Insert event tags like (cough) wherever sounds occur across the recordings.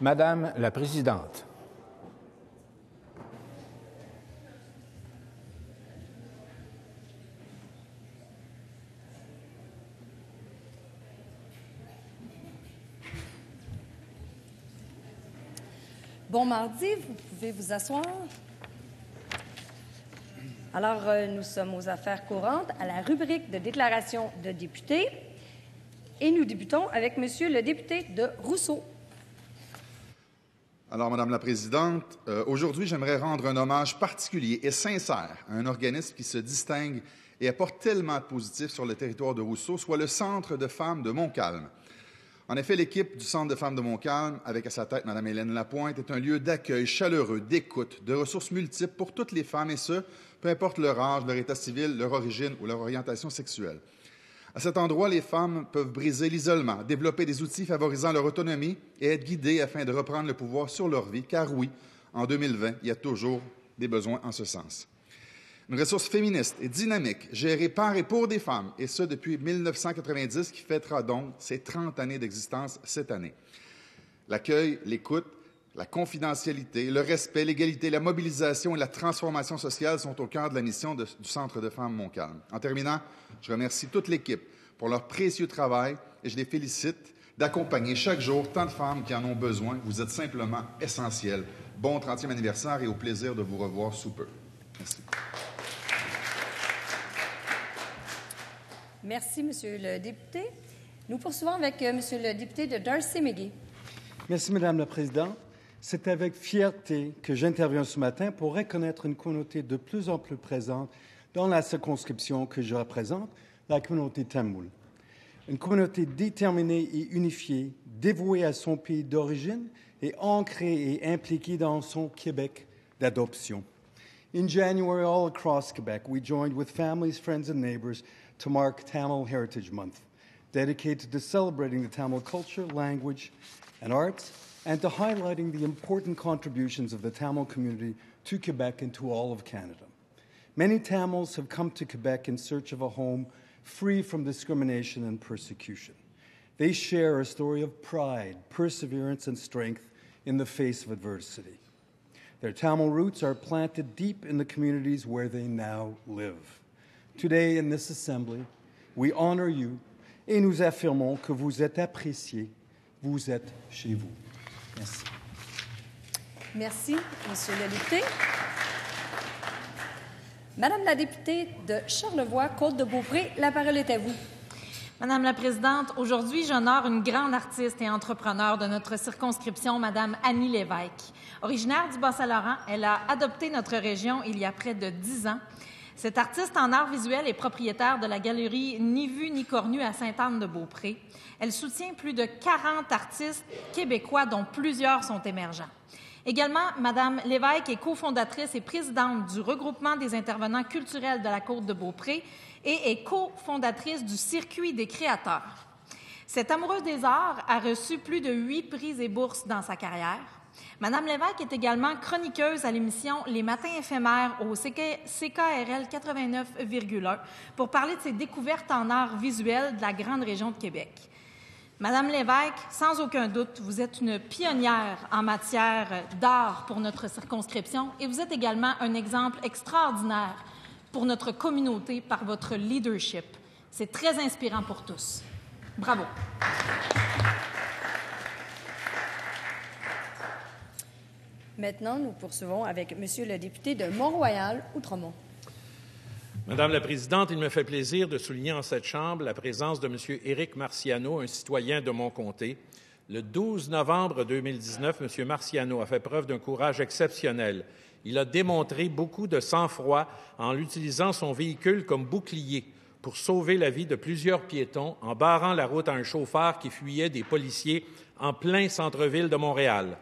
Madame la Présidente. Bon mardi, vous pouvez vous asseoir. Alors, euh, nous sommes aux affaires courantes, à la rubrique de déclaration de députés. Et nous débutons avec Monsieur le député de Rousseau. Alors, Madame la Présidente, euh, aujourd'hui, j'aimerais rendre un hommage particulier et sincère à un organisme qui se distingue et apporte tellement de positifs sur le territoire de Rousseau, soit le Centre de femmes de Montcalm. En effet, l'équipe du Centre de femmes de Montcalm, avec à sa tête Mme Hélène Lapointe, est un lieu d'accueil chaleureux, d'écoute, de ressources multiples pour toutes les femmes, et ce, peu importe leur âge, leur état civil, leur origine ou leur orientation sexuelle. À cet endroit, les femmes peuvent briser l'isolement, développer des outils favorisant leur autonomie et être guidées afin de reprendre le pouvoir sur leur vie, car oui, en 2020, il y a toujours des besoins en ce sens. Une ressource féministe et dynamique, gérée par et pour des femmes, et ce depuis 1990, qui fêtera donc ses 30 années d'existence cette année. L'accueil, l'écoute, la confidentialité, le respect, l'égalité, la mobilisation et la transformation sociale sont au cœur de la mission du Centre de femmes Montcalm. En terminant, je remercie toute l'équipe pour leur précieux travail et je les félicite d'accompagner chaque jour tant de femmes qui en ont besoin. Vous êtes simplement essentiels. Bon 30e anniversaire et au plaisir de vous revoir sous peu. Merci. Merci, Monsieur le député. Nous poursuivons avec euh, Monsieur le député de Darcy McGee. Merci, Madame la Présidente. C'est avec fierté que j'interviens ce matin pour reconnaître une communauté de plus en plus présente dans la circonscription que je représente, la communauté tamoul. Une communauté déterminée et unifiée, dévouée à son pays d'origine et ancrée et impliquée dans son Québec d'adoption. In January, all across Quebec, we joined with families, friends, and neighbors to mark Tamil Heritage Month, dedicated to celebrating the Tamil culture, language, and arts, and to highlighting the important contributions of the Tamil community to Quebec and to all of Canada. Many Tamils have come to Quebec in search of a home free from discrimination and persecution. They share a story of pride, perseverance, and strength in the face of adversity. Their Tamil roots are planted deep in the communities where they now live. Today, in this assembly, we honor you et nous affirmons que vous êtes appréciés, vous êtes chez vous. Merci. Merci, Monsieur le député. Madame la députée de Charlevoix, Côte-de-Beaupré, la parole est à vous. Madame la Présidente, aujourd'hui, j'honore une grande artiste et entrepreneur de notre circonscription, Madame Annie Lévesque. Originaire du Bas-Saint-Laurent, elle a adopté notre région il y a près de dix ans. Cette artiste en art visuel est propriétaire de la galerie Ni Vu ni Cornu à Sainte-Anne-de-Beaupré. Elle soutient plus de 40 artistes québécois, dont plusieurs sont émergents. Également, Madame Lévesque est cofondatrice et présidente du regroupement des intervenants culturels de la Côte de Beaupré et est cofondatrice du Circuit des créateurs. Cette amoureuse des arts a reçu plus de huit prix et bourses dans sa carrière. Madame Lévesque est également chroniqueuse à l'émission Les Matins éphémères au CKRL 89,1 pour parler de ses découvertes en art visuel de la grande région de Québec. Madame Lévesque, sans aucun doute, vous êtes une pionnière en matière d'art pour notre circonscription et vous êtes également un exemple extraordinaire pour notre communauté par votre leadership. C'est très inspirant pour tous. Bravo. Maintenant, nous poursuivons avec Monsieur le député de Mont-Royal, Outremont. Madame la Présidente, il me fait plaisir de souligner en cette Chambre la présence de M. Éric Marciano, un citoyen de mon comté. Le 12 novembre 2019, M. Marciano a fait preuve d'un courage exceptionnel. Il a démontré beaucoup de sang-froid en utilisant son véhicule comme bouclier pour sauver la vie de plusieurs piétons en barrant la route à un chauffeur qui fuyait des policiers en plein centre-ville de Montréal.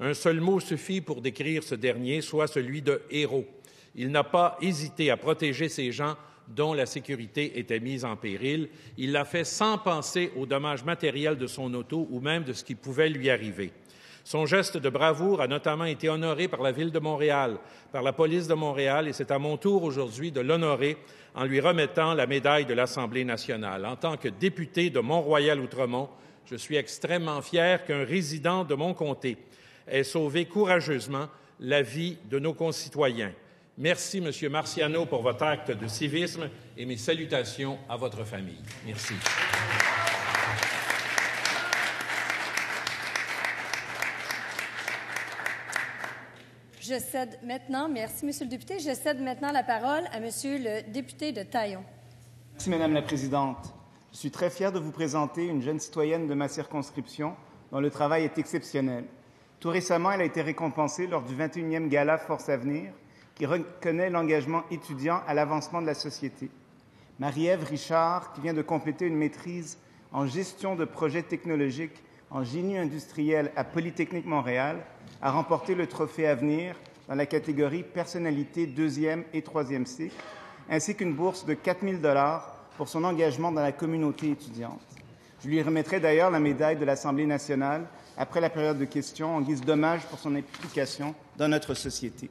Un seul mot suffit pour décrire ce dernier, soit celui de héros. Il n'a pas hésité à protéger ces gens dont la sécurité était mise en péril. Il l'a fait sans penser aux dommages matériels de son auto ou même de ce qui pouvait lui arriver. Son geste de bravoure a notamment été honoré par la Ville de Montréal, par la police de Montréal, et c'est à mon tour aujourd'hui de l'honorer en lui remettant la médaille de l'Assemblée nationale. En tant que député de Mont-Royal-Outremont, Je suis extrêmement fier qu'un résident de mon comté ait sauvé courageusement la vie de nos concitoyens. Merci, Monsieur Marciano, pour votre acte de civisme et mes salutations à votre famille. Merci. Je cède maintenant, merci Monsieur le député, je cède maintenant la parole à Monsieur le député de Taillon. Merci Madame la Présidente. Je suis très fier de vous présenter une jeune citoyenne de ma circonscription dont le travail est exceptionnel. Tout récemment, elle a été récompensée lors du 21e Gala Force Avenir, qui reconnaît l'engagement étudiant à l'avancement de la société. Marie-Ève Richard, qui vient de compléter une maîtrise en gestion de projets technologiques en génie industriel à Polytechnique Montréal, a remporté le trophée Avenir dans la catégorie personnalité deuxième et troisième cycle, ainsi qu'une bourse de 4 000 pour son engagement dans la communauté étudiante. Je lui remettrai d'ailleurs la médaille de l'Assemblée nationale après la période de questions en guise d'hommage pour son implication dans notre société.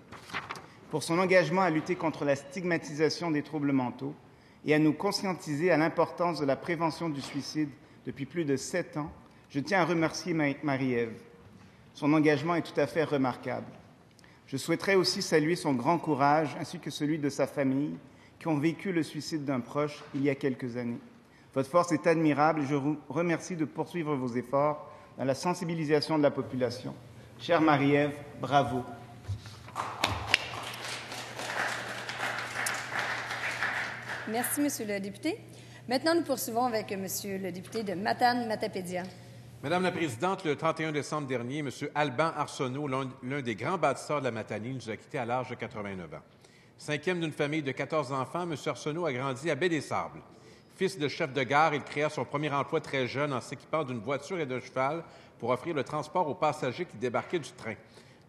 Pour son engagement à lutter contre la stigmatisation des troubles mentaux et à nous conscientiser à l'importance de la prévention du suicide depuis plus de sept ans, je tiens à remercier Marie-Ève. Son engagement est tout à fait remarquable. Je souhaiterais aussi saluer son grand courage ainsi que celui de sa famille qui ont vécu le suicide d'un proche il y a quelques années. Votre force est admirable et je vous remercie de poursuivre vos efforts dans la sensibilisation de la population. Chère Marie-Ève, bravo. Merci, Monsieur le député. Maintenant, nous poursuivons avec Monsieur le député de Matane-Matapédia. Madame la Présidente, le 31 décembre dernier, M. Alban Arsenault, l'un des grands bâtisseurs de la Matanie, nous a quittés à l'âge de 89 ans. Cinquième d'une famille de 14 enfants, M. Arsenault a grandi à Baie-des-Sables. Fils de chef de gare, il créa son premier emploi très jeune en s'équipant d'une voiture et de cheval pour offrir le transport aux passagers qui débarquaient du train.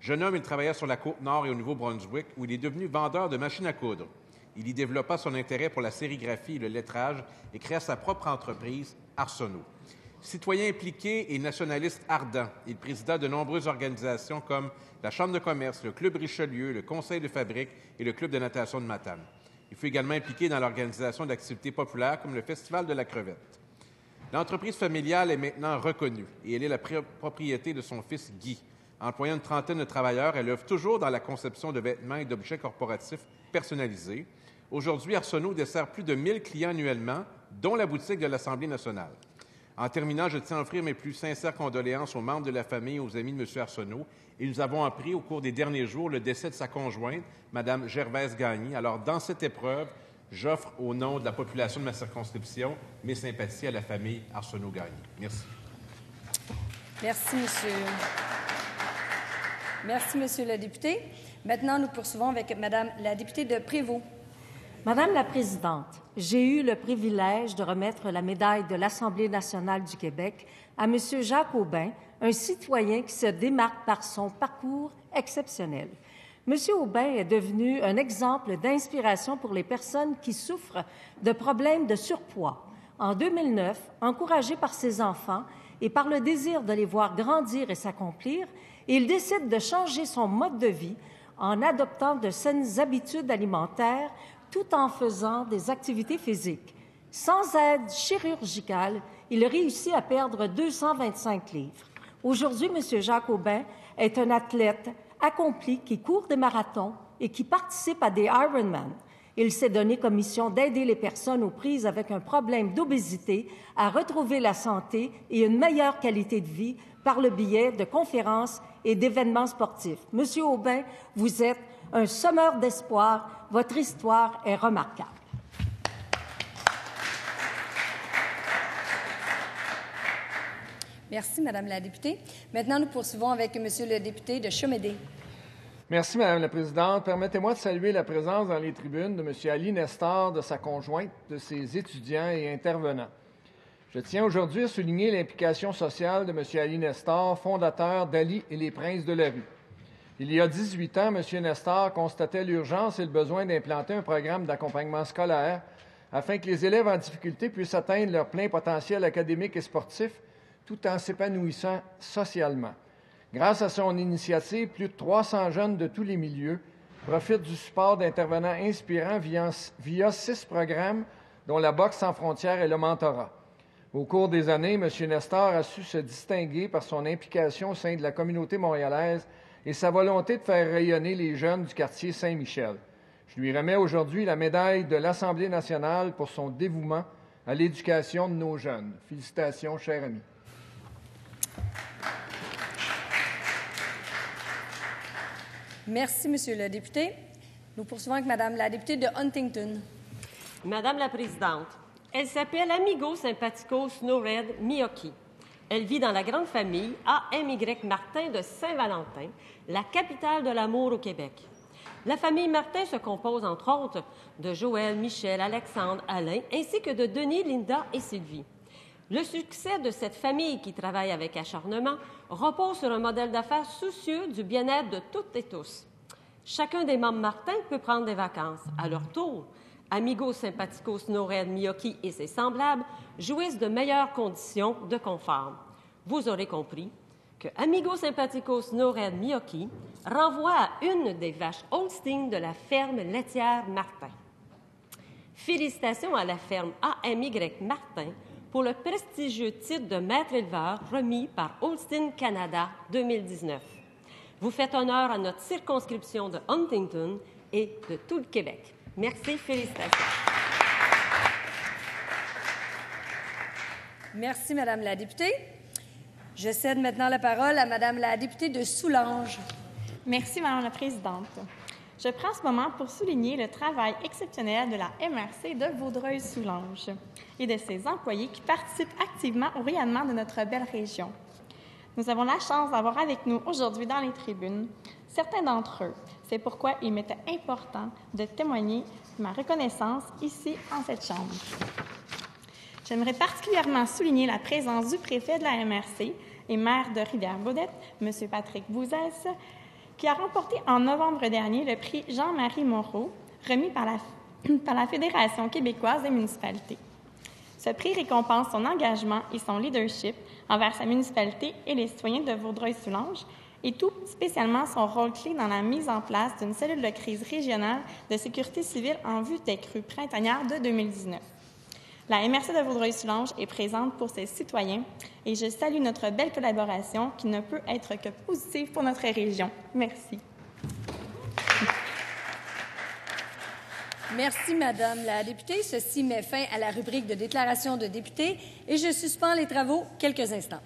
Jeune homme, il travailla sur la côte nord et au Nouveau-Brunswick, où il est devenu vendeur de machines à coudre. Il y développa son intérêt pour la sérigraphie et le lettrage et créa sa propre entreprise, Arsenault. Citoyen impliqué et nationaliste ardent, il présida de nombreuses organisations comme la Chambre de commerce, le Club Richelieu, le Conseil de fabrique et le Club de natation de Matane. Il fut également impliqué dans l'organisation d'activités populaires comme le Festival de la crevette. L'entreprise familiale est maintenant reconnue et elle est la propriété de son fils Guy. Employant une trentaine de travailleurs, elle œuvre toujours dans la conception de vêtements et d'objets corporatifs personnalisés. Aujourd'hui, Arsenault dessert plus de 1000 clients annuellement, dont la boutique de l'Assemblée nationale. En terminant, je tiens à offrir mes plus sincères condoléances aux membres de la famille et aux amis de M. Arsenault. Et nous avons appris au cours des derniers jours le décès de sa conjointe, Mme Gervaise Gagny. Alors, dans cette épreuve, j'offre au nom de la population de ma circonscription mes sympathies à la famille Arsenault-Gagny. Merci. Merci, Monsieur. Merci, Monsieur le député. Maintenant, nous poursuivons avec Madame la députée de Prévost. Madame la Présidente, j'ai eu le privilège de remettre la médaille de l'Assemblée nationale du Québec à M. Jacques Aubin, un citoyen qui se démarque par son parcours exceptionnel. M. Aubin est devenu un exemple d'inspiration pour les personnes qui souffrent de problèmes de surpoids. En 2009, encouragé par ses enfants et par le désir de les voir grandir et s'accomplir, il décide de changer son mode de vie en adoptant de saines habitudes alimentaires tout en faisant des activités physiques. Sans aide chirurgicale, il réussit à perdre 225 livres. Aujourd'hui, M. Jacques Aubin est un athlète accompli qui court des marathons et qui participe à des Ironman. Il s'est donné comme mission d'aider les personnes aux prises avec un problème d'obésité à retrouver la santé et une meilleure qualité de vie par le biais de conférences et d'événements sportifs. Monsieur Aubin, vous êtes un sommeur d'espoir. Votre histoire est remarquable. Merci, Madame la députée. Maintenant, nous poursuivons avec Monsieur le député de Chomédé. Merci, Madame la Présidente. Permettez-moi de saluer la présence dans les tribunes de M. Ali Nestor, de sa conjointe, de ses étudiants et intervenants. Je tiens aujourd'hui à souligner l'implication sociale de M. Ali Nestor, fondateur d'Ali et les Princes de la rue. Il y a 18 ans, M. Nestor constatait l'urgence et le besoin d'implanter un programme d'accompagnement scolaire afin que les élèves en difficulté puissent atteindre leur plein potentiel académique et sportif tout en s'épanouissant socialement. Grâce à son initiative, plus de 300 jeunes de tous les milieux profitent du support d'intervenants inspirants via, six programmes, dont la boxe sans frontières et le mentorat. Au cours des années, M. Nestor a su se distinguer par son implication au sein de la communauté montréalaise et sa volonté de faire rayonner les jeunes du quartier Saint-Michel. Je lui remets aujourd'hui la médaille de l'Assemblée nationale pour son dévouement à l'éducation de nos jeunes. Félicitations, cher ami. Merci, Monsieur le député. Nous poursuivons avec Madame la députée de Huntington. Madame la Présidente, elle s'appelle Amigo Sympathico Snowred Miyoki. Elle vit dans la grande famille AMY Martin de Saint-Valentin, la capitale de l'amour au Québec. La famille Martin se compose entre autres de Joël, Michel, Alexandre, Alain, ainsi que de Denis, Linda et Sylvie. Le succès de cette famille qui travaille avec acharnement repose sur un modèle d'affaires soucieux du bien-être de toutes et tous. Chacun des membres Martin peut prendre des vacances. À leur tour, Amigos Sympathicos Snowred Miyoki et ses semblables jouissent de meilleures conditions de confort. Vous aurez compris que Amigos Sympathicos Snowred Miyoki renvoie à une des vaches Holstein de la ferme laitière Martin. Félicitations à la ferme AMY Martin pour le prestigieux titre de maître éleveur remis par Holstein Canada 2019. Vous faites honneur à notre circonscription de Huntington et de tout le Québec. Merci, félicitations. Merci, Madame la députée. Je cède maintenant la parole à Madame la députée de Soulanges. Merci, Madame la Présidente. Je prends ce moment pour souligner le travail exceptionnel de la MRC de Vaudreuil-Soulanges et de ses employés qui participent activement au rayonnement de notre belle région. Nous avons la chance d'avoir avec nous aujourd'hui dans les tribunes certains d'entre eux. C'est pourquoi il m'était important de témoigner ma reconnaissance ici en cette Chambre. J'aimerais particulièrement souligner la présence du préfet de la MRC et maire de Rivière-Baudette, M. Patrick Bouzès, qui a remporté en novembre dernier le prix Jean-Marie Moreau, remis par la, (clears throat) par la Fédération québécoise des municipalités. Ce prix récompense son engagement et son leadership envers sa municipalité et les citoyens de Vaudreuil-Soulanges, et tout spécialement son rôle clé dans la mise en place d'une cellule de crise régionale de sécurité civile en vue des crues printanières de 2019. La MRC de Vaudreuil-Soulanges est présente pour ses citoyens et je salue notre belle collaboration qui ne peut être que positive pour notre région. Merci. Merci, Madame la députée. Ceci met fin à la rubrique de déclaration de députés et je suspends les travaux quelques instants.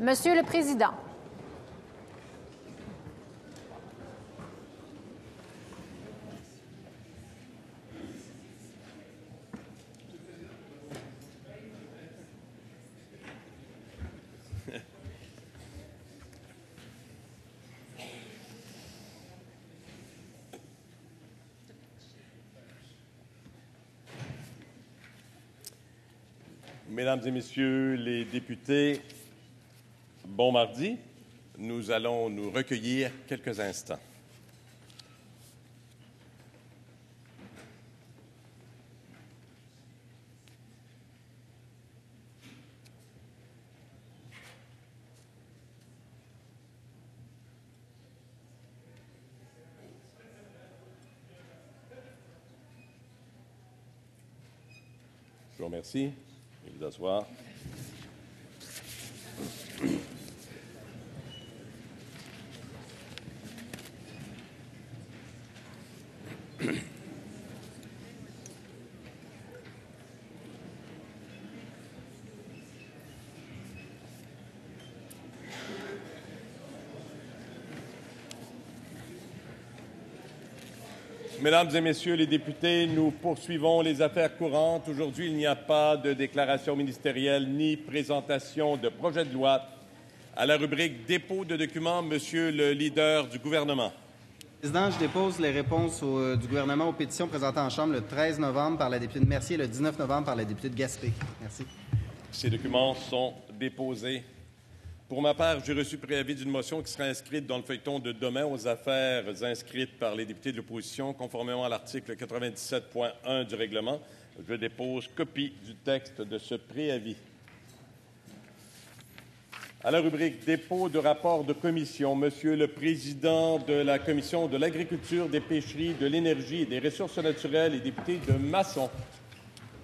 Monsieur le Président, Mesdames et Messieurs les députés, bon mardi. Nous allons nous recueillir quelques instants. Je vous remercie. Asseoir. Mesdames et Messieurs les députés, nous poursuivons les affaires courantes. Aujourd'hui, il n'y a pas de déclaration ministérielle ni présentation de projet de loi. À la rubrique dépôt de documents, Monsieur le leader du gouvernement. Président, je dépose les réponses au- euh, du gouvernement aux pétitions présentées en Chambre le 13 novembre par la députée de Mercier et le 19 novembre par la députée de Gaspé. Merci. Ces documents sont déposés. Pour ma part, j'ai reçu préavis d'une motion qui sera inscrite dans le feuilleton de demain aux affaires inscrites par les députés de l'opposition, conformément à l'article 97.1 du règlement. Je dépose copie du texte de ce préavis. À la rubrique dépôt de rapport de commission, Monsieur le Président de la Commission de l'agriculture, des pêcheries, de l'énergie et des ressources naturelles et député de Masson.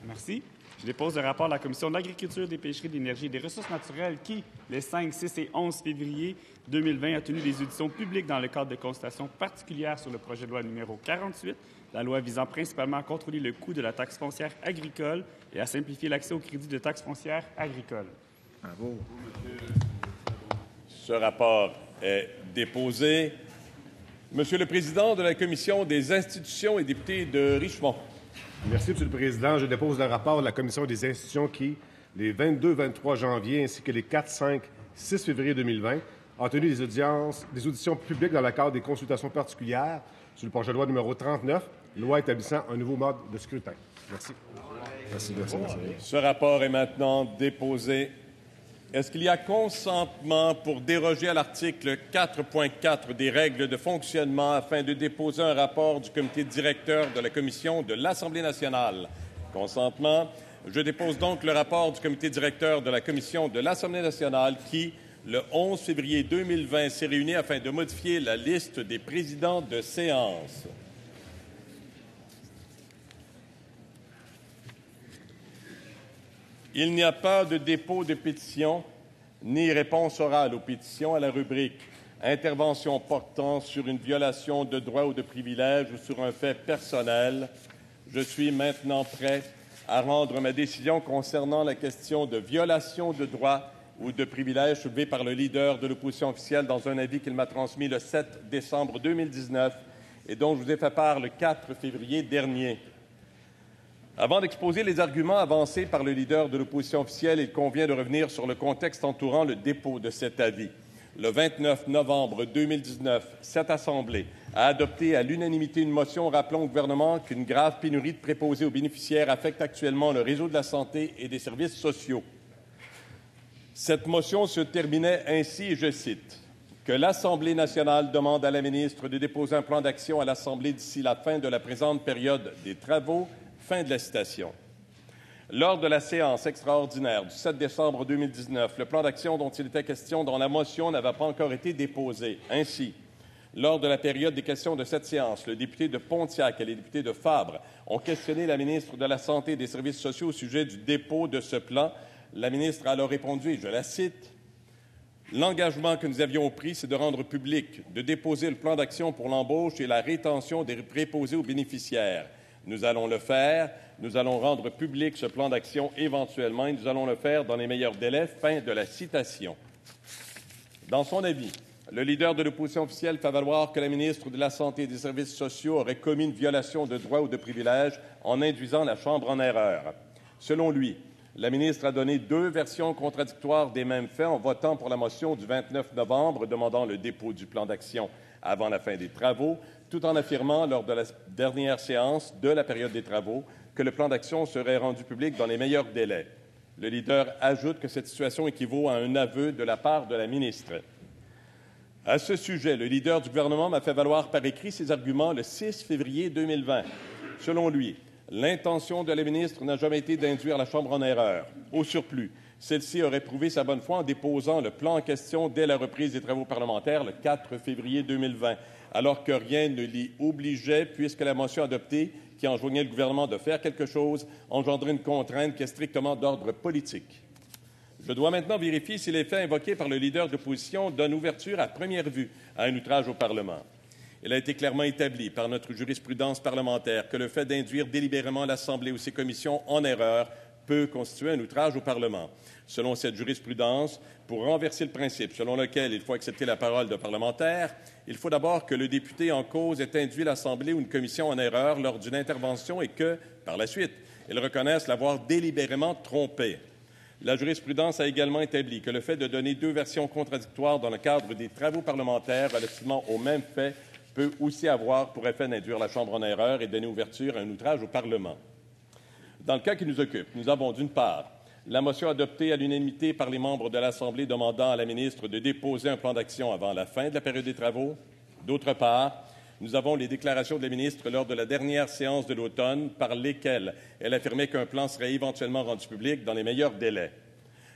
Merci. Je dépose le rapport de la Commission de l'agriculture, des pêcheries, de l'énergie et des ressources naturelles qui, les 5, 6 et 11 février 2020, a tenu des auditions publiques dans le cadre de consultations particulières sur le projet de loi numéro 48, la loi visant principalement à contrôler le coût de la taxe foncière agricole et à simplifier l'accès au crédit de taxe foncière agricole. Bravo. Ce rapport est déposé. Monsieur le Président de la Commission des institutions et député de Richemont. Merci, Monsieur le Président. Je dépose le rapport de la Commission des institutions qui, les 22-23 janvier ainsi que les 4, 5, 6 février 2020, a tenu des audiences, des auditions publiques dans le cadre des consultations particulières sur le projet de loi numéro 39, loi établissant un nouveau mode de scrutin. Merci. Merci, Ce rapport est maintenant déposé. Est-ce qu'il y a consentement pour déroger à l'article 4.4 des règles de fonctionnement afin de déposer un rapport du comité directeur de la Commission de l'Assemblée nationale? Consentement. Je dépose donc le rapport du comité directeur de la Commission de l'Assemblée nationale qui, le 11 février 2020, s'est réuni afin de modifier la liste des présidents de séance. Il n'y a pas de dépôt de pétition ni réponse orale aux pétitions à la rubrique Intervention portant sur une violation de droits ou de privilèges ou sur un fait personnel. Je suis maintenant prêt à rendre ma décision concernant la question de violation de droits ou de privilèges soulevée par le leader de l'opposition officielle dans un avis qu'il m'a transmis le 7 décembre 2019 et dont je vous ai fait part le 4 février dernier. Avant d'exposer les arguments avancés par le leader de l'opposition officielle, il convient de revenir sur le contexte entourant le dépôt de cet avis. Le 29 novembre 2019, cette Assemblée a adopté à l'unanimité une motion rappelant au gouvernement qu'une grave pénurie de préposés aux bénéficiaires affecte actuellement le réseau de la santé et des services sociaux. Cette motion se terminait ainsi, je cite, que l'Assemblée nationale demande à la ministre de déposer un plan d'action à l'Assemblée d'ici la fin de la présente période des travaux. Fin de la citation. Lors de la séance extraordinaire du 7 décembre 2019, le plan d'action dont il était question dans la motion n'avait pas encore été déposé. Ainsi, lors de la période des questions de cette séance, le député de Pontiac et les députés de Fabre ont questionné la ministre de la Santé et des Services sociaux au sujet du dépôt de ce plan. La ministre a alors répondu, et je la cite, L'engagement que nous avions pris, c'est de rendre public, de déposer le plan d'action pour l'embauche et la rétention des préposés aux bénéficiaires. Nous allons le faire. Nous allons rendre public ce plan d'action éventuellement et nous allons le faire dans les meilleurs délais. Fin de la citation. Dans son avis, le leader de l'opposition officielle fait valoir que la ministre de la Santé et des Services sociaux aurait commis une violation de droits ou de privilèges en induisant la Chambre en erreur. Selon lui, la ministre a donné deux versions contradictoires des mêmes faits en votant pour la motion du 29 novembre demandant le dépôt du plan d'action avant la fin des travaux, tout en affirmant lors de la dernière séance de la période des travaux que le plan d'action serait rendu public dans les meilleurs délais. Le leader ajoute que cette situation équivaut à un aveu de la part de la ministre. À ce sujet, le leader du gouvernement m'a fait valoir par écrit ses arguments le 6 février 2020. Selon lui, l'intention de la ministre n'a jamais été d'induire la Chambre en erreur. Au surplus, celle-ci aurait prouvé sa bonne foi en déposant le plan en question dès la reprise des travaux parlementaires le 4 février 2020, alors que rien ne l'y obligeait puisque la motion adoptée qui enjoignait le gouvernement de faire quelque chose engendrait une contrainte qui est strictement d'ordre politique. Je dois maintenant vérifier si les faits invoqués par le leader d'opposition donnent ouverture à première vue à un outrage au Parlement. Il a été clairement établi par notre jurisprudence parlementaire que le fait d'induire délibérément l'Assemblée ou ses commissions en erreur peut constituer un outrage au Parlement. Selon cette jurisprudence, pour renverser le principe selon lequel il faut accepter la parole d'un parlementaire, il faut d'abord que le député en cause ait induit l'Assemblée ou une commission en erreur lors d'une intervention et que, par la suite, il reconnaisse l'avoir délibérément trompé. La jurisprudence a également établi que le fait de donner deux versions contradictoires dans le cadre des travaux parlementaires relativement au même fait peut aussi avoir pour effet d'induire la Chambre en erreur et donner ouverture à un outrage au Parlement. Dans le cas qui nous occupe, nous avons d'une part la motion adoptée à l'unanimité par les membres de l'Assemblée demandant à la ministre de déposer un plan d'action avant la fin de la période des travaux. D'autre part, nous avons les déclarations de la ministre lors de la dernière séance de l'automne par lesquelles elle affirmait qu'un plan serait éventuellement rendu public dans les meilleurs délais.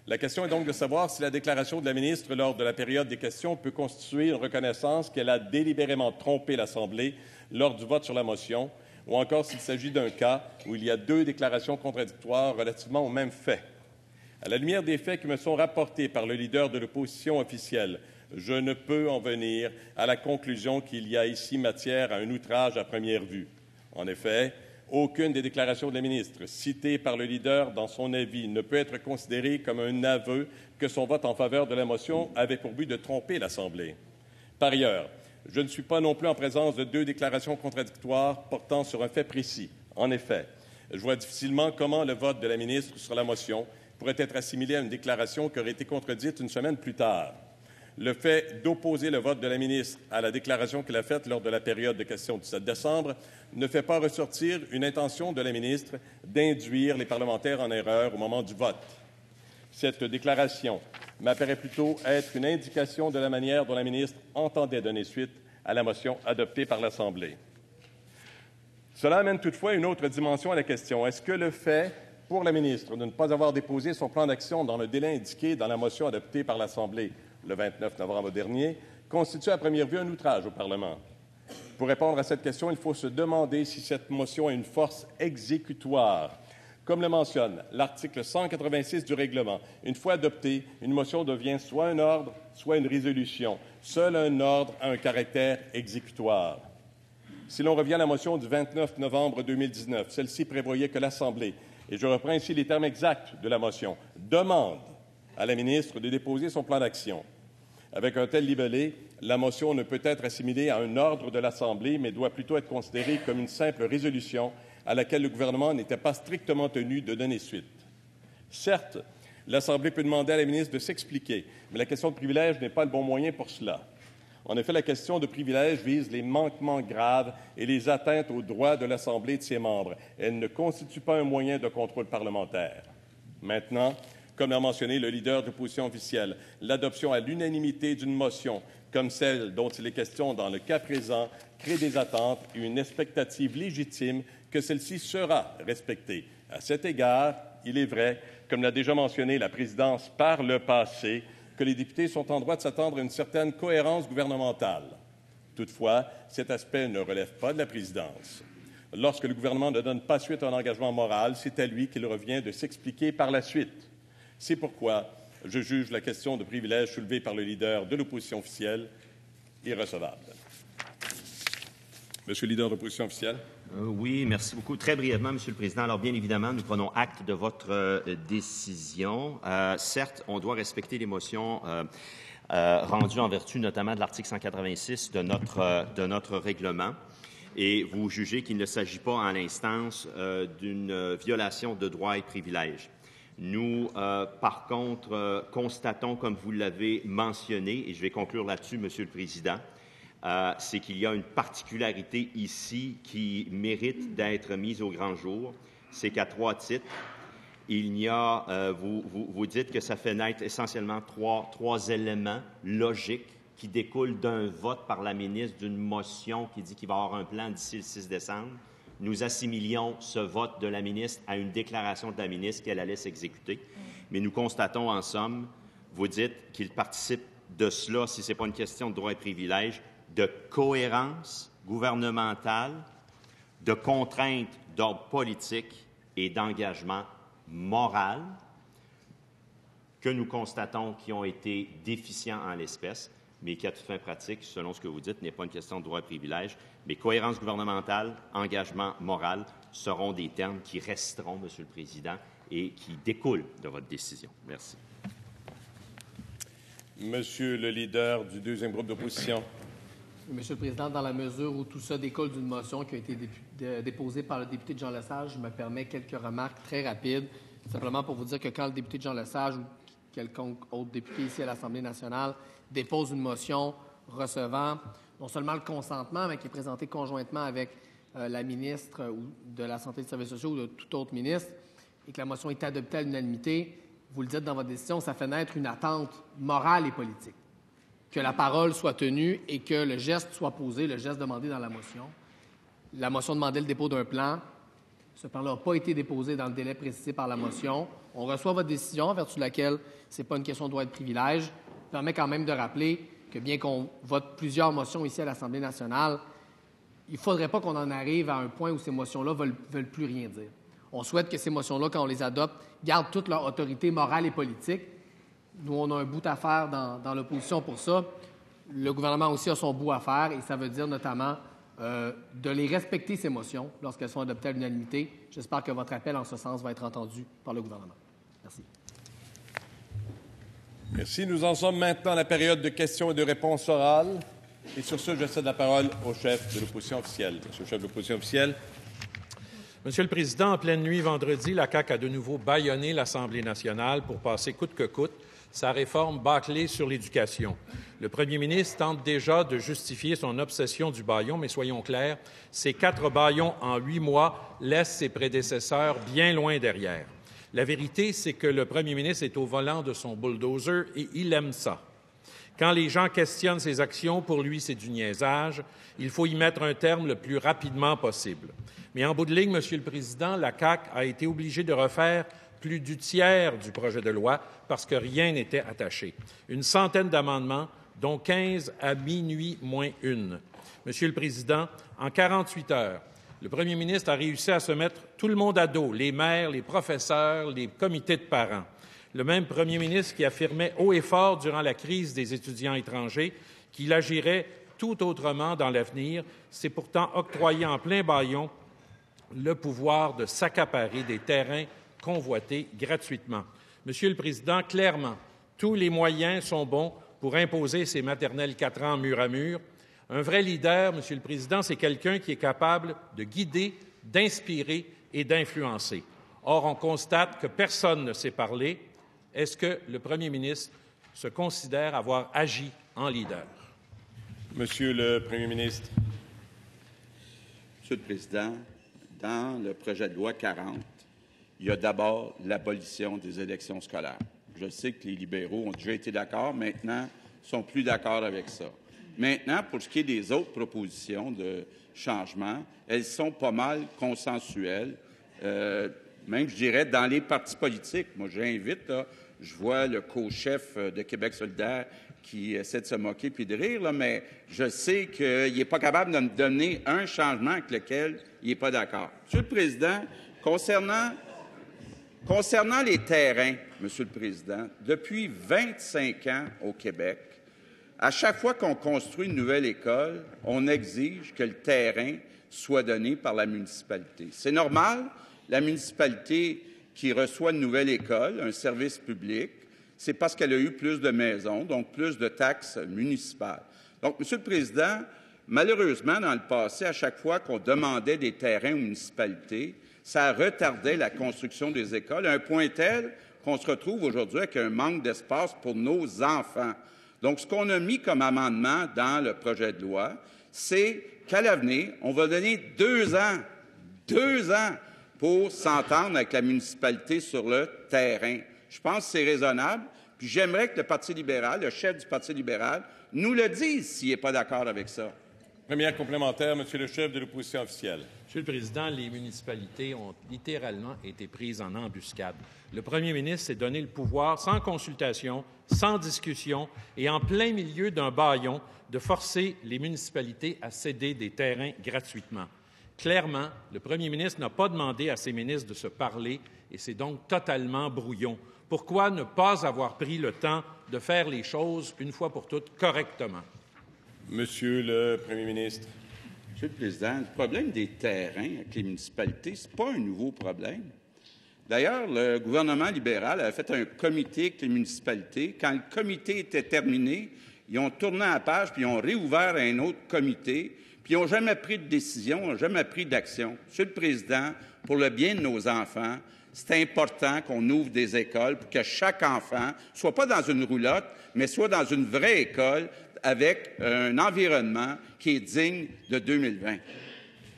La question est donc de savoir si la déclaration de la ministre lors de la période des questions peut constituer une reconnaissance qu'elle a délibérément trompé l'Assemblée lors du vote sur la motion, ou encore s'il s'agit d'un cas où il y a deux déclarations contradictoires relativement au même fait. À la lumière des faits qui me sont rapportés par le leader de l'opposition officielle, je ne peux en venir à la conclusion qu'il y a ici matière à un outrage à première vue. En effet, aucune des déclarations de la ministre citées par le leader dans son avis ne peut être considérée comme un aveu que son vote en faveur de la motion avait pour but de tromper l'Assemblée. Par ailleurs, je ne suis pas non plus en présence de deux déclarations contradictoires portant sur un fait précis. En effet, je vois difficilement comment le vote de la ministre sur la motion pourrait être assimilé à une déclaration qui aurait été contredite une semaine plus tard. Le fait d'opposer le vote de la ministre à la déclaration qu'elle a faite lors de la période de questions du 7 décembre ne fait pas ressortir une intention de la ministre d'induire les parlementaires en erreur au moment du vote. Cette déclaration m'apparaît plutôt être une indication de la manière dont la ministre entendait donner suite à la motion adoptée par l'Assemblée. Cela amène toutefois une autre dimension à la question. Est-ce que le fait pour la ministre de ne pas avoir déposé son plan d'action dans le délai indiqué dans la motion adoptée par l'Assemblée le 29 novembre dernier constitue à première vue un outrage au Parlement. Pour répondre à cette question, il faut se demander si cette motion a une force exécutoire. Comme le mentionne l'article 186 du règlement, une fois adoptée, une motion devient soit un ordre, soit une résolution. Seul un ordre a un caractère exécutoire. Si l'on revient à la motion du 29 novembre 2019, celle-ci prévoyait que l'Assemblée et je reprends ici les termes exacts de la motion, demande à la ministre de déposer son plan d'action. Avec un tel libellé, la motion ne peut être assimilée à un ordre de l'Assemblée, mais doit plutôt être considérée comme une simple résolution à laquelle le gouvernement n'était pas strictement tenu de donner suite. Certes, l'Assemblée peut demander à la ministre de s'expliquer, mais la question de privilège n'est pas le bon moyen pour cela. En effet, la question de privilège vise les manquements graves et les atteintes aux droits de l'Assemblée et de ses membres. Elle ne constitue pas un moyen de contrôle parlementaire. Maintenant, comme l'a mentionné le leader de l'opposition officielle, l'adoption à l'unanimité d'une motion comme celle dont il est question dans le cas présent crée des attentes et une expectative légitime que celle-ci sera respectée. À cet égard, il est vrai, comme l'a déjà mentionné la présidence par le passé, que les députés sont en droit de s'attendre à une certaine cohérence gouvernementale. Toutefois, cet aspect ne relève pas de la présidence. Lorsque le gouvernement ne donne pas suite à un engagement moral, c'est à lui qu'il revient de s'expliquer par la suite. C'est pourquoi je juge la question de privilège soulevée par le leader de l'opposition officielle irrecevable. Monsieur le leader de l'opposition officielle. Euh, oui, merci beaucoup. Très brièvement, Monsieur le Président. Alors, bien évidemment, nous prenons acte de votre euh, décision. Euh, certes, on doit respecter les motions rendues en vertu notamment de l'article 186 de notre, de notre règlement. Et vous jugez qu'il ne s'agit pas en l'instance d'une violation de droits et privilèges. Nous, par contre, constatons, comme vous l'avez mentionné, et je vais conclure là-dessus, Monsieur le Président, euh, c'est qu'il y a une particularité ici qui mérite d'être mise au grand jour. C'est qu'à trois titres, il y a, euh, vous, vous, dites que ça fait naître essentiellement trois, trois éléments logiques qui découlent d'un vote par la ministre d'une motion qui dit qu'il va y avoir un plan d'ici le 6 décembre. Nous assimilions ce vote de la ministre à une déclaration de la ministre qu'elle allait s'exécuter. Mais nous constatons en somme, vous dites qu'il participe de cela, si ce n'est pas une question de droit et privilège, de cohérence gouvernementale, de contraintes d'ordre politique et d'engagement moral que nous constatons qui ont été déficients en l'espèce, mais qui, à toute fin pratique, selon ce que vous dites, n'est pas une question de droit et privilège, mais cohérence gouvernementale, engagement moral seront des termes qui resteront, Monsieur le Président, et qui découlent de votre décision. Merci. Monsieur le leader du deuxième groupe d'opposition. Monsieur le Président, dans la mesure où tout ça découle d'une motion qui a été déposée par le député Jean Lesage, je me permets quelques remarques très rapides, simplement pour vous dire que quand le député Jean Lesage ou quelconque autre député ici à l'Assemblée nationale dépose une motion recevant non seulement le consentement, mais qui est présenté conjointement avec euh, la ministre de la Santé et des Services sociaux ou de tout autre ministre, et que la motion est adoptée à l'unanimité, vous le dites dans votre décision, ça fait naître une attente morale et politique que la parole soit tenue et que le geste soit posé, le geste demandé dans la motion. La motion demandait le dépôt d'un plan. Ce plan-là n'a pas été déposé dans le délai précisé par la motion. On reçoit votre décision, en vertu de laquelle ce n'est pas une question de droit de privilège. Ça permet quand même de rappeler que bien qu'on vote plusieurs motions ici à l'Assemblée nationale, il ne faudrait pas qu'on en arrive à un point où ces motions-là ne veulent, veulent, plus rien dire. On souhaite que ces motions-là, quand on les adopte, gardent toute leur autorité morale et politique nous, on a un bout à faire dans, l'opposition pour ça. Le gouvernement aussi a son bout à faire et ça veut dire notamment euh, de les respecter, ces motions, lorsqu'elles sont adoptées à l'unanimité. J'espère que votre appel en ce sens va être entendu par le gouvernement. Merci. Merci. Nous en sommes maintenant à la période de questions et de réponses orales. Et sur ce, je cède la parole au chef de l'opposition officielle. Monsieur le chef de l'opposition officielle. Monsieur le Président, en pleine nuit vendredi, la CAQ a de nouveau bâillonné l'Assemblée nationale pour passer coûte que coûte sa réforme bâclée sur l'éducation. Le premier ministre tente déjà de justifier son obsession du baillon, mais soyons clairs, ces quatre baillons en huit mois laissent ses prédécesseurs bien loin derrière. La vérité, c'est que le premier ministre est au volant de son bulldozer et il aime ça. Quand les gens questionnent ses actions, pour lui, c'est du niaisage. Il faut y mettre un terme le plus rapidement possible. Mais en bout de ligne, Monsieur le Président, la CAC a été obligée de refaire plus du tiers du projet de loi parce que rien n'était attaché. Une centaine d'amendements, dont 15 à minuit moins une. Monsieur le Président, en 48 heures, le premier ministre a réussi à se mettre tout le monde à dos, les maires, les professeurs, les comités de parents. Le même premier ministre qui affirmait haut et fort durant la crise des étudiants étrangers qu'il agirait tout autrement dans l'avenir, s'est pourtant octroyé en plein baillon le pouvoir de s'accaparer des terrains convoité gratuitement. Monsieur le Président, clairement, tous les moyens sont bons pour imposer ces maternelles quatre ans mur à mur. Un vrai leader, Monsieur le Président, c'est quelqu'un qui est capable de guider, d'inspirer et d'influencer. Or, on constate que personne ne sait parler. Est-ce que le Premier ministre se considère avoir agi en leader? Monsieur le Premier ministre. Monsieur le Président, dans le projet de loi 40, il y a d'abord l'abolition des élections scolaires. Je sais que les libéraux ont déjà été d'accord, maintenant, sont plus d'accord avec ça. Maintenant, pour ce qui est des autres propositions de changement, elles sont pas mal consensuelles, euh, même, je dirais, dans les partis politiques. Moi, j'invite, je vois le co-chef de Québec solidaire qui essaie de se moquer puis de rire, mais je sais qu'il n'est pas capable de me donner un changement avec lequel il n'est pas d'accord. Monsieur le Président, concernant Concernant les terrains, Monsieur le Président, depuis 25 ans au Québec, à chaque fois qu'on construit une nouvelle école, on exige que le terrain soit donné par la municipalité. C'est normal, la municipalité qui reçoit une nouvelle école, un service public, c'est parce qu'elle a eu plus de maisons, donc plus de taxes municipales. Donc, Monsieur le Président, malheureusement, dans le passé, à chaque fois qu'on demandait des terrains aux municipalités, ça retardait la construction des écoles à un point tel qu'on se retrouve aujourd'hui avec un manque d'espace pour nos enfants. Donc, ce qu'on a mis comme amendement dans le projet de loi, c'est qu'à l'avenir, on va donner deux ans, deux ans pour s'entendre avec la municipalité sur le terrain. Je pense que c'est raisonnable. Puis j'aimerais que le Parti libéral, le chef du Parti libéral, nous le dise s'il n'est pas d'accord avec ça. Première complémentaire, Monsieur le chef de l'opposition officielle. Monsieur le Président, les municipalités ont littéralement été prises en embuscade. Le premier ministre s'est donné le pouvoir sans consultation, sans discussion et en plein milieu d'un baillon de forcer les municipalités à céder des terrains gratuitement. Clairement, le premier ministre n'a pas demandé à ses ministres de se parler et c'est donc totalement brouillon. Pourquoi ne pas avoir pris le temps de faire les choses une fois pour toutes correctement? Monsieur le Premier ministre. Monsieur le Président, le problème des terrains avec les municipalités, ce n'est pas un nouveau problème. D'ailleurs, le gouvernement libéral a fait un comité avec les municipalités. Quand le comité était terminé, ils ont tourné la page puis ils ont réouvert un autre comité, puis ils n'ont jamais pris de décision, n'ont jamais pris d'action. Monsieur le Président, pour le bien de nos enfants, c'est important qu'on ouvre des écoles pour que chaque enfant soit pas dans une roulotte, mais soit dans une vraie école avec un environnement qui est digne de 2020.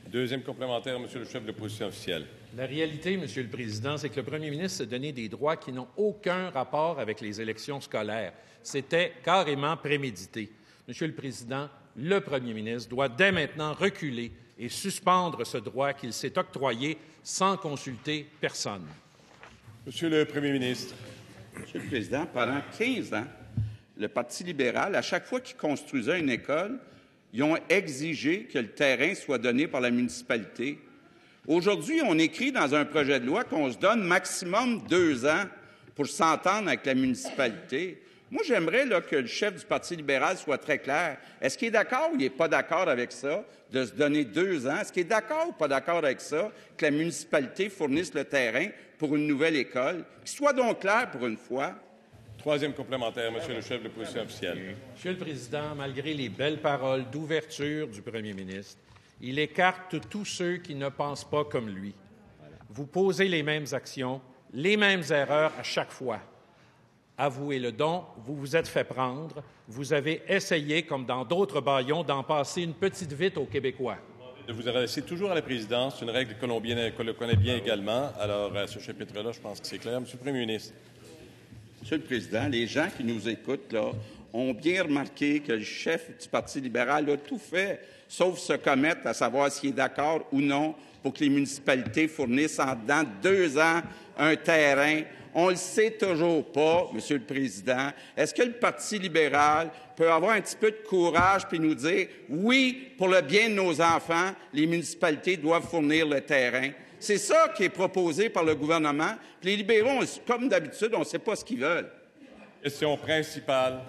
Deuxième complémentaire, Monsieur le chef de l'opposition officielle. La réalité, Monsieur le Président, c'est que le premier ministre s'est donné des droits qui n'ont aucun rapport avec les élections scolaires. C'était carrément prémédité. Monsieur le Président, le premier ministre doit dès maintenant reculer et suspendre ce droit qu'il s'est octroyé sans consulter personne. Monsieur le Premier ministre. Monsieur le Président, pendant 15 ans, le Parti libéral, à chaque fois qu'il construisait une école, ils ont exigé que le terrain soit donné par la municipalité. Aujourd'hui, on écrit dans un projet de loi qu'on se donne maximum deux ans pour s'entendre avec la municipalité. Moi, j'aimerais que le chef du Parti libéral soit très clair. Est-ce qu'il est d'accord ou il n'est pas d'accord avec ça, de se donner deux ans? Est-ce qu'il est d'accord ou pas d'accord avec ça, que la municipalité fournisse le terrain pour une nouvelle école? Qu'il soit donc clair pour une fois. Troisième complémentaire, Monsieur le chef de l'opposition officielle. Monsieur le Président, malgré les belles paroles d'ouverture du premier ministre, il écarte tous ceux qui ne pensent pas comme lui. Vous posez les mêmes actions, les mêmes erreurs à chaque fois. Avouez-le donc, vous vous êtes fait prendre. Vous avez essayé, comme dans d'autres baillons, d'en passer une petite vite aux Québécois. De vous adresser toujours à la présidence, c'est une règle que l'on connaît bien également. Alors, à ce chapitre-là, je pense que c'est clair. Monsieur le Premier ministre. Monsieur le Président, les gens qui nous écoutent là, ont bien remarqué que le chef du Parti libéral a tout fait, sauf se commettre à savoir s'il est d'accord ou non pour que les municipalités fournissent en dedans deux ans un terrain. On le sait toujours pas, Monsieur le Président. Est-ce que le Parti libéral peut avoir un petit peu de courage puis nous dire oui, pour le bien de nos enfants, les municipalités doivent fournir le terrain? C'est ça qui est proposé par le gouvernement. les libéraux, comme d'habitude, on ne sait pas ce qu'ils veulent. Question principale.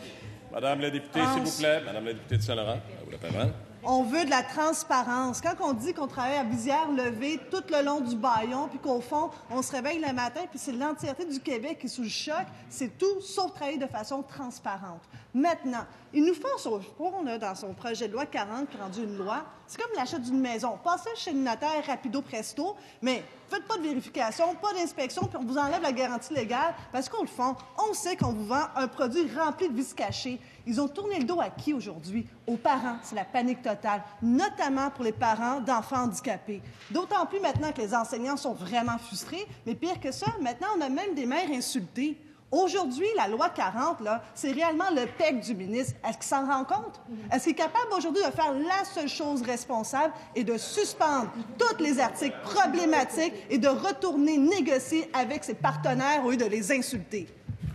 Madame la députée, s'il vous plaît. Madame la députée de Saint-Laurent, vous la parole. On veut de la transparence. Quand on dit qu'on travaille à visière levée tout le long du baillon, puis qu'au fond, on se réveille le matin, puis c'est l'entièreté du Québec qui est sous le choc, c'est tout sauf travailler de façon transparente. Maintenant, il nous faut, on a dans son projet de loi 40 qui rendu une loi, c'est comme l'achat d'une maison. Passez chez le notaire rapido presto, mais faites pas de vérification, pas d'inspection, puis on vous enlève la garantie légale parce qu'au fond, on sait qu'on vous vend un produit rempli de vices cachés. Ils ont tourné le dos à qui aujourd'hui? Aux parents. C'est la panique totale, notamment pour les parents d'enfants handicapés. D'autant plus maintenant que les enseignants sont vraiment frustrés, mais pire que ça, maintenant, on a même des mères insultées. Aujourd'hui, la loi 40, c'est réellement le PEC du ministre. Est-ce qu'il s'en rend compte? Est-ce qu'il est capable aujourd'hui de faire la seule chose responsable et de suspendre tous les articles problématiques et de retourner négocier avec ses partenaires au lieu de les insulter?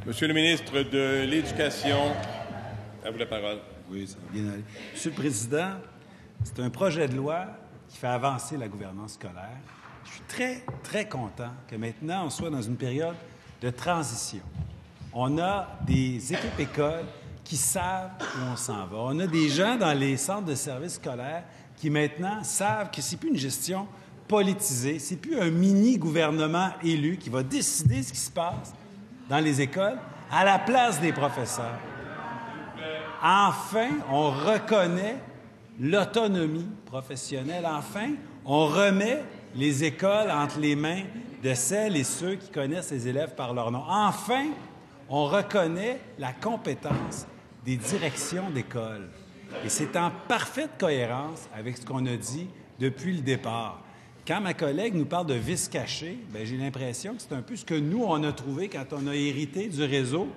Monsieur le ministre de l'Éducation, à vous la parole. Oui, ça va bien aller. Monsieur le Président, c'est un projet de loi qui fait avancer la gouvernance scolaire. Je suis très, très content que maintenant on soit dans une période de transition. On a des équipes écoles qui savent où on s'en va. On a des gens dans les centres de services scolaires qui maintenant savent que c'est plus une gestion politisée, c'est plus un mini-gouvernement élu qui va décider ce qui se passe dans les écoles à la place des professeurs. Enfin, on reconnaît l'autonomie professionnelle. Enfin, on remet les écoles entre les mains de celles et ceux qui connaissent les élèves par leur nom. Enfin, on reconnaît la compétence des directions d'école. Et c'est en parfaite cohérence avec ce qu'on a dit depuis le départ. Quand ma collègue nous parle de vice caché, ben, j'ai l'impression que c'est un peu ce que nous, on a trouvé quand on a hérité du réseau,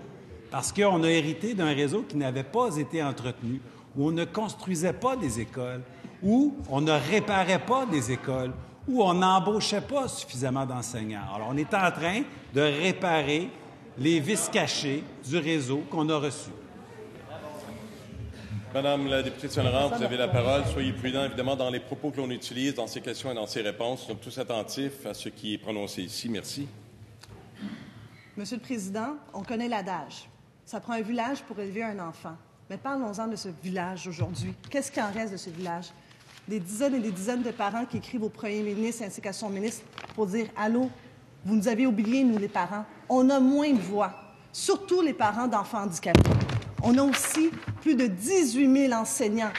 parce qu'on a hérité d'un réseau qui n'avait pas été entretenu, où on ne construisait pas des écoles, où on ne réparait pas des écoles, où on n'embauchait pas suffisamment d'enseignants. Alors, on est en train de réparer les vices cachés du réseau qu'on a reçu. Madame la députée de Saint-Laurent, vous avez la parole. Soyez prudent, évidemment, dans les propos que l'on utilise, dans ces questions et dans ces réponses. Nous sommes tous attentifs à ce qui est prononcé ici. Merci. Monsieur le Président, on connaît l'adage. Ça prend un village pour élever un enfant. Mais parlons-en de ce village aujourd'hui. Qu'est-ce qui en reste de ce village? Des dizaines et des dizaines de parents qui écrivent au premier ministre ainsi qu'à son ministre pour dire Allô, vous nous avez oubliés, nous les parents. On a moins de voix, surtout les parents d'enfants handicapés. On a aussi plus de 18 000 enseignants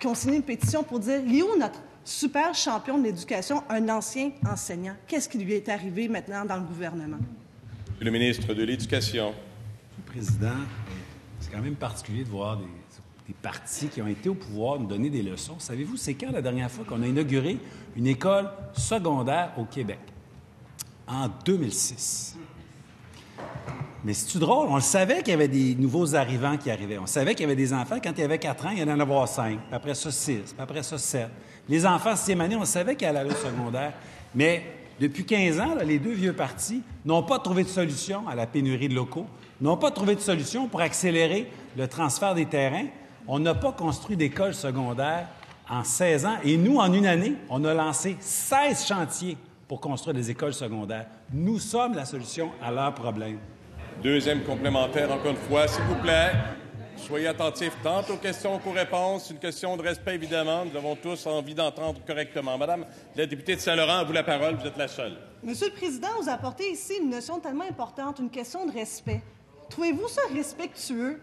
qui ont signé une pétition pour dire il est où notre super champion de l'éducation, un ancien enseignant Qu'est-ce qui lui est arrivé maintenant dans le gouvernement Le ministre de l'Éducation. Président, c'est quand même particulier de voir des, des, partis qui ont été au pouvoir nous donner des leçons. Savez-vous, c'est quand la dernière fois qu'on a inauguré une école secondaire au Québec? En 2006. Mais c'est-tu drôle? On le savait qu'il y avait des nouveaux arrivants qui arrivaient. On savait qu'il y avait des enfants. Quand il y avait 4 ans, il y en avait 5. Puis après ça, 6. Puis après ça, 7. Les enfants, sixième année, on savait qu'ils allaient aller au secondaire. Mais depuis 15 ans, les deux vieux partis n'ont pas trouvé de solution à la pénurie de locaux, n'ont pas trouvé de solution pour accélérer le transfert des terrains. On n'a pas construit d'école secondaire en 16 ans. Et nous, en une année, on a lancé 16 chantiers pour construire des écoles secondaires. Nous sommes la solution à leurs problèmes. Deuxième complémentaire, encore une fois, s'il vous plaît. Soyez attentifs tant aux questions qu'aux réponses. Une question de respect, évidemment. Nous avons tous envie d'entendre correctement. Madame la députée de Saint-Laurent, à vous la parole. Vous êtes la seule. Monsieur le Président, vous apportez ici une notion tellement importante, une question de respect. Trouvez-vous ça respectueux?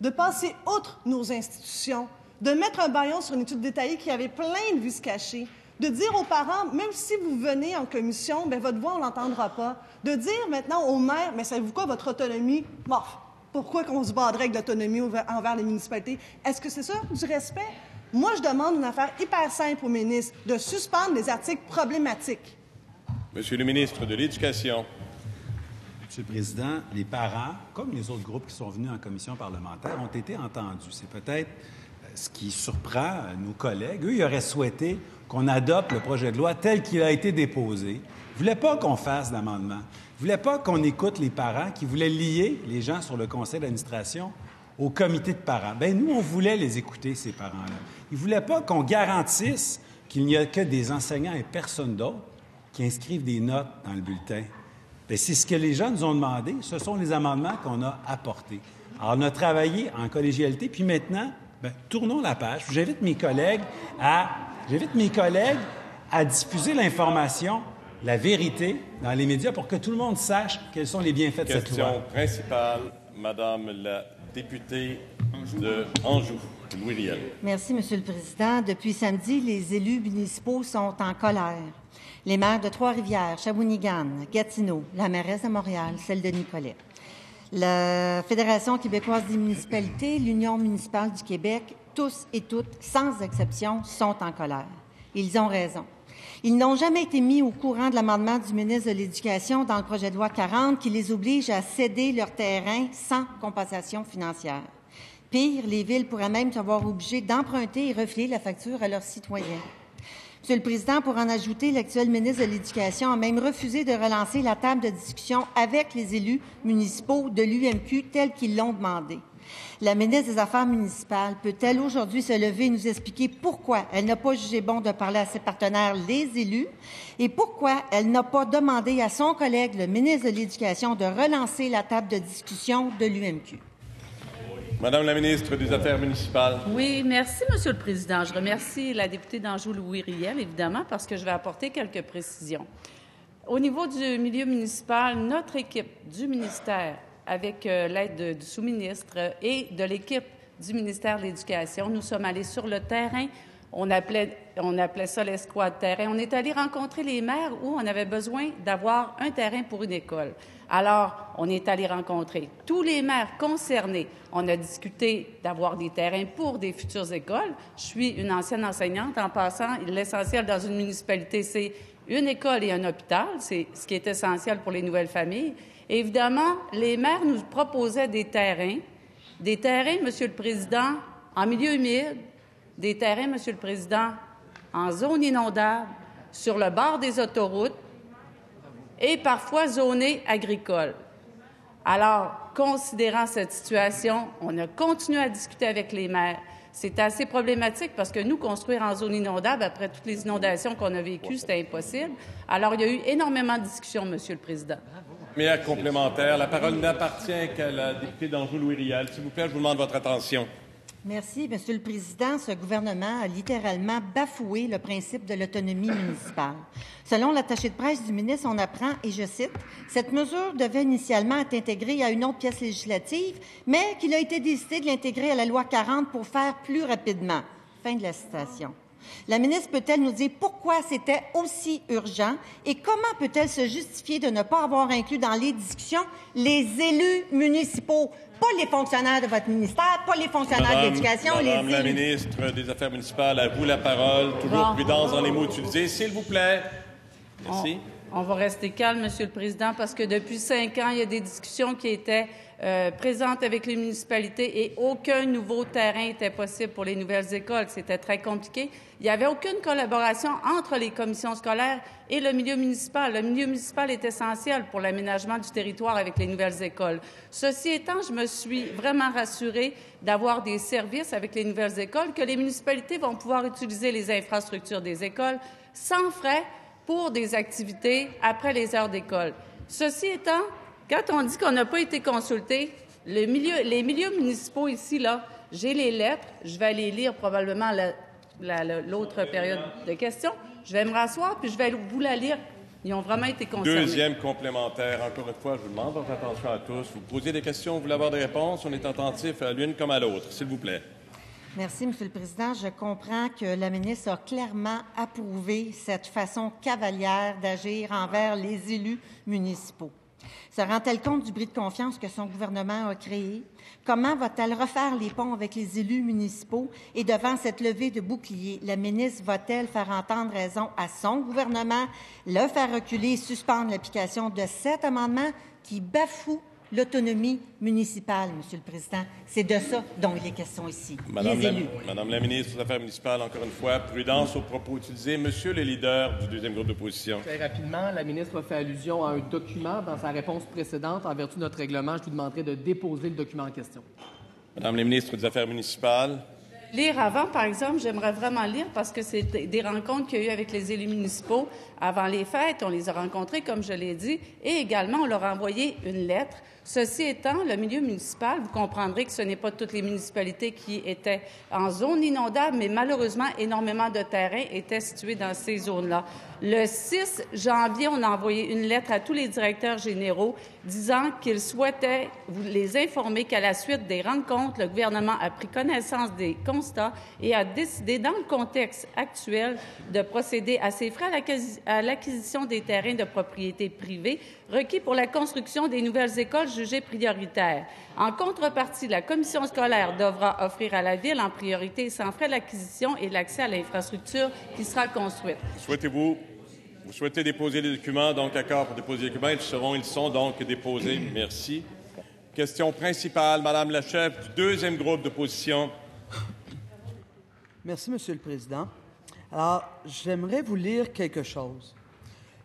De passer outre nos institutions, de mettre un baillon sur une étude détaillée qui avait plein de vices cachés, de dire aux parents, même si vous venez en commission, bien, votre voix, on ne l'entendra pas. De dire maintenant aux maires, mais savez-vous quoi, votre autonomie, pourquoi qu'on se battrait avec l'autonomie envers les municipalités? Est-ce que c'est ça, du respect? Moi, je demande une affaire hyper simple au ministre, de suspendre les articles problématiques. Monsieur le ministre de l'Éducation. Monsieur le Président, les parents, comme les autres groupes qui sont venus en commission parlementaire, ont été entendus. C'est peut-être ce qui surprend nos collègues. Eux, ils auraient souhaité qu'on adopte le projet de loi tel qu'il a été déposé. Ils ne voulaient pas qu'on fasse d'amendement. Ils ne voulaient pas qu'on écoute les parents qui voulaient lier les gens sur le conseil d'administration au comité de parents. Bien, nous, on voulait les écouter, ces parents-là. Ils ne voulaient pas qu'on garantisse qu'il n'y a que des enseignants et personne d'autre qui inscrivent des notes dans le bulletin. Bien, c'est ce que les gens nous ont demandé. Ce sont les amendements qu'on a apportés. Alors, on a travaillé en collégialité, puis maintenant, bien, tournons la page. J'invite mes collègues à J'invite mes collègues à diffuser l'information, la vérité, dans les médias pour que tout le monde sache quels sont les bienfaits de cette loi. Question principale, Madame la députée de Anjou. Louis Riel. Merci, Monsieur le Président. Depuis samedi, les élus municipaux sont en colère. Les maires de Trois-Rivières, Shawinigan, Gatineau, la mairesse de Montréal, celle de Nicolet. La Fédération québécoise des municipalités, l'Union municipale du Québec tous et toutes, sans exception, sont en colère. Ils ont raison. Ils n'ont jamais été mis au courant de l'amendement du ministre de l'Éducation dans le projet de loi 40 qui les oblige à céder leur terrain sans compensation financière. Pire, les villes pourraient même se voir obligées d'emprunter et refiler la facture à leurs citoyens. Monsieur le Président, pour en ajouter, l'actuel ministre de l'Éducation a même refusé de relancer la table de discussion avec les élus municipaux de l'UMQ tels qu'ils l'ont demandé. La ministre des Affaires municipales peut-elle aujourd'hui se lever et nous expliquer pourquoi elle n'a pas jugé bon de parler à ses partenaires, les élus, et pourquoi elle n'a pas demandé à son collègue, le ministre de l'Éducation, de relancer la table de discussion de l'UMQ? Madame la ministre des Affaires municipales. Oui, merci, Monsieur le Président. Je remercie la députée d'Anjou Louis Riel, évidemment, parce que je vais apporter quelques précisions. Au niveau du milieu municipal, notre équipe du ministère, avec euh, l'aide du sous-ministre et de l'équipe du ministère de l'Éducation, nous sommes allés sur le terrain. On appelait, on appelait ça l'escouade terrain. On est allé rencontrer les maires où on avait besoin d'avoir un terrain pour une école. Alors, on est allé rencontrer tous les maires concernés. On a discuté d'avoir des terrains pour des futures écoles. Je suis une ancienne enseignante. En passant, l'essentiel dans une municipalité, c'est une école et un hôpital. C'est ce qui est essentiel pour les nouvelles familles. évidemment, les maires nous proposaient des terrains, des terrains, Monsieur le Président, en milieu humide, des terrains, Monsieur le Président, en zone inondable, sur le bord des autoroutes et parfois zonés agricoles. Alors, considérant cette situation, on a continué à discuter avec les maires. C'est assez problématique parce que nous, construire en zone inondable, après toutes les inondations qu'on a vécues, c'était impossible. Alors, il y a eu énormément de discussions, Monsieur le Président. Complémentaire, la parole n'appartient qu'à la députée d'Anjou Louis Rial. S'il vous plaît, je vous demande votre attention. Merci, Monsieur le Président. Ce gouvernement a littéralement bafoué le principe de l'autonomie municipale. Selon l'attaché de presse du ministre, on apprend, et je cite, cette mesure devait initialement être intégrée à une autre pièce législative, mais qu'il a été décidé de l'intégrer à la loi 40 pour faire plus rapidement. Fin de la citation. La ministre peut-elle nous dire pourquoi c'était aussi urgent et comment peut-elle se justifier de ne pas avoir inclus dans les discussions les élus municipaux? Pas les fonctionnaires de votre ministère, pas les fonctionnaires de l'éducation, les Madame la ministre des Affaires municipales, à vous la parole. Toujours prudence dans les mots utilisés, s'il vous plaît. Merci. On, on, va rester calme, Monsieur le Président, parce que depuis cinq ans, il y a des discussions qui étaient euh, présente avec les municipalités et aucun nouveau terrain était possible pour les nouvelles écoles. C'était très compliqué. Il n'y avait aucune collaboration entre les commissions scolaires et le milieu municipal. Le milieu municipal est essentiel pour l'aménagement du territoire avec les nouvelles écoles. Ceci étant, je me suis vraiment rassurée d'avoir des services avec les nouvelles écoles, que les municipalités vont pouvoir utiliser les infrastructures des écoles sans frais pour des activités après les heures d'école. Ceci étant, quand on dit qu'on n'a pas été consulté, les milieux municipaux ici, là, j'ai les lettres, je vais les lire probablement l'autre période de questions. Je vais me rasseoir, puis je vais vous la lire. Ils ont vraiment été concernés. Deuxième complémentaire. Encore une fois, je vous demande votre attention à tous. Vous posez des questions, vous voulez avoir des réponses. On est attentif à l'une comme à l'autre. S'il vous plaît. Merci, Monsieur le Président. Je comprends que la ministre a clairement approuvé cette façon cavalière d'agir envers les élus municipaux. Se rend-elle compte du bris de confiance que son gouvernement a créé? Comment va-t-elle refaire les ponts avec les élus municipaux? Et devant cette levée de bouclier, la ministre va-t-elle faire entendre raison à son gouvernement, le faire reculer et suspendre l'application de cet amendement qui bafoue l'autonomie municipale, Monsieur le Président. C'est de ça dont il est question ici. Madame les élus. Madame la ministre des Affaires municipales, encore une fois, prudence aux propos utilisés. Monsieur le leader du deuxième groupe d'opposition. Très rapidement, la ministre a fait allusion à un document dans sa réponse précédente. En vertu de notre règlement, je vous demanderai de déposer le document en question. Madame la ministre des Affaires municipales. Lire avant, par exemple, j'aimerais vraiment lire parce que c'est des rencontres qu'il y a eu avec les élus municipaux avant les fêtes. On les a rencontrés, comme je l'ai dit, et également, on leur a envoyé une lettre Ceci étant, le milieu municipal, vous comprendrez que ce n'est pas toutes les municipalités qui étaient en zone inondable, mais malheureusement, énormément de terrains étaient situés dans ces zones-là. Le 6 janvier, on a envoyé une lettre à tous les directeurs généraux disant qu'ils souhaitaient vous les informer qu'à la suite des rencontres, le gouvernement a pris connaissance des constats et a décidé, dans le contexte actuel, de procéder à ces frais à l'acquisition des terrains de propriété privée requis pour la construction des nouvelles écoles jugées prioritaires. En contrepartie, la commission scolaire devra offrir à la Ville en priorité sans frais l'acquisition et l'accès à l'infrastructure qui sera construite. Souhaitez-vous vous souhaitez déposer les documents, donc accord pour déposer les documents. Ils seront, ils sont donc déposés. Merci. Question principale, Madame la chef du deuxième groupe d'opposition. Merci, Monsieur le Président. Alors, j'aimerais vous lire quelque chose.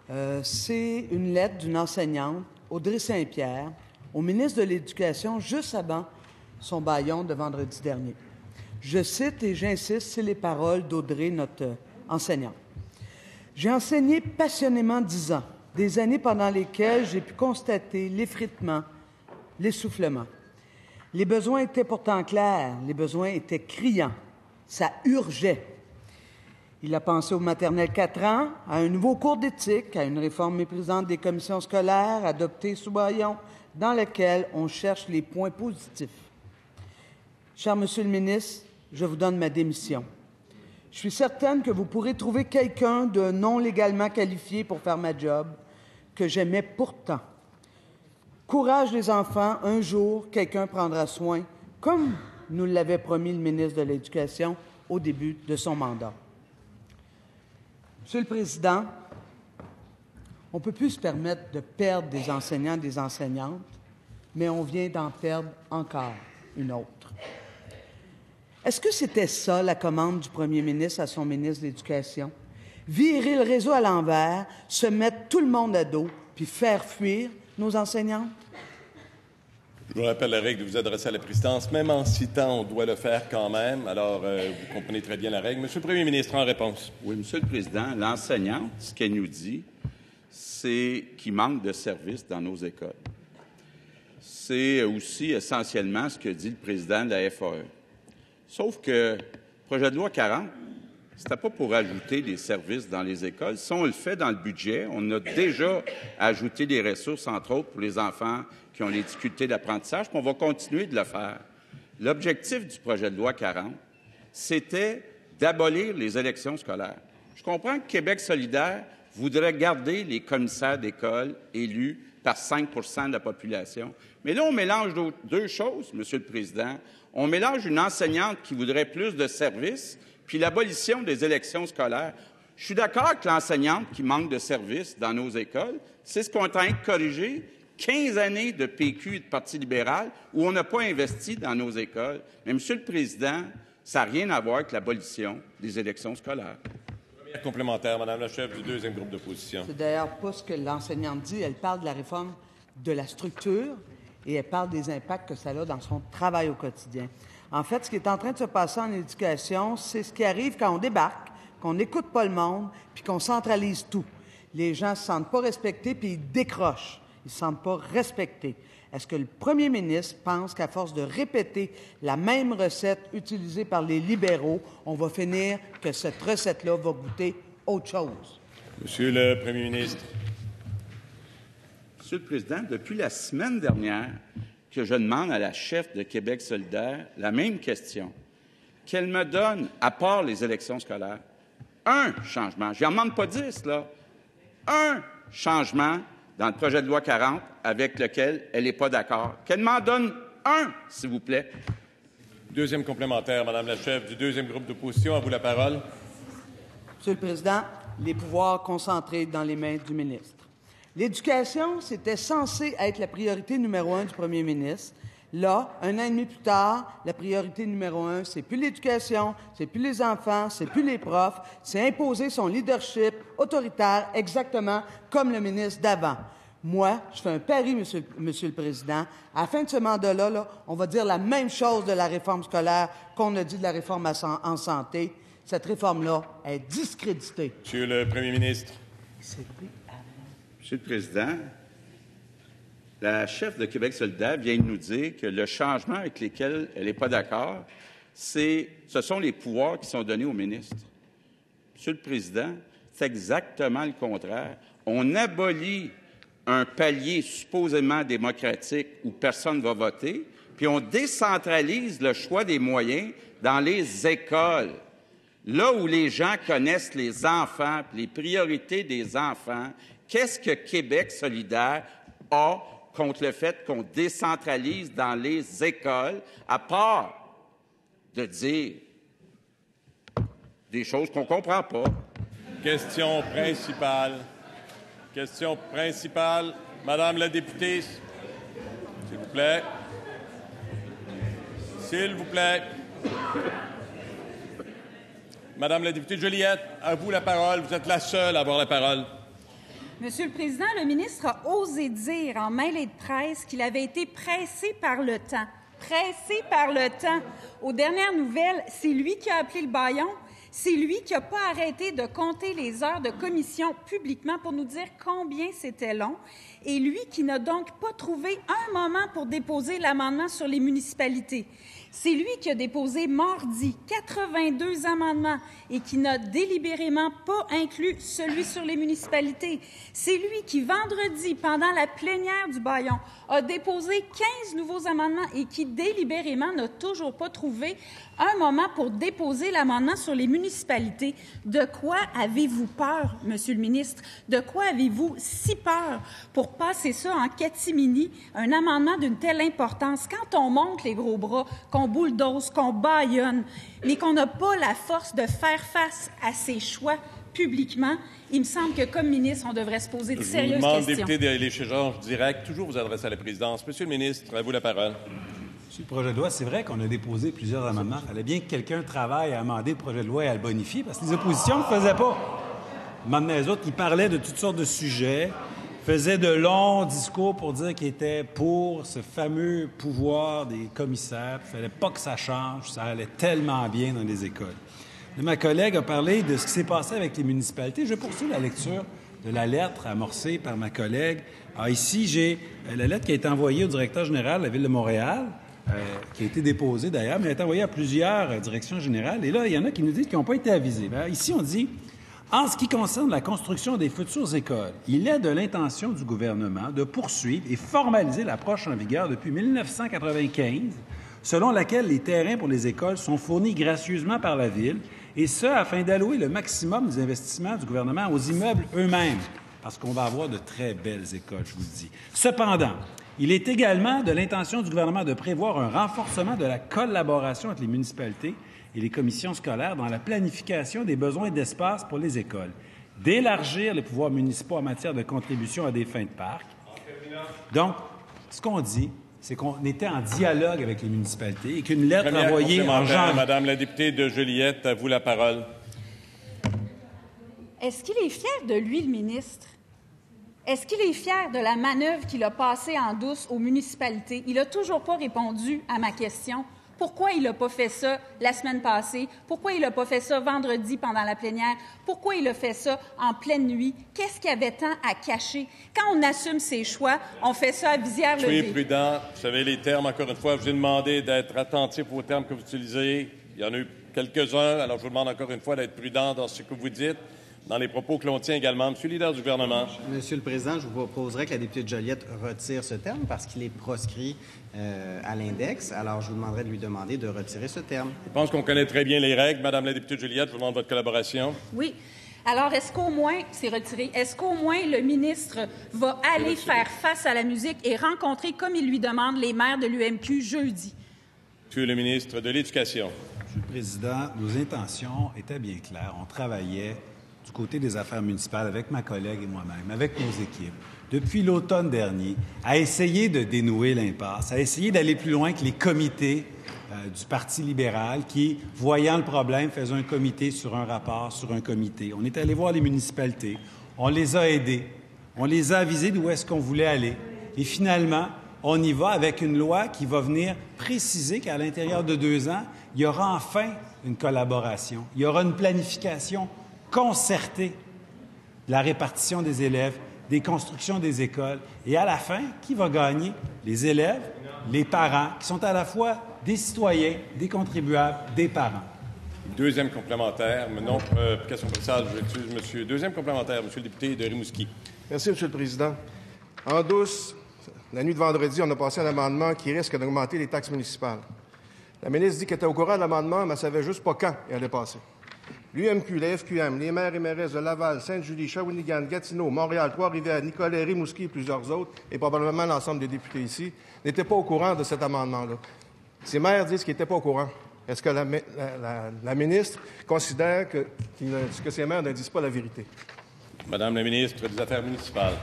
Euh, c'est une lettre d'une enseignante, Audrey Saint-Pierre, au ministre de l'Éducation juste avant son baillon de vendredi dernier. Je cite et j'insiste, c'est les paroles d'Audrey, notre enseignante. J'ai enseigné passionnément dix ans, des années pendant lesquelles j'ai pu constater l'effritement, l'essoufflement. Les besoins étaient pourtant clairs, les besoins étaient criants, ça urgeait. Il a pensé au maternel 4 ans, à un nouveau cours d'éthique, à une réforme méprisante des commissions scolaires adoptée sous Bayon, dans lequel on cherche les points positifs. Cher Monsieur le ministre, je vous donne ma démission. Je suis certaine que vous pourrez trouver quelqu'un de non légalement qualifié pour faire ma job, que j'aimais pourtant. Courage les enfants, un jour, quelqu'un prendra soin, comme nous l'avait promis le ministre de l'Éducation au début de son mandat. Monsieur le Président, on ne peut plus se permettre de perdre des enseignants, des enseignantes, mais on vient d'en perdre encore une autre. Est-ce que c'était ça la commande du premier ministre à son ministre de l'Éducation? Virer le réseau à l'envers, se mettre tout le monde à dos, puis faire fuir nos enseignantes? Je vous rappelle la règle de vous adresser à la présidence. Même en citant, on doit le faire quand même. Alors, euh, vous comprenez très bien la règle. Monsieur le Premier ministre, en réponse. Oui, Monsieur le Président, l'enseignante, ce qu'elle nous dit, c'est qu'il manque de services dans nos écoles. C'est aussi essentiellement ce que dit le président de la FAE. Sauf que le projet de loi 40, ce pas pour ajouter des services dans les écoles. Si on le fait dans le budget, on a déjà ajouté des ressources, entre autres, pour les enfants qui ont des difficultés d'apprentissage, puis on va continuer de le faire. L'objectif du projet de loi 40, c'était d'abolir les élections scolaires. Je comprends que Québec solidaire voudrait garder les commissaires d'école élus par 5% de la population. Mais là, on mélange deux choses, Monsieur le Président. On mélange une enseignante qui voudrait plus de services, puis l'abolition des élections scolaires. Je suis d'accord avec l'enseignante qui manque de services dans nos écoles. C'est ce qu'on est en train de corriger. 15 années de PQ et de Parti libéral où on n'a pas investi dans nos écoles. Mais, Monsieur le Président, ça n'a rien à voir avec l'abolition des élections scolaires. Première complémentaire, Madame la chef du deuxième groupe d'opposition. C'est d'ailleurs pas ce que l'enseignante dit. Elle parle de la réforme de la structure et elle parle des impacts que ça a dans son travail au quotidien. En fait, ce qui est en train de se passer en éducation, c'est ce qui arrive quand on débarque, qu'on n'écoute pas le monde, puis qu'on centralise tout. Les gens ne se sentent pas respectés, puis ils décrochent ils ne se sentent pas respectés. Est-ce que le premier ministre pense qu'à force de répéter la même recette utilisée par les libéraux, on va finir que cette recette-là va goûter autre chose? Monsieur le Premier ministre. Monsieur le Président, depuis la semaine dernière que je demande à la chef de Québec solidaire la même question, qu'elle me donne, à part les élections scolaires, un changement. Je n'en demande pas dix, là. Un changement dans le projet de loi 40 avec lequel elle n'est pas d'accord. Qu'elle m'en donne un, s'il vous plaît. Deuxième complémentaire, Madame la chef du deuxième groupe d'opposition. À vous la parole. Monsieur le Président, les pouvoirs concentrés dans les mains du ministre. L'éducation, c'était censé être la priorité numéro un du premier ministre. Là, un an et demi plus tard, la priorité numéro un, c'est plus l'éducation, c'est plus les enfants, c'est plus les profs, c'est imposer son leadership autoritaire exactement comme le ministre d'avant. Moi, je fais un pari, Monsieur, le Président. À la fin de ce mandat-là, on va dire la même chose de la réforme scolaire qu'on a dit de la réforme en santé. Cette réforme-là est discréditée. Monsieur le Premier ministre. Monsieur le Président, la chef de Québec solidaire vient de nous dire que le changement avec lequel elle n'est pas d'accord, ce sont les pouvoirs qui sont donnés au ministre. Monsieur le Président, c'est exactement le contraire. On abolit un palier supposément démocratique où personne ne va voter, puis on décentralise le choix des moyens dans les écoles. Là où les gens connaissent les enfants, les priorités des enfants, qu'est-ce que Québec solidaire a contre le fait qu'on décentralise dans les écoles, à part de dire des choses qu'on ne comprend pas? Question principale. Question principale. Madame la députée, s'il vous plaît. S'il vous plaît. Madame la députée Joliette, à vous la parole. Vous êtes la seule à avoir la parole. Monsieur le Président, le ministre a osé dire en mêlée de presse qu'il avait été pressé par le temps. Pressé par le temps. Aux dernières nouvelles, c'est lui qui a appelé le baillon. C'est lui qui n'a pas arrêté de compter les heures de commission publiquement pour nous dire combien c'était long. et lui qui n'a donc pas trouvé un moment pour déposer l'amendement sur les municipalités. C'est lui qui a déposé mardi 82 amendements et qui n'a délibérément pas inclus celui sur les municipalités. C'est lui qui, vendredi, pendant la plénière du Bayon, a déposé 15 nouveaux amendements et qui, délibérément, n'a toujours pas trouvé un moment pour déposer l'amendement sur les municipalités. De quoi avez-vous peur, Monsieur le ministre? De quoi avez-vous si peur pour passer ça en catimini, un amendement d'une telle importance? Quand on monte les gros bras, qu'on bulldoze, qu'on baillonne, mais qu'on n'a pas la force de faire face à ces choix publiquement, il me semble que, comme ministre, on devrait se poser de Je vous sérieuses demande questions. d'éviter des- l'échange direct. Toujours vous adresser à la présidence. Monsieur le ministre, à vous la parole. Sur le projet de loi, c'est vrai qu'on a déposé plusieurs amendements. Il fallait bien que quelqu'un travaille à amender le projet de loi et à le bonifier, parce que les oppositions ne le faisaient pas. Maintenant, les autres, ils parlaient de toutes sortes de sujets, faisaient de longs discours pour dire qu'ils étaient pour ce fameux pouvoir des commissaires. Il fallait pas que ça change, ça allait tellement bien dans les écoles. Ma collègue a parlé de ce qui s'est passé avec les municipalités. Je poursuis la lecture de la lettre amorcée par ma collègue. Alors ici, j'ai euh, la lettre qui a été envoyée au directeur général de la Ville de Montréal, qui a été déposée d'ailleurs, mais elle a été envoyée à plusieurs euh, directions générales. Et là, il y en a qui nous disent qu'ils n'ont pas été avisés. Ben, ici, on dit en ce qui concerne la construction des futures écoles, il est de l'intention du gouvernement de poursuivre et formaliser l'approche en vigueur depuis 1995, selon laquelle les terrains pour les écoles sont fournis gracieusement par la Ville, et ce, afin d'allouer le maximum des investissements du gouvernement aux immeubles eux-mêmes, parce qu'on va avoir de très belles écoles, je vous le dis. Cependant, il est également de l'intention du gouvernement de prévoir un renforcement de la collaboration entre les municipalités et les commissions scolaires dans la planification des besoins d'espace pour les écoles, d'élargir les pouvoirs municipaux en matière de contribution à des fins de parc. Donc, ce qu'on dit, c'est qu'on était en dialogue avec les municipalités et qu'une lettre Première envoyée en janvier... Madame la députée de Joliette, à vous la parole. Est-ce qu'il est fier de lui, le ministre? Est-ce qu'il est fier de la manœuvre qu'il a passée en douce aux municipalités? Il n'a toujours pas répondu à ma question. Pourquoi il n'a pas fait ça la semaine passée? Pourquoi il n'a pas fait ça vendredi pendant la plénière? Pourquoi il a fait ça en pleine nuit? Qu'est-ce qu'il y avait tant à cacher? Quand on assume ses choix, on fait ça à visière Soyez prudent. Vous savez les termes, encore une fois. Je vous ai demandé d'être attentif aux termes que vous utilisez. Il y en a eu quelques-uns. Alors, je vous demande encore une fois d'être prudent dans ce que vous dites, dans les propos que l'on tient également. Monsieur le leader du gouvernement. Monsieur le Président, je vous proposerai que la députée de Joliette retire ce terme parce qu'il est proscrit euh, à l'index. Alors, je vous demanderai de lui demander de retirer ce terme. Je pense qu'on connaît très bien les règles. Madame la députée de Juliette, je vous demande votre collaboration. Oui. Alors, est-ce qu'au moins, c'est retiré, est-ce qu'au moins le ministre va aller faire face à la musique et rencontrer, comme il lui demande, les maires de l'UMQ jeudi? Monsieur le ministre de l'Éducation. Monsieur le Président, nos intentions étaient bien claires. On travaillait du côté des affaires municipales avec ma collègue et moi-même, avec nos équipes, depuis l'automne dernier, à essayer de dénouer l'impasse, à essayer d'aller plus loin que les comités euh, du Parti libéral qui, voyant le problème, faisaient un comité sur un rapport sur un comité. On est allé voir les municipalités, on les a aidés, on les a avisés d'où est-ce qu'on voulait aller. Et finalement, on y va avec une loi qui va venir préciser qu'à l'intérieur de deux ans, il y aura enfin une collaboration, il y aura une planification concertée de la répartition des élèves, des constructions des écoles. Et à la fin, qui va gagner? Les élèves, les parents, qui sont à la fois des citoyens, des contribuables, des parents. Deuxième complémentaire. Non, euh, question je excuse, monsieur. Deuxième complémentaire, monsieur le député de Rimouski. Merci, Monsieur le Président. En douce, la nuit de vendredi, on a passé un amendement qui risque d'augmenter les taxes municipales. La ministre dit qu'elle était au courant de l'amendement, mais elle ne savait juste pas quand elle allait passer. L'UMQ, la FQM, les maires et mairesses de Laval, Sainte-Julie, Shawinigan, Gatineau, Montréal, Trois-Rivières, Nicolet, Rimouski et plusieurs autres, et probablement l'ensemble des députés ici, n'étaient pas au courant de cet amendement-là. Ces maires disent qu'ils n'étaient pas au courant. Est-ce que la, la- la- la ministre considère que, ne- que ces maires ne disent pas la vérité? Madame la ministre des Affaires municipales.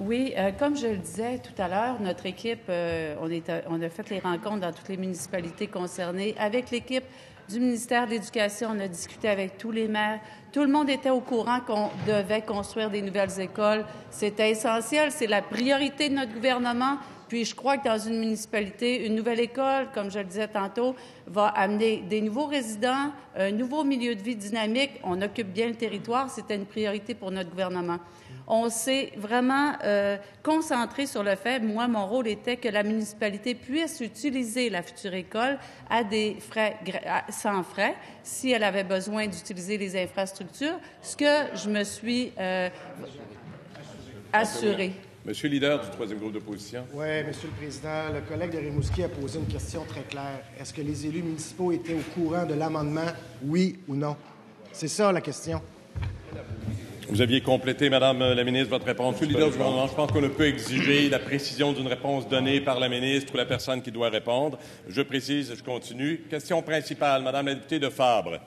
Oui, euh, comme je le disais tout à l'heure, notre équipe, euh, on, est, à- on a fait les rencontres dans toutes les municipalités concernées. Avec l'équipe du ministère de l'Éducation, on a discuté avec tous les maires. Tout le monde était au courant qu'on devait construire des nouvelles écoles. C'était essentiel, c'est la priorité de notre gouvernement. Puis je crois que dans une municipalité, une nouvelle école, comme je le disais tantôt, va amener des nouveaux résidents, un nouveau milieu de vie dynamique. On occupe bien le territoire, c'était une priorité pour notre gouvernement. On s'est vraiment euh, concentré sur le fait, moi, mon rôle était que la municipalité puisse utiliser la future école à des frais, sans frais, si elle avait besoin d'utiliser les infrastructures, ce que je me suis euh, assuré. Monsieur le leader du troisième groupe d'opposition. Oui, Monsieur le Président, le collègue de Rimouski a posé une question très claire. Est-ce que les élus municipaux étaient au courant de l'amendement, oui ou non? C'est ça la question. Vous aviez complété, Madame la ministre, votre réponse. Monsieur le leader du gouvernement, je pense qu'on ne peut exiger la précision d'une réponse donnée par la ministre ou la personne qui doit répondre. Je précise, je continue. Question principale, Madame la députée de Fabre.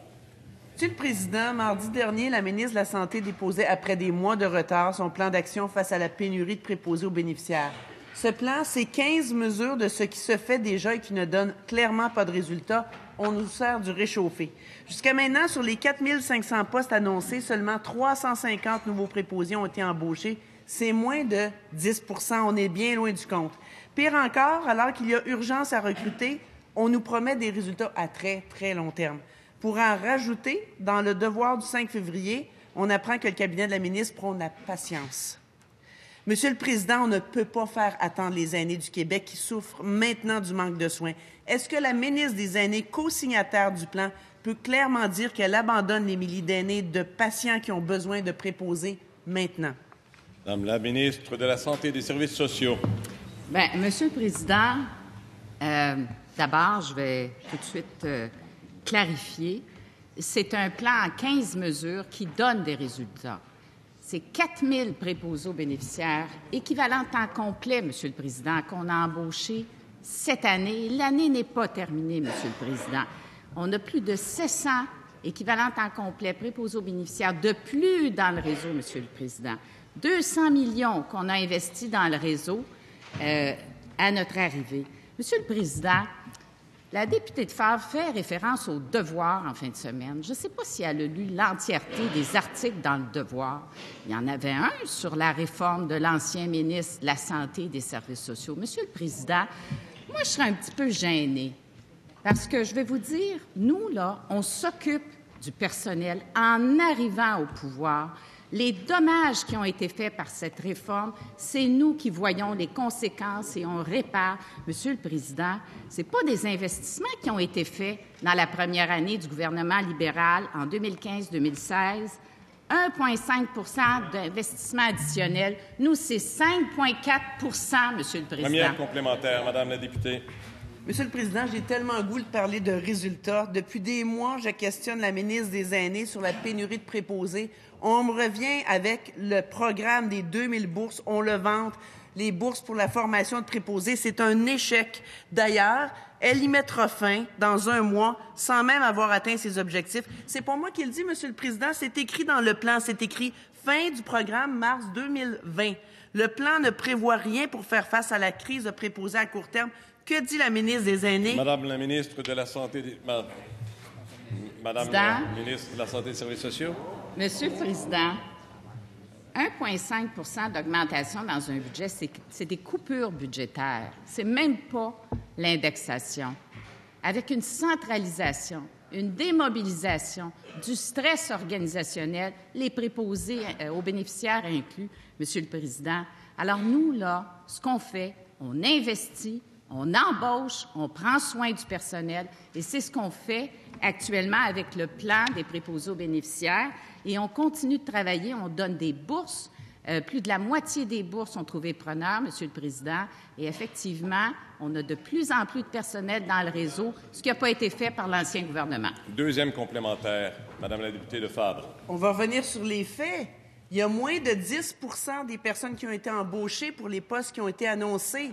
Monsieur le Président, mardi dernier, la ministre de la Santé déposait, après des mois de retard, son plan d'action face à la pénurie de préposés aux bénéficiaires. Ce plan, c'est 15 mesures de ce qui se fait déjà et qui ne donne clairement pas de résultats. On nous sert du réchauffé. Jusqu'à maintenant, sur les 4 500 postes annoncés, seulement 350 nouveaux préposés ont été embauchés. C'est moins de 10% On est bien loin du compte. Pire encore, alors qu'il y a urgence à recruter, on nous promet des résultats à très, très long terme. Pour en rajouter, dans le devoir du 5 février, on apprend que le cabinet de la ministre prône la patience. Monsieur le Président, on ne peut pas faire attendre les aînés du Québec qui souffrent maintenant du manque de soins. Est-ce que la ministre des Aînés, co-signataire du plan, peut clairement dire qu'elle abandonne les milliers d'aînés de patients qui ont besoin de préposer maintenant? Madame la ministre de la Santé et des Services sociaux. Bien, Monsieur le Président, euh, d'abord, je vais tout de suite euh, clarifier, c'est un plan à 15 mesures qui donne des résultats. C'est 4 000 préposés aux bénéficiaires, équivalent temps complet, Monsieur le Président, qu'on a embauché cette année. L'année n'est pas terminée, Monsieur le Président. On a plus de 700 équivalents temps complet préposés aux bénéficiaires de plus dans le réseau, Monsieur le Président. 200 millions qu'on a investis dans le réseau euh, à notre arrivée. Monsieur le Président, la députée de Favre fait référence au devoir en fin de semaine. Je ne sais pas si elle a lu l'entièreté des articles dans le devoir. Il y en avait un sur la réforme de l'ancien ministre de la Santé et des Services sociaux. Monsieur le Président, moi, je serais un petit peu gênée parce que je vais vous dire, nous, là, on s'occupe du personnel en arrivant au pouvoir les dommages qui ont été faits par cette réforme, c'est nous qui voyons les conséquences et on répare. Monsieur le Président, ce pas des investissements qui ont été faits dans la première année du gouvernement libéral en 2015-2016. 1,5% d'investissement additionnel. Nous, c'est 5,4% Monsieur le Président. Première complémentaire, Madame la députée. Monsieur le Président, j'ai tellement goût de parler de résultats. Depuis des mois, je questionne la ministre des Aînés sur la pénurie de préposés. On me revient avec le programme des 2000 bourses. On le vante. Les bourses pour la formation de préposés, c'est un échec. D'ailleurs, elle y mettra fin dans un mois sans même avoir atteint ses objectifs. C'est pas moi qui le dis, Monsieur le Président, c'est écrit dans le plan, c'est écrit fin du programme mars 2020. Le plan ne prévoit rien pour faire face à la crise de préposés à court terme. Que dit la ministre des Aînés? Madame la ministre de la Santé... Madame la ministre de la Santé et des Services sociaux? Monsieur le Président, 1,5% d'augmentation dans un budget, c'est des coupures budgétaires. C'est même pas l'indexation. Avec une centralisation, une démobilisation, du stress organisationnel, les préposés euh, aux bénéficiaires inclus, Monsieur le Président. Alors nous, là, ce qu'on fait, on investit, on embauche, on prend soin du personnel, et c'est ce qu'on fait actuellement avec le plan des préposés aux bénéficiaires. Et on continue de travailler, on donne des bourses. Euh, plus de la moitié des bourses sont trouvées preneurs, Monsieur le Président. Et effectivement, on a de plus en plus de personnel dans le réseau, ce qui n'a pas été fait par l'ancien gouvernement. Deuxième complémentaire, Madame la députée de Fabre. On va revenir sur les faits. Il y a moins de 10% des personnes qui ont été embauchées pour les postes qui ont été annoncés.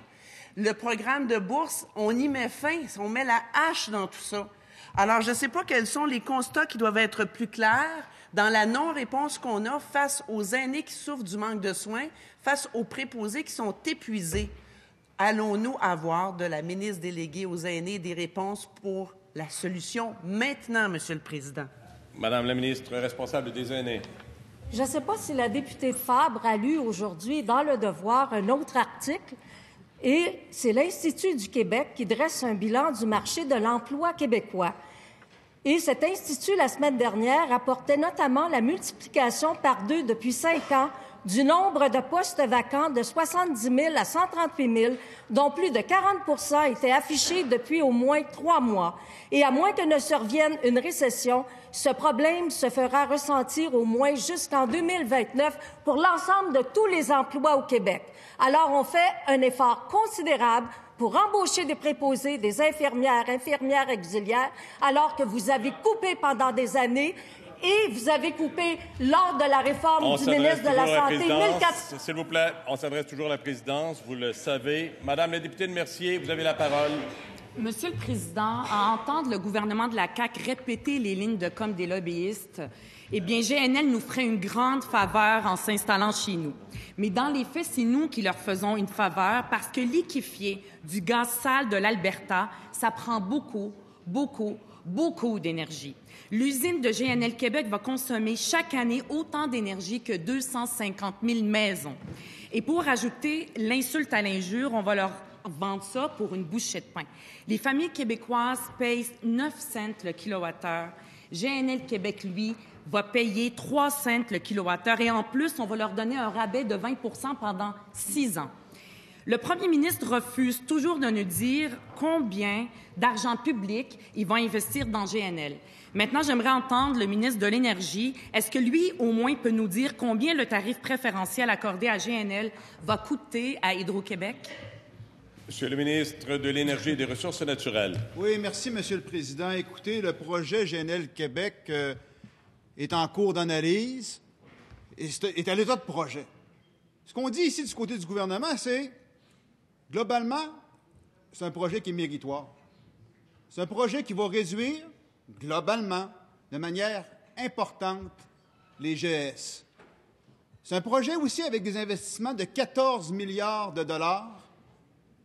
Le programme de bourse, on y met fin, on met la hache dans tout ça. Alors, je ne sais pas quels sont les constats qui doivent être plus clairs dans la non-réponse qu'on a face aux aînés qui souffrent du manque de soins, face aux préposés qui sont épuisés. Allons-nous avoir de la ministre déléguée aux aînés des réponses pour la solution maintenant, Monsieur le Président? Madame la ministre responsable des aînés. Je ne sais pas si la députée Fabre a lu aujourd'hui dans Le Devoir un autre article et c'est l'Institut du Québec qui dresse un bilan du marché de l'emploi québécois. Et cet institut, la semaine dernière, apportait notamment la multiplication par deux depuis cinq ans du nombre de postes vacants de 70 000 à 138 000, dont plus de 40% étaient affichés depuis au moins trois mois. Et à moins que ne survienne une récession, ce problème se fera ressentir au moins jusqu'en 2029 pour l'ensemble de tous les emplois au Québec. Alors, on fait un effort considérable pour embaucher des préposés, des infirmières, infirmières auxiliaires, alors que vous avez coupé pendant des années et vous avez coupé lors de la réforme On du ministre de la Santé présidence. 1400. S'il vous plaît, on s'adresse toujours à la présidence, vous le savez. Madame la députée de Mercier, vous avez la parole. Monsieur le Président, à entendre le gouvernement de la CAQ répéter les lignes de com des lobbyistes, eh bien, GNL nous ferait une grande faveur en s'installant chez nous. Mais dans les faits, c'est nous qui leur faisons une faveur parce que liquéfier du gaz sale de l'Alberta, ça prend beaucoup, beaucoup, beaucoup d'énergie. L'usine de GNL Québec va consommer chaque année autant d'énergie que 250 000 maisons. Et pour ajouter l'insulte à l'injure, on va leur vendre ça pour une bouchée de pain. Les familles québécoises payent 9 cents le kilowattheure. GNL Québec, lui, va payer 3 cents le kilowattheure et en plus, on va leur donner un rabais de 20% pendant six ans. Le premier ministre refuse toujours de nous dire combien d'argent public il va investir dans GNL. Maintenant, j'aimerais entendre le ministre de l'Énergie. Est-ce que lui, au moins, peut nous dire combien le tarif préférentiel accordé à GNL va coûter à Hydro-Québec? Monsieur le ministre de l'Énergie et des Ressources naturelles. Oui, merci, Monsieur le Président. Écoutez, le projet GNL Québec euh, est en cours d'analyse et est à l'état de projet. Ce qu'on dit ici du côté du gouvernement, c'est globalement, c'est un projet qui est méritoire. C'est un projet qui va réduire globalement, de manière importante, les GS. C'est un projet aussi avec des investissements de 14 milliards de dollars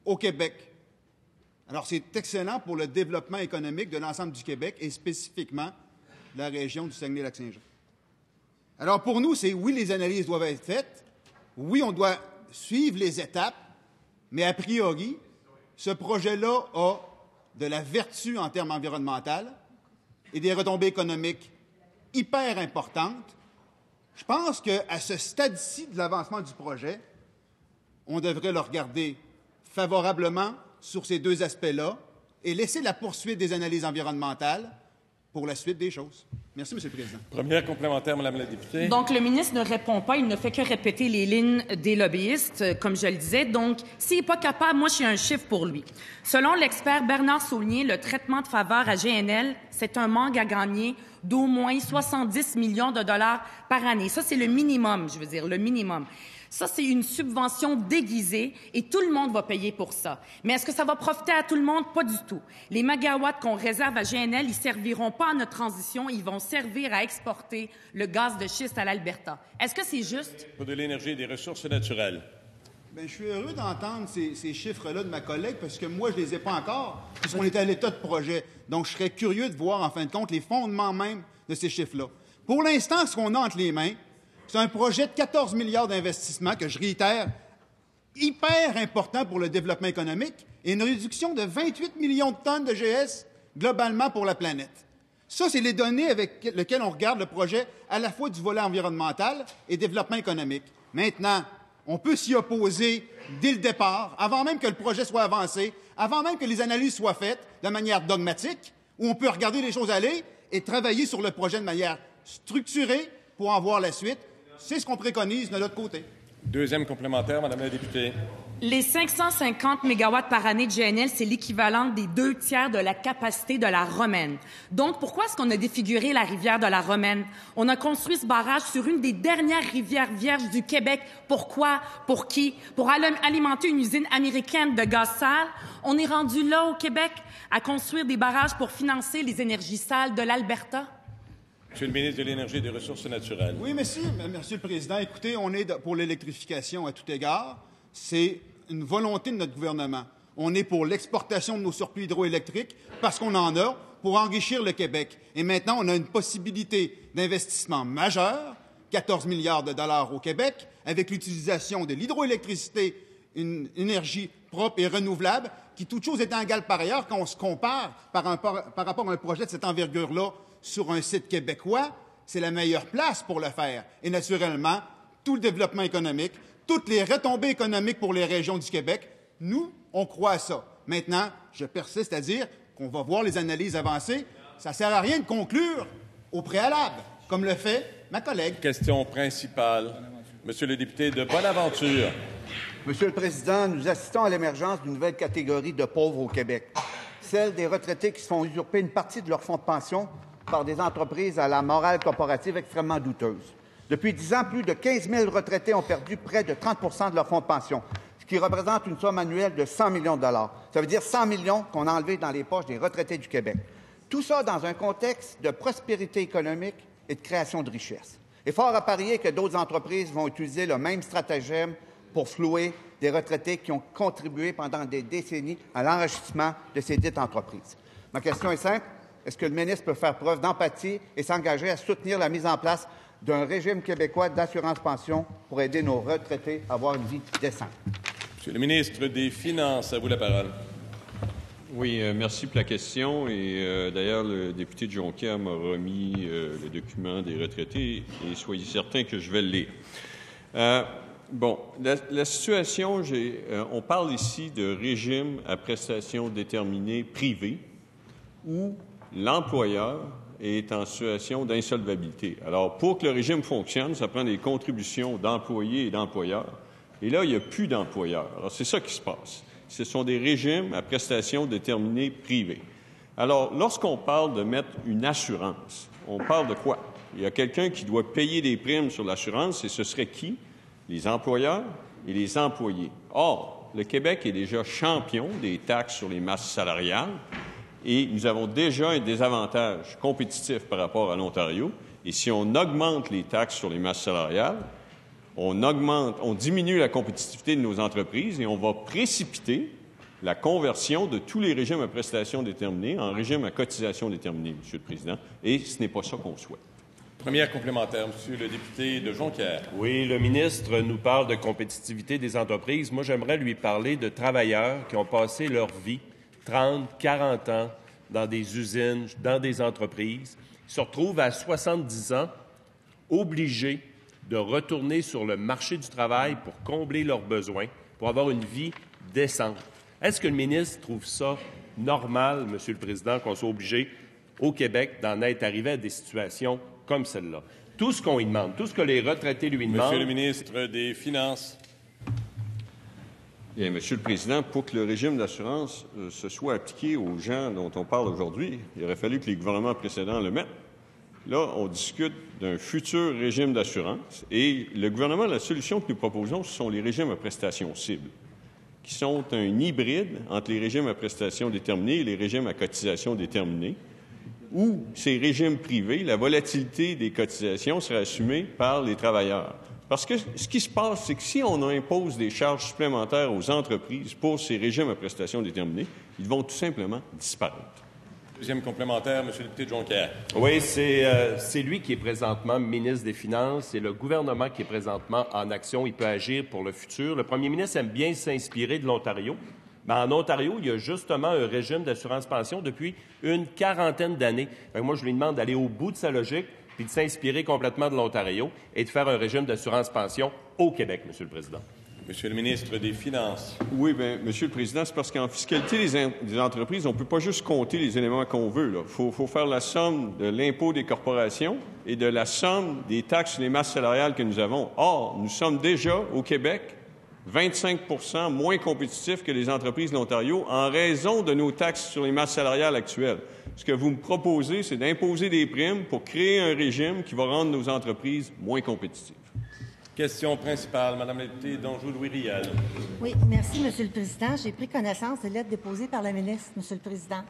au Québec. Alors, c'est excellent pour le développement économique de l'ensemble du Québec et spécifiquement la région du Saguenay-Lac-Saint-Jean. Alors, pour nous, c'est oui, les analyses doivent être faites. Oui, on doit suivre les étapes, mais a priori, ce projet-là a de la vertu en termes environnementaux et des retombées économiques hyper importantes. Je pense qu'à ce stade-ci de l'avancement du projet, on devrait le regarder favorablement sur ces deux aspects-là et laisser la poursuite des analyses environnementales pour la suite des choses. Merci, Monsieur le Président. Première complémentaire, Madame la députée. Donc, le ministre ne répond pas, il ne fait que répéter les lignes des lobbyistes, euh, comme je le disais. Donc, s'il n'est pas capable, moi, j'ai un chiffre pour lui. Selon l'expert Bernard Saulnier, le traitement de faveur à GNL, c'est un manque à gagner d'au moins 70 millions de dollars par année. Ça, c'est le minimum, je veux dire, le minimum. Ça, c'est une subvention déguisée et tout le monde va payer pour ça. Mais est-ce que ça va profiter à tout le monde? Pas du tout. Les mégawatts qu'on réserve à GNL, ils serviront pas à notre transition, ils vont servir à exporter le gaz de schiste à l'Alberta. Est-ce que c'est juste? Pour de l'Énergie et des Ressources naturelles. Bien, je suis heureux d'entendre ces, ces chiffres-là de ma collègue parce que moi, je ne les ai pas encore, puisqu'on est à l'état de projet. Donc, je serais curieux de voir, en fin de compte, les fondements même de ces chiffres-là. Pour l'instant, ce qu'on a entre les mains, c'est un projet de 14 milliards d'investissements que je réitère, hyper important pour le développement économique et une réduction de 28 millions de tonnes de GS globalement pour la planète. Ça, c'est les données avec lesquelles on regarde le projet à la fois du volet environnemental et développement économique. Maintenant, on peut s'y opposer dès le départ, avant même que le projet soit avancé, avant même que les analyses soient faites de manière dogmatique, où on peut regarder les choses aller et travailler sur le projet de manière structurée pour en voir la suite. C'est ce qu'on préconise de l'autre côté. Deuxième complémentaire, Madame la députée. Les 550 mégawatts par année de GNL, c'est l'équivalent des deux tiers de la capacité de la Romaine. Donc, pourquoi est-ce qu'on a défiguré la rivière de la Romaine? On a construit ce barrage sur une des dernières rivières vierges du Québec. Pourquoi? Pour qui? Pour al- alimenter une usine américaine de gaz sale? On est rendu là, au Québec, à construire des barrages pour financer les énergies sales de l'Alberta? Monsieur le ministre de l'Énergie et des Ressources naturelles. Oui, monsieur, le Président. Écoutez, on est pour l'électrification à tout égard. C'est une volonté de notre gouvernement. On est pour l'exportation de nos surplus hydroélectriques parce qu'on en a pour enrichir le Québec. Et maintenant, on a une possibilité d'investissement majeur, 14 milliards de dollars au Québec, avec l'utilisation de l'hydroélectricité, une énergie propre et renouvelable, qui, toute chose étant égale par ailleurs, quand on se compare par rapport à un projet de cette envergure-là sur un site québécois, c'est la meilleure place pour le faire. Et naturellement, tout le développement économique, toutes les retombées économiques pour les régions du Québec. Nous, on croit à ça. Maintenant, je persiste à dire qu'on va voir les analyses avancées. Ça ne sert à rien de conclure au préalable, comme le fait ma collègue. Question principale. Monsieur le député de Bonaventure. Monsieur le Président, nous assistons à l'émergence d'une nouvelle catégorie de pauvres au Québec, celle des retraités qui se font usurper une partie de leur fonds de pension par des entreprises à la morale corporative extrêmement douteuse. Depuis dix ans, plus de 15 000 retraités ont perdu près de 30% de leur fonds de pension, ce qui représente une somme annuelle de 100 millions de dollars. Ça veut dire 100 millions qu'on a enlevés dans les poches des retraités du Québec. Tout ça dans un contexte de prospérité économique et de création de richesses. Et fort à parier que d'autres entreprises vont utiliser le même stratagème pour flouer des retraités qui ont contribué pendant des décennies à l'enrichissement de ces dites entreprises. Ma question est simple. Est-ce que le ministre peut faire preuve d'empathie et s'engager à soutenir la mise en place d'un régime québécois d'assurance pension pour aider nos retraités à avoir une vie décente? Monsieur le ministre des Finances, à vous la parole. Oui, euh, merci pour la question. Et euh, d'ailleurs, le député de Jonquière m'a remis euh, le document des retraités et soyez certains que je vais le lire. bon, la, la situation, on parle ici de régime à prestations déterminées privées où l'employeur est en situation d'insolvabilité. Alors, pour que le régime fonctionne, ça prend des contributions d'employés et d'employeurs. Et là, il n'y a plus d'employeurs. Alors, c'est ça qui se passe. Ce sont des régimes à prestations déterminées privées. Alors, lorsqu'on parle de mettre une assurance, on parle de quoi? Il y a quelqu'un qui doit payer des primes sur l'assurance, et ce serait qui? Les employeurs et les employés. Or, le Québec est déjà champion des taxes sur les masses salariales et nous avons déjà un désavantage compétitif par rapport à l'Ontario. Et si on augmente les taxes sur les masses salariales, on augmente, on diminue la compétitivité de nos entreprises et on va précipiter la conversion de tous les régimes à prestations déterminées en régime à cotisation déterminée, Monsieur le Président, et ce n'est pas ça qu'on souhaite. Première complémentaire, Monsieur le député de Jonquière. Oui, le ministre nous parle de compétitivité des entreprises. Moi, j'aimerais lui parler de travailleurs qui ont passé leur vie 30, 40 ans dans des usines, dans des entreprises, se retrouvent à 70 ans obligés de retourner sur le marché du travail pour combler leurs besoins, pour avoir une vie décente. Est-ce que le ministre trouve ça normal, Monsieur le Président, qu'on soit obligé au Québec d'en être arrivé à des situations comme celle-là? Tout ce qu'on lui demande, tout ce que les retraités lui demandent. Monsieur le ministre des Finances. Monsieur le Président, pour que le régime d'assurance euh, se soit appliqué aux gens dont on parle aujourd'hui, il aurait fallu que les gouvernements précédents le mettent. Là, on discute d'un futur régime d'assurance et le gouvernement, la solution que nous proposons, ce sont les régimes à prestations cibles, qui sont un hybride entre les régimes à prestations déterminées et les régimes à cotisation déterminée, où ces régimes privés, la volatilité des cotisations sera assumée par les travailleurs. Parce que ce qui se passe, c'est que si on impose des charges supplémentaires aux entreprises pour ces régimes à prestations déterminées, ils vont tout simplement disparaître. Deuxième complémentaire, M. le député Jonquière. Oui, euh, c'est lui qui est présentement ministre des Finances. C'est le gouvernement qui est présentement en action. Il peut agir pour le futur. Le premier ministre aime bien s'inspirer de l'Ontario. Mais en Ontario, il y a justement un régime d'assurance-pension depuis une quarantaine d'années. Moi, je lui demande d'aller au bout de sa logique puis de s'inspirer complètement de l'Ontario et de faire un régime d'assurance-pension au Québec, Monsieur le Président. Monsieur le ministre des Finances. Oui, bien, Monsieur le Président, c'est parce qu'en fiscalité des, entreprises, on ne peut pas juste compter les éléments qu'on veut. Il faut, faut, faire la somme de l'impôt des corporations et de la somme des taxes sur les masses salariales que nous avons. Or, nous sommes déjà, au Québec, 25% moins compétitifs que les entreprises de l'Ontario en raison de nos taxes sur les masses salariales actuelles. Ce que vous me proposez, c'est d'imposer des primes pour créer un régime qui va rendre nos entreprises moins compétitives. Question principale, Madame la députée d'Anjou-Louis Riel. Oui, merci, Monsieur le Président. J'ai pris connaissance des lettres déposées par la ministre, Monsieur le Président.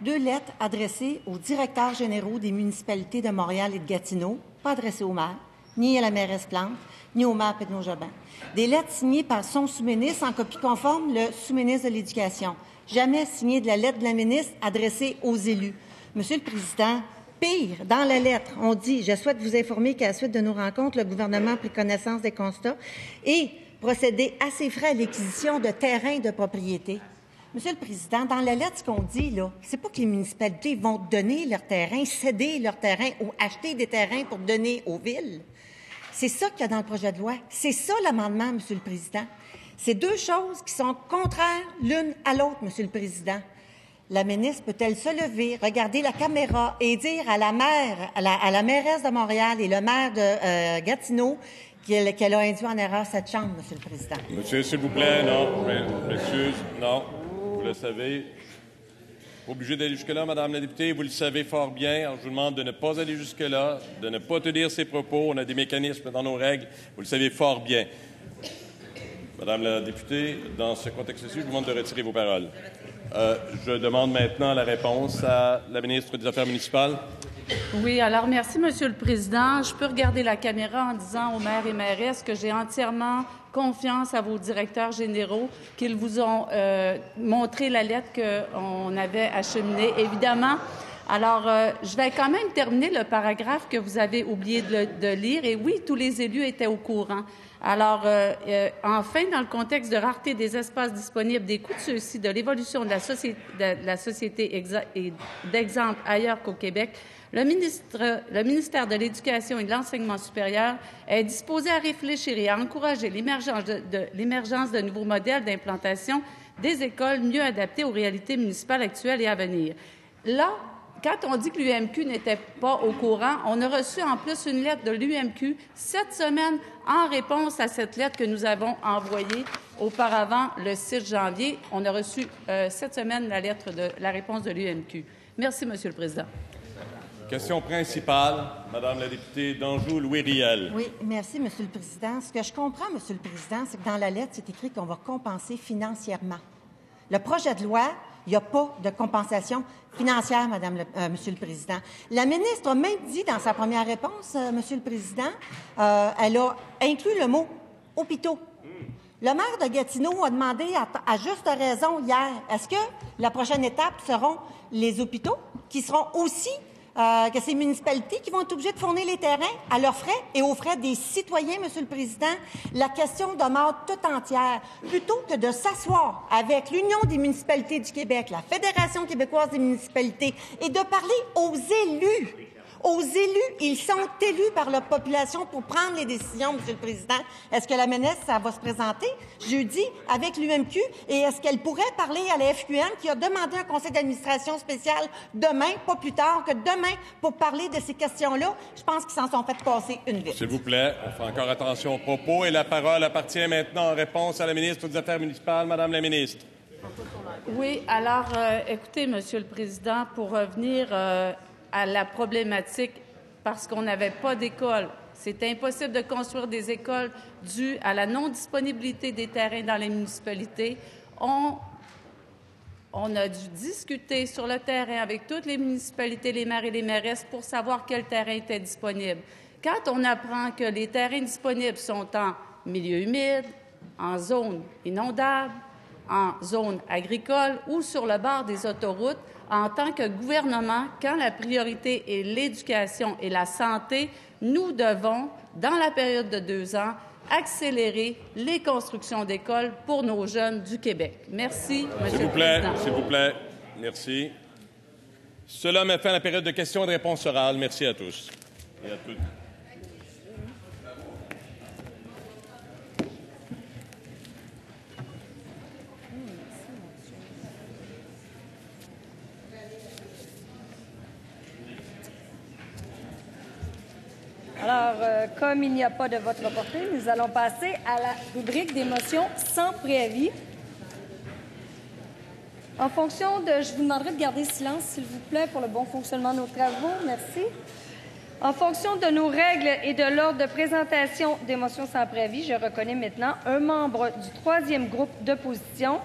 Deux lettres adressées aux directeurs généraux des municipalités de Montréal et de Gatineau, pas adressées au maire, ni à la mairesse Plante, ni au maire Pedno-Jobin. Des lettres signées par son sous-ministre en copie conforme, le sous-ministre de l'Éducation jamais signé de la lettre de la ministre adressée aux élus. Monsieur le Président, pire, dans la lettre, on dit Je souhaite vous informer qu'à la suite de nos rencontres, le gouvernement a pris connaissance des constats et procédé à ses frais à l'acquisition de terrains de propriété. Monsieur le Président, dans la lettre, ce qu'on dit, là, c'est pas que les municipalités vont donner leurs terrains, céder leurs terrains ou acheter des terrains pour donner aux villes. C'est ça qu'il y a dans le projet de loi. C'est ça l'amendement, Monsieur le Président. C'est deux choses qui sont contraires l'une à l'autre, Monsieur le Président. La ministre peut-elle se lever, regarder la caméra et dire à la maire, à la, à mairesse de Montréal et le maire de euh, Gatineau qu'elle qu'elle a induit en erreur cette Chambre, Monsieur le Président? Monsieur, s'il vous plaît, non. Monsieur, non. Vous le savez. Obligé d'aller jusque-là, Madame la députée. Vous le savez fort bien. Alors, je vous demande de ne pas aller jusque-là, de ne pas tenir ces propos. On a des mécanismes dans nos règles. Vous le savez fort bien. Madame la députée, dans ce contexte-ci, je vous demande de retirer vos paroles. Euh, je demande maintenant la réponse à la ministre des Affaires municipales. Oui, alors merci, Monsieur le Président. Je peux regarder la caméra en disant aux maires et mairesses que j'ai entièrement confiance à vos directeurs généraux, qu'ils vous ont euh, montré la lettre qu'on avait acheminée. Évidemment, alors, euh, je vais quand même terminer le paragraphe que vous avez oublié de, lire. Et oui, tous les élus étaient au courant. Alors, euh, enfin, dans le contexte de rareté des espaces disponibles, des coûts de ceux-ci, de l'évolution de de la société et d'exemple ailleurs qu'au Québec, le, ministère de l'Éducation et de l'Enseignement supérieur est disposé à réfléchir et à encourager l'émergence de, de, de nouveaux modèles d'implantation des écoles mieux adaptées aux réalités municipales actuelles et à venir. Là, quand on dit que l'UMQ n'était pas au courant, on a reçu en plus une lettre de l'UMQ cette semaine en réponse à cette lettre que nous avons envoyée auparavant le 6 janvier. On a reçu euh, cette semaine la lettre de la réponse de l'UMQ. Merci, Monsieur le Président. Question principale, Madame la députée d'Anjou, Louis Riel. Oui, merci, Monsieur le Président. Ce que je comprends, Monsieur le Président, c'est que dans la lettre, c'est écrit qu'on va compenser financièrement. Le projet de loi, il n'y a pas de compensation financière, Madame le, euh, Monsieur le Président. La ministre a même dit dans sa première réponse, euh, Monsieur le Président, euh, elle a inclus le mot hôpitaux. Le maire de Gatineau a demandé à, à juste raison hier, est-ce que la prochaine étape seront les hôpitaux qui seront aussi euh, que ces municipalités qui vont être obligées de fournir les terrains à leurs frais et aux frais des citoyens, Monsieur le Président, la question demeure toute entière. Plutôt que de s'asseoir avec l'Union des municipalités du Québec, la Fédération québécoise des municipalités, et de parler aux élus aux élus. Ils sont élus par la population pour prendre les décisions, Monsieur le Président. Est-ce que la ministre, ça va se présenter? Jeudi avec l'UMQ et est-ce qu'elle pourrait parler à la FQM qui a demandé un conseil d'administration spécial demain, pas plus tard que demain, pour parler de ces questions-là? Je pense qu'ils s'en sont fait passer une vite. S'il vous plaît, on fait encore attention aux propos et la parole appartient maintenant en réponse à la ministre des Affaires municipales, Madame la ministre. Oui, alors, euh, écoutez, Monsieur le Président, pour revenir euh, à la problématique parce qu'on n'avait pas d'école. C'est impossible de construire des écoles dues à la non-disponibilité des terrains dans les municipalités. On, on a dû discuter sur le terrain avec toutes les municipalités, les maires et les mairesses pour savoir quel terrain était disponible. Quand on apprend que les terrains disponibles sont en milieu humide, en zone inondable, en zone agricole ou sur le bord des autoroutes, en tant que gouvernement, quand la priorité est l'éducation et la santé, nous devons, dans la période de deux ans, accélérer les constructions d'écoles pour nos jeunes du Québec. Merci, Monsieur S'il vous plaît, le Président. s'il vous plaît. Merci. Cela met fin à la période de questions et de réponses orales. Merci à tous et à toutes. Alors, euh, comme il n'y a pas de vote reporté, nous allons passer à la rubrique des motions sans préavis. En fonction de... Je vous demanderai de garder silence, s'il vous plaît, pour le bon fonctionnement de nos travaux. Merci. En fonction de nos règles et de l'ordre de présentation des motions sans préavis, je reconnais maintenant un membre du troisième groupe d'opposition,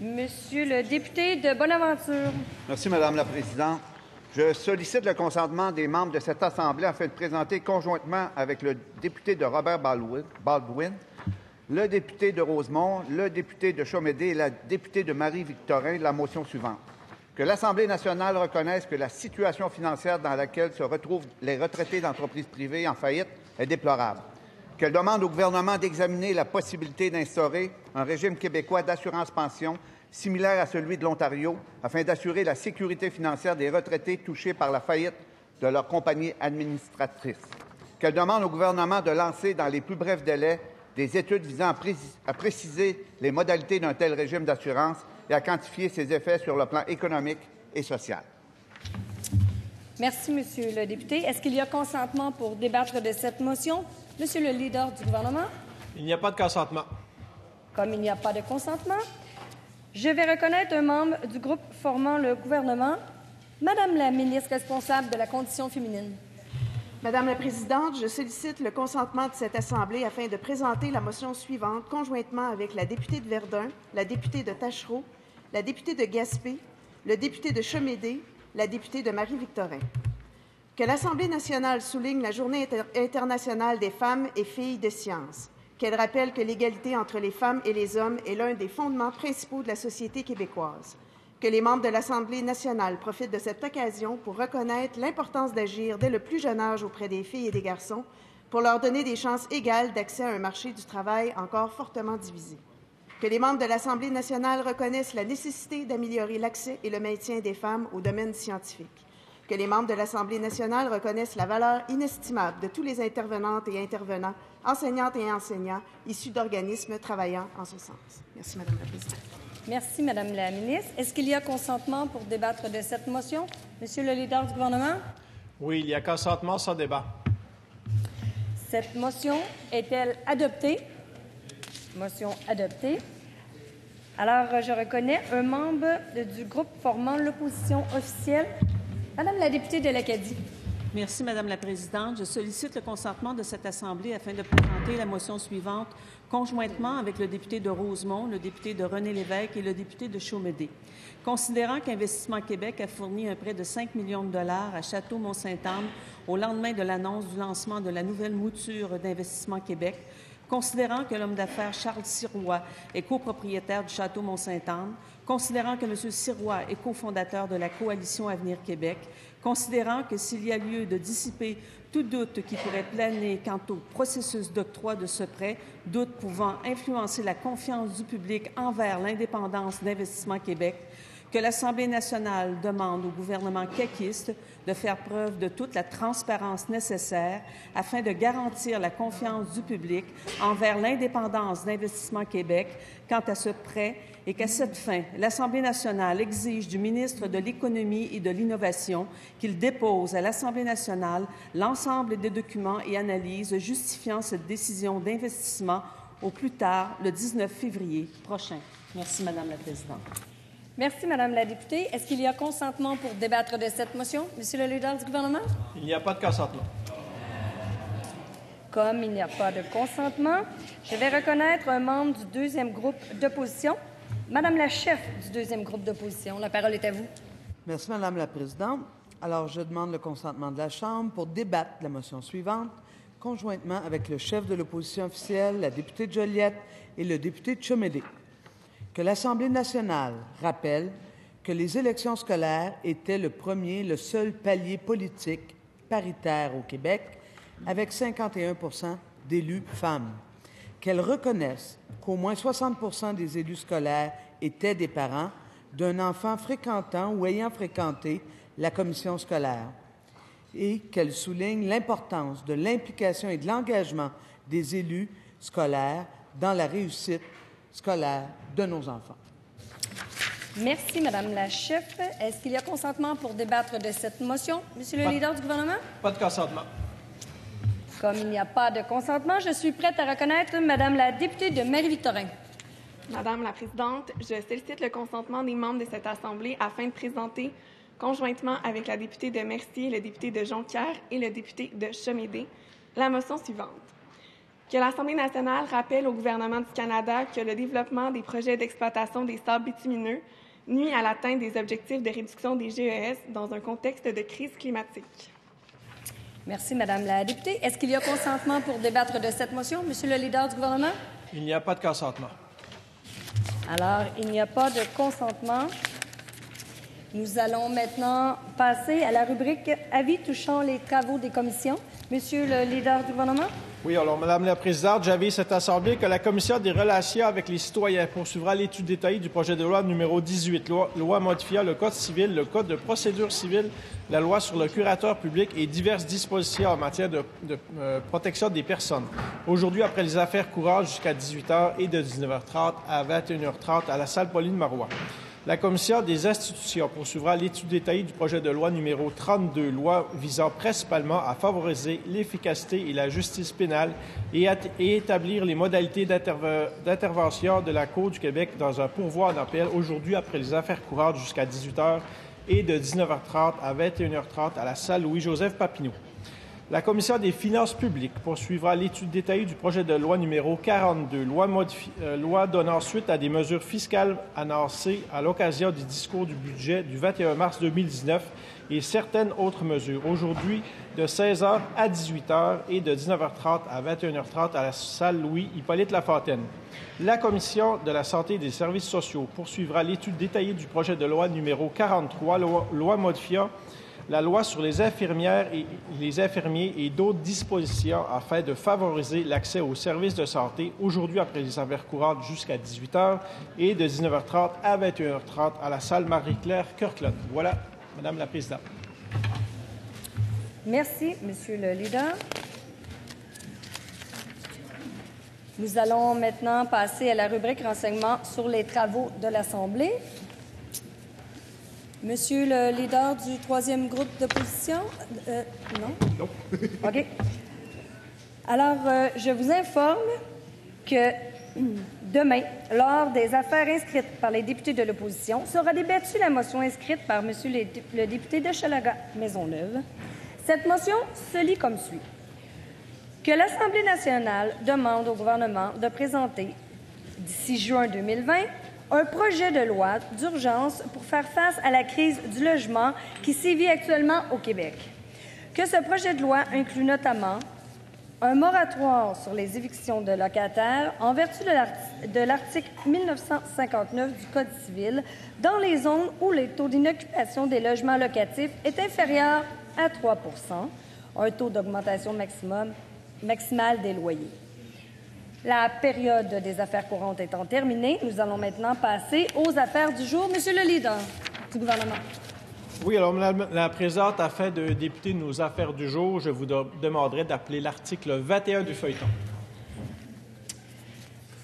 Monsieur le député de Bonaventure. Merci, Madame la Présidente. Je sollicite le consentement des membres de cette Assemblée afin de présenter conjointement avec le député de Robert Baldwin, le député de Rosemont, le député de Chaumédé et la députée de Marie-Victorin la motion suivante. Que l'Assemblée nationale reconnaisse que la situation financière dans laquelle se retrouvent les retraités d'entreprises privées en faillite est déplorable. Qu'elle demande au gouvernement d'examiner la possibilité d'instaurer un régime québécois d'assurance pension similaire à celui de l'Ontario, afin d'assurer la sécurité financière des retraités touchés par la faillite de leur compagnie administratrice. qu'elle demande au gouvernement de lancer dans les plus brefs délais des études visant à, préciser les modalités d'un tel régime d'assurance et à quantifier ses effets sur le plan économique et social. Merci, Monsieur le député. Est-ce qu'il y a consentement pour débattre de cette motion? Monsieur le leader du gouvernement? Il n'y a pas de consentement. Comme il n'y a pas de consentement, je vais reconnaître un membre du groupe formant le gouvernement, Madame la ministre responsable de la condition féminine. Madame la Présidente, je sollicite le consentement de cette Assemblée afin de présenter la motion suivante conjointement avec la députée de Verdun, la députée de Tachereau, la députée de Gaspé, le député de Chemédé, la députée de Marie-Victorin. Que l'Assemblée nationale souligne la Journée internationale des femmes et filles de sciences, qu'elle rappelle que l'égalité entre les femmes et les hommes est l'un des fondements principaux de la société québécoise, que les membres de l'Assemblée nationale profitent de cette occasion pour reconnaître l'importance d'agir dès le plus jeune âge auprès des filles et des garçons pour leur donner des chances égales d'accès à un marché du travail encore fortement divisé. Que les membres de l'Assemblée nationale reconnaissent la nécessité d'améliorer l'accès et le maintien des femmes au domaine scientifique. Que les membres de l'Assemblée nationale reconnaissent la valeur inestimable de tous les intervenantes et intervenants, enseignantes et enseignants issus d'organismes travaillant en ce sens. Merci, Madame la Présidente. Merci, Madame la ministre. Est-ce qu'il y a consentement pour débattre de cette motion? Monsieur le leader du gouvernement? Oui, il y a consentement sans débat. Cette motion est-elle adoptée? Motion adoptée. Alors, je reconnais un membre du groupe formant l'opposition officielle, Madame la députée de l'Acadie. Merci, Madame la Présidente. Je sollicite le consentement de cette Assemblée afin de présenter la motion suivante conjointement avec le député de Rosemont, le député de René Lévesque et le député de Chaumédé. Considérant qu'Investissement Québec a fourni un prêt de 5 millions de dollars à Château-Mont-Saint-Anne au lendemain de l'annonce du lancement de la nouvelle mouture d'Investissement Québec, considérant que l'homme d'affaires Charles Sirois est copropriétaire du Château Mont-Sainte-Anne, considérant que M. Sirois est cofondateur de la Coalition Avenir Québec, considérant que s'il y a lieu de dissiper tout doute qui pourrait planer quant au processus d'octroi de ce prêt, doute pouvant influencer la confiance du public envers l'indépendance d'Investissement Québec, que l'Assemblée nationale demande au gouvernement caquiste de faire preuve de toute la transparence nécessaire afin de garantir la confiance du public envers l'indépendance d'Investissement Québec quant à ce prêt et qu'à cette fin, l'Assemblée nationale exige du ministre de l'Économie et de l'Innovation qu'il dépose à l'Assemblée nationale l'ensemble des documents et analyses justifiant cette décision d'investissement au plus tard le 19 février prochain. Merci, Madame la Présidente. Merci, Madame la députée. Est-ce qu'il y a consentement pour débattre de cette motion? Monsieur le leader du gouvernement? Il n'y a pas de consentement. Comme il n'y a pas de consentement, je vais reconnaître un membre du deuxième groupe d'opposition. Madame la chef du deuxième groupe d'opposition, la parole est à vous. Merci, Madame la Présidente. Alors, je demande le consentement de la Chambre pour débattre la motion suivante, conjointement avec le chef de l'opposition officielle, la députée de Joliette et le député de Chomédé que l'Assemblée nationale rappelle que les élections scolaires étaient le premier, le seul palier politique paritaire au Québec, avec 51% d'élus femmes, qu'elle reconnaisse qu'au moins 60% des élus scolaires étaient des parents d'un enfant fréquentant ou ayant fréquenté la commission scolaire, et qu'elle souligne l'importance de l'implication et de l'engagement des élus scolaires dans la réussite scolaire de nos enfants. Merci, Madame la chef. Est-ce qu'il y a consentement pour débattre de cette motion? Monsieur le leader du gouvernement? Pas de consentement. Comme il n'y a pas de consentement, je suis prête à reconnaître Madame la députée de Marie-Victorin. Madame la Présidente, je sollicite le consentement des membres de cette Assemblée afin de présenter, conjointement avec la députée de Mercier, le député de Jonquière et le député de Chemédé, la motion suivante que l'Assemblée nationale rappelle au gouvernement du Canada que le développement des projets d'exploitation des sables bitumineux nuit à l'atteinte des objectifs de réduction des GES dans un contexte de crise climatique. Merci, Madame la députée. Est-ce qu'il y a consentement pour débattre de cette motion? Monsieur le leader du gouvernement? Il n'y a pas de consentement. Alors, il n'y a pas de consentement. Nous allons maintenant passer à la rubrique Avis touchant les travaux des commissions. Monsieur le leader du gouvernement? Oui, alors, Madame la Présidente, j'avais cette Assemblée que la Commission des relations avec les citoyens poursuivra l'étude détaillée du projet de loi numéro 18, loi, modifiant le Code civil, le Code de procédure civile, la loi sur le curateur public et diverses dispositions en matière de, de euh, protection des personnes. Aujourd'hui, après les affaires courantes jusqu'à 18h et de 19h30 à 21h30 à la salle Pauline Marois. La Commission des institutions poursuivra l'étude détaillée du projet de loi numéro 32, loi visant principalement à favoriser l'efficacité et la justice pénale et, et établir les modalités d'intervention de la Cour du Québec dans un pourvoi en appel aujourd'hui après les affaires courantes jusqu'à 18 h et de 19h30 à 21h30 à la salle Louis-Joseph Papineau. La Commission des finances publiques poursuivra l'étude détaillée du projet de loi numéro 42, loi, euh, loi donnant suite à des mesures fiscales annoncées à l'occasion du discours du budget du 21 mars 2019 et certaines autres mesures. Aujourd'hui, de 16h à 18h et de 19h30 à 21h30 à la salle Louis-Hippolyte Lafontaine. La Commission de la santé et des services sociaux poursuivra l'étude détaillée du projet de loi numéro 43, loi, loi modifiant la loi sur les infirmières et les infirmiers et d'autres dispositions afin de favoriser l'accès aux services de santé aujourd'hui après les affaires courantes jusqu'à 18 h et de 19h30 à 21h30 à la salle Marie-Claire Kirkland. Voilà, Madame la Présidente. Merci, Monsieur le leader. Nous allons maintenant passer à la rubrique renseignements sur les travaux de l'Assemblée. Monsieur le leader du troisième groupe d'opposition, euh, non? Non. OK. Alors, euh, je vous informe que (clears throat) demain, lors des affaires inscrites par les députés de l'opposition, sera débattue la motion inscrite par Monsieur le, le député de Chalaga-Maisonneuve. Cette motion se lit comme suit. Que l'Assemblée nationale demande au gouvernement de présenter, d'ici juin 2020, un projet de loi d'urgence pour faire face à la crise du logement qui sévit actuellement au Québec. Que ce projet de loi inclut notamment un moratoire sur les évictions de locataires en vertu de l'article 1959 du Code civil dans les zones où le taux d'inoccupation des logements locatifs est inférieur à 3% un taux d'augmentation maximum maximale des loyers. La période des affaires courantes étant terminée, nous allons maintenant passer aux affaires du jour. Monsieur le leader du gouvernement. Oui, alors, Madame la Présidente, afin de débuter nos affaires du jour, je vous demanderai d'appeler l'article 21 du feuilleton.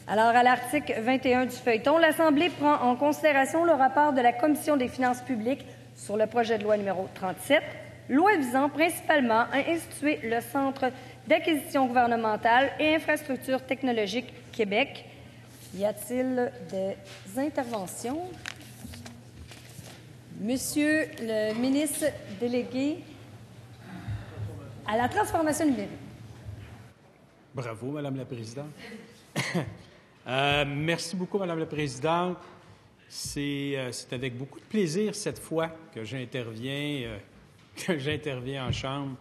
Alors, à l'article 21 du feuilleton, l'Assemblée prend en considération le rapport de la Commission des finances publiques sur le projet de loi numéro 37, loi visant principalement à instituer le Centre d'acquisition gouvernementale et infrastructures technologiques Québec. Y a-t-il des interventions? Monsieur le ministre délégué à la transformation numérique. Bravo, Madame la Présidente. (coughs) euh, merci beaucoup, Madame la Présidente. Euh, c'est avec beaucoup de plaisir cette fois que j'interviens, euh, (laughs) que j'interviens en Chambre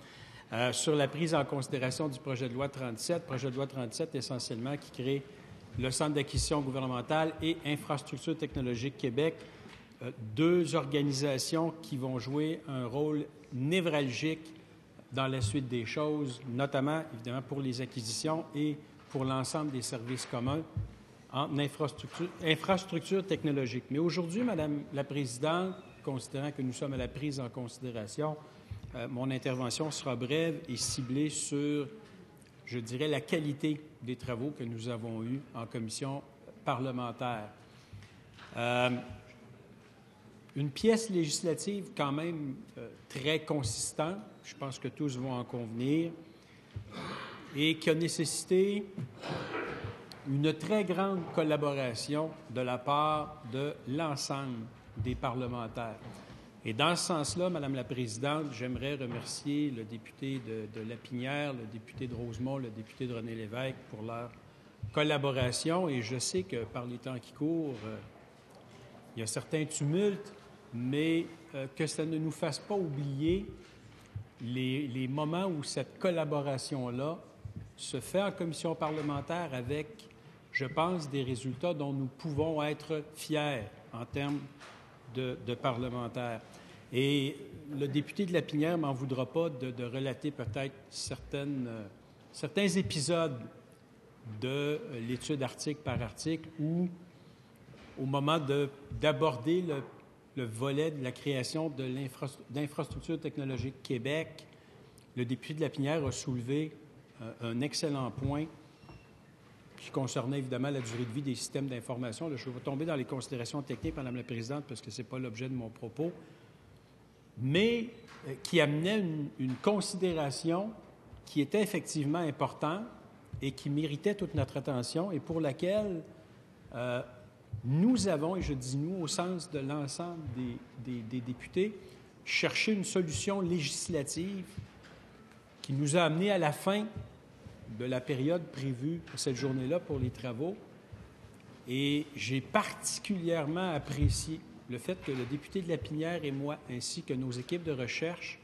euh, sur la prise en considération du projet de loi 37. Projet de loi 37 essentiellement qui crée le Centre d'acquisition gouvernementale et Infrastructure technologique Québec, euh, deux organisations qui vont jouer un rôle névralgique dans la suite des choses, notamment évidemment pour les acquisitions et pour l'ensemble des services communs en infrastructure, infrastructure technologique. Mais aujourd'hui, Madame la Présidente, considérant que nous sommes à la prise en considération euh, mon intervention sera brève et ciblée sur, je dirais, la qualité des travaux que nous avons eus en commission parlementaire. Euh, une pièce législative quand même euh, très consistante, je pense que tous vont en convenir, et qui a nécessité une très grande collaboration de la part de l'ensemble des parlementaires. Et dans ce sens-là, Madame la Présidente, j'aimerais remercier le député de, Lapinière, le député de Rosemont, le député de René Lévesque pour leur collaboration. Et je sais que par les temps qui courent, euh, il y a certains tumultes, mais euh, que ça ne nous fasse pas oublier les, les moments où cette collaboration-là se fait en commission parlementaire avec, je pense, des résultats dont nous pouvons être fiers en termes de, parlementaires. Et le député de la Pinière m'en voudra pas de, relater peut-être certaines, euh, certains épisodes de l'étude article par article où, au moment d'aborder le, le, volet de la création de l'infrastructure technologique Québec, le député de la Pinière a soulevé euh, un excellent point qui concernait évidemment la durée de vie des systèmes d'information. Je vais tomber dans les considérations techniques, Madame la Présidente, parce que ce n'est pas l'objet de mon propos, mais euh, qui amenait une, considération qui était effectivement importante et qui méritait toute notre attention et pour laquelle euh, nous avons, et je dis nous au sens de l'ensemble des, des, députés, cherché une solution législative qui nous a amenés à la fin de la période prévue pour cette journée-là pour les travaux. Et j'ai particulièrement apprécié le fait que le député de la Pinière et moi, ainsi que nos équipes de recherche,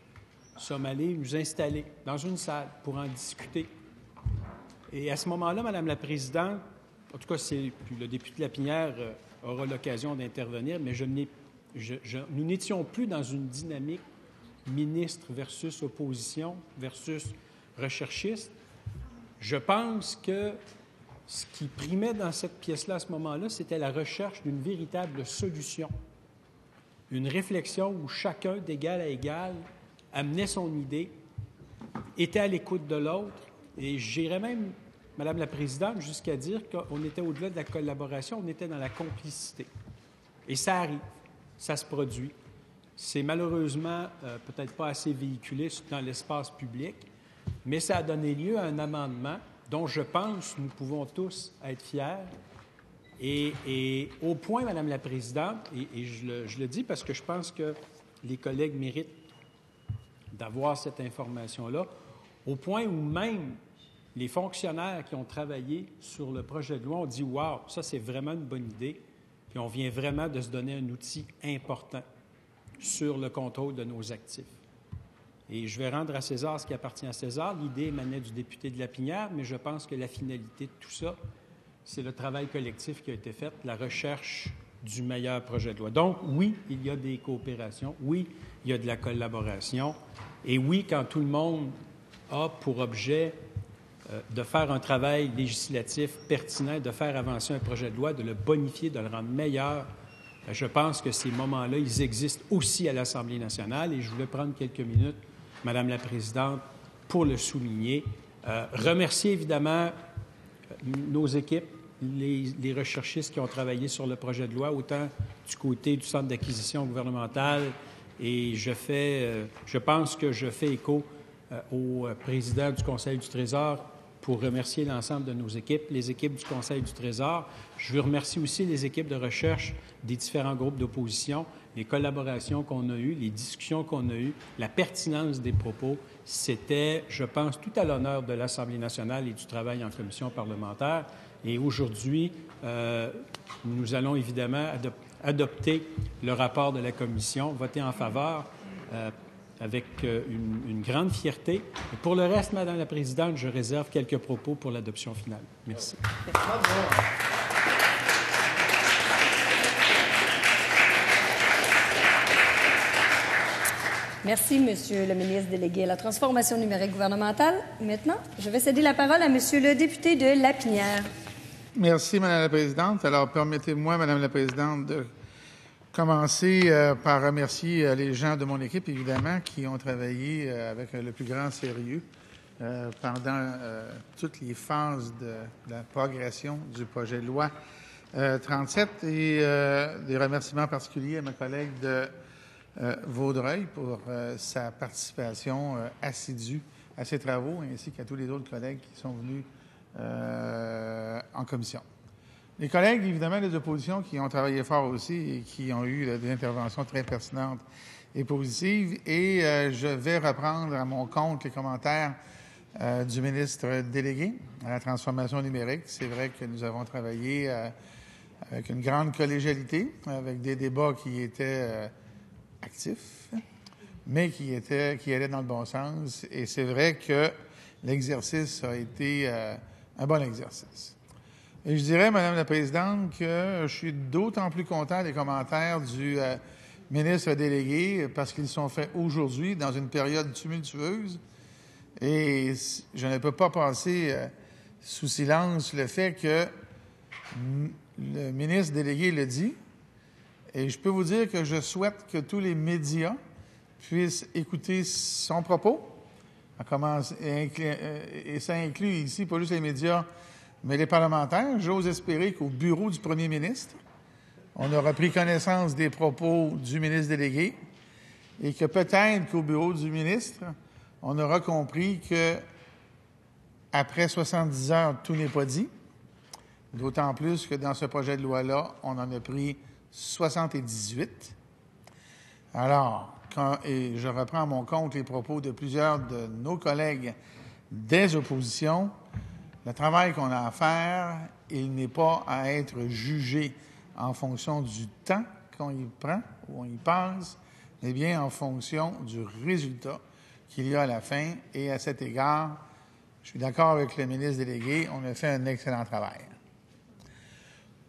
sommes allés nous installer dans une salle pour en discuter. Et à ce moment-là, Madame la Présidente, en tout cas, le député de la Pinière euh, aura l'occasion d'intervenir, mais je nous n'étions plus dans une dynamique ministre versus opposition versus recherchiste. Je pense que ce qui primait dans cette pièce-là à ce moment-là, c'était la recherche d'une véritable solution, une réflexion où chacun d'égal à égal amenait son idée, était à l'écoute de l'autre, et j'irais même, Madame la Présidente, jusqu'à dire qu'on était au-delà de la collaboration, on était dans la complicité. Et ça arrive, ça se produit. C'est malheureusement euh, peut-être pas assez véhiculé dans l'espace public, mais ça a donné lieu à un amendement dont je pense nous pouvons tous être fiers. Et, au point, Madame la Présidente, et, je, le, dis parce que je pense que les collègues méritent d'avoir cette information-là, au point où même les fonctionnaires qui ont travaillé sur le projet de loi ont dit Wow, ça c'est vraiment une bonne idée, puis on vient vraiment de se donner un outil important sur le contrôle de nos actifs. Et je vais rendre à César ce qui appartient à César. L'idée émanait du député de la Pinière, mais je pense que la finalité de tout ça, c'est le travail collectif qui a été fait, la recherche du meilleur projet de loi. Donc, oui, il y a des coopérations, oui, il y a de la collaboration, et oui, quand tout le monde a pour objet euh, de faire un travail législatif pertinent, de faire avancer un projet de loi, de le bonifier, de le rendre meilleur, ben, je pense que ces moments-là, ils existent aussi à l'Assemblée nationale, et je voulais prendre quelques minutes Madame la Présidente, pour le souligner. Euh, remercier évidemment euh, nos équipes, les, recherchistes qui ont travaillé sur le projet de loi, autant du côté du Centre d'acquisition gouvernementale, et je fais, euh, je pense que je fais écho au président du Conseil du Trésor pour remercier l'ensemble de nos équipes, les équipes du Conseil du Trésor. Je veux remercier aussi les équipes de recherche des différents groupes d'opposition les collaborations qu'on a eues, les discussions qu'on a eues, la pertinence des propos, c'était, je pense, tout à l'honneur de l'Assemblée nationale et du travail en commission parlementaire. Et aujourd'hui, euh, nous allons évidemment adopter le rapport de la commission, voter en faveur euh, avec euh, une, grande fierté. Et pour le reste, Madame la Présidente, je réserve quelques propos pour l'adoption finale. Merci. Merci, Monsieur le ministre délégué à la transformation numérique gouvernementale. Maintenant, je vais céder la parole à Monsieur le député de Lapinière. Merci, Madame la Présidente. Alors, permettez-moi, Madame la Présidente, de commencer euh, par remercier euh, les gens de mon équipe, évidemment, qui ont travaillé euh, avec le plus grand sérieux pendant toutes les phases de, la progression du projet de loi 37 et des remerciements particuliers à ma collègue de Vaudreuil pour sa participation assidue à ces travaux, ainsi qu'à tous les autres collègues qui sont venus en commission. Les collègues, évidemment, des oppositions qui ont travaillé fort aussi et qui ont eu des interventions très pertinentes et positives. Et je vais reprendre à mon compte les commentaires du ministre délégué à la transformation numérique. C'est vrai que nous avons travaillé avec une grande collégialité, avec des débats qui étaient actif, mais qui, était, qui allait dans le bon sens. Et c'est vrai que l'exercice a été euh, un bon exercice. Je dirais, Madame la Présidente, que je suis d'autant plus content des commentaires du, euh, ministres délégués parce qu'ils sont faits aujourd'hui dans une période tumultueuse. Et je ne peux pas passer euh, sous silence le fait que le ministre délégué le dit. Et je peux vous dire que je souhaite que tous les médias puissent écouter son propos. Et ça inclut ici pas juste les médias, mais les parlementaires. J'ose espérer qu'au bureau du premier ministre, on aura pris connaissance des propos du ministre délégué et que peut-être qu'au bureau du ministre, on aura compris que après 70 heures, tout n'est pas dit. D'autant plus que dans ce projet de loi-là, on en a pris 78. Alors, quand, et je reprends à mon compte les propos de plusieurs de nos collègues des oppositions, le travail qu'on a à faire, il n'est pas à être jugé en fonction du temps qu'on y prend ou on y passe, mais bien en fonction du résultat qu'il y a à la fin. Et à cet égard, je suis d'accord avec le ministre délégué, on a fait un excellent travail.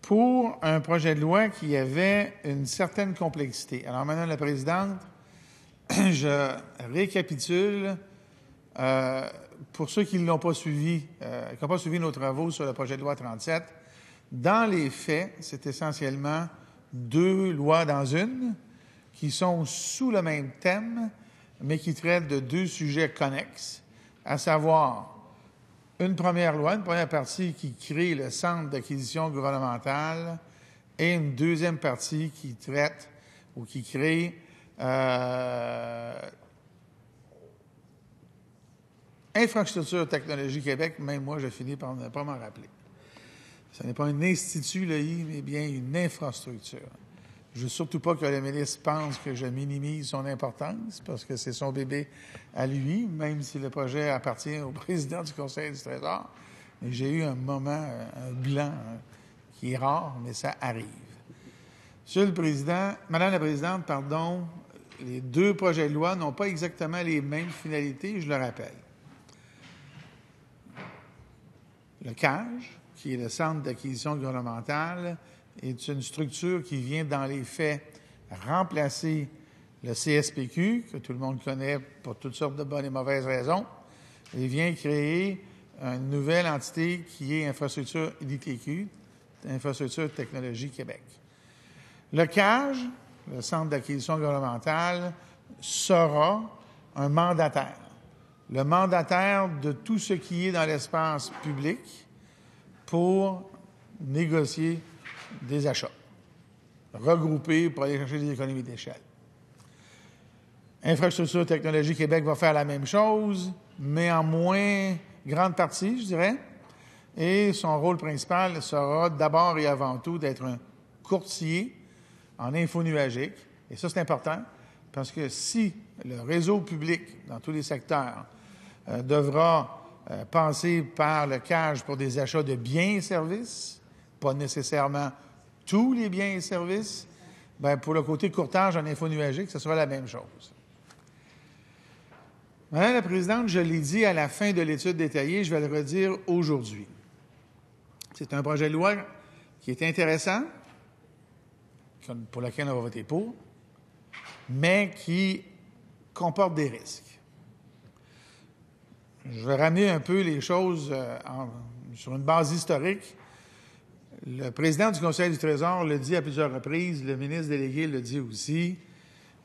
Pour un projet de loi qui avait une certaine complexité. Alors, Madame la Présidente, (clears throat) je récapitule. Euh, pour ceux qui ne l'ont pas suivi, euh, qui n'ont pas suivi nos travaux sur le projet de loi 37, dans les faits, c'est essentiellement deux lois dans une qui sont sous le même thème, mais qui traitent de deux sujets connexes, à savoir une première loi, une première partie qui crée le centre d'acquisition gouvernementale et une deuxième partie qui traite ou qui crée euh, Infrastructure Technologie Québec, même moi, je finis par ne pas m'en rappeler. Ce n'est pas un institut, le I, mais bien une infrastructure. Je veux surtout pas que le ministre pense que je minimise son importance, parce que c'est son bébé à lui, même si le projet appartient au (laughs) président du Conseil du Trésor. Mais j'ai eu un moment, un blanc hein, qui est rare, mais ça arrive. Monsieur le Président, Madame la Présidente, pardon, les deux projets de loi n'ont pas exactement les mêmes finalités, je le rappelle. Le CAGE, qui est le Centre d'acquisition gouvernementale, est une structure qui vient dans les faits remplacer le CSPQ, que tout le monde connaît pour toutes sortes de bonnes et mauvaises raisons, et vient créer une nouvelle entité qui est Infrastructure IDTQ, Infrastructure Technologie Québec. Le CAGE, le Centre d'acquisition gouvernementale, sera un mandataire. Le mandataire de tout ce qui est dans l'espace public pour négocier des achats, regroupés pour aller chercher des économies d'échelle. Infrastructure Technologie Québec va faire la même chose, mais en moins grande partie, je dirais. Et son rôle principal sera d'abord et avant tout d'être un courtier en info nuagique. Et ça, c'est important parce que si le réseau public dans tous les secteurs euh, devra euh, passer par le CAGE pour des achats de biens et services, pas nécessairement tous les biens et services, bien, pour le côté courtage en info nuagique, ce sera la même chose. Madame la Présidente, je l'ai dit à la fin de l'étude détaillée, je vais le redire aujourd'hui. C'est un projet de loi qui est intéressant, pour lequel on va voter pour, mais qui comporte des risques. Je vais ramener un peu les choses euh, sur une base historique. Le président du Conseil du Trésor le dit à plusieurs reprises, le ministre délégué le dit aussi.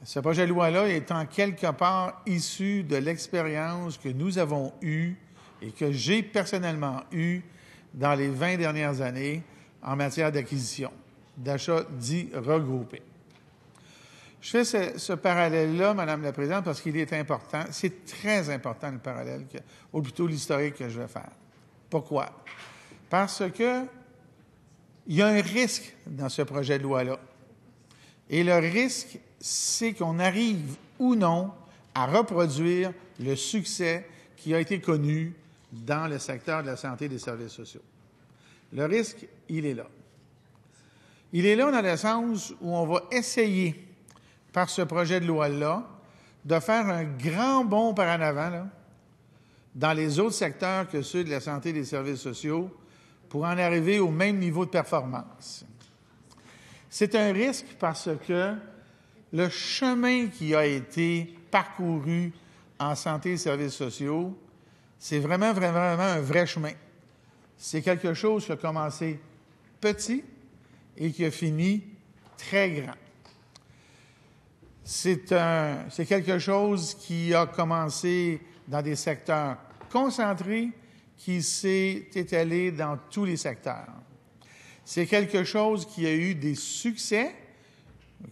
Ce projet de loi-là est en quelque part issu de l'expérience que nous avons eue et que j'ai personnellement eue dans les 20 dernières années en matière d'acquisition, d'achat dits regroupés. Je fais ce, parallèle-là, Madame la Présidente, parce qu'il est important. C'est très important le parallèle, ou plutôt l'historique que je vais faire. Pourquoi? Parce que il y a un risque dans ce projet de loi-là. Et le risque, c'est qu'on arrive ou non à reproduire le succès qui a été connu dans le secteur de la santé et des services sociaux. Le risque, il est là. Il est là dans le sens où on va essayer, par ce projet de loi-là, de faire un grand bond par en avant dans les autres secteurs que ceux de la santé et des services sociaux pour en arriver au même niveau de performance. C'est un risque parce que le chemin qui a été parcouru en santé et services sociaux, c'est vraiment, vraiment, vraiment un vrai chemin. C'est quelque chose qui a commencé petit et qui a fini très grand. C'est un, quelque chose qui a commencé dans des secteurs concentrés, qui s'est étalé dans tous les secteurs. C'est quelque chose qui a eu des succès,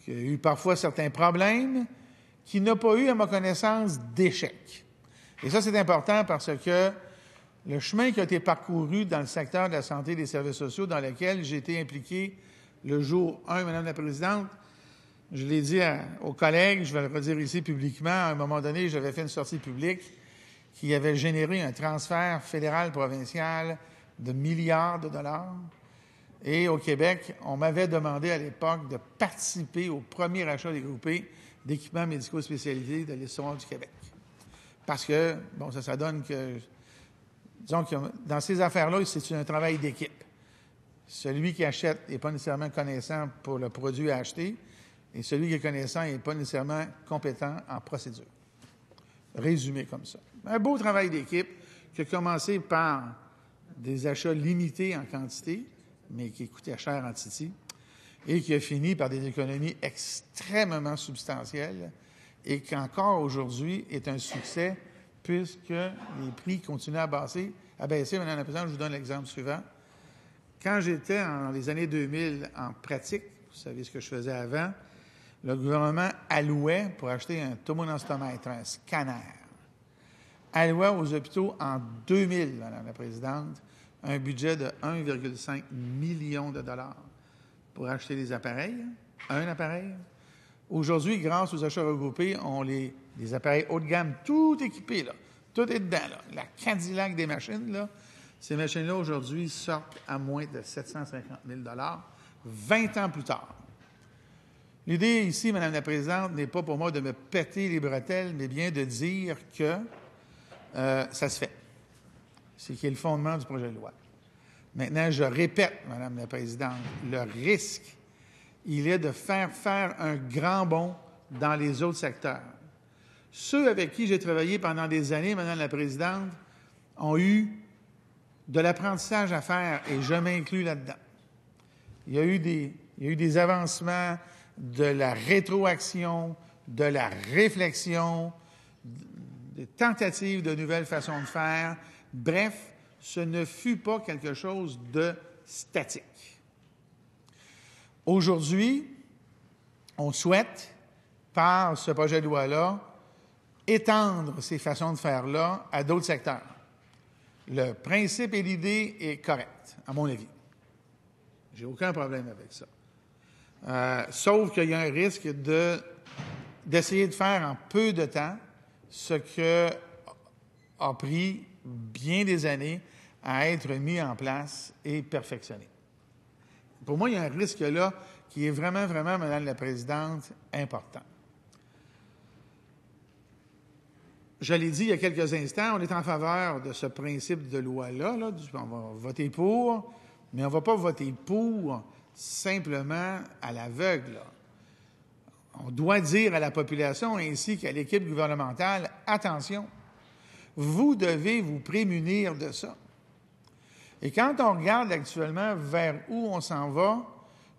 qui a eu parfois certains problèmes, qui n'a pas eu, à ma connaissance, d'échec. Et ça, c'est important parce que le chemin qui a été parcouru dans le secteur de la santé et des services sociaux, dans lequel j'ai été impliqué le jour 1, Madame la Présidente, je l'ai dit aux collègues, je vais le redire ici publiquement, à un moment donné, j'avais fait une sortie publique qui avait généré un transfert fédéral-provincial de milliards de dollars. Et au Québec, on m'avait demandé à l'époque de participer au premier achat des groupés d'équipements médicaux spécialisés de l'histoire du Québec. Parce que, bon, ça, ça donne que, disons que dans ces affaires-là, c'est un travail d'équipe. Celui qui achète n'est pas nécessairement connaissant pour le produit à acheter, et celui qui est connaissant n'est pas nécessairement compétent en procédure. Résumé comme ça. Un beau travail d'équipe qui a commencé par des achats limités en quantité, mais qui coûtaient cher en Titi, et qui a fini par des économies extrêmement substantielles et qui encore aujourd'hui est un succès puisque les prix continuent à baisser. À baisser. Madame la Présidente, je vous donne l'exemple suivant. Quand j'étais dans les années 2000 en pratique, vous savez ce que je faisais avant, le gouvernement allouait pour acheter un tomonostomètre, un scanner, allouait aux hôpitaux en 2000, Madame la Présidente, un budget de 1,5 million de dollars pour acheter des appareils, un appareil. Aujourd'hui, grâce aux achats regroupés, on les, des appareils haut de gamme, tout équipés, là. Tout est dedans. La Cadillac des machines, là. Ces machines-là, aujourd'hui, sortent à moins de 750 000 20 ans plus tard. L'idée ici, Madame la Présidente, n'est pas pour moi de me péter les bretelles, mais bien de dire que euh, ça se fait. C'est qui est le fondement du projet de loi. Maintenant, je répète, Madame la Présidente, le risque, il est de faire faire un grand bond dans les autres secteurs. Ceux avec qui j'ai travaillé pendant des années, Madame la Présidente, ont eu de l'apprentissage à faire et je m'inclus là-dedans. Il y a eu des, il y a eu des avancements, de la rétroaction, de la réflexion, des tentatives de nouvelles façons de faire. Bref, ce ne fut pas quelque chose de statique. Aujourd'hui, on souhaite, par ce projet de loi-là, étendre ces façons de faire-là à d'autres secteurs. Le principe et l'idée est correct, à mon avis. J'ai aucun problème avec ça. Euh, sauf qu'il y a un risque de, d'essayer de faire en peu de temps ce que a pris bien des années à être mis en place et perfectionné. Pour moi, il y a un risque là qui est vraiment, vraiment, Madame la Présidente, important. Je l'ai dit il y a quelques instants, on est en faveur de ce principe de loi-là. Là, on va voter pour, mais on ne va pas voter pour simplement à l'aveugle. On doit dire à la population ainsi qu'à l'équipe gouvernementale, attention, vous devez vous prémunir de ça. Et quand on regarde actuellement vers où on s'en va,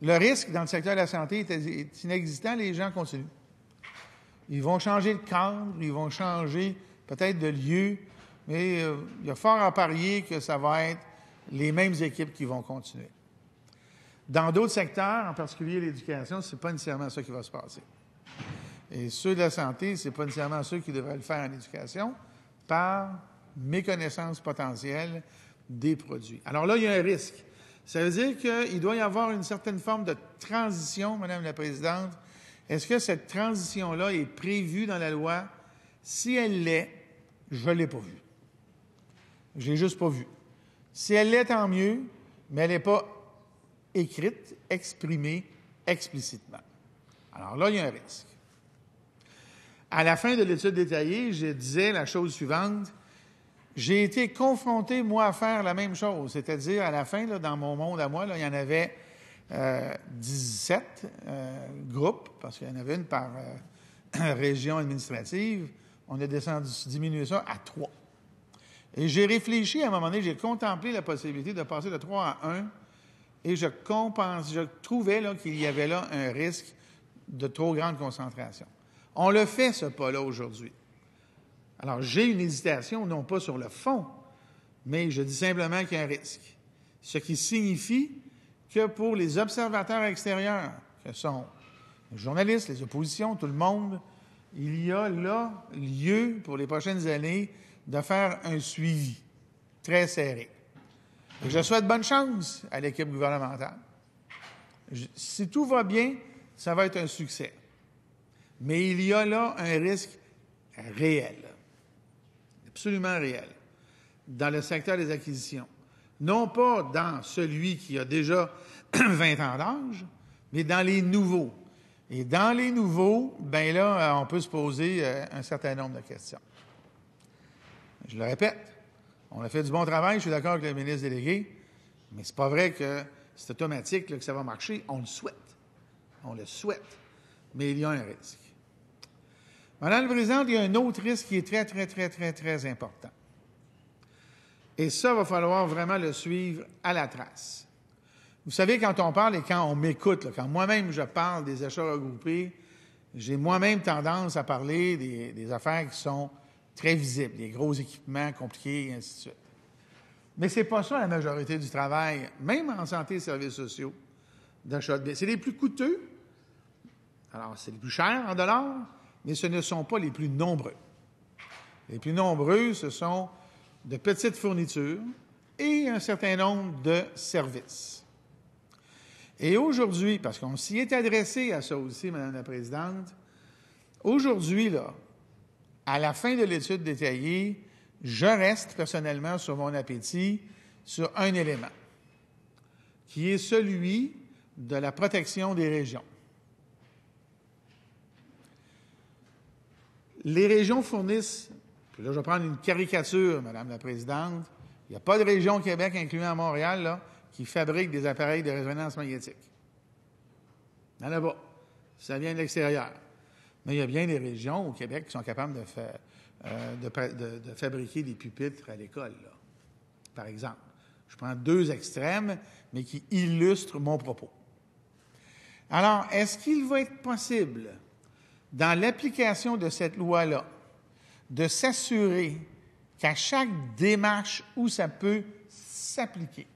le risque dans le secteur de la santé est inexistant, les gens continuent. Ils vont changer de cadre, ils vont changer peut-être de lieu, mais euh, il y a fort à parier que ça va être les mêmes équipes qui vont continuer. Dans d'autres secteurs, en particulier l'éducation, ce n'est pas nécessairement ça qui va se passer. Et ceux de la santé, ce n'est pas nécessairement ceux qui devraient le faire en éducation par méconnaissance potentielle des produits. Alors là, il y a un risque. Ça veut dire qu'il doit y avoir une certaine forme de transition, Madame la Présidente. Est-ce que cette transition-là est prévue dans la loi? Si elle l'est, je ne l'ai pas vue. Je l'ai juste pas vue. Si elle l'est, tant mieux, mais elle n'est pas écrite, exprimée explicitement. Alors là, il y a un risque. À la fin de l'étude détaillée, je disais la chose suivante. J'ai été confronté, moi, à faire la même chose. C'est-à-dire, à la fin, là, dans mon monde à moi, il y en avait euh, 17 euh, groupes, parce qu'il y en avait une par euh, (coughs) région administrative. On a descendu, diminué ça à 3. Et j'ai réfléchi à un moment donné, j'ai contemplé la possibilité de passer de 3 à 1, et je, compense, je trouvais qu'il y avait là un risque de trop grande concentration. On le fait, ce pas-là, aujourd'hui. Alors, j'ai une hésitation, non pas sur le fond, mais je dis simplement qu'il y a un risque. Ce qui signifie que pour les observateurs extérieurs, que sont les journalistes, les oppositions, tout le monde, il y a là lieu pour les prochaines années de faire un suivi très serré. Je souhaite bonne chance à l'équipe gouvernementale. si tout va bien, ça va être un succès. Mais il y a là un risque réel, absolument réel, dans le secteur des acquisitions. Non pas dans celui qui a déjà (clears throat) 20 ans d'âge, mais dans les nouveaux. Et dans les nouveaux, ben là, euh, on peut se poser euh, un certain nombre de questions. Je le répète, on a fait du bon travail, je suis d'accord avec le ministre délégué, mais c'est pas vrai que c'est automatique que ça va marcher. On le souhaite. On le souhaite. Mais il y a un risque. Madame la Présidente, il y a un autre risque qui est très, très, très, très, très important. Et ça, il va falloir vraiment le suivre à la trace. Vous savez, quand on parle et quand on m'écoute, quand moi-même je parle des achats regroupés, j'ai moi-même tendance à parler des, des, affaires qui sont très visibles, des gros équipements compliqués, et ainsi de suite. Mais ce n'est pas ça la majorité du travail, même en santé et services sociaux, d'achat de biens. C'est les plus coûteux, alors c'est les plus chers en dollars, mais ce ne sont pas les plus nombreux. Les plus nombreux, ce sont de petites fournitures et un certain nombre de services. Et aujourd'hui, parce qu'on s'y est adressé à ça aussi, Madame la Présidente, aujourd'hui, là, à la fin de l'étude détaillée, je reste personnellement sur mon appétit sur un élément, qui est celui de la protection des régions. Les régions fournissent, là je vais prendre une caricature, Madame la Présidente, il n'y a pas de région au Québec, incluant Montréal, là, qui fabrique des appareils de résonance magnétique. Il n'y. Ça vient de l'extérieur. Mais il y a bien des régions au Québec qui sont capables de, euh, de, fabriquer des pupitres à l'école, par exemple. Je prends deux extrêmes, mais qui illustrent mon propos. Alors, est-ce qu'il va être possible dans l'application de cette loi-là, de s'assurer qu'à chaque démarche où ça peut s'appliquer,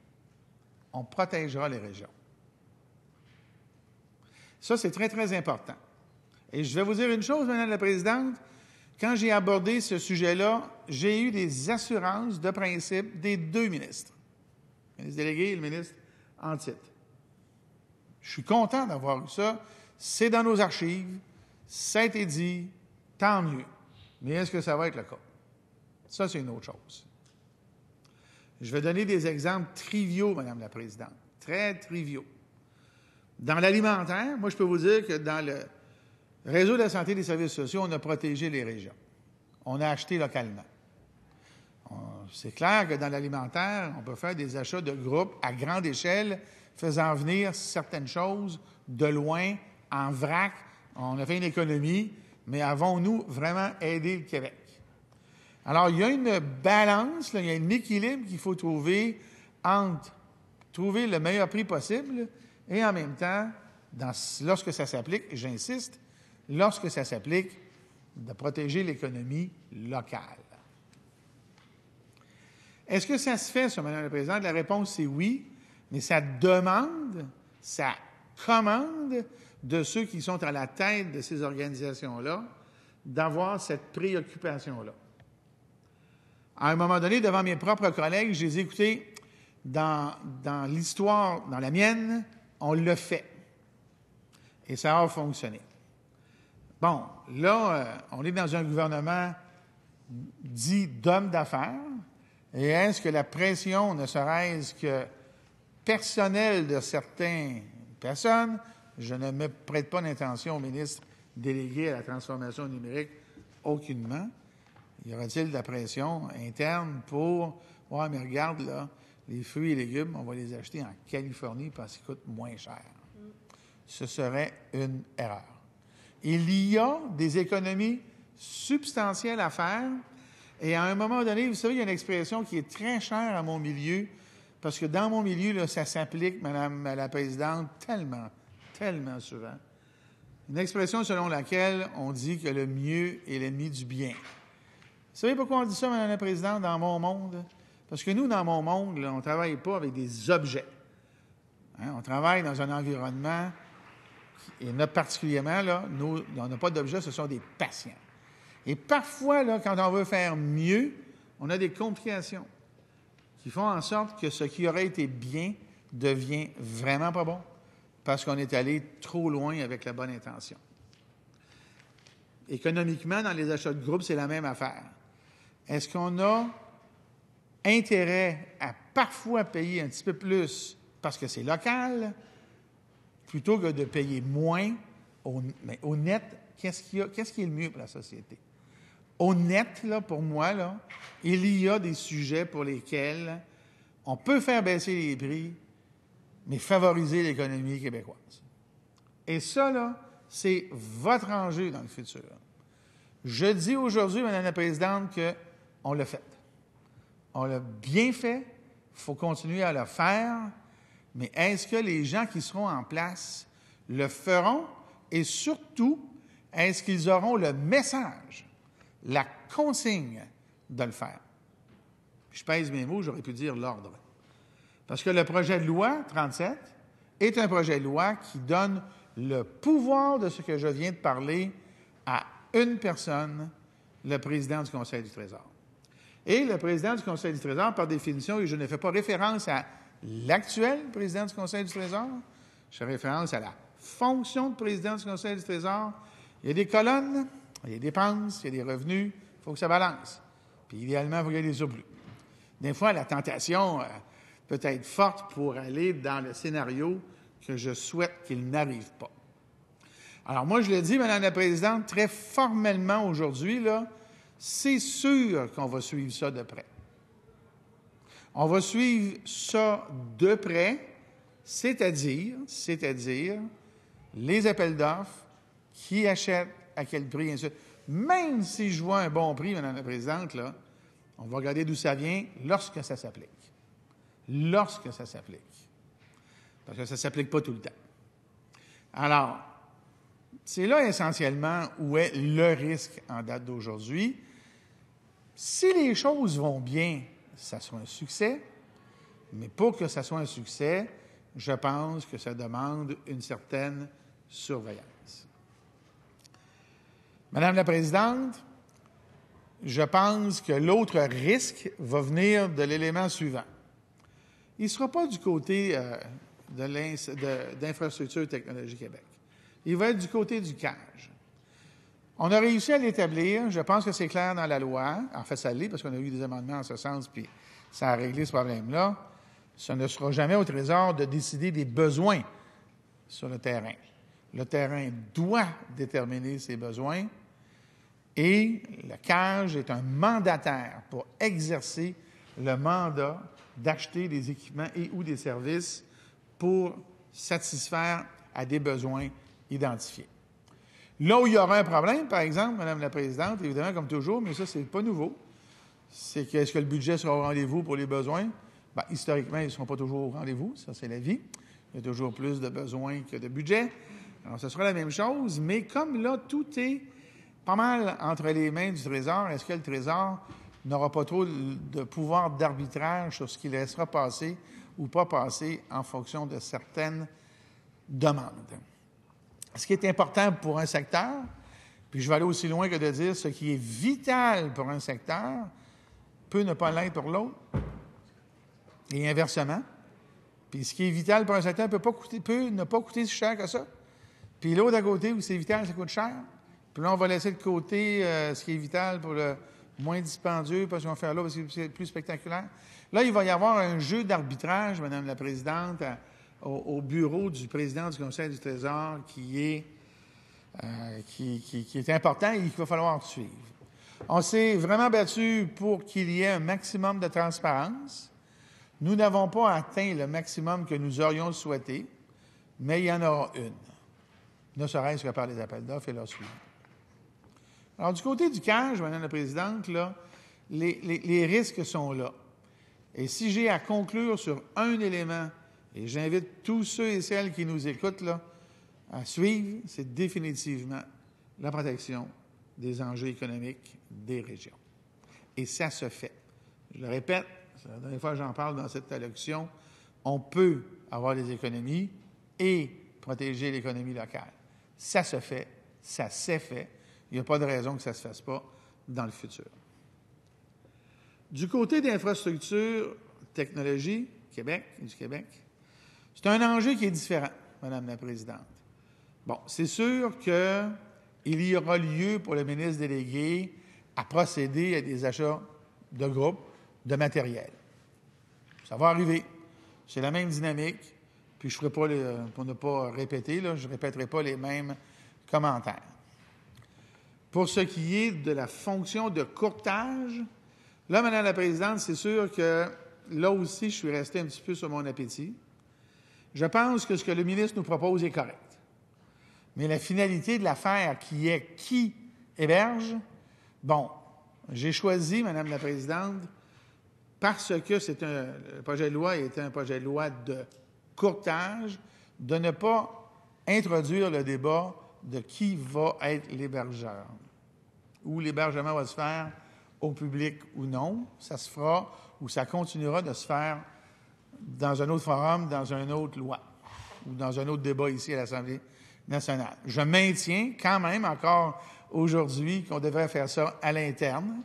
on protégera les régions? Ça, c'est très, très important. Et je vais vous dire une chose, Madame la Présidente. Quand j'ai abordé ce sujet-là, j'ai eu des assurances de principe des deux ministres, le ministre délégué et le ministre en titre. Je suis content d'avoir eu ça. C'est dans nos archives. Ça a été dit, tant mieux. Mais est-ce que ça va être le cas? Ça, c'est une autre chose. Je vais donner des exemples triviaux, Madame la Présidente, très triviaux. Dans l'alimentaire, moi, je peux vous dire que dans le réseau de la santé et des services sociaux, on a protégé les régions. On a acheté localement. C'est clair que dans l'alimentaire, on peut faire des achats de groupes à grande échelle, faisant venir certaines choses de loin, en vrac, on a fait une économie, mais avons-nous vraiment aidé le Québec? Alors, il y a une balance, il y a un équilibre qu'il faut trouver entre trouver le meilleur prix possible et en même temps, lorsque ça s'applique, j'insiste, lorsque ça s'applique, de protéger l'économie locale. Est-ce que ça se fait, Madame la Présidente? La réponse, c'est oui, mais ça demande, ça commande de ceux qui sont à la tête de ces organisations-là d'avoir cette préoccupation-là. À un moment donné, devant mes propres collègues, je les dans l'histoire, dans la mienne, on le fait. Et ça a fonctionné. Bon, là, euh, on est dans un gouvernement dit d'hommes d'affaires. Et est-ce que la pression, ne serait-ce que personnelle de certaines personnes, je ne me prête pas d'intention au ministre délégué à la transformation numérique aucunement. Y aura-t-il de la pression interne pour Ouais, mais regarde, là, les fruits et légumes, on va les acheter en Californie parce qu'ils coûtent moins cher. Ce serait une erreur. Il y a des économies substantielles à faire. Et à un moment donné, vous savez, il y a une expression qui est très chère à mon milieu, parce que dans mon milieu, ça s'applique, Madame la Présidente, tellement, tellement souvent. Une expression selon laquelle on dit que le mieux est l'ennemi du bien. Vous savez pourquoi on dit ça, Madame la Présidente, dans mon monde? Parce que nous, dans mon monde, on ne travaille pas avec des objets. Hein, on travaille dans un environnement, et notre particulièrement, là, on n'a pas d'objets, ce sont des patients. Et parfois, là, quand on veut faire mieux, on a des complications qui font en sorte que ce qui aurait été bien devient vraiment pas bon parce qu'on est allé trop loin avec la bonne intention. Économiquement, dans les achats de groupe, c'est la même affaire. Est-ce qu'on a intérêt à parfois payer un petit peu plus parce que c'est local, plutôt que de payer moins mais au net, qu'est-ce qui, qui est le mieux pour la société? Au net, là, pour moi, là, il y a des sujets pour lesquels on peut faire baisser les prix, mais favoriser l'économie québécoise. Et ça, là, c'est votre enjeu dans le futur. Je dis aujourd'hui, Madame la Présidente, qu'on l'a fait. On l'a bien fait. Il faut continuer à le faire. Mais est-ce que les gens qui seront en place le feront? Et surtout, est-ce qu'ils auront le message, la consigne de le faire? Je pèse mes mots, j'aurais pu dire l'ordre. Parce que le projet de loi 37 est un projet de loi qui donne le pouvoir de ce que je viens de parler à une personne, le président du Conseil du Trésor. Et le président du Conseil du Trésor, par définition, et je ne fais pas référence à l'actuel président du Conseil du Trésor, je fais référence à la fonction de président du Conseil du Trésor. Il y a des colonnes, il y a des dépenses, il y a des revenus, il faut que ça balance. Puis idéalement, il faut qu'il y ait des surplus. Des fois, la tentation euh, peut être forte pour aller dans le scénario que je souhaite qu'il n'arrive pas. Alors moi, je le dis, Madame la Présidente, très formellement aujourd'hui, là, c'est sûr qu'on va suivre ça de près. On va suivre ça de près, c'est-à-dire, c'est-à-dire les appels d'offres, qui achètent, à quel prix, ainsi Même si je vois un bon prix, Madame la Présidente, on va regarder d'où ça vient lorsque ça s'applique. Lorsque ça s'applique. Parce que ça ne s'applique pas tout le temps. Alors, c'est là essentiellement où est le risque en date d'aujourd'hui. Si les choses vont bien, ça sera un succès, mais pour que ça soit un succès, je pense que ça demande une certaine surveillance. Madame la Présidente, je pense que l'autre risque va venir de l'élément suivant. Il ne sera pas du côté euh, d'Infrastructure Technologie Québec. Il va être du côté du CAGE. On a réussi à l'établir. Je pense que c'est clair dans la loi. En fait, ça l'est parce qu'on a eu des amendements en ce sens, puis ça a réglé ce problème-là. Ce ne sera jamais au Trésor de décider des besoins sur le terrain. Le terrain doit déterminer ses besoins et le CAGE est un mandataire pour exercer le mandat d'acheter des équipements et ou des services pour satisfaire à des besoins identifiés. Là où il y aura un problème, par exemple, Madame la Présidente, évidemment, comme toujours, mais ça, c'est pas nouveau, c'est que est-ce que le budget sera au rendez-vous pour les besoins? Bien, historiquement, ils ne seront pas toujours au rendez-vous, ça c'est la vie. Il y a toujours plus de besoins que de budget. Alors, ce sera la même chose, mais comme là, tout est pas mal entre les mains du Trésor, est-ce que le Trésor n'aura pas trop de pouvoir d'arbitrage sur ce qu'il laissera passer ou pas passer en fonction de certaines demandes? Ce qui est important pour un secteur, puis je vais aller aussi loin que de dire ce qui est vital pour un secteur peut ne pas l'être pour l'autre, et inversement. Puis ce qui est vital pour un secteur peut, pas coûter, peut ne pas coûter si cher que ça. Puis l'autre à côté où c'est vital, ça coûte cher. Puis là, on va laisser de côté euh, ce qui est vital pour le moins dispendieux, parce qu'on va faire là parce que c'est plus spectaculaire. Là, il va y avoir un jeu d'arbitrage, Madame la Présidente, au, bureau du président du Conseil du Trésor qui est, euh, qui, est important et qu'il va falloir suivre. On s'est vraiment battu pour qu'il y ait un maximum de transparence. Nous n'avons pas atteint le maximum que nous aurions souhaité, mais il y en aura une, ne serait-ce que par les appels d'offres et leur suivi. Alors, du côté du CAGE, Madame la Présidente, là, les- les risques sont là. Et si j'ai à conclure sur un élément, et j'invite tous ceux et celles qui nous écoutent à suivre, c'est définitivement la protection des enjeux économiques des régions. Et ça se fait. Je le répète, c'est la dernière fois que j'en parle dans cette allocution, on peut avoir des économies et protéger l'économie locale. Ça se fait, ça s'est fait. Il n'y a pas de raison que ça ne se fasse pas dans le futur. Du côté d'infrastructures, technologie, Québec, du Québec, c'est un enjeu qui est différent, Madame la Présidente. Bon, c'est sûr qu'il y aura lieu pour le ministre délégué à procéder à des achats de groupe de matériel. Ça va arriver. C'est la même dynamique. Puis je ferai pas pour ne pas répéter, je ne répéterai pas les mêmes commentaires. Pour ce qui est de la fonction de courtage, là, Madame la Présidente, c'est sûr que là aussi, je suis resté un petit peu sur mon appétit. Je pense que ce que le ministre nous propose est correct. Mais la finalité de l'affaire, qui est qui héberge, bon, j'ai choisi, Madame la Présidente, parce que c'est un le projet de loi est un projet de loi de courtage, de ne pas introduire le débat de qui va être l'hébergeur. Où l'hébergement va se faire au public ou non, ça se fera ou ça continuera de se faire dans un autre forum, dans une autre loi ou dans un autre débat ici à l'Assemblée nationale. Je maintiens quand même encore aujourd'hui qu'on devrait faire ça à l'interne.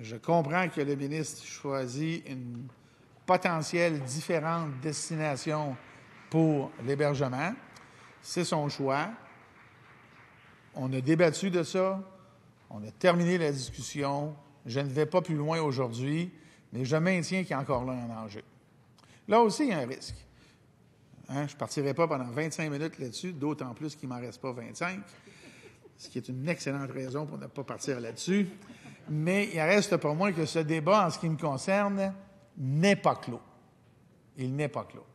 Je comprends que le ministre choisit une potentielle différente destination pour l'hébergement. C'est son choix. On a débattu de ça. On a terminé la discussion. Je ne vais pas plus loin aujourd'hui, mais je maintiens qu'il y a encore là un enjeu. Là aussi, il y a un risque. Hein, je ne partirai pas pendant 25 minutes là-dessus, d'autant plus qu'il ne m'en reste pas 25, ce qui est une excellente raison pour ne pas partir là-dessus. Mais il reste pour moi que ce débat, en ce qui me concerne, n'est pas clos. Il n'est pas clos.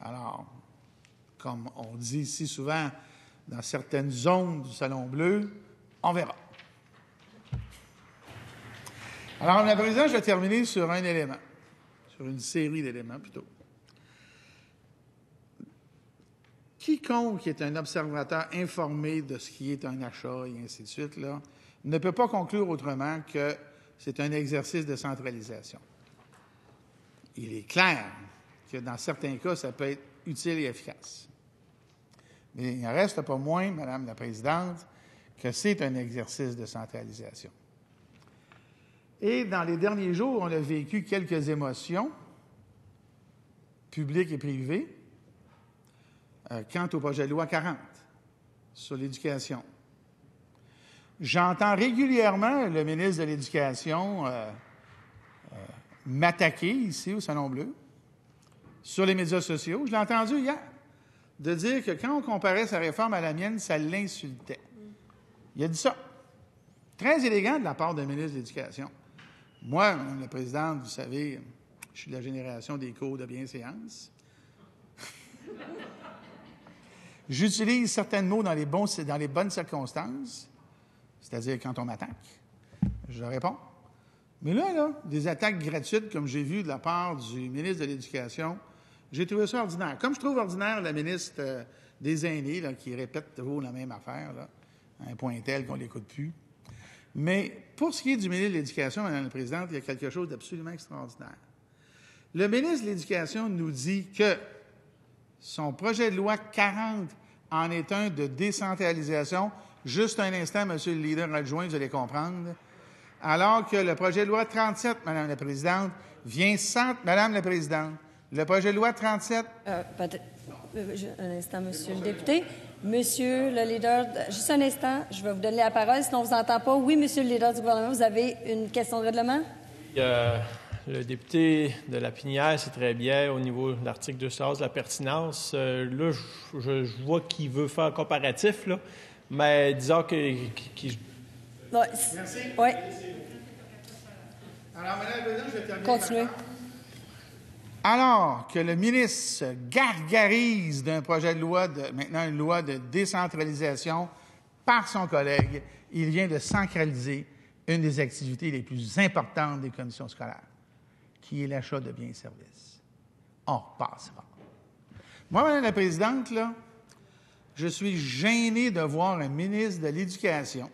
Alors, comme on dit si souvent dans certaines zones du Salon Bleu, on verra. Alors, Madame la Présidente, je vais terminer sur un élément, une série d'éléments plutôt. Quiconque est un observateur informé de ce qui est un achat et ainsi de suite, là, ne peut pas conclure autrement que c'est un exercice de centralisation. Il est clair que dans certains cas, ça peut être utile et efficace. Mais il n'en reste pas moins, Madame la Présidente, que c'est un exercice de centralisation. Et dans les derniers jours, on a vécu quelques émotions, publiques et privées, euh, quant au projet de loi 40 sur l'éducation. J'entends régulièrement le ministre de l'Éducation euh, euh, m'attaquer ici au Salon Bleu sur les médias sociaux. Je l'ai entendu hier de dire que quand on comparait sa réforme à la mienne, ça l'insultait. Il a dit ça. Très élégant de la part d'un ministre de l'Éducation. Moi, Madame la Présidente, vous savez, je suis de la génération des cours de bienséance. (laughs) J'utilise certains mots dans les, bonnes circonstances, c'est-à-dire quand on m'attaque. Je réponds. Mais là, là, des attaques gratuites, comme j'ai vu de la part du ministre de l'Éducation, j'ai trouvé ça ordinaire. Comme je trouve ordinaire la ministre euh, des Aînés, qui répète toujours la même affaire, à un point tel qu'on ne l'écoute plus. Mais pour ce qui est du ministre de l'Éducation, Madame la Présidente, il y a quelque chose d'absolument extraordinaire. Le ministre de l'Éducation nous dit que son projet de loi 40 en est un de décentralisation. Juste un instant, Monsieur le leader adjoint, vous allez comprendre. Alors que le projet de loi 37, Madame la Présidente, vient sans... Madame la Présidente, le projet de loi 37... Euh, euh, un instant, Monsieur le député. Monsieur le leader, de- juste un instant, je vais vous donner la parole, sinon on vous entend pas. Oui, Monsieur le leader du gouvernement, vous avez une question de règlement? Euh, le député de la Pinière, c'est très bien au niveau de l'article 211, la pertinence. Euh, là, je, je- je vois qu'il veut faire un comparatif, là, mais disons que. Merci. Oui, Alors, Madame la Présidente, je vais terminer continuez. par- Alors que le ministre se gargarise d'un projet de loi, maintenant une loi de décentralisation, par son collègue, il vient de sacraliser une des activités les plus importantes des commissions scolaires, qui est l'achat de biens et services. On repassera. Moi, Madame la Présidente, je suis gêné de voir un ministre de l'Éducation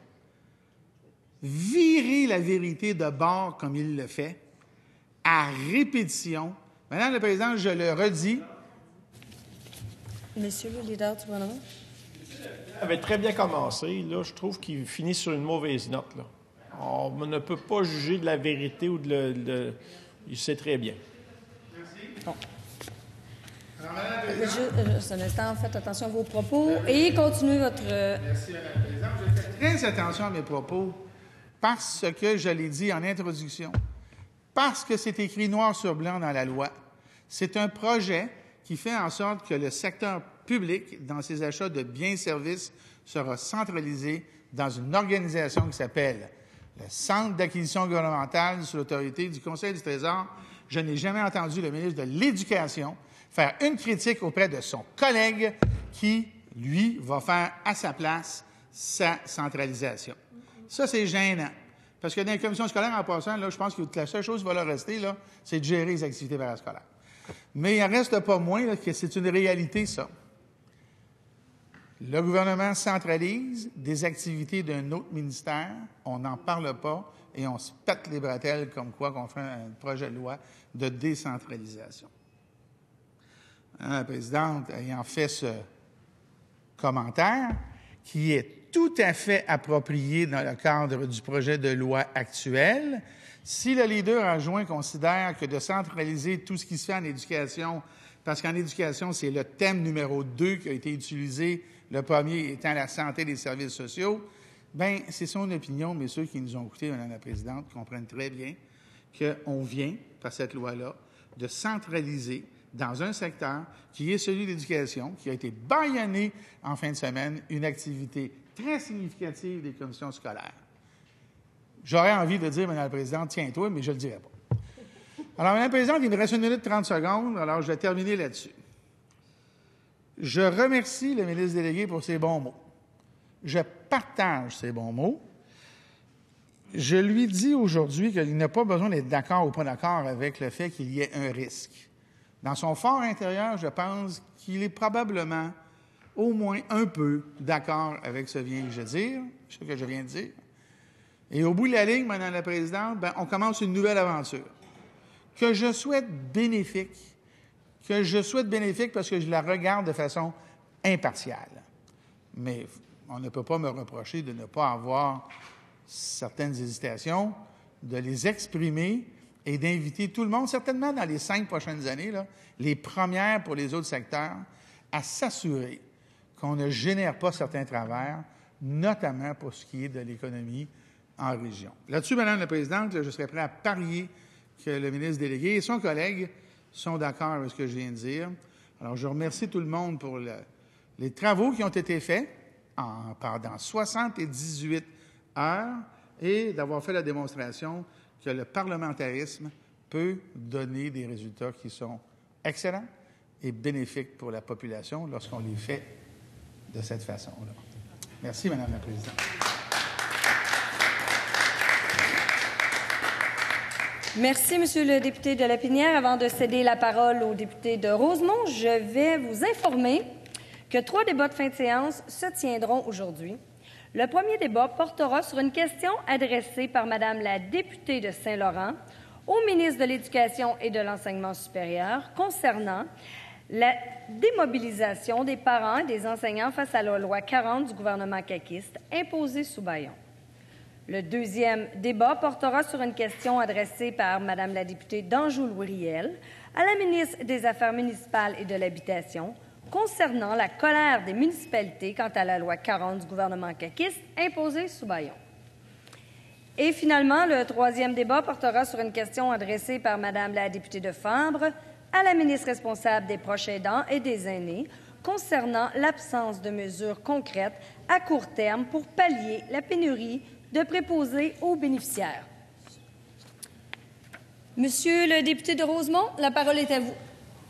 virer la vérité de bord comme il le fait, à répétition. Madame la Présidente, je le redis. Monsieur le leader du gouvernement. avait très bien commencé. Là, je trouve qu'il finit sur une mauvaise note. Là. On ne peut pas juger de la vérité ou de le. de- il sait très bien. Juste, euh, juste un instant, faites attention à vos propos et continuez votre. euh, Très attention à mes propos, parce que je l'ai dit en introduction, parce que c'est écrit noir sur blanc dans la loi. C'est un projet qui fait en sorte que le secteur public, dans ses achats de biens et services, sera centralisé dans une organisation qui s'appelle le Centre d'acquisition gouvernementale sous l'autorité du Conseil du Trésor. Je n'ai jamais entendu le ministre de l'Éducation faire une critique auprès de son collègue qui, lui, va faire à sa place sa centralisation. Ça, c'est gênant. Parce que dans les commissions scolaires, en passant, là, je pense que la seule chose qui va leur rester, là, c'est de gérer les activités parascolaires. Mais il n'en reste pas moins là, que c'est une réalité, ça. Le gouvernement centralise des activités d'un autre ministère, on n'en parle pas et on se pète les bretelles comme quoi qu'on fait un projet de loi de décentralisation. La présidente ayant fait ce commentaire, qui est tout à fait approprié dans le cadre du projet de loi actuel, si le leader adjoint considère que de centraliser tout ce qui se fait en éducation, parce qu'en éducation, c'est le thème numéro deux qui a été utilisé, le premier étant la santé des services sociaux, ben c'est son opinion, mais ceux qui nous ont écoutés, Madame la Présidente, comprennent très bien qu'on vient, par cette loi-là, de centraliser dans un secteur qui est celui de l'éducation, qui a été bâillonné en fin de semaine, une activité très significative des commissions scolaires. J'aurais envie de dire, Madame la Présidente, tiens-toi, mais je ne le dirai pas. Alors, Madame la Présidente, il me reste une minute 30 secondes, alors je vais terminer là-dessus. Je remercie le ministre délégué pour ses bons mots. Je partage ses bons mots. Je lui dis aujourd'hui qu'il n'a pas besoin d'être d'accord ou pas d'accord avec le fait qu'il y ait un risque. Dans son fort intérieur, je pense qu'il est probablement au moins un peu d'accord avec ce, que je dire, ce que je viens de dire. Et au bout de la ligne, Madame la Présidente, ben, on commence une nouvelle aventure que je souhaite bénéfique, que je souhaite bénéfique parce que je la regarde de façon impartiale. Mais on ne peut pas me reprocher de ne pas avoir certaines hésitations, de les exprimer et d'inviter tout le monde, certainement dans les cinq prochaines années, là, les premières pour les autres secteurs, à s'assurer qu'on ne génère pas certains travers, notamment pour ce qui est de l'économie en région. Là-dessus, Madame la Présidente, je serais prêt à parier que le ministre délégué et son collègue sont d'accord avec ce que je viens de dire. Alors, je remercie tout le monde pour le- les travaux qui ont été faits en, pendant 78 heures et d'avoir fait la démonstration que le parlementarisme peut donner des résultats qui sont excellents et bénéfiques pour la population lorsqu'on les fait de cette façon-là. Merci, Madame la Présidente. Merci, Monsieur le député de Lapinière. Avant de céder la parole au député de Rosemont, je vais vous informer que trois débats de fin de séance se tiendront aujourd'hui. Le premier débat portera sur une question adressée par Madame la députée de Saint-Laurent au ministre de l'Éducation et de l'Enseignement supérieur concernant la démobilisation des parents et des enseignants face à la loi 40 du gouvernement caquiste imposée sous Bayon. Le deuxième débat portera sur une question adressée par Madame la députée d'Anjou-Louis-Riel à la ministre des Affaires municipales et de l'Habitation concernant la colère des municipalités quant à la loi 40 du gouvernement caquiste imposée sous Bayon. Et finalement, le troisième débat portera sur une question adressée par Madame la députée de Fabre à la ministre responsable des proches aidants et des aînés concernant l'absence de mesures concrètes à court terme pour pallier la pénurie de préposés aux bénéficiaires. Monsieur le député de Rosemont, la parole est à vous.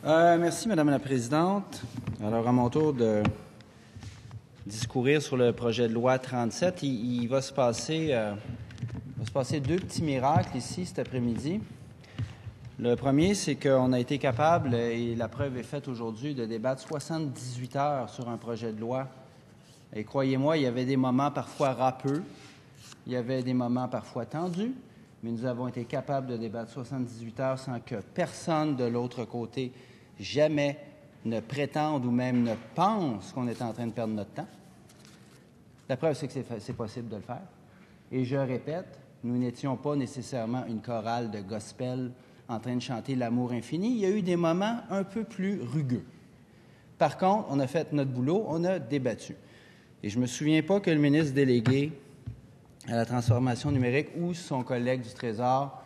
Euh, merci, Madame la Présidente. Alors, à mon tour de discourir sur le projet de loi 37, il, va, se passer, euh, va se passer deux petits miracles ici cet après-midi. Le premier, c'est qu'on a été capable, et la preuve est faite aujourd'hui, de débattre 78 heures sur un projet de loi. Et croyez-moi, il y avait des moments parfois râpeux, il y avait des moments parfois tendus, mais nous avons été capables de débattre 78 heures sans que personne de l'autre côté jamais ne prétende ou même ne pense qu'on est en train de perdre notre temps. La preuve, c'est que c'est possible de le faire. Et je répète, nous n'étions pas nécessairement une chorale de gospel en train de chanter l'amour infini. Il y a eu des moments un peu plus rugueux. Par contre, on a fait notre boulot, on a débattu. Et je ne me souviens pas que le ministre délégué à la transformation numérique ou son collègue du Trésor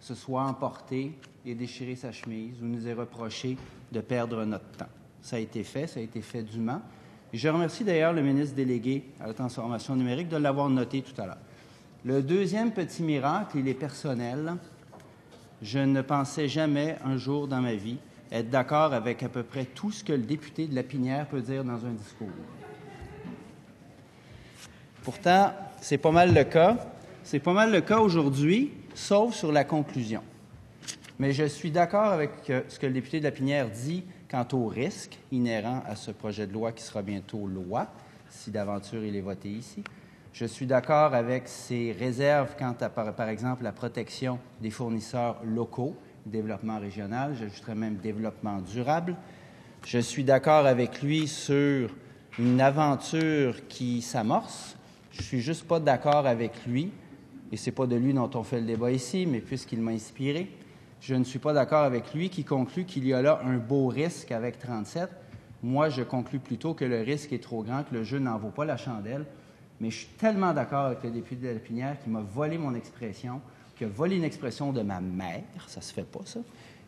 se soit emporté et déchiré sa chemise ou nous ait reproché de perdre notre temps. Ça a été fait, ça a été fait dûment. Je remercie d'ailleurs le ministre délégué à la transformation numérique de l'avoir noté tout à l'heure. Le deuxième petit miracle, il est personnel. Je ne pensais jamais un jour dans ma vie être d'accord avec à peu près tout ce que le député de la Pinière peut dire dans un discours. Pourtant, c'est pas mal le cas. C'est pas mal le cas aujourd'hui, sauf sur la conclusion. Mais je suis d'accord avec euh, ce que le député de la Pinière dit quant au risque inhérent à ce projet de loi qui sera bientôt loi, si d'aventure il est voté ici. Je suis d'accord avec ses réserves quant à, par, exemple, la protection des fournisseurs locaux, développement régional, j'ajouterais même développement durable. Je suis d'accord avec lui sur une aventure qui s'amorce, je suis juste pas d'accord avec lui, et c'est pas de lui dont on fait le débat ici, mais puisqu'il m'a inspiré, je ne suis pas d'accord avec lui qui conclut qu'il y a là un beau risque avec 37. Moi, je conclus plutôt que le risque est trop grand, que le jeu n'en vaut pas la chandelle. Mais je suis tellement d'accord avec le député de la Pinière qui m'a volé mon expression, qui a volé une expression de ma mère, ça se fait pas ça,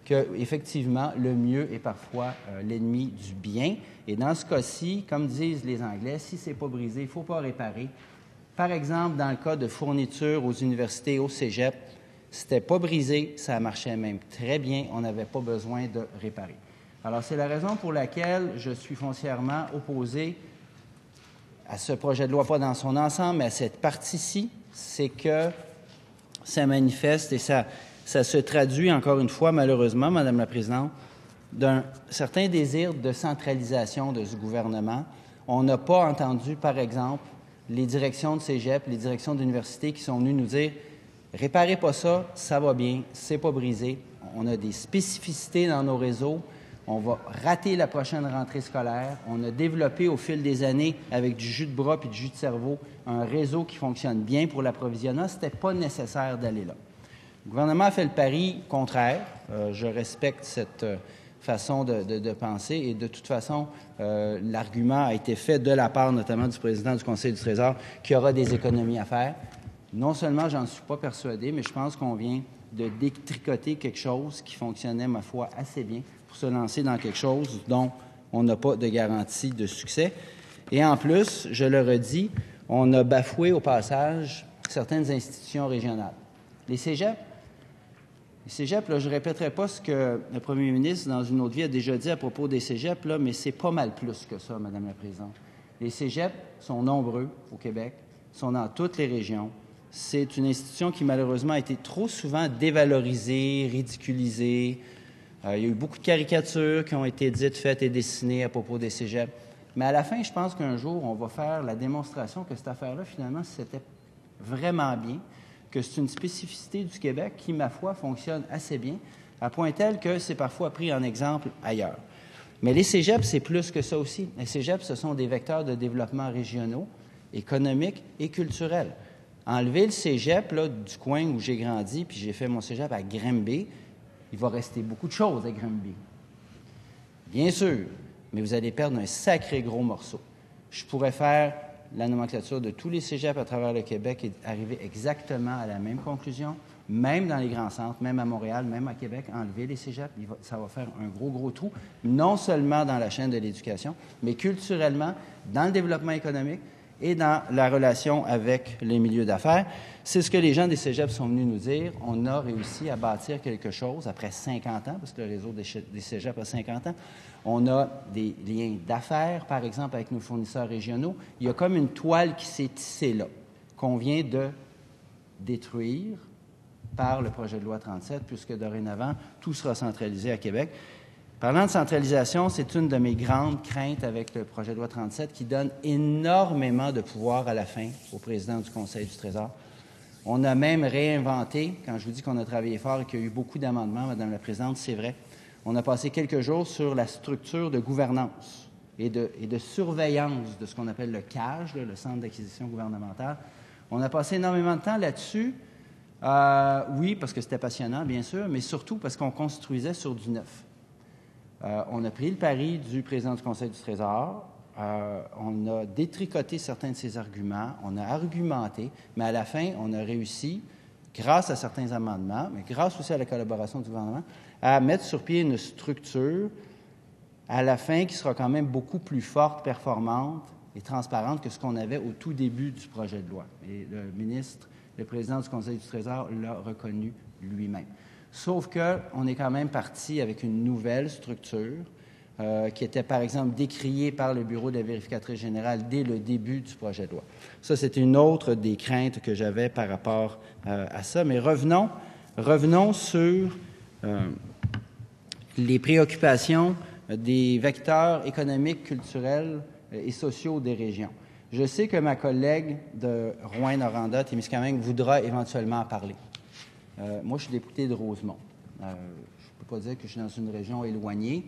que effectivement le mieux est parfois euh, l'ennemi du bien. Et dans ce cas-ci, comme disent les Anglais, si c'est pas brisé, il faut pas réparer. Par exemple, dans le cas de fourniture aux universités, au cégep, c'était pas brisé, ça marchait même très bien, on n'avait pas besoin de réparer. Alors, c'est la raison pour laquelle je suis foncièrement opposé à ce projet de loi, pas dans son ensemble, mais à cette partie-ci, c'est que ça manifeste et ça, se traduit, encore une fois, malheureusement, Madame la Présidente, d'un certain désir de centralisation de ce gouvernement. On n'a pas entendu, par exemple, les directions de cégep, les directions d'université qui sont venues nous dire réparez pas ça, ça va bien, c'est pas brisé. On a des spécificités dans nos réseaux. On va rater la prochaine rentrée scolaire. On a développé au fil des années, avec du jus de bras puis du jus de cerveau, un réseau qui fonctionne bien pour l'approvisionnement. Ce n'était pas nécessaire d'aller là. Le gouvernement a fait le pari contraire. Euh, je respecte cette euh, façon de, penser. Et de toute façon, euh, l'argument a été fait de la part notamment du président du Conseil du Trésor qu'il y aura des économies à faire. Non seulement j'en suis pas persuadé, mais je pense qu'on vient de détricoter quelque chose qui fonctionnait, ma foi, assez bien pour se lancer dans quelque chose dont on n'a pas de garantie de succès. Et en plus, je le redis, on a bafoué au passage certaines institutions régionales. Les cégeps, les là, je ne répéterai pas ce que le premier ministre, dans une autre vie, a déjà dit à propos des cégeps, là, mais c'est pas mal plus que ça, Madame la Présidente. Les cégeps sont nombreux au Québec, sont dans toutes les régions. C'est une institution qui, malheureusement, a été trop souvent dévalorisée, ridiculisée. Euh, il y a eu beaucoup de caricatures qui ont été dites, faites et dessinées à propos des cégeps. Mais à la fin, je pense qu'un jour, on va faire la démonstration que cette affaire-là, finalement, c'était vraiment bien que c'est une spécificité du Québec qui, ma foi, fonctionne assez bien, à point tel que c'est parfois pris en exemple ailleurs. Mais les cégeps, c'est plus que ça aussi. Les cégeps, ce sont des vecteurs de développement régionaux, économiques et culturels. Enlever le cégep là, du coin où j'ai grandi, puis j'ai fait mon cégep à Grimby, il va rester beaucoup de choses à Grimby. Bien sûr, mais vous allez perdre un sacré gros morceau. Je pourrais faire la nomenclature de tous les cégeps à travers le Québec et arriver exactement à la même conclusion, même dans les grands centres, même à Montréal, même à Québec, enlever les cégeps, ça va faire un gros, gros trou, non seulement dans la chaîne de l'éducation, mais culturellement, dans le développement économique et dans la relation avec les milieux d'affaires. C'est ce que les gens des cégeps sont venus nous dire. On a réussi à bâtir quelque chose après 50 ans, parce que le réseau des cégeps a 50 ans. On a des liens d'affaires, par exemple, avec nos fournisseurs régionaux. Il y a comme une toile qui s'est tissée là, qu'on vient de détruire par le projet de loi 37, puisque dorénavant, tout sera centralisé à Québec. Parlant de centralisation, c'est une de mes grandes craintes avec le projet de loi 37 qui donne énormément de pouvoir à la fin au président du Conseil du Trésor. On a même réinventé, quand je vous dis qu'on a travaillé fort et qu'il y a eu beaucoup d'amendements, Madame la Présidente, c'est vrai, on a passé quelques jours sur la structure de gouvernance et de, surveillance de ce qu'on appelle le CAGE, le Centre d'acquisition gouvernementale. On a passé énormément de temps là-dessus. Euh, oui, parce que c'était passionnant, bien sûr, mais surtout parce qu'on construisait sur du neuf. Euh, on a pris le pari du président du Conseil du Trésor. Euh, on a détricoté certains de ses arguments, on a argumenté, mais à la fin, on a réussi, grâce à certains amendements, mais grâce aussi à la collaboration du gouvernement, à mettre sur pied une structure à la fin qui sera quand même beaucoup plus forte, performante et transparente que ce qu'on avait au tout début du projet de loi. Et le ministre, le président du Conseil du Trésor l'a reconnu lui-même. Sauf qu'on est quand même parti avec une nouvelle structure euh, qui était, par exemple, décriée par le Bureau de la vérificatrice générale dès le début du projet de loi. Ça, c'est une autre des craintes que j'avais par rapport euh, à ça. Mais revenons, revenons sur euh, les préoccupations des vecteurs économiques, culturels et sociaux des régions. Je sais que ma collègue de Rouen-Noranda, Témiscamingue, voudra éventuellement en parler. Euh, moi, je suis député de Rosemont. Euh, je ne peux pas dire que je suis dans une région éloignée,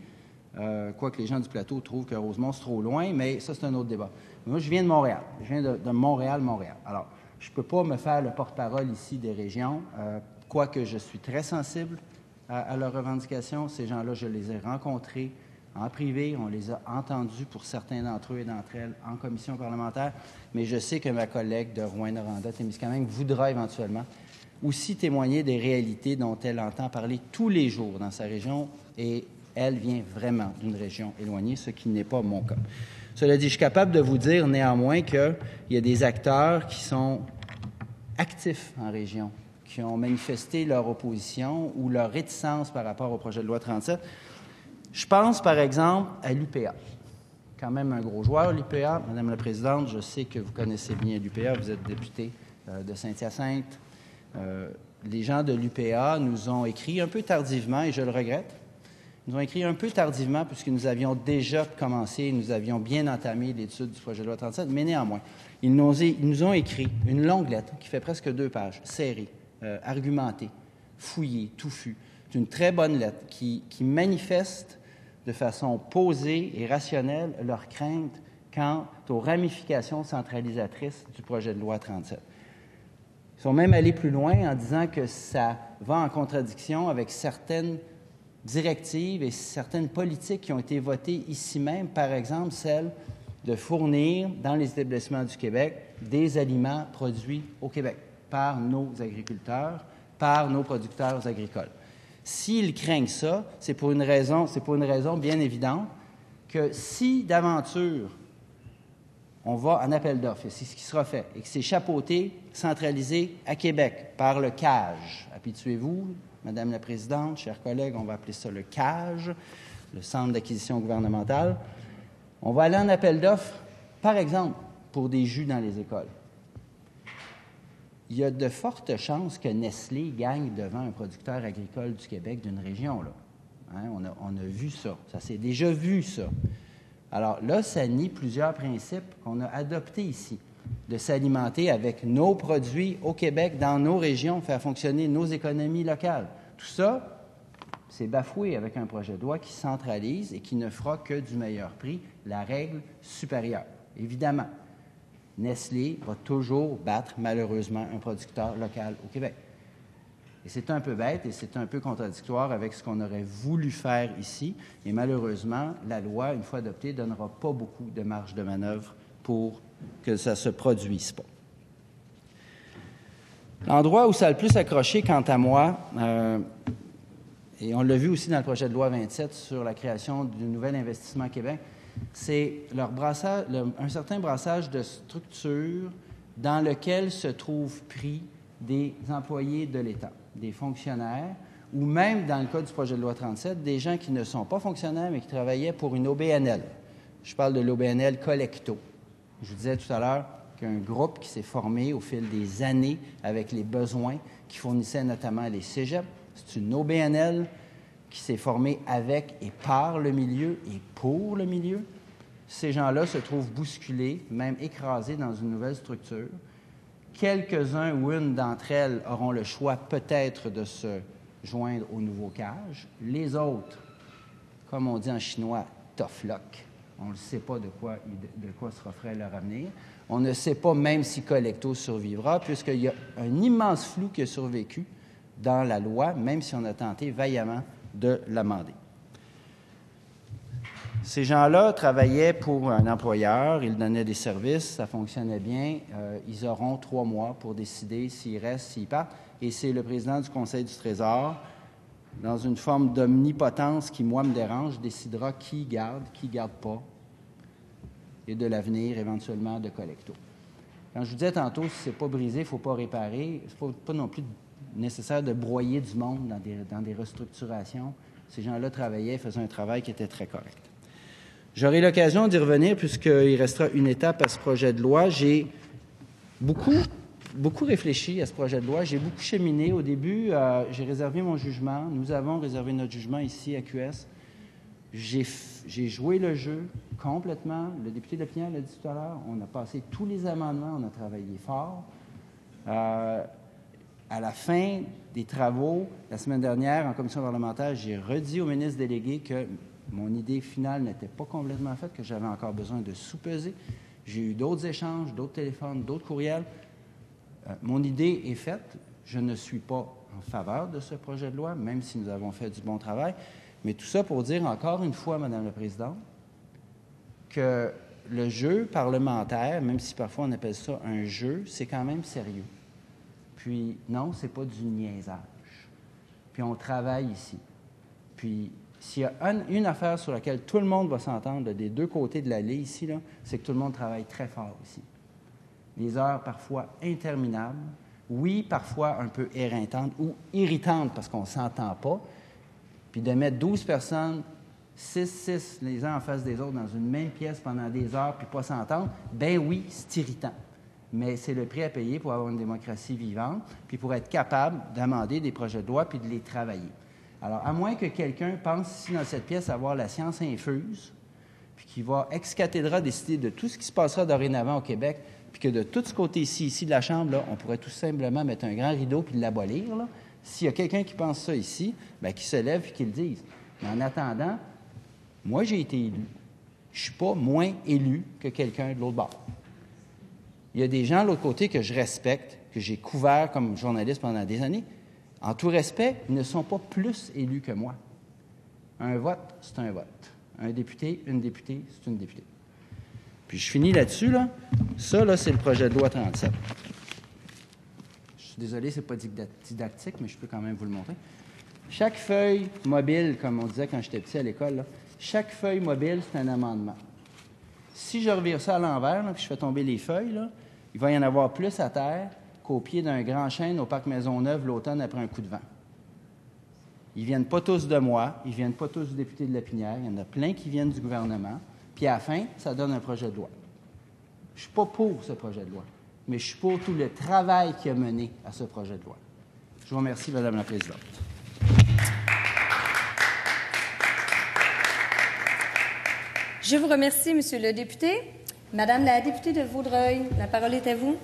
euh, quoique les gens du plateau trouvent que Rosemont, c'est trop loin, mais ça, c'est un autre débat. moi, je viens de Montréal. Je viens de, Montréal, Montréal. Alors, je ne peux pas me faire le porte-parole ici des régions, quoique je suis très sensible à, leurs revendications. Ces gens-là, je les ai rencontrés en privé, on les a entendus pour certains d'entre eux et d'entre elles en commission parlementaire, mais je sais que ma collègue de Rouen-Noranda, Témiscamingue, voudra éventuellement aussi témoigner des réalités dont elle entend parler tous les jours dans sa région et elle vient vraiment d'une région éloignée, ce qui n'est pas mon cas. Cela dit, je suis capable de vous dire néanmoins qu'il y a des acteurs qui sont actifs en région, qui ont manifesté leur opposition ou leur réticence par rapport au projet de loi 37. Je pense par exemple à l'UPA, quand même un gros joueur, l'UPA. Madame la Présidente, je sais que vous connaissez bien l'UPA, vous êtes député euh, de Saint-Hyacinthe, euh, les gens de l'UPA nous ont écrit un peu tardivement, et je le regrette, nous ont écrit un peu tardivement puisque nous avions déjà commencé, nous avions bien entamé l'étude du projet de loi 37, mais néanmoins, ils nous, ont écrit une longue lettre qui fait presque deux pages, serrée, euh, argumentée, fouillée, touffue. C'est une très bonne lettre qui, qui manifeste de façon posée et rationnelle leurs craintes quant aux ramifications centralisatrices du projet de loi 37. Ils sont même allés plus loin en disant que ça va en contradiction avec certaines directives et certaines politiques qui ont été votées ici même, par exemple celle de fournir dans les établissements du Québec des aliments produits au Québec par nos agriculteurs, par nos producteurs agricoles. S'ils craignent ça, c'est pour une raison, c'est pour une raison bien évidente que si d'aventure on va en appel d'offres, et c'est ce qui sera fait, et que c'est chapeauté, centralisé à Québec par le CAGE. Habituez-vous, Madame la Présidente, chers collègues, on va appeler ça le CAGE, le Centre d'acquisition gouvernementale. On va aller en appel d'offres, par exemple, pour des jus dans les écoles. Il y a de fortes chances que Nestlé gagne devant un producteur agricole du Québec d'une région. Là. Hein, on, a, on a vu ça. Ça s'est déjà vu, ça. Alors là, ça nie plusieurs principes qu'on a adoptés ici, de s'alimenter avec nos produits au Québec, dans nos régions, faire fonctionner nos économies locales. Tout ça, c'est bafoué avec un projet de loi qui centralise et qui ne fera que du meilleur prix la règle supérieure. Évidemment, Nestlé va toujours battre malheureusement un producteur local au Québec. Et c'est un peu bête et c'est un peu contradictoire avec ce qu'on aurait voulu faire ici. Et malheureusement, la loi, une fois adoptée, ne donnera pas beaucoup de marge de manœuvre pour que ça se produise pas. L'endroit où ça a le plus accroché, quant à moi, euh, et on l'a vu aussi dans le projet de loi 27 sur la création du nouvel investissement Québec, c'est un certain brassage de structures dans lequel se trouvent pris des employés de l'État, des fonctionnaires, ou même, dans le cas du projet de loi 37, des gens qui ne sont pas fonctionnaires, mais qui travaillaient pour une OBNL. Je parle de l'OBNL Collecto. Je vous disais tout à l'heure qu'un groupe qui s'est formé au fil des années avec les besoins qui fournissaient notamment les cégeps. C'est une OBNL qui s'est formée avec et par le milieu et pour le milieu. Ces gens-là se trouvent bousculés, même écrasés dans une nouvelle structure. Quelques-uns ou une d'entre elles auront le choix peut-être de se joindre au nouveau cage. Les autres, comme on dit en chinois, tough luck. On ne sait pas de quoi, de quoi sera fait leur avenir. On ne sait pas même si Collecto survivra, puisqu'il y a un immense flou qui a survécu dans la loi, même si on a tenté vaillamment de l'amender. Ces gens-là travaillaient pour un employeur, ils donnaient des services, ça fonctionnait bien. Euh, ils auront trois mois pour décider s'ils restent, s'ils partent. Et c'est le président du Conseil du Trésor, dans une forme d'omnipotence qui, moi, me dérange, décidera qui garde, qui garde pas, et de l'avenir éventuellement de Collecto. Quand je vous disais tantôt, si ce n'est pas brisé, il ne faut pas réparer, ce n'est pas non plus nécessaire de broyer du monde dans des, dans des restructurations. Ces gens-là travaillaient, faisaient un travail qui était très correct. J'aurai l'occasion d'y revenir puisqu'il restera une étape à ce projet de loi. J'ai beaucoup, beaucoup réfléchi à ce projet de loi. J'ai beaucoup cheminé. Au début, euh, j'ai réservé mon jugement. Nous avons réservé notre jugement ici à QS. J'ai joué le jeu complètement. Le député de Lapinière l'a dit tout à l'heure. On a passé tous les amendements. On a travaillé fort. Euh, à la fin des travaux, la semaine dernière, en commission parlementaire, j'ai redit au ministre délégué que mon idée finale n'était pas complètement faite, que j'avais encore besoin de sous-peser. J'ai eu d'autres échanges, d'autres téléphones, d'autres courriels. Euh, mon idée est faite. Je ne suis pas en faveur de ce projet de loi, même si nous avons fait du bon travail. Mais tout ça pour dire encore une fois, Madame la Présidente, que le jeu parlementaire, même si parfois on appelle ça un jeu, c'est quand même sérieux. Puis non, c'est pas du niaisage. Puis on travaille ici. Puis s'il y a une affaire sur laquelle tout le monde va s'entendre des deux côtés de l'allée ici, c'est que tout le monde travaille très fort ici. Les heures parfois interminables, oui, parfois un peu éreintantes ou irritantes parce qu'on ne s'entend pas, puis de mettre 12 personnes, 6, 6 les uns en face des autres dans une même pièce pendant des heures puis pas s'entendre, ben oui, c'est irritant. Mais c'est le prix à payer pour avoir une démocratie vivante, puis pour être capable d'amender des projets de loi puis de les travailler. Alors, à moins que quelqu'un pense ici dans cette pièce avoir la science infuse, puis qu'il va ex cathédra décider de tout ce qui se passera dorénavant au Québec, puis que de tout ce côté-ci, ici de la Chambre, on pourrait tout simplement mettre un grand rideau puis l'abolir. S'il y a quelqu'un qui pense ça ici, bien, qu'il se lève et qu'il le dise. Mais en attendant, moi, j'ai été élu. Je ne suis pas moins élu que quelqu'un de l'autre bord. Il y a des gens de l'autre côté que je respecte, que j'ai couvert comme journaliste pendant des années, en tout respect, ils ne sont pas plus élus que moi. Un vote, c'est un vote. Un député, une députée, c'est une députée. Puis je finis là-dessus. Là. Ça, là, c'est le projet de loi 37. Je suis désolé, ce n'est pas didactique, mais je peux quand même vous le montrer. Chaque feuille mobile, comme on disait quand j'étais petit à l'école, chaque feuille mobile, c'est un amendement. Si je revire ça à l'envers, puis je fais tomber les feuilles, là, il va y en avoir plus à terre qu'au pied d'un grand chêne au parc Maisonneuve l'automne après un coup de vent. Ils viennent pas tous de moi, ils viennent pas tous du député de Lapinière, il y en a plein qui viennent du gouvernement, puis à la fin, ça donne un projet de loi. Je ne suis pas pour ce projet de loi, mais je suis pour tout le travail qui a mené à ce projet de loi. Je vous remercie, Madame la Présidente. Je vous remercie, Monsieur le député. Madame la députée de Vaudreuil, la parole est à vous.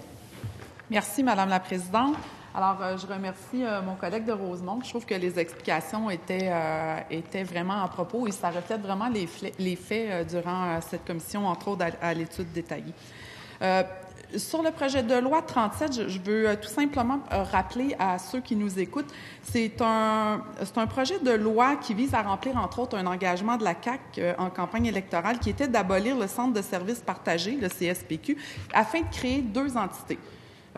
Merci, Madame la Présidente. Alors, euh, je remercie euh, mon collègue de Rosemont. Je trouve que les explications étaient, euh, étaient vraiment à propos et ça reflète vraiment les, les faits durant cette commission, entre autres à, l'étude détaillée. sur le projet de loi 37, je, veux tout simplement rappeler à ceux qui nous écoutent, c'est un, un projet de loi qui vise à remplir, entre autres, un engagement de la CAC en campagne électorale qui était d'abolir le Centre de services partagés, le CSPQ, afin de créer deux entités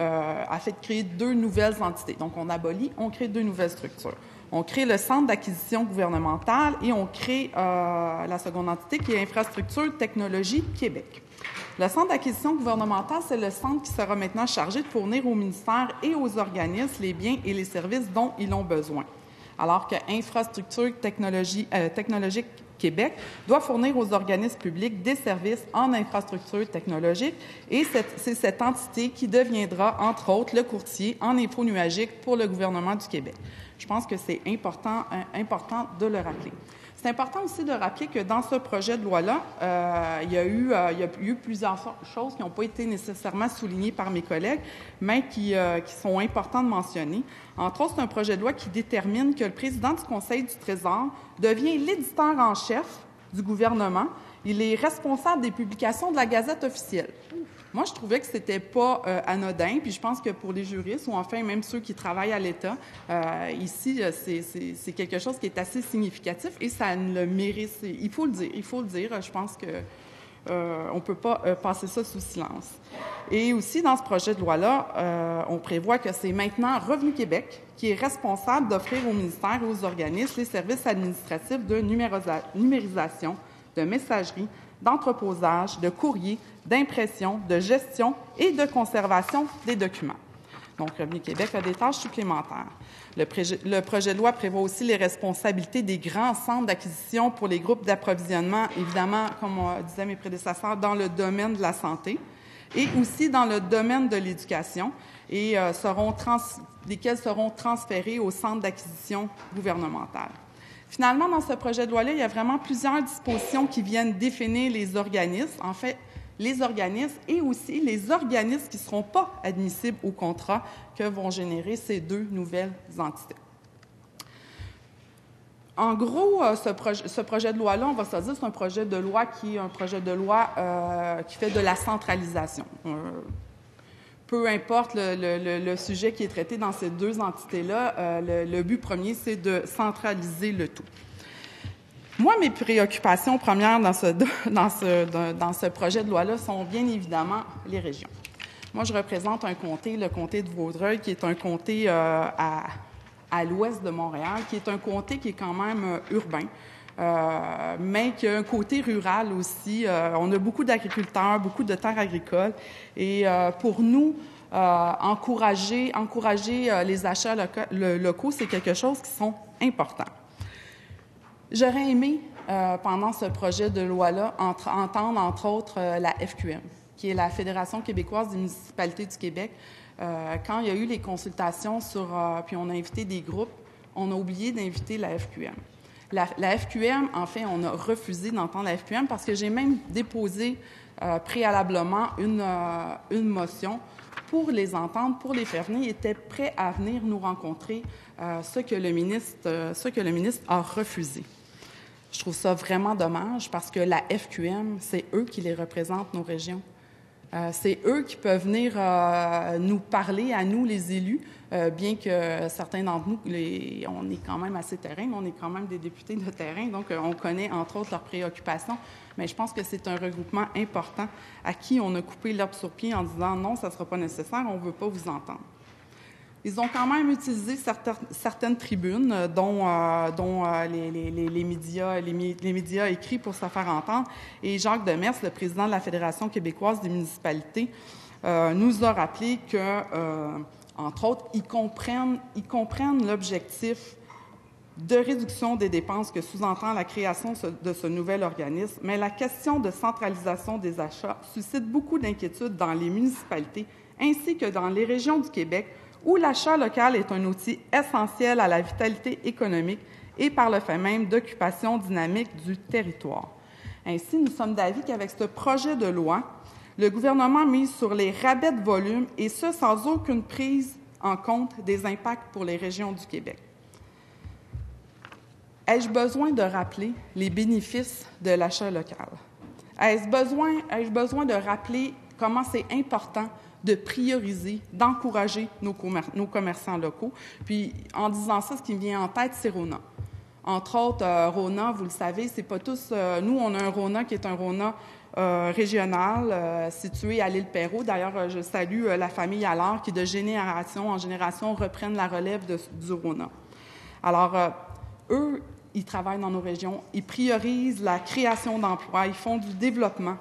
euh, a fait créer deux nouvelles entités. Donc, on abolit, on crée deux nouvelles structures. On crée le centre d'acquisition gouvernementale et on crée euh, la seconde entité qui est Infrastructure Technologie Québec. Le centre d'acquisition gouvernementale, c'est le centre qui sera maintenant chargé de fournir au ministère et aux organismes les biens et les services dont ils ont besoin. Alors que Infrastructure Technologie, euh, Technologique Québec doit fournir aux organismes publics des services en infrastructure technologique et c'est cette entité qui deviendra, entre autres, le courtier en info nuagique pour le gouvernement du Québec. Je pense que c'est important, euh, important de le rappeler. C'est important aussi de rappeler que dans ce projet de loi-là, euh, il, y a eu, euh, il y a eu plusieurs choses qui n'ont pas été nécessairement soulignées par mes collègues, mais qui, euh, qui sont importantes de mentionner. Entre autres, c'est un projet de loi qui détermine que le président du Conseil du Trésor devient l'éditeur en chef du gouvernement. Il est responsable des publications de la Gazette officielle. Moi, je trouvais que c'était pas euh, anodin, puis je pense que pour les juristes ou enfin même ceux qui travaillent à l'État, euh, ici, euh, c'est quelque chose qui est assez significatif et ça le mérite. Il faut le dire, il faut le dire. Je pense que on ne peut pas passer ça sous silence. Et aussi, dans ce projet de loi-là, on prévoit que c'est maintenant Revenu Québec qui est responsable d'offrir au ministère et aux organismes les services administratifs de numérisation, de messagerie, d'entreposage, de courrier, d'impression, de gestion et de conservation des documents. Donc, Revenu Québec a des tâches supplémentaires. Le, projet de loi prévoit aussi les responsabilités des grands centres d'acquisition pour les groupes d'approvisionnement, évidemment, comme disaient mes prédécesseurs, dans le domaine de la santé et aussi dans le domaine de l'éducation, et euh, seront lesquels seront transférés au centre d'acquisition gouvernementale. Finalement, dans ce projet de loi-là, il y a vraiment plusieurs dispositions qui viennent définir les organismes. En fait, les organismes et aussi les organismes qui ne seront pas admissibles au contrat que vont générer ces deux nouvelles entités. En gros, euh, ce, projet, de loi-là, on va se dire, c'est un projet de loi qui est un projet de loi euh, qui fait de la centralisation. Euh, peu importe le, sujet qui est traité dans ces deux entités-là, le, but premier, c'est de centraliser le tout. Moi, mes préoccupations premières (laughs) dans ce, projet de loi-là sont bien évidemment les régions. Moi, je représente un comté, le comté de Vaudreuil, qui est un comté euh, à, à l'ouest de Montréal, qui est un comté qui est quand même euh, urbain. Euh, mais qui a un côté rural aussi. Euh, on a beaucoup d'agriculteurs, beaucoup de terres agricoles. Et euh, pour nous, encourager, encourager les achats locaux, c'est quelque chose qui sont importants. J'aurais aimé, pendant ce projet de loi-là, entendre, entre autres, la FQM, qui est la Fédération québécoise des municipalités du Québec. Quand il y a eu les consultations sur, puis on a invité des groupes, on a oublié d'inviter la FQM. La, FQM, en fait, on a refusé d'entendre la FQM parce que j'ai même déposé préalablement une, une motion pour les entendre, pour les faire venir. Étaient prêts à venir nous rencontrer, ce, que le ministre, ce que le ministre a refusé. Je trouve ça vraiment dommage parce que la FQM, c'est eux qui les représentent, nos régions. Euh, c'est eux qui peuvent venir euh, nous parler à nous, les élus, euh, bien que certains d'entre nous, les, on est quand même assez terrain, on est quand même des députés de terrain, donc on connaît entre autres leurs préoccupations. Mais je pense que c'est un regroupement important à qui on a coupé l'herbe sur pied en disant non, ça ne sera pas nécessaire, on ne veut pas vous entendre. Ils ont quand même utilisé certaines, tribunes, euh, dont, euh, euh, les, médias, les, médias écrits pour se faire entendre. Et Jacques Demers, le président de la Fédération québécoise des municipalités, nous a rappelé que, entre autres, ils comprennent, ils comprennent l'objectif de réduction des dépenses que sous-entend la création de ce nouvel organisme, mais la question de centralisation des achats suscite beaucoup d'inquiétudes dans les municipalités ainsi que dans les régions du Québec où l'achat local est un outil essentiel à la vitalité économique et par le fait même d'occupation dynamique du territoire. Ainsi, nous sommes d'avis qu'avec ce projet de loi, le gouvernement mise sur les rabais de volume et ce sans aucune prise en compte des impacts pour les régions du Québec. Ai-je besoin de rappeler les bénéfices de l'achat local? Ai-je besoin, besoin de rappeler comment c'est important de prioriser, d'encourager nos, commerçants locaux. Puis, en disant ça, ce qui me vient en tête, c'est Rona. Entre autres, euh, Rona, vous le savez, c'est pas tous. Euh, nous, on a un Rona qui est un Rona euh, régional situé à l'île Perrault. D'ailleurs, je salue la famille Allard qui, de génération en génération, reprennent la relève du Rona. Alors, eux, ils travaillent dans nos régions, ils priorisent la création d'emplois, ils font du développement,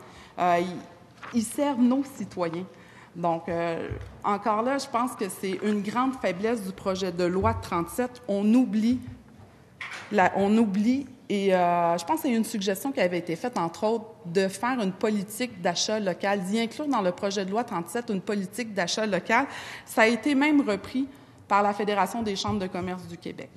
ils, servent nos citoyens. Donc, euh, encore là, je pense que c'est une grande faiblesse du projet de loi 37. On oublie, la, on oublie et euh, je pense que c'est une suggestion qui avait été faite, entre autres, de faire une politique d'achat local, d'y inclure dans le projet de loi 37 une politique d'achat local. Ça a été même repris par la Fédération des chambres de commerce du Québec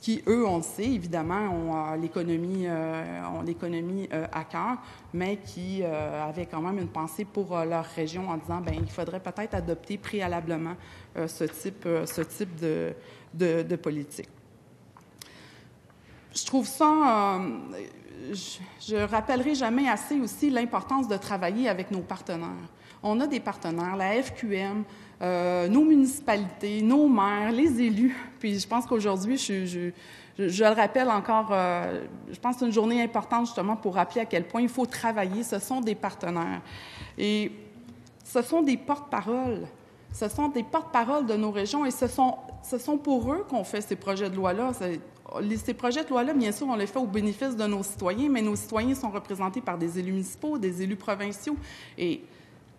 qui, eux, on le sait, évidemment, ont euh, l'économie, euh, ont l'économie euh, à cœur, mais qui euh, avaient quand même une pensée pour leur région en disant, ben il faudrait peut-être adopter préalablement ce type, ce type de, politique. Je trouve ça, je, je rappellerai jamais assez aussi l'importance de travailler avec nos partenaires. On a des partenaires, la FQM, euh, nos municipalités, nos maires, les élus. Puis je pense qu'aujourd'hui, je, le rappelle encore, euh, je pense que c'est une journée importante justement pour rappeler à quel point il faut travailler. Ce sont des partenaires. Et ce sont des porte-paroles. Ce sont des porte-paroles de nos régions et ce sont pour eux qu'on fait ces projets de loi-là. Ces projets de loi-là, bien sûr, on les fait au bénéfice de nos citoyens, mais nos citoyens sont représentés par des élus municipaux, des élus provinciaux. Et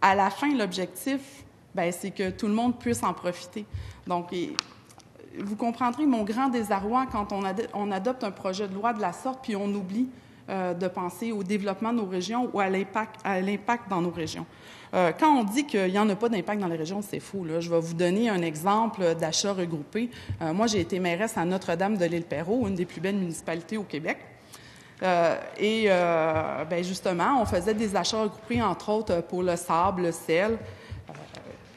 à la fin, l'objectif, ben, c'est que tout le monde puisse en profiter. Donc, vous comprendrez mon grand désarroi quand on, ad on, adopte un projet de loi de la sorte, puis on oublie euh, de penser au développement de nos régions ou à l'impact dans nos régions. Euh, quand on dit qu'il n'y en a pas d'impact dans les régions, c'est. Là. Je vais vous donner un exemple d'achat regroupé. Euh, moi, j'ai été mairesse à Notre-Dame de l'île Perrot, une des plus belles municipalités au Québec. Et euh, ben justement, on faisait des achats regroupés, entre autres, pour le sable, le sel.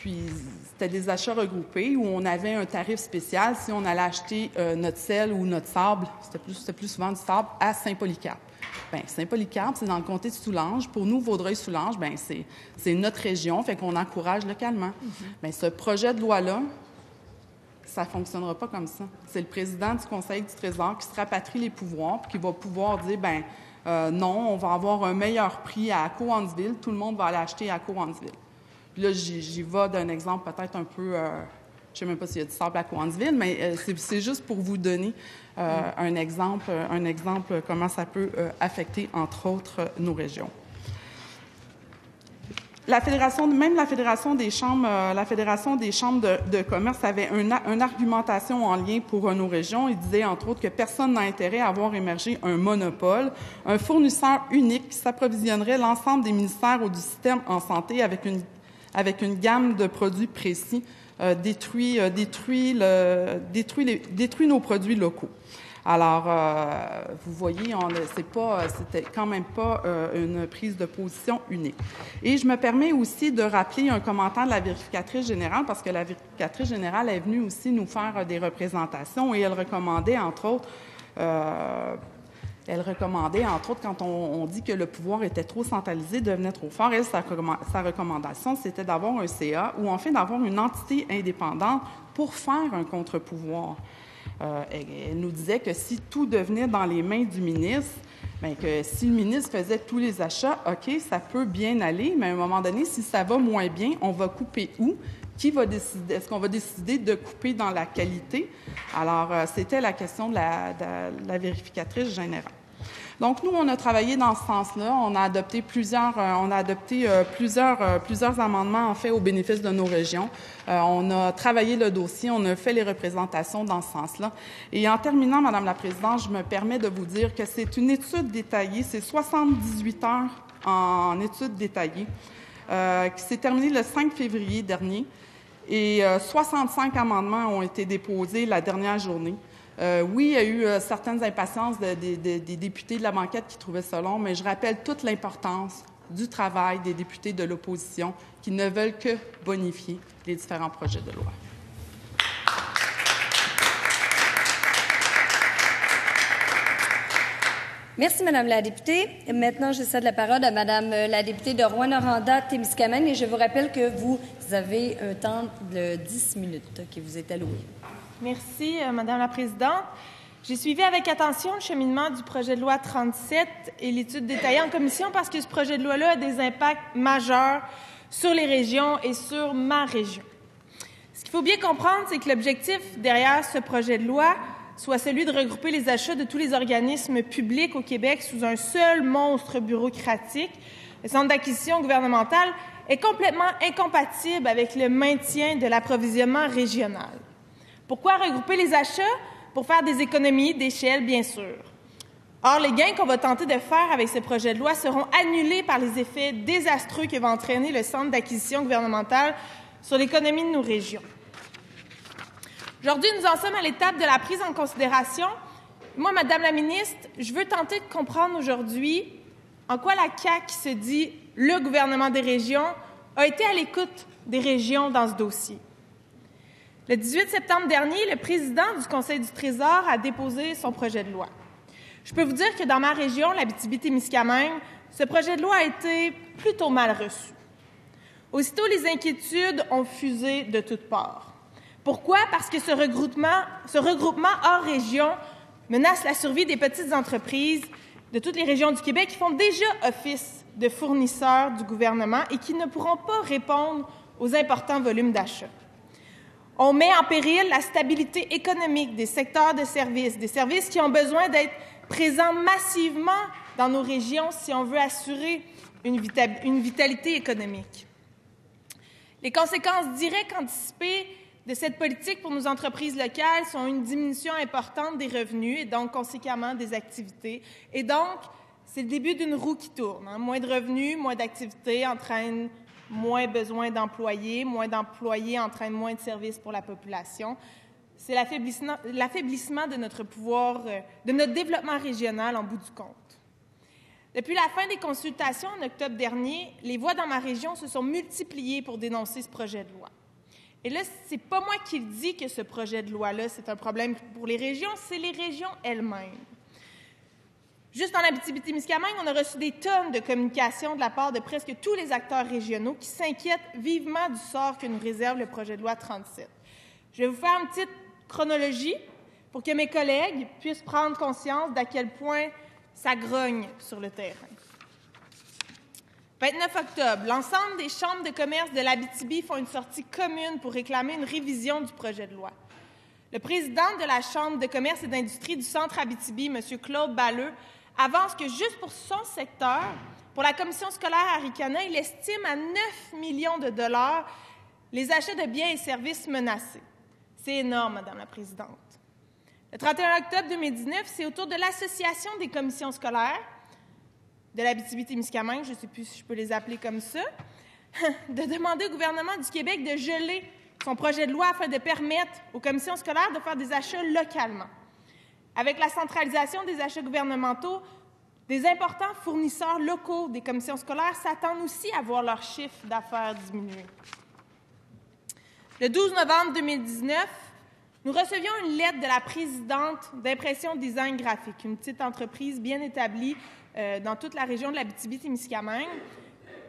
Puis, c'était des achats regroupés où on avait un tarif spécial si on allait acheter euh, notre sel ou notre sable, c'était plus, plus souvent du sable, à Saint-Polycarpe. Bien, Saint-Polycarpe, c'est dans le comté de Soulanges. Pour nous, Vaudreuil-Soulanges, bien, c'est notre région, fait qu'on encourage localement. Mm -hmm. Bien, ce projet de loi-là, ça ne fonctionnera pas comme ça. C'est le président du Conseil du Trésor qui se rapatrie les pouvoirs puis qui va pouvoir dire, ben euh, non, on va avoir un meilleur prix à Cowansville, tout le monde va aller acheter à Cowansville. Puis là, j'y vais d'un exemple peut-être un peu, euh, je ne sais même pas s'il y a du sable à Cowansville, mais euh, c'est juste pour vous donner euh, un exemple, un exemple comment ça peut euh, affecter, entre autres, nos régions. La fédération, même la fédération des chambres, euh, la fédération des chambres de, commerce avait une un argumentation en lien pour euh, nos régions. Il disait entre autres que personne n'a intérêt à voir émerger un monopole, un fournisseur unique qui s'approvisionnerait l'ensemble des ministères ou du système en santé avec une avec une gamme de produits précis, euh, détruit euh, détruit le détruit les, détruit nos produits locaux. Alors, euh, vous voyez, c'est pas, c'était quand même pas euh, une prise de position unique. Et je me permets aussi de rappeler un commentaire de la vérificatrice générale, parce que la vérificatrice générale est venue aussi nous faire des représentations et elle recommandait, entre autres, euh, elle recommandait, entre autres, quand on, dit que le pouvoir était trop centralisé, devenait trop fort, elle, sa, recommandation, c'était d'avoir un CA ou en fait d'avoir une entité indépendante pour faire un contre-pouvoir. Euh, elle nous disait que si tout devenait dans les mains du ministre, bien que si le ministre faisait tous les achats, OK, ça peut bien aller, mais à un moment donné, si ça va moins bien, on va couper où? Qui va décider? Est-ce qu'on va décider de couper dans la qualité? Alors, euh, c'était la question de la, de la vérificatrice générale. Donc, nous, on a travaillé dans ce sens-là. On a adopté plusieurs, euh, on a adopté euh, plusieurs, euh, plusieurs amendements, en fait, au bénéfice de nos régions. Euh, on a travaillé le dossier, on a fait les représentations dans ce sens-là. Et en terminant, Madame la Présidente, je me permets de vous dire que c'est une étude détaillée, c'est 78 heures en étude détaillée, qui s'est terminée le 5 février dernier. Et 65 amendements ont été déposés la dernière journée. Euh, oui, il y a eu euh, certaines impatiences de, de, de, des députés de la banquette qui trouvaient ça long, mais je rappelle toute l'importance du travail des députés de l'opposition qui ne veulent que bonifier les différents projets de loi. Merci, Madame la députée. Maintenant, je cède la parole à Madame la députée de Rouen-Noranda-Témiscamingue et je vous rappelle que vous avez un temps de 10 minutes qui vous est alloué. Merci, euh, Madame la Présidente. J'ai suivi avec attention le cheminement du projet de loi 37 et l'étude détaillée en commission parce que ce projet de loi-là a des impacts majeurs sur les régions et sur ma région. Ce qu'il faut bien comprendre, c'est que l'objectif derrière ce projet de loi, soit celui de regrouper les achats de tous les organismes publics au Québec sous un seul monstre bureaucratique, le Centre d'acquisition gouvernementale, est complètement incompatible avec le maintien de l'approvisionnement régional. Pourquoi regrouper les achats? Pour faire des économies d'échelle, bien sûr. Or, les gains qu'on va tenter de faire avec ce projet de loi seront annulés par les effets désastreux que va entraîner le Centre d'acquisition gouvernementale sur l'économie de nos régions. Aujourd'hui, nous en sommes à l'étape de la prise en considération. Moi, Madame la ministre, je veux tenter de comprendre aujourd'hui en quoi la CAQ se dit le gouvernement des régions a été à l'écoute des régions dans ce dossier. Le 18 septembre dernier, le président du Conseil du Trésor a déposé son projet de loi. Je peux vous dire que dans ma région, l'Abitibi-Témiscamingue, ce projet de loi a été plutôt mal reçu. Aussitôt, les inquiétudes ont fusé de toutes parts. Pourquoi? Parce que ce regroupement, hors région menace la survie des petites entreprises de toutes les régions du Québec qui font déjà office de fournisseurs du gouvernement et qui ne pourront pas répondre aux importants volumes d'achats. On met en péril la stabilité économique des secteurs de services, des services qui ont besoin d'être présents massivement dans nos régions si on veut assurer une, une vitalité économique. Les conséquences directes anticipées de cette politique pour nos entreprises locales sont une diminution importante des revenus et donc conséquemment des activités. Et donc, c'est le début d'une roue qui tourne. Hein. Moins de revenus, moins d'activités entraînent moins besoin d'employés, moins d'employés entraînent moins de services pour la population. C'est l'affaiblissement de notre pouvoir, euh, de notre développement régional en bout du compte. Depuis la fin des consultations en octobre dernier, les voix dans ma région se sont multipliées pour dénoncer ce projet de loi. Et là, ce n'est pas moi qui le dis que ce projet de loi-là, c'est un problème pour les régions, c'est les régions elles-mêmes. Juste en Abitibi-Témiscamingue, on a reçu des tonnes de communications de la part de presque tous les acteurs régionaux qui s'inquiètent vivement du sort que nous réserve le projet de loi 37. Je vais vous faire une petite chronologie pour que mes collègues puissent prendre conscience d'à quel point ça grogne sur le terrain. 29 octobre, l'ensemble des chambres de commerce de l'Abitibi font une sortie commune pour réclamer une révision du projet de loi. Le président de la Chambre de commerce et d'industrie du Centre Abitibi, M. Claude Balleux, avance que juste pour son secteur, pour la commission scolaire Aricana, il estime à 9 millions de dollars les achats de biens et services menacés. C'est énorme, Madame la Présidente. Le 31 octobre 2019, c'est au tour de l'Association des commissions scolaires de l'Abitibi-Témiscamingue, je ne sais plus si je peux les appeler comme ça, (laughs) de demander au gouvernement du Québec de geler son projet de loi afin de permettre aux commissions scolaires de faire des achats localement. Avec la centralisation des achats gouvernementaux, des importants fournisseurs locaux des commissions scolaires s'attendent aussi à voir leur chiffre d'affaires diminuer. Le 12 novembre 2019, nous recevions une lettre de la présidente d'Impression Design Graphique, une petite entreprise bien établie euh, dans toute la région de l'Abitibi-Témiscamingue.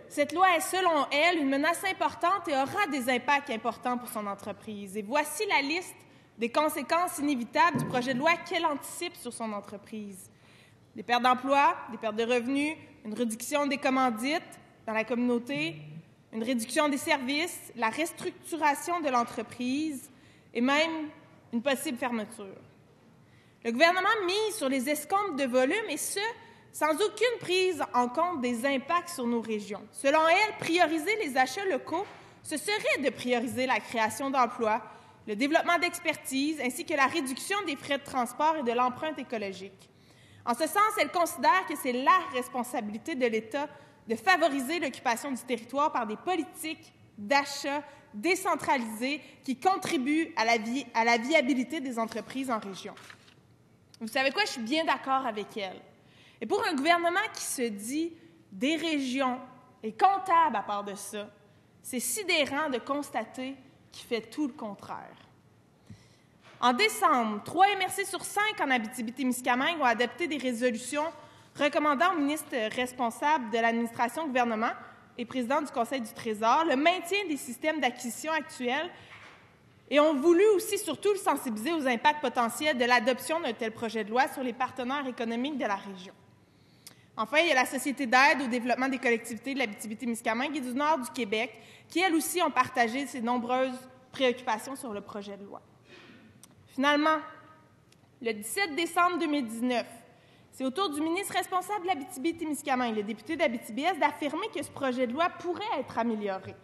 Cette loi est, selon elle, une menace importante et aura des impacts importants pour son entreprise. Et voici la liste des conséquences inévitables du projet de loi qu'elle anticipe sur son entreprise. Des pertes d'emplois, des pertes de revenus, une réduction des commandites dans la communauté, une réduction des services, la restructuration de l'entreprise et même une possible fermeture. Le gouvernement mise sur les escomptes de volume et ce, sans aucune prise en compte des impacts sur nos régions. Selon elle, prioriser les achats locaux, ce serait de prioriser la création d'emplois, le développement d'expertise, ainsi que la réduction des frais de transport et de l'empreinte écologique. En ce sens, elle considère que c'est la responsabilité de l'État de favoriser l'occupation du territoire par des politiques d'achat décentralisées qui contribuent à la, à la viabilité des entreprises en région. Vous savez quoi? Je suis bien d'accord avec elle. Et pour un gouvernement qui se dit des régions et comptable à part de ça, c'est sidérant de constater qu'il fait tout le contraire. En décembre, trois MRC sur cinq en Abitibi-Témiscamingue ont adopté des résolutions recommandant au ministre responsable de l'administration gouvernement et président du Conseil du Trésor le maintien des systèmes d'acquisition actuels et ont voulu aussi surtout le sensibiliser aux impacts potentiels de l'adoption d'un tel projet de loi sur les partenaires économiques de la région. Enfin, il y a la Société d'aide au développement des collectivités de l'Abitibi-Témiscamingue et du nord du Québec, qui, elles aussi, ont partagé ces nombreuses préoccupations sur le projet de loi. Finalement, le 17 décembre 2019. C'est au tour du ministre responsable de l'Abitibi-Témiscamingue, le député d'Abitibi-Est, d'affirmer que ce projet de loi pourrait être amélioré.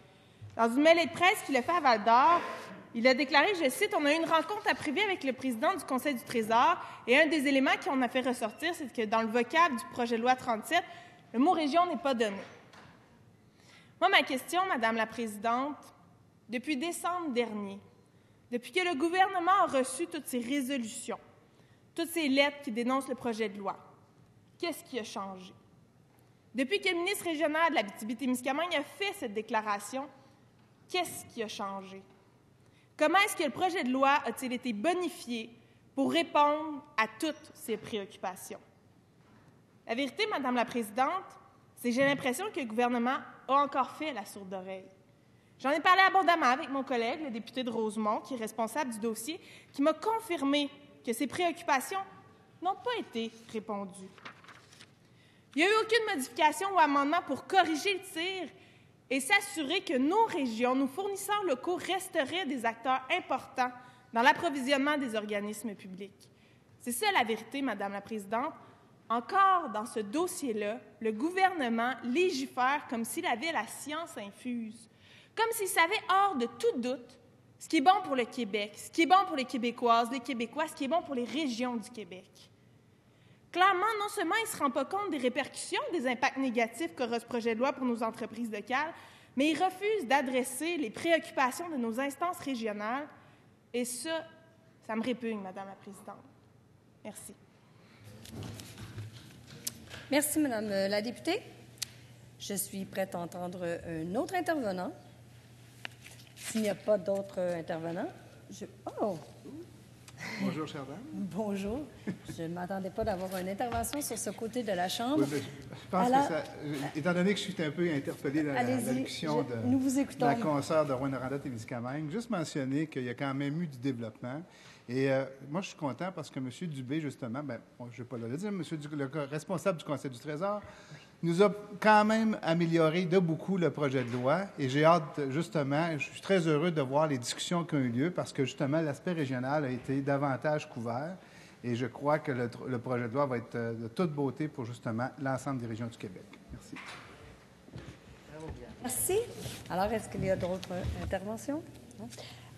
Dans une mêlée de presse qu'il a fait à Val-d'Or, il a déclaré, je cite, On a eu une rencontre à privé avec le président du Conseil du Trésor et un des éléments qu'on a fait ressortir, c'est que dans le vocable du projet de loi 37, le mot région n'est pas donné. Moi, ma question, Madame la Présidente, depuis décembre dernier, depuis que le gouvernement a reçu toutes ces résolutions, toutes ces lettres qui dénoncent le projet de loi, qu'est-ce qui a changé? Depuis que le ministre régional de la témiscamingue a fait cette déclaration, qu'est-ce qui a changé? Comment est-ce que le projet de loi a-t-il été bonifié pour répondre à toutes ces préoccupations? La vérité, Madame la Présidente, c'est que j'ai l'impression que le gouvernement a encore fait la sourde oreille. J'en ai parlé abondamment avec mon collègue, le député de Rosemont, qui est responsable du dossier, qui m'a confirmé que ces préoccupations n'ont pas été répondues. Il n'y a eu aucune modification ou amendement pour corriger le tir et s'assurer que nos régions, nos fournisseurs locaux resteraient des acteurs importants dans l'approvisionnement des organismes publics. C'est ça la vérité, Madame la Présidente. Encore dans ce dossier-là, le gouvernement légifère comme s'il avait la science infuse comme s'ils savaient hors de tout doute ce qui est bon pour le Québec, ce qui est bon pour les Québécoises, les Québécois, ce qui est bon pour les régions du Québec. Clairement, non seulement ils ne se rendent pas compte des répercussions, des impacts négatifs qu'aura ce projet de loi pour nos entreprises locales, mais ils refusent d'adresser les préoccupations de nos instances régionales. Et ça, ça me répugne, Madame la Présidente. Merci. Merci, Madame la députée. Je suis prête à entendre un autre intervenant. S'il n'y a pas d'autres intervenants, je... Oh! Bonjour, chère dame. Bonjour. Je ne m'attendais pas d'avoir une intervention sur ce côté de la Chambre. je pense que ça, étant donné que je suis un peu interpellé dans l'allocution de, nous vous écoutons. la concert de Témiscamingue, juste mentionner qu'il y a quand même eu du développement. Et euh, moi, je suis content parce que M. Dubé, justement, ben, je ne vais pas le dire, M. le responsable du Conseil du Trésor, nous a quand même amélioré de beaucoup le projet de loi et j'ai hâte, justement, je suis très heureux de voir les discussions qui ont eu lieu parce que, justement, l'aspect régional a été davantage couvert et je crois que le, projet de loi va être euh, de toute beauté pour, justement, l'ensemble des régions du Québec. Merci. Merci. Alors, est-ce qu'il y a d'autres interventions?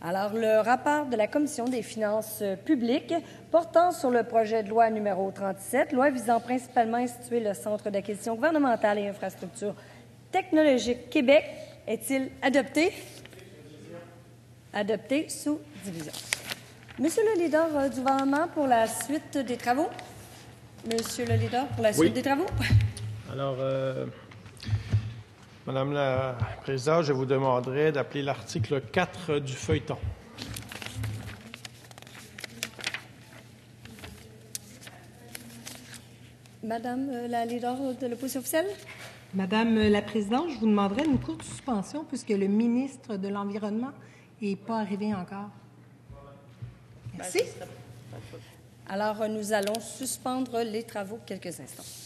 Alors, le rapport de la Commission des finances publiques portant sur le projet de loi numéro 37, loi visant principalement à instituer le Centre d'acquisition gouvernementale et infrastructures technologiques Québec, est-il adopté? Adopté sous division. Monsieur le leader euh, du gouvernement pour la suite des travaux? Monsieur le leader pour la suite des travaux? Alors, euh, Madame la Présidente, je vous demanderai d'appeler l'article 4 du feuilleton. Madame la leader de l'opposition officielle? Madame la Présidente, je vous demanderai une courte suspension puisque le ministre de l'Environnement n'est pas arrivé encore. Merci. Alors, nous allons suspendre les travaux quelques instants.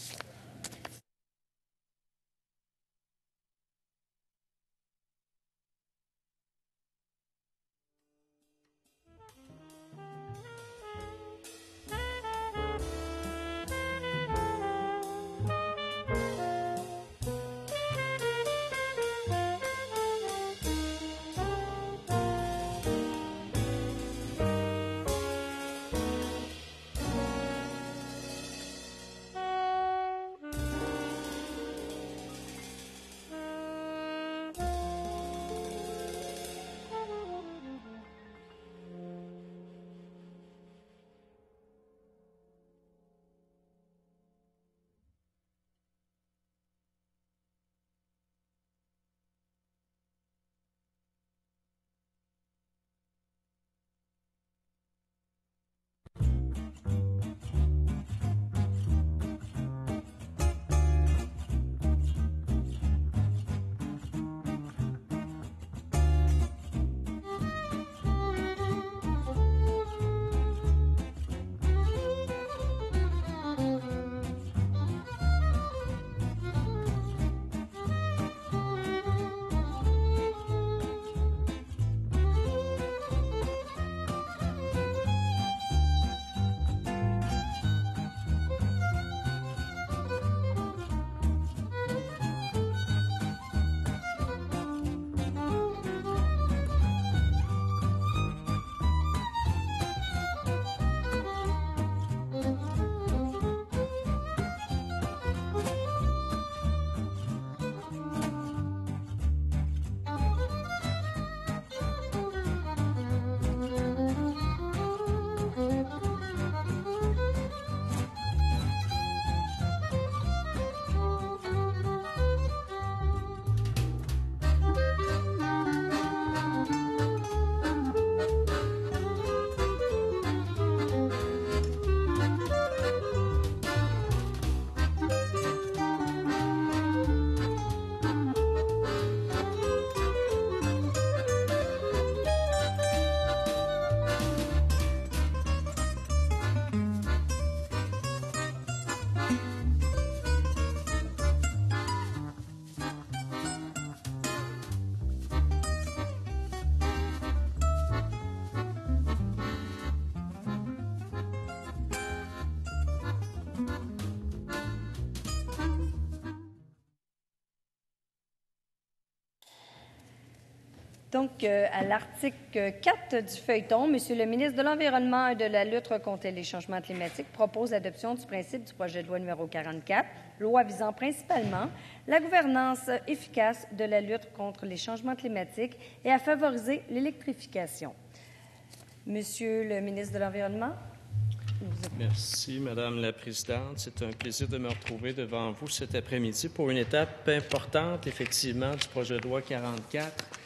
Donc, euh, à l'article 4 du feuilleton, Monsieur le ministre de l'Environnement et de la lutte contre les changements climatiques propose l'adoption du principe du projet de loi numéro 44, loi visant principalement la gouvernance efficace de la lutte contre les changements climatiques et à favoriser l'électrification. Monsieur le ministre de l'Environnement? Merci, Madame la Présidente. C'est un plaisir de me retrouver devant vous cet après-midi pour une étape importante, effectivement, du projet de loi 44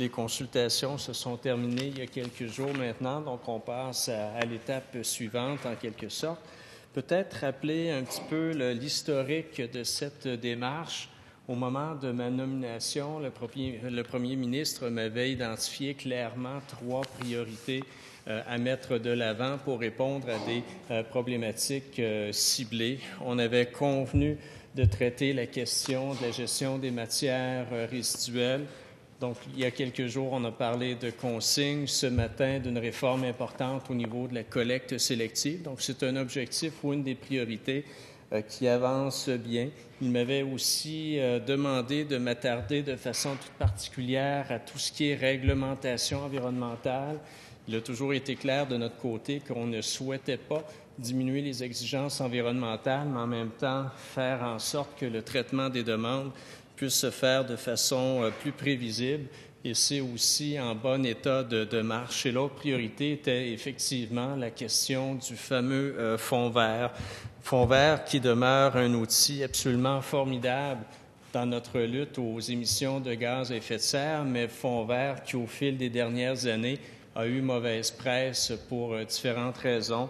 les consultations se sont terminées il y a quelques jours maintenant, donc on passe à, l'étape suivante en quelque sorte. Peut-être rappeler un petit peu l'historique de cette démarche. Au moment de ma nomination, le premier, le premier ministre m'avait identifié clairement trois priorités euh, à mettre de l'avant pour répondre à des euh, problématiques euh, ciblées. On avait convenu de traiter la question de la gestion des matières résiduelles, donc, il y a quelques jours, on a parlé de consignes. Ce matin, d'une réforme importante au niveau de la collecte sélective. Donc, c'est un objectif ou une des priorités euh, qui avance bien. Il m'avait aussi euh, demandé de m'attarder de façon toute particulière à tout ce qui est réglementation environnementale. Il a toujours été clair de notre côté qu'on ne souhaitait pas diminuer les exigences environnementales, mais en même temps faire en sorte que le traitement des demandes puisse se faire de façon euh, plus prévisible et c'est aussi en bon état de, marche. Et l'autre priorité était effectivement la question du fameux euh, fonds vert. Fonds vert qui demeure un outil absolument formidable dans notre lutte aux émissions de gaz à effet de serre, mais fonds vert qui, au fil des dernières années, a eu mauvaise presse pour euh, différentes raisons.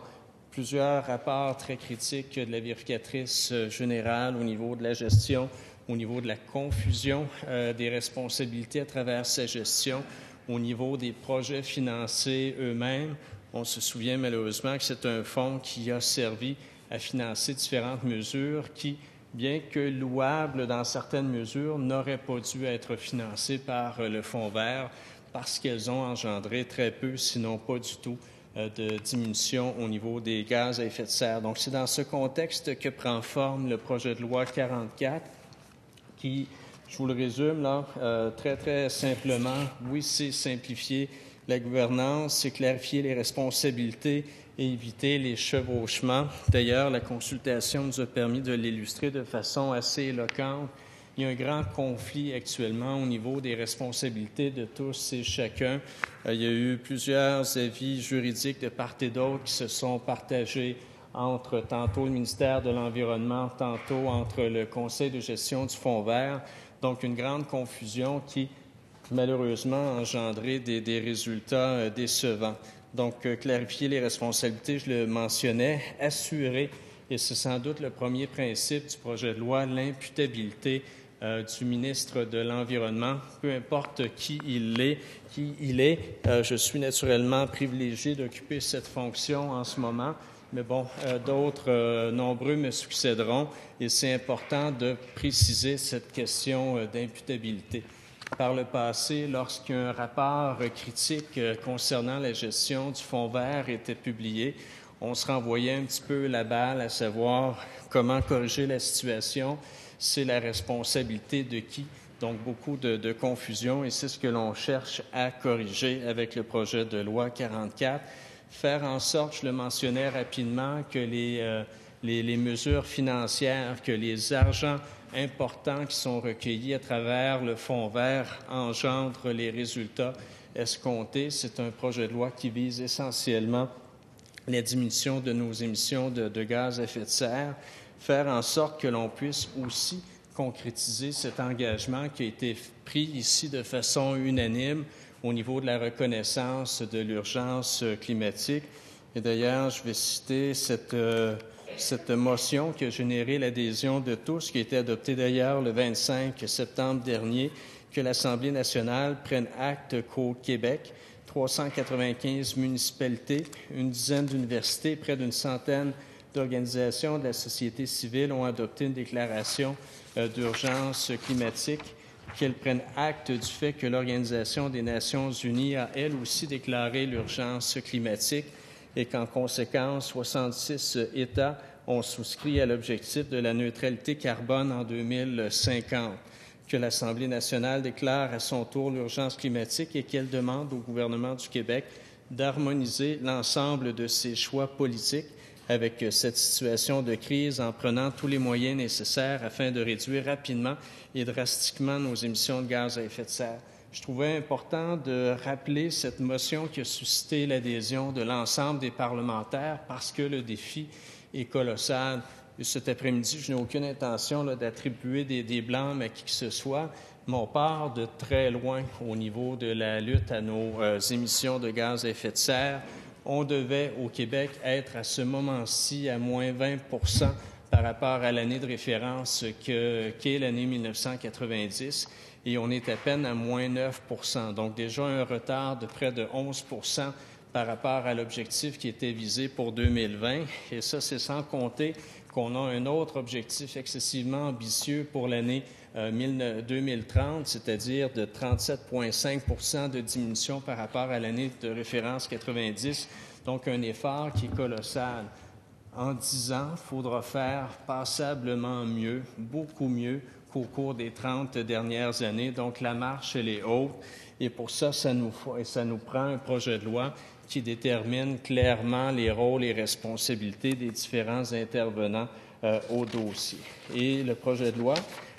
Plusieurs rapports très critiques de la vérificatrice générale au niveau de la gestion au niveau de la confusion euh, des responsabilités à travers sa gestion, au niveau des projets financés eux-mêmes. On se souvient malheureusement que c'est un fonds qui a servi à financer différentes mesures qui, bien que louables dans certaines mesures, n'auraient pas dû être financées par euh, le Fonds vert parce qu'elles ont engendré très peu, sinon pas du tout, euh, de diminution au niveau des gaz à effet de serre. Donc, c'est dans ce contexte que prend forme le projet de loi 44 je vous le résume là, euh, très, très simplement, oui, c'est simplifier la gouvernance, c'est clarifier les responsabilités et éviter les chevauchements. D'ailleurs, la consultation nous a permis de l'illustrer de façon assez éloquente. Il y a un grand conflit actuellement au niveau des responsabilités de tous et chacun. Euh, il y a eu plusieurs avis juridiques de part et d'autre qui se sont partagés entre tantôt le ministère de l'Environnement, tantôt entre le Conseil de gestion du Fonds vert. Donc, une grande confusion qui, malheureusement, a engendré des, résultats euh, décevants. Donc, euh, clarifier les responsabilités, je le mentionnais, assurer, et c'est sans doute le premier principe du projet de loi, l'imputabilité euh, du ministre de l'Environnement, peu importe qui il est. Qui il est. je suis naturellement privilégié d'occuper cette fonction en ce moment mais bon, euh, d'autres euh, nombreux me succéderont et c'est important de préciser cette question euh, d'imputabilité. Par le passé, lorsqu'un rapport critique concernant la gestion du fonds vert était publié, on se renvoyait un petit peu la balle à savoir comment corriger la situation. C'est la responsabilité de qui? Donc, beaucoup de, de confusion et c'est ce que l'on cherche à corriger avec le projet de loi 44 faire en sorte, je le mentionnais rapidement, que euh, les, mesures financières, que les argents importants qui sont recueillis à travers le fonds vert engendrent les résultats escomptés. C'est un projet de loi qui vise essentiellement la diminution de nos émissions de gaz à effet de serre, faire en sorte que l'on puisse aussi concrétiser cet engagement qui a été pris ici de façon unanime au niveau de la reconnaissance de l'urgence climatique. Et d'ailleurs, je vais citer cette, euh, cette motion qui a généré l'adhésion de tous, qui a été adoptée d'ailleurs le 25 septembre dernier, que l'Assemblée nationale prenne acte qu'au Québec, 395 municipalités, une dizaine d'universités, près d'une centaine d'organisations de la société civile ont adopté une déclaration euh, d'urgence climatique qu'elle prenne acte du fait que l'Organisation des Nations unies a elle aussi déclaré l'urgence climatique et qu'en conséquence, 66 États ont souscrit à l'objectif de la neutralité carbone en 2050 que l'Assemblée nationale déclare à son tour l'urgence climatique et qu'elle demande au gouvernement du Québec d'harmoniser l'ensemble de ses choix politiques avec cette situation de crise en prenant tous les moyens nécessaires afin de réduire rapidement et drastiquement nos émissions de gaz à effet de serre. Je trouvais important de rappeler cette motion qui a suscité l'adhésion de l'ensemble des parlementaires parce que le défi est colossal. Cet après-midi, je n'ai aucune intention d'attribuer des, des blâmes à qui que ce soit, mais on part de très loin au niveau de la lutte à nos euh, émissions de gaz à effet de serre. On devait au Québec être à ce moment-ci à moins 20% par rapport à l'année de référence qu'est l'année 1990 et on est à peine à moins 9 donc déjà un retard de près de 11% par rapport à l'objectif qui était visé pour 2020. Et ça, c'est sans compter qu'on a un autre objectif excessivement ambitieux pour l'année 2030, euh, c'est-à-dire de 37,5% de diminution par rapport à l'année de référence 90. Donc, un effort qui est colossal. En dix ans, il faudra faire passablement mieux, beaucoup mieux qu'au cours des 30 dernières années. Donc, la marche, elle est haute. Et pour ça, ça nous, ça nous prend un projet de loi qui détermine clairement les rôles et responsabilités des différents intervenants euh, au dossier. Et le projet de loi,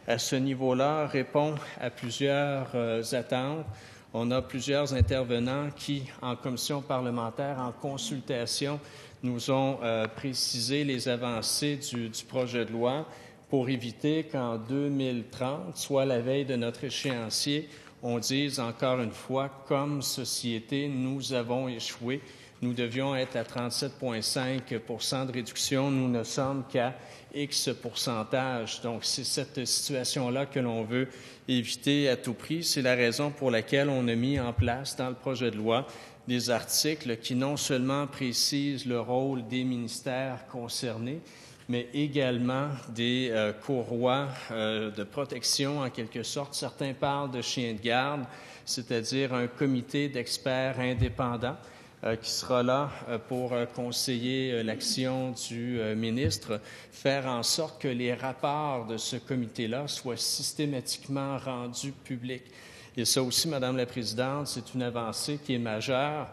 à ce niveau-là, répond à plusieurs euh, attentes. On a plusieurs intervenants qui, en commission parlementaire, en consultation, nous ont euh, précisé les avancées du, du projet de loi pour éviter qu'en 2030, soit la veille de notre échéancier, on dise encore une fois, comme société, nous avons échoué. Nous devions être à 37,5 de réduction. Nous ne sommes qu'à X pourcentage. Donc, c'est cette situation-là que l'on veut éviter à tout prix. C'est la raison pour laquelle on a mis en place dans le projet de loi des articles qui non seulement précisent le rôle des ministères concernés, mais également des euh, courroies euh, de protection en quelque sorte. Certains parlent de chiens de garde, c'est-à-dire un comité d'experts indépendants euh, qui sera là pour conseiller l'action du ministre, faire en sorte que les rapports de ce comité-là soient systématiquement rendus publics. Et ça aussi, Madame la Présidente, c'est une avancée qui est majeure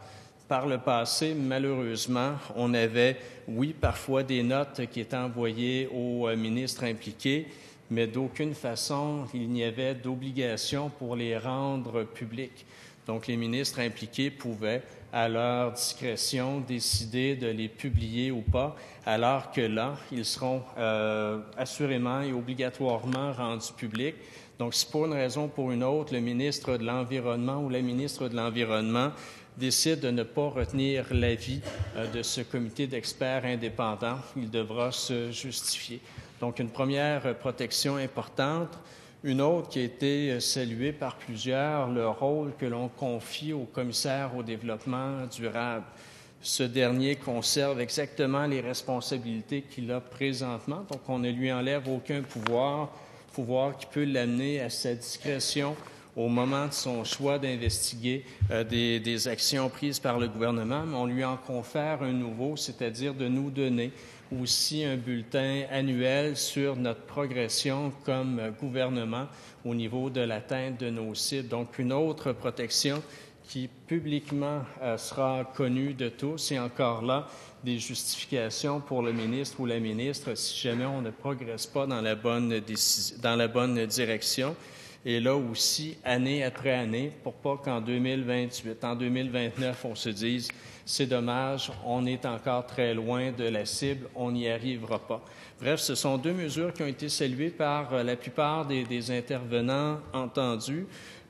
par le passé, malheureusement, on avait, oui, parfois des notes qui étaient envoyées aux euh, ministres impliqués, mais d'aucune façon il n'y avait d'obligation pour les rendre publiques. Donc les ministres impliqués pouvaient, à leur discrétion, décider de les publier ou pas, alors que là, ils seront euh, assurément et obligatoirement rendus publics. Donc, si pour une raison ou pour une autre, le ministre de l'Environnement ou la ministre de l'Environnement décide de ne pas retenir l'avis euh, de ce comité d'experts indépendants, il devra se justifier. Donc, une première protection importante. Une autre qui a été euh, saluée par plusieurs, le rôle que l'on confie au commissaire au développement durable. Ce dernier conserve exactement les responsabilités qu'il a présentement, donc on ne lui enlève aucun pouvoir, pouvoir qui peut l'amener à sa discrétion au moment de son choix d'investiguer euh, des, actions prises par le gouvernement, on lui en confère un nouveau, c'est-à-dire de nous donner aussi un bulletin annuel sur notre progression comme gouvernement au niveau de l'atteinte de nos cibles. Donc, une autre protection qui publiquement euh, sera connue de tous et encore là, des justifications pour le ministre ou la ministre si jamais on ne progresse pas dans la bonne, dans la bonne direction et là aussi, année après année, pour pas qu'en 2028, en 2029, on se dise c'est dommage, on est encore très loin de la cible, on n'y arrivera pas. Bref, ce sont deux mesures qui ont été saluées par euh, la plupart des, intervenants entendus.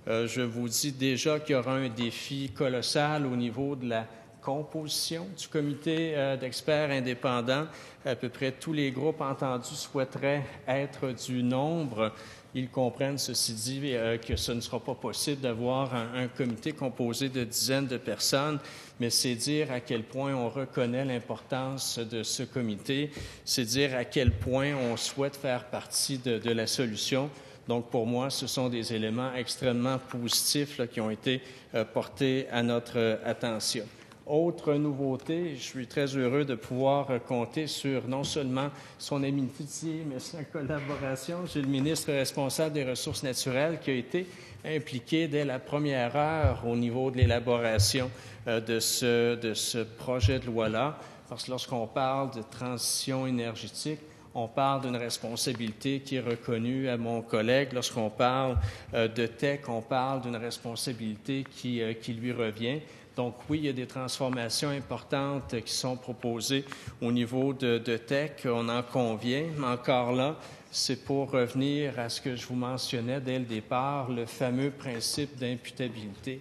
Euh, je vous dis déjà qu'il y aura un défi colossal au niveau de la composition du comité euh, d'experts indépendants. À peu près tous les groupes entendus souhaiteraient être du nombre ils comprennent, ceci dit, euh, que ce ne sera pas possible d'avoir un, comité composé de dizaines de personnes, mais c'est dire à quel point on reconnaît l'importance de ce comité, c'est dire à quel point on souhaite faire partie de, la solution. Donc, pour moi, ce sont des éléments extrêmement positifs qui ont été euh, portés à notre attention. Autre nouveauté, je suis très heureux de pouvoir compter sur non seulement son amitié, mais sa collaboration. J'ai le ministre responsable des Ressources naturelles qui a été impliqué dès la première heure au niveau de l'élaboration euh, de ce, projet de loi-là. Parce que lorsqu'on parle de transition énergétique, on parle d'une responsabilité qui est reconnue à mon collègue. Lorsqu'on parle euh, de tech, on parle d'une responsabilité qui, euh, qui lui revient. Donc oui, il y a des transformations importantes qui sont proposées au niveau de, tech, on en convient, mais encore là, c'est pour revenir à ce que je vous mentionnais dès le départ, le fameux principe d'imputabilité.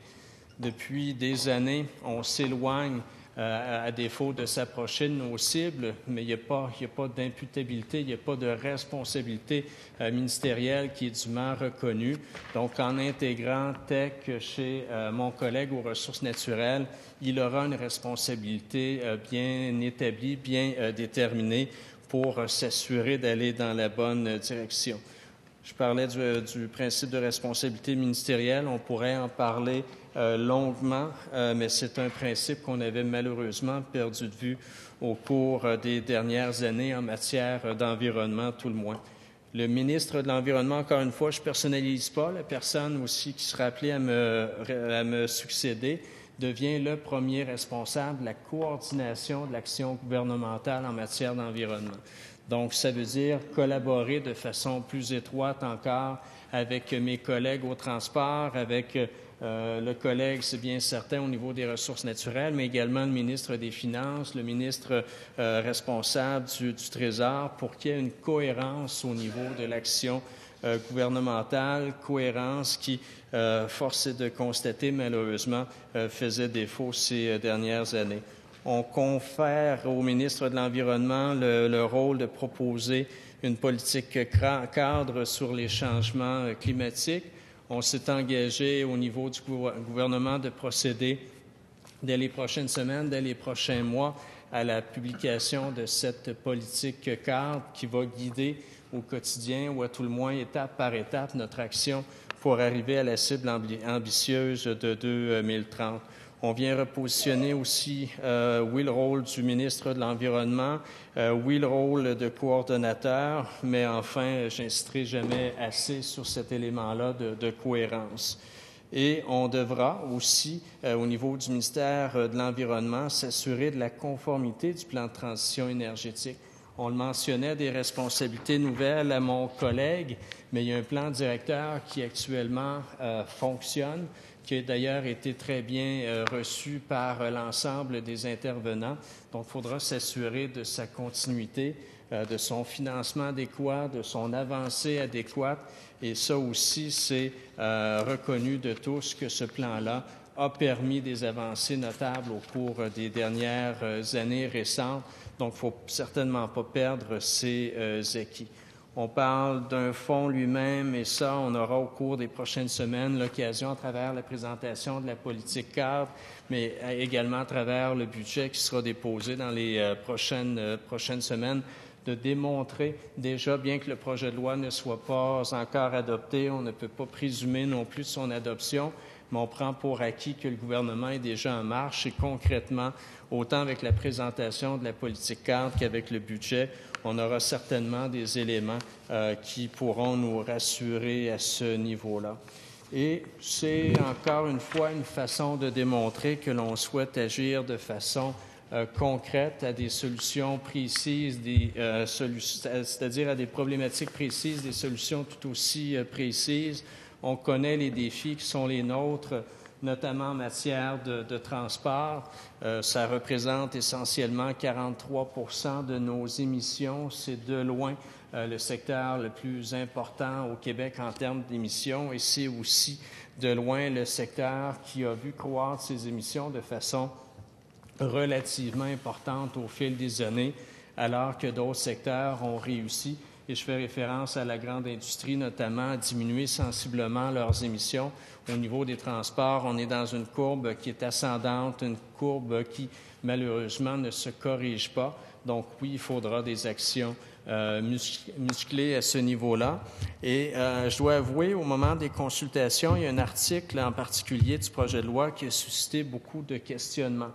Depuis des années, on s'éloigne à défaut de s'approcher de nos cibles, mais il n'y a pas, d'imputabilité, il n'y a pas de responsabilité euh, ministérielle qui est dûment reconnue. Donc, en intégrant Tech chez euh, mon collègue aux ressources naturelles, il aura une responsabilité bien établie, bien déterminée pour s'assurer d'aller dans la bonne direction. Je parlais du, principe de responsabilité ministérielle. On pourrait en parler euh, longuement, euh, mais c'est un principe qu'on avait malheureusement perdu de vue au cours euh, des dernières années en matière d'environnement, tout le moins. Le ministre de l'Environnement, encore une fois, je ne personnalise pas, la personne aussi qui sera appelée à me, à me succéder devient le premier responsable de la coordination de l'action gouvernementale en matière d'environnement. Donc, ça veut dire collaborer de façon plus étroite encore avec mes collègues au transport, avec euh, le collègue, c'est bien certain, au niveau des ressources naturelles, mais également le ministre des Finances, le ministre euh, responsable du, Trésor, pour qu'il y ait une cohérence au niveau de l'action euh, gouvernementale, cohérence qui, force est de constater, malheureusement, faisait défaut ces dernières années on confère au ministre de l'Environnement le, rôle de proposer une politique cadre sur les changements climatiques. On s'est engagé au niveau du gouvernement de procéder dès les prochaines semaines, dès les prochains mois, à la publication de cette politique cadre qui va guider au quotidien ou à tout le moins étape par étape notre action pour arriver à la cible ambitieuse de 2030. On vient repositionner aussi, euh, oui, le rôle du ministre de l'Environnement, euh, oui, le rôle de coordonnateur, mais enfin, j'insisterai jamais assez sur cet élément-là de, cohérence. Et on devra aussi, euh, au niveau du ministère de l'Environnement, s'assurer de la conformité du plan de transition énergétique. On le mentionnait, des responsabilités nouvelles à mon collègue, mais il y a un plan directeur qui actuellement fonctionne qui a d'ailleurs été très bien euh, reçu par euh, l'ensemble des intervenants. Donc, il faudra s'assurer de sa continuité, euh, de son financement adéquat, de son avancée adéquate. Et ça aussi, c'est reconnu de tous que ce plan-là a permis des avancées notables au cours des dernières années récentes. Donc, il ne faut certainement pas perdre ces acquis. On parle d'un fonds lui-même et ça, on aura au cours des prochaines semaines l'occasion, à travers la présentation de la politique cadre, mais également à travers le budget qui sera déposé dans les euh, prochaines, euh, prochaines semaines, de démontrer déjà, bien que le projet de loi ne soit pas encore adopté, on ne peut pas présumer non plus son adoption, mais on prend pour acquis que le gouvernement est déjà en marche et concrètement, autant avec la présentation de la politique cadre qu'avec le budget, on aura certainement des éléments euh, qui pourront nous rassurer à ce niveau-là. Et c'est encore une fois une façon de démontrer que l'on souhaite agir de façon euh, concrète à des solutions précises, euh, c'est-à-dire à des problématiques précises, des solutions tout aussi précises. On connaît les défis qui sont les nôtres notamment en matière de, transport. Euh, ça représente essentiellement 43% de nos émissions. C'est de loin euh, le secteur le plus important au Québec en termes d'émissions et c'est aussi de loin le secteur qui a vu croître ses émissions de façon relativement importante au fil des années, alors que d'autres secteurs ont réussi et je fais référence à la grande industrie, notamment, à diminuer sensiblement leurs émissions. Au niveau des transports, on est dans une courbe qui est ascendante, une courbe qui, malheureusement, ne se corrige pas. Donc, oui, il faudra des actions euh, musclées à ce niveau-là. Et euh, je dois avouer, au moment des consultations, il y a un article en particulier du projet de loi qui a suscité beaucoup de questionnements.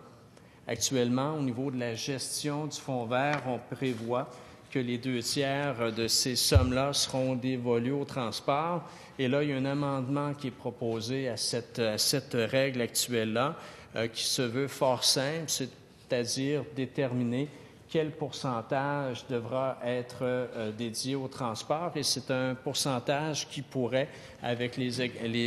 Actuellement, au niveau de la gestion du fonds vert, on prévoit que les deux tiers de ces sommes-là seront dévolues au transport. Et là, il y a un amendement qui est proposé à cette, à cette règle actuelle-là, euh, qui se veut fort simple, c'est-à-dire déterminer quel pourcentage devra être euh, dédié au transport et c'est un pourcentage qui pourrait, avec les,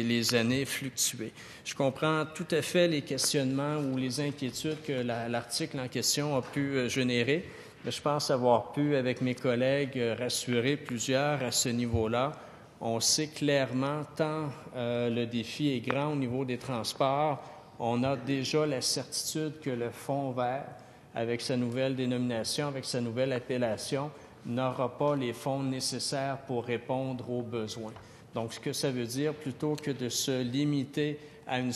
les, années, fluctuer. Je comprends tout à fait les questionnements ou les inquiétudes que l'article en question a pu euh, générer, je pense avoir pu, avec mes collègues, euh, rassurer plusieurs à ce niveau-là. On sait clairement, tant euh, le défi est grand au niveau des transports, on a déjà la certitude que le fonds vert, avec sa nouvelle dénomination, avec sa nouvelle appellation, n'aura pas les fonds nécessaires pour répondre aux besoins. Donc, ce que ça veut dire, plutôt que de se limiter à une,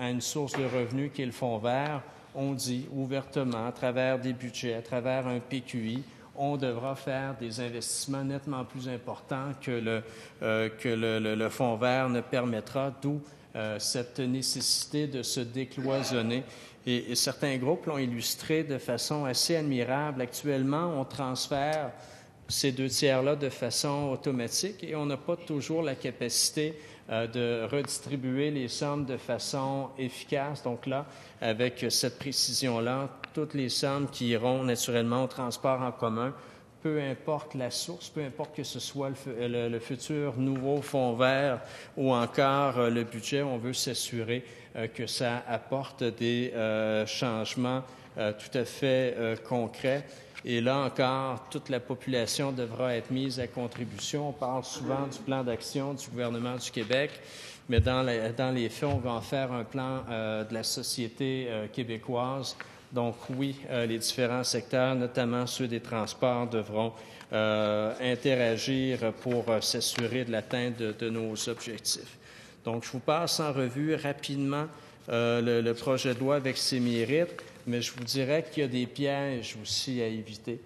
à une source de revenus qui est le fonds vert, on dit ouvertement, à travers des budgets, à travers un PQI, on devra faire des investissements nettement plus importants que le, euh, fonds vert ne permettra, d'où euh, cette nécessité de se décloisonner. Et certains groupes l'ont illustré de façon assez admirable. Actuellement, on transfère ces deux tiers-là de façon automatique et on n'a pas toujours la capacité euh, de redistribuer les sommes de façon efficace. Donc là, avec cette précision-là, toutes les sommes qui iront naturellement au transport en commun, peu importe la source, peu importe que ce soit le, futur nouveau fonds vert ou encore euh, le budget, on veut s'assurer euh, que ça apporte des changements tout à fait concrets. Et là encore, toute la population devra être mise à contribution. On parle souvent du plan d'action du gouvernement du Québec, mais dans, dans, les faits, on va en faire un plan euh, de la société euh, québécoise. Donc oui, euh, les différents secteurs, notamment ceux des transports, devront interagir pour s'assurer de l'atteinte de, nos objectifs. Donc je vous passe en revue rapidement le, le projet de loi avec ses mérites mais je vous dirais qu'il y a des pièges aussi à éviter.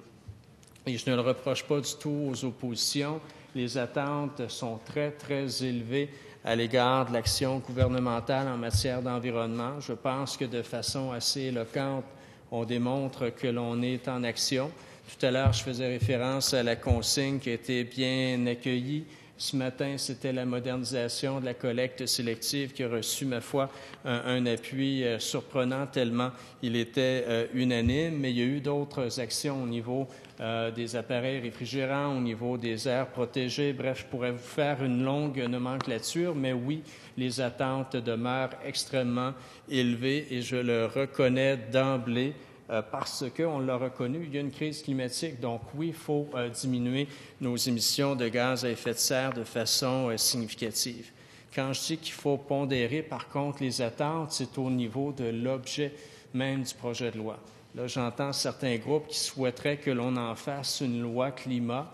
Et je ne le reproche pas du tout aux oppositions. Les attentes sont très, très élevées à l'égard de l'action gouvernementale en matière d'environnement. Je pense que de façon assez éloquente, on démontre que l'on est en action. Tout à l'heure, je faisais référence à la consigne qui a été bien accueillie ce matin, c'était la modernisation de la collecte sélective qui a reçu, ma foi, un, appui euh, surprenant tellement il était euh, unanime, mais il y a eu d'autres actions au niveau euh, des appareils réfrigérants, au niveau des aires protégées. Bref, je pourrais vous faire une longue nomenclature, mais oui, les attentes demeurent extrêmement élevées et je le reconnais d'emblée euh, parce qu'on l'a reconnu, il y a une crise climatique. Donc oui, il faut euh, diminuer nos émissions de gaz à effet de serre de façon euh, significative. Quand je dis qu'il faut pondérer, par contre, les attentes, c'est au niveau de l'objet même du projet de loi. Là, j'entends certains groupes qui souhaiteraient que l'on en fasse une loi climat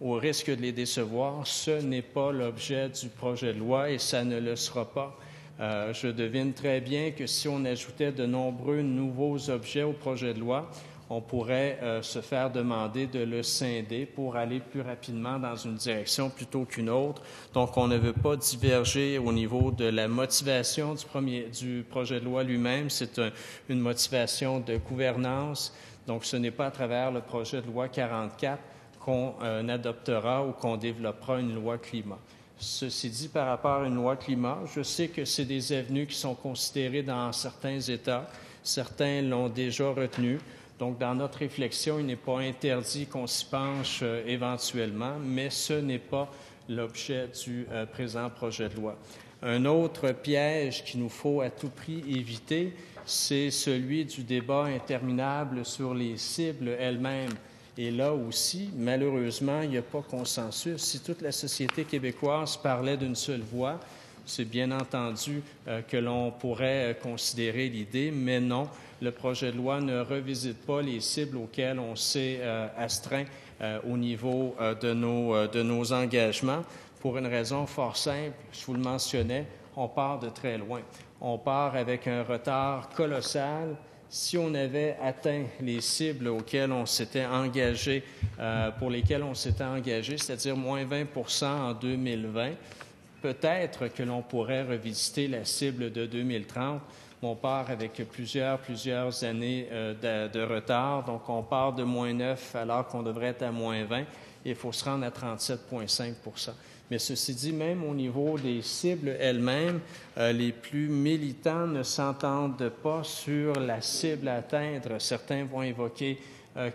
au risque de les décevoir. Ce n'est pas l'objet du projet de loi et ça ne le sera pas. Euh, je devine très bien que si on ajoutait de nombreux nouveaux objets au projet de loi, on pourrait euh, se faire demander de le scinder pour aller plus rapidement dans une direction plutôt qu'une autre. Donc, on ne veut pas diverger au niveau de la motivation du, premier, du projet de loi lui-même. C'est un, une motivation de gouvernance. Donc, ce n'est pas à travers le projet de loi 44 qu'on euh, adoptera ou qu'on développera une loi climat. Ceci dit, par rapport à une loi climat, je sais que c'est des avenues qui sont considérées dans certains États. Certains l'ont déjà retenu. Donc, dans notre réflexion, il n'est pas interdit qu'on s'y penche euh, éventuellement, mais ce n'est pas l'objet du euh, présent projet de loi. Un autre piège qu'il nous faut à tout prix éviter, c'est celui du débat interminable sur les cibles elles-mêmes. Et là aussi, malheureusement, il n'y a pas consensus. Si toute la société québécoise parlait d'une seule voix, c'est bien entendu euh, que l'on pourrait euh, considérer l'idée, mais non, le projet de loi ne revisite pas les cibles auxquelles on s'est euh, astreint au niveau de nos, de, nos, engagements pour une raison fort simple. Je vous le mentionnais, on part de très loin. On part avec un retard colossal si on avait atteint les cibles auxquelles on s'était engagé, euh, pour lesquelles on s'était engagé, c'est-à-dire moins 20% en 2020, peut-être que l'on pourrait revisiter la cible de 2030, on part avec plusieurs, plusieurs années de, de, retard. Donc, on part de moins 9 alors qu'on devrait être à moins 20 et il faut se rendre à 37,5 mais ceci dit, même au niveau des cibles elles-mêmes, euh, les plus militants ne s'entendent pas sur la cible à atteindre. Certains vont évoquer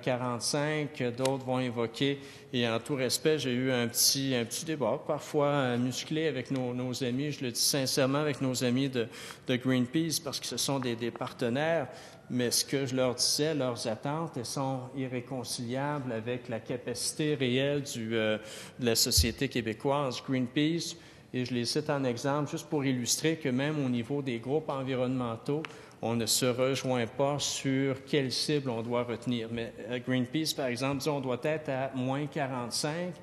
45, euh, d'autres vont évoquer, et en tout respect, j'ai eu un petit, un petit débat, parfois euh, musclé avec nos, nos, amis, je le dis sincèrement, avec nos amis de, de Greenpeace, parce que ce sont des, des partenaires mais ce que je leur disais, leurs attentes, elles sont irréconciliables avec la capacité réelle euh, de la société québécoise. Greenpeace, et je les cite en exemple juste pour illustrer que même au niveau des groupes environnementaux, on ne se rejoint pas sur quelle cible on doit retenir. Mais euh, Greenpeace, par exemple, dit on doit être à moins 45,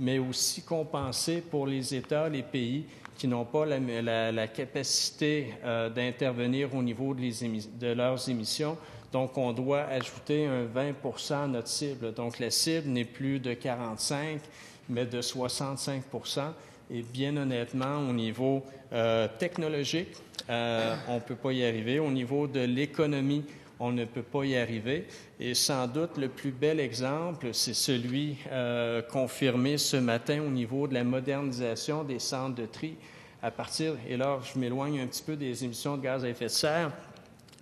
mais aussi compenser pour les États, les pays qui n'ont pas la, capacité euh, d'intervenir au niveau de, leurs émissions. Donc, on doit ajouter un 20% à notre cible. Donc, la cible n'est plus de 45, mais de 65% Et bien honnêtement, au niveau euh, technologique, euh, on ne peut pas y arriver. Au niveau de l'économie, on ne peut pas y arriver. Et sans doute, le plus bel exemple, c'est celui euh, confirmé ce matin au niveau de la modernisation des centres de tri. À partir, et là, je m'éloigne un petit peu des émissions de gaz à effet de serre,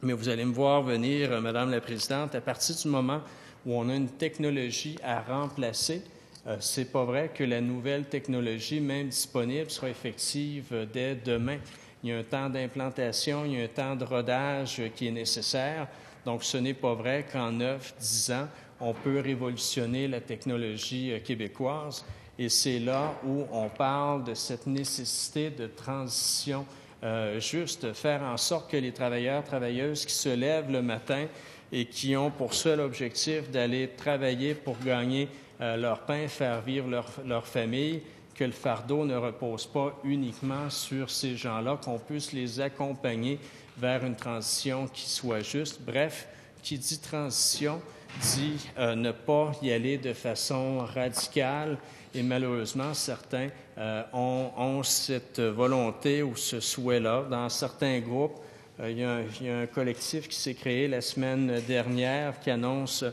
mais vous allez me voir venir, euh, Madame la Présidente, à partir du moment où on a une technologie à remplacer, euh, c'est pas vrai que la nouvelle technologie, même disponible, sera effective euh, dès demain. Il y a un temps d'implantation, il y a un temps de rodage qui est nécessaire. Donc, ce n'est pas vrai qu'en 9, 10 ans, on peut révolutionner la technologie euh, québécoise. Et c'est là où on parle de cette nécessité de transition euh, juste, faire en sorte que les travailleurs, travailleuses qui se lèvent le matin et qui ont pour seul objectif d'aller travailler pour gagner euh, leur pain, faire vivre leur, leur famille, que le fardeau ne repose pas uniquement sur ces gens-là, qu'on puisse les accompagner vers une transition qui soit juste. Bref, qui dit transition dit euh, ne pas y aller de façon radicale et malheureusement, certains euh, ont, cette volonté ou ce souhait-là. Dans certains groupes, euh, il, y a un, il, y a un, collectif qui s'est créé la semaine dernière qui annonce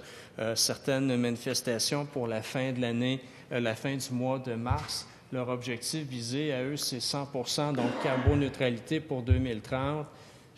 certaines manifestations pour la fin de l'année, la fin du mois de mars. Leur objectif visé à eux, c'est 100% donc carboneutralité pour 2030.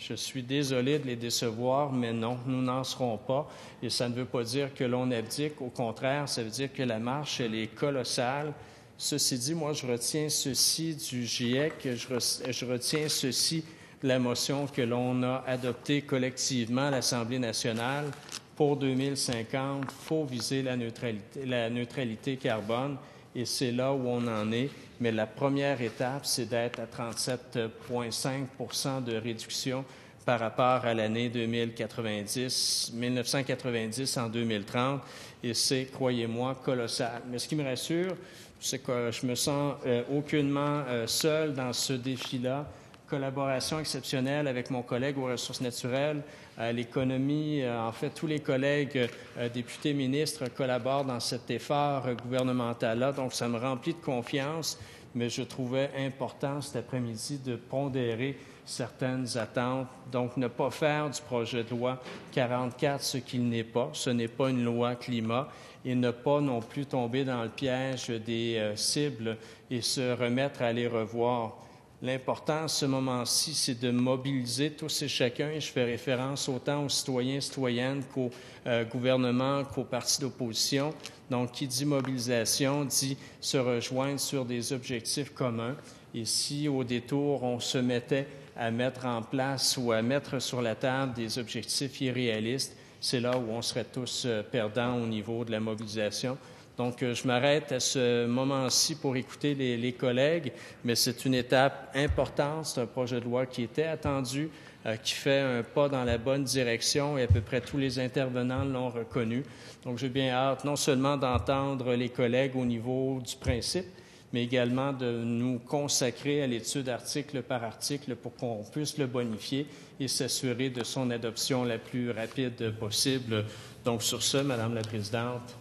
Je suis désolé de les décevoir, mais non, nous n'en serons pas. Et ça ne veut pas dire que l'on abdique. Au contraire, ça veut dire que la marche, elle est colossale. Ceci dit, moi, je retiens ceci du GIEC, je, retiens ceci de la motion que l'on a adoptée collectivement à l'Assemblée nationale. Pour 2050, il faut viser la neutralité carbone et c'est là où on en est. Mais la première étape, c'est d'être à 37,5 de réduction par rapport à l'année 2090, 1990 en 2030, et c'est, croyez-moi, colossal. Mais ce qui me rassure, c'est que je me sens euh, aucunement euh, seul dans ce défi-là. Collaboration exceptionnelle avec mon collègue aux ressources naturelles, l'économie. Euh, en fait, tous les collègues euh, députés, ministres collaborent dans cet effort gouvernemental-là. Donc, ça me remplit de confiance, mais je trouvais important cet après-midi de pondérer certaines attentes. Donc, ne pas faire du projet de loi 44 ce qu'il n'est pas. Ce n'est pas une loi climat et ne pas non plus tomber dans le piège des euh, cibles et se remettre à les revoir. L'important à ce moment-ci, c'est de mobiliser tous et chacun, je fais référence autant aux citoyens citoyennes qu'aux euh, gouvernements, qu'aux partis d'opposition. Donc, qui dit mobilisation dit se rejoindre sur des objectifs communs. Et si, au détour, on se mettait à mettre en place ou à mettre sur la table des objectifs irréalistes, c'est là où on serait tous euh, perdants au niveau de la mobilisation. Donc, euh, je m'arrête à ce moment-ci pour écouter les, collègues, mais c'est une étape importante. C'est un projet de loi qui était attendu, euh, qui fait un pas dans la bonne direction et à peu près tous les intervenants l'ont reconnu. Donc, j'ai bien hâte non seulement d'entendre les collègues au niveau du principe, mais également de nous consacrer à l'étude article par article pour qu'on puisse le bonifier et s'assurer de son adoption la plus rapide possible. Donc, sur ce, Madame la Présidente,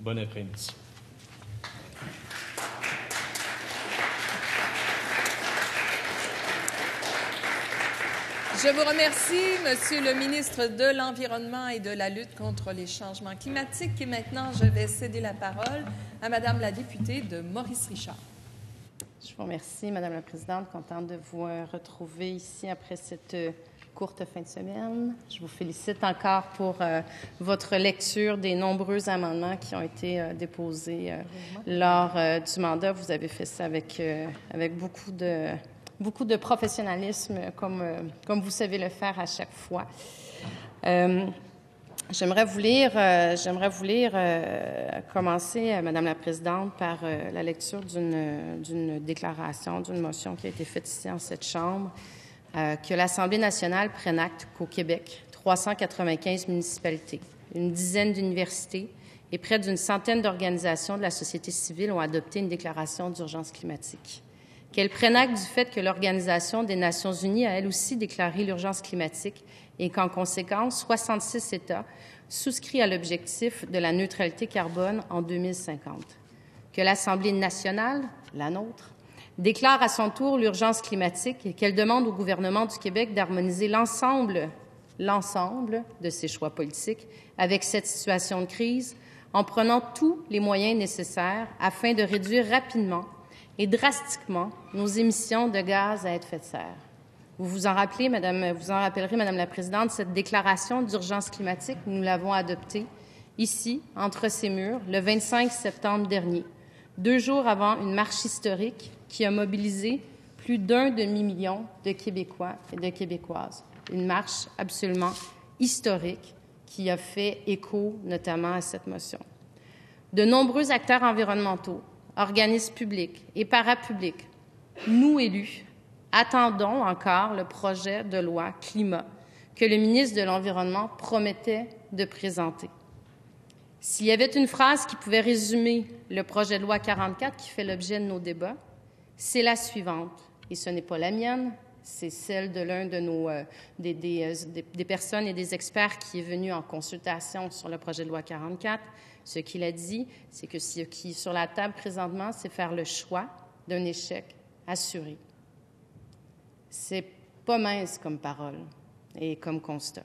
Bon après-midi. Je vous remercie, Monsieur le ministre de l'Environnement et de la lutte contre les changements climatiques. Et maintenant, je vais céder la parole à Madame la députée de Maurice Richard. Je vous remercie, Madame la Présidente. Contente de vous euh, retrouver ici après cette euh, courte fin de semaine. Je vous félicite encore pour euh, votre lecture des nombreux amendements qui ont été déposés lors du mandat. Vous avez fait ça avec, avec beaucoup, de, beaucoup de professionnalisme, comme, comme vous savez le faire à chaque fois. J'aimerais vous lire, euh, j'aimerais vous lire, euh, commencer, euh, Madame la Présidente, par la lecture d'une déclaration, d'une motion qui a été faite ici en cette Chambre, que l'Assemblée nationale prenne acte qu'au Québec, 395 municipalités, une dizaine d'universités et près d'une centaine d'organisations de la société civile ont adopté une déclaration d'urgence climatique. Qu'elle prenne acte du fait que l'Organisation des Nations unies a elle aussi déclaré l'urgence climatique et qu'en conséquence, 66 États souscrits à l'objectif de la neutralité carbone en 2050. Que l'Assemblée nationale, la nôtre, déclare à son tour l'urgence climatique et qu'elle demande au gouvernement du Québec d'harmoniser l'ensemble, l'ensemble de ses choix politiques avec cette situation de crise en prenant tous les moyens nécessaires afin de réduire rapidement et drastiquement nos émissions de gaz à effet de serre. Vous vous en rappelez, Madame, vous en rappellerez, Madame la Présidente, cette déclaration d'urgence climatique, nous l'avons adoptée ici, entre ces murs, le 25 septembre dernier, deux jours avant une marche historique qui a mobilisé plus d'un demi-million de Québécois et de Québécoises. Une marche absolument historique qui a fait écho notamment à cette motion. De nombreux acteurs environnementaux, organismes publics et parapublics, nous élus, Attendons encore le projet de loi climat que le ministre de l'Environnement promettait de présenter. S'il y avait une phrase qui pouvait résumer le projet de loi 44 qui fait l'objet de nos débats, c'est la suivante, et ce n'est pas la mienne, c'est celle de l'un de nos euh, des, des, euh, des, personnes et des experts qui est venu en consultation sur le projet de loi 44. Ce qu'il a dit, c'est que ce qui est sur la table présentement, c'est faire le choix d'un échec assuré. C'est pas mince comme parole et comme constat.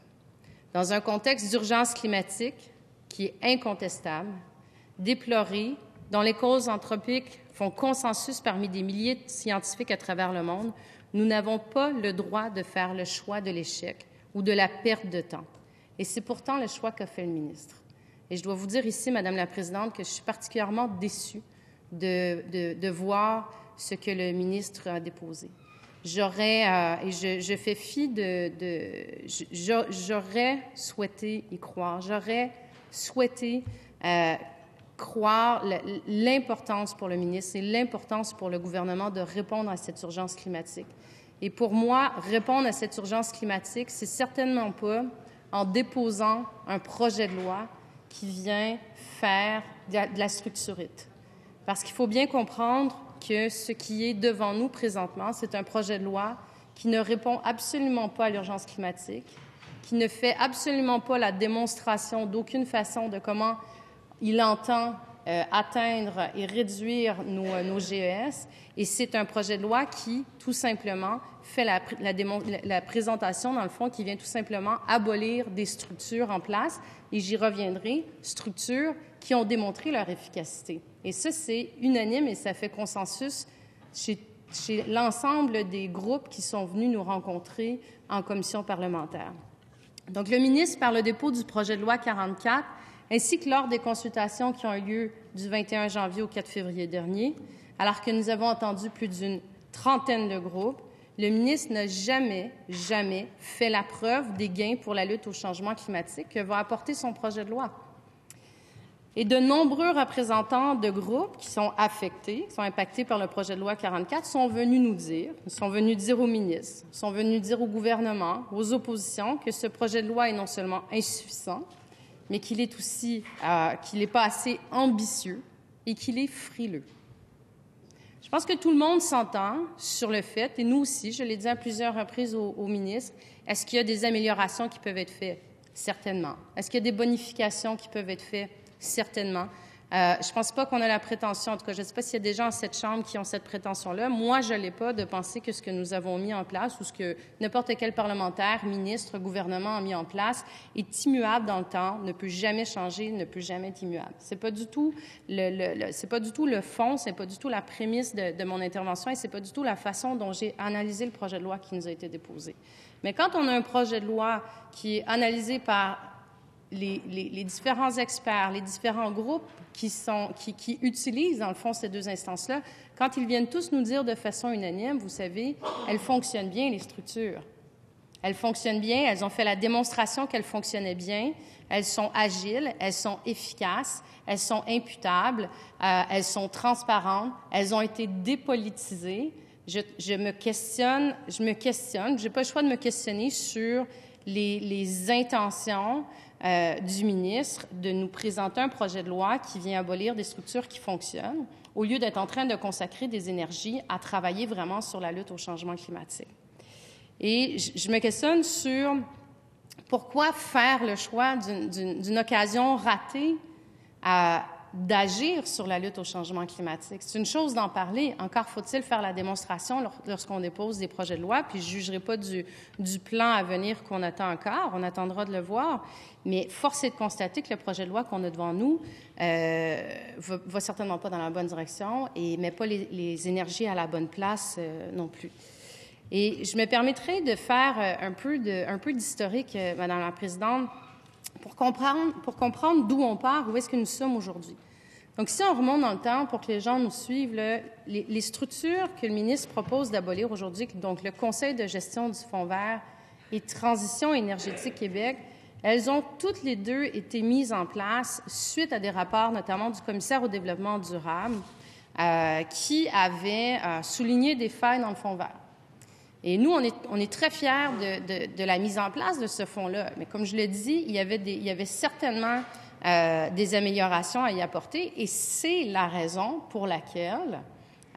Dans un contexte d'urgence climatique qui est incontestable, déploré, dont les causes anthropiques font consensus parmi des milliers de scientifiques à travers le monde, nous n'avons pas le droit de faire le choix de l'échec ou de la perte de temps. Et c'est pourtant le choix qu'a fait le ministre. Et je dois vous dire ici, Madame la Présidente, que je suis particulièrement déçue de, de voir ce que le ministre a déposé j'aurais, euh, et je, fais fi de, j'aurais souhaité y croire, j'aurais souhaité euh, croire l'importance pour le ministre et l'importance pour le gouvernement de répondre à cette urgence climatique. Et pour moi, répondre à cette urgence climatique, c'est certainement pas en déposant un projet de loi qui vient faire de la structurite. Parce qu'il faut bien comprendre que ce qui est devant nous présentement, c'est un projet de loi qui ne répond absolument pas à l'urgence climatique, qui ne fait absolument pas la démonstration d'aucune façon de comment il entend euh, atteindre et réduire nos, euh, nos GES. Et c'est un projet de loi qui, tout simplement, fait la, la, la, présentation, dans le fond, qui vient tout simplement abolir des structures en place, et j'y reviendrai, structures qui ont démontré leur efficacité. Et ça, c'est unanime et ça fait consensus chez, chez l'ensemble des groupes qui sont venus nous rencontrer en commission parlementaire. Donc, le ministre, par le dépôt du projet de loi 44, ainsi que lors des consultations qui ont eu lieu du 21 janvier au 4 février dernier, alors que nous avons entendu plus d'une trentaine de groupes, le ministre n'a jamais, jamais fait la preuve des gains pour la lutte au changement climatique que va apporter son projet de loi. Et de nombreux représentants de groupes qui sont affectés, qui sont impactés par le projet de loi 44, sont venus nous dire, sont venus dire aux ministres, sont venus dire au gouvernement, aux oppositions, que ce projet de loi est non seulement insuffisant, mais qu'il est aussi, euh, qu'il n'est pas assez ambitieux et qu'il est frileux. Je pense que tout le monde s'entend sur le fait, et nous aussi, je l'ai dit à plusieurs reprises au, au ministre, est-ce qu'il y a des améliorations qui peuvent être faites? Certainement. Est-ce qu'il y a des bonifications qui peuvent être faites? certainement. Euh, je ne pense pas qu'on a la prétention, en tout cas, je ne sais pas s'il y a des gens dans cette Chambre qui ont cette prétention-là. Moi, je l'ai pas de penser que ce que nous avons mis en place ou ce que n'importe quel parlementaire, ministre, gouvernement a mis en place est immuable dans le temps, ne peut jamais changer, ne peut jamais être immuable. C'est pas du tout le, c'est pas du tout le fond, c'est pas du tout la prémisse de, de mon intervention et c'est pas du tout la façon dont j'ai analysé le projet de loi qui nous a été déposé. Mais quand on a un projet de loi qui est analysé par les, différents experts, les différents groupes qui, utilisent, dans le fond, ces deux instances-là, quand ils viennent tous nous dire de façon unanime, vous savez, elles fonctionnent bien, les structures. Elles fonctionnent bien, elles ont fait la démonstration qu'elles fonctionnaient bien, elles sont agiles, elles sont efficaces, elles sont imputables, euh, elles sont transparentes, elles ont été dépolitisées. Je, me questionne, je me questionne, j'ai pas le choix de me questionner sur les intentions, euh, du ministre de nous présenter un projet de loi qui vient abolir des structures qui fonctionnent, au lieu d'être en train de consacrer des énergies à travailler vraiment sur la lutte au changement climatique. Et je me questionne sur pourquoi faire le choix d'une occasion ratée à, d'agir sur la lutte au changement climatique. C'est une chose d'en parler. Encore faut-il faire la démonstration lorsqu'on dépose des projets de loi, puis je ne jugerai pas du, plan à venir qu'on attend encore. On attendra de le voir. Mais force est de constater que le projet de loi qu'on a devant nous euh, va, certainement pas dans la bonne direction et met pas les, énergies à la bonne place euh, non plus. Et je me permettrai de faire euh, un peu de, un peu d'historique, euh, Madame la Présidente, pour comprendre, d'où on part, où est-ce que nous sommes aujourd'hui. Donc, si on remonte dans le temps pour que les gens nous suivent, les, structures que le ministre propose d'abolir aujourd'hui, donc le Conseil de gestion du Fonds vert et Transition énergétique Québec, elles ont toutes les deux été mises en place suite à des rapports, notamment du commissaire au développement durable, euh, qui avait euh, souligné des failles dans le Fonds vert. Et nous, on est, très fiers de, la mise en place de ce fonds-là. Mais comme je l'ai dit, il y avait, certainement euh, des améliorations à y apporter et c'est la raison pour laquelle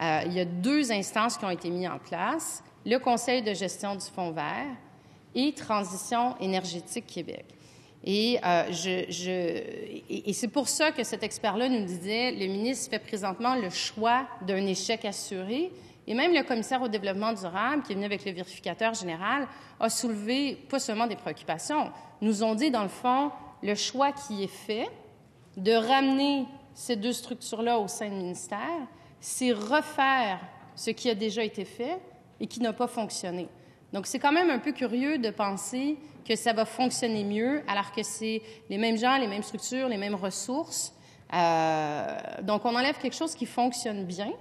euh, il y a deux instances qui ont été mises en place, le Conseil de gestion du Fonds vert et Transition énergétique Québec. Et, euh, et c'est pour ça que cet expert-là nous disait, le ministre fait présentement le choix d'un échec assuré et même le commissaire au développement durable, qui est venu avec le vérificateur général, a soulevé pas seulement des préoccupations, nous ont dit, dans le fond, le choix qui est fait de ramener ces deux structures-là au sein du ministère, c'est refaire ce qui a déjà été fait et qui n'a pas fonctionné. Donc, c'est quand même un peu curieux de penser que ça va fonctionner mieux alors que c'est les mêmes gens, les mêmes structures, les mêmes ressources. Euh, donc, on enlève quelque chose qui fonctionne bien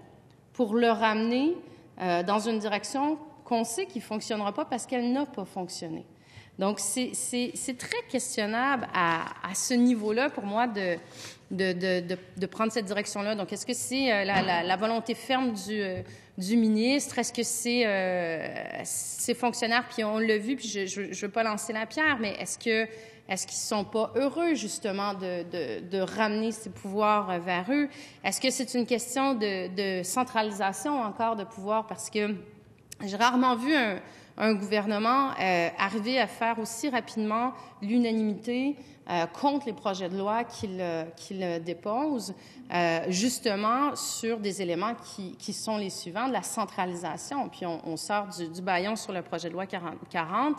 pour le ramener euh, dans une direction qu'on sait qui ne fonctionnera pas parce qu'elle n'a pas fonctionné. Donc, c'est très questionnable à, à ce niveau-là pour moi de, de, de, de, prendre cette direction-là. Donc, est-ce que c'est euh, la, la, la, volonté ferme du, euh, du ministre? Est-ce que c'est euh, ces fonctionnaires? Puis on l'a vu, puis je ne veux pas lancer la pierre, mais est-ce que est-ce qu'ils sont pas heureux justement de, ramener ces pouvoirs vers eux? Est-ce que c'est une question de, de, centralisation encore de pouvoir Parce que j'ai rarement vu un, gouvernement euh, arriver à faire aussi rapidement l'unanimité euh, contre les projets de loi qu'il euh, dépose, euh, justement sur des éléments qui, sont les suivants, la centralisation. Puis on, sort du, du baillon sur le projet de loi 40, 40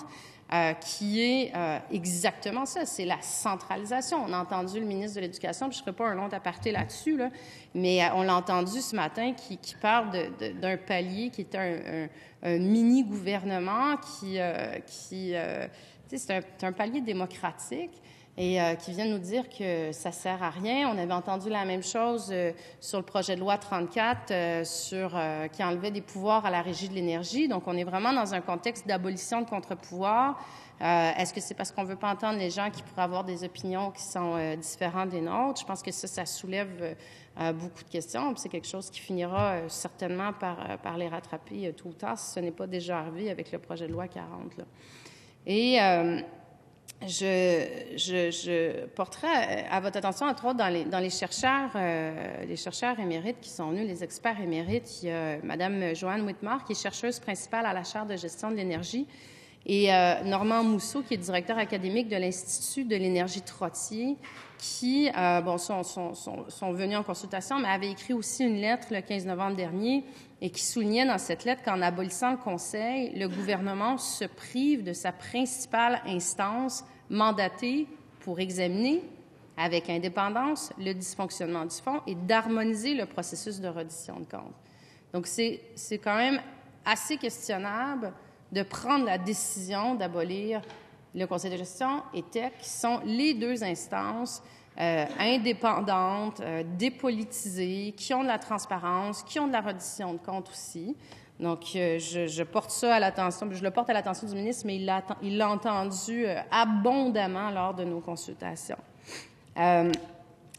euh, qui est euh, exactement ça, c'est la centralisation. On a entendu le ministre de l'Éducation, je ne ferai pas un long aparté là-dessus, là, mais euh, on l'a entendu ce matin qui, qui parle d'un palier qui est un, un, un mini-gouvernement qui, euh, qui c'est un, un, palier démocratique et euh, qui vient nous dire que ça sert à rien. On avait entendu la même chose euh, sur le projet de loi 34 euh, sur euh, qui enlevait des pouvoirs à la régie de l'énergie. Donc on est vraiment dans un contexte d'abolition de contre-pouvoirs. Euh, est-ce que c'est parce qu'on veut pas entendre les gens qui pourraient avoir des opinions qui sont différentes des nôtres? Je pense que ça, ça soulève beaucoup de questions. C'est quelque chose qui finira certainement par, par les rattraper tout ou tard si ce n'est pas déjà arrivé avec le projet de loi 40. Là. Et je, je, je, porterai à, votre attention, entre autres, dans les, dans les chercheurs, euh, les chercheurs émérites qui sont venus, les experts émérites. Il y a Mme Joanne Whitmore, qui est chercheuse principale à la chaire de gestion de l'énergie, Et euh, Normand Mousseau, qui est directeur académique de l'Institut de l'énergie Trottier, qui euh, bon, sont, sont, sont, venus en consultation, mais avait écrit aussi une lettre le 15 novembre dernier et qui soulignait dans cette lettre qu'en abolissant le Conseil, le gouvernement se prive de sa principale instance mandatée pour examiner avec indépendance le dysfonctionnement du fonds et d'harmoniser le processus de reddition de comptes. Donc, c'est quand même assez questionnable de prendre la décision d'abolir le conseil de gestion et TEC, qui sont les deux instances euh, indépendantes, euh, dépolitisées, qui ont de la transparence, qui ont de la reddition de comptes aussi. Donc, euh, je, je, porte ça à l'attention, je le porte à l'attention du ministre, mais il l'a entendu abondamment lors de nos consultations.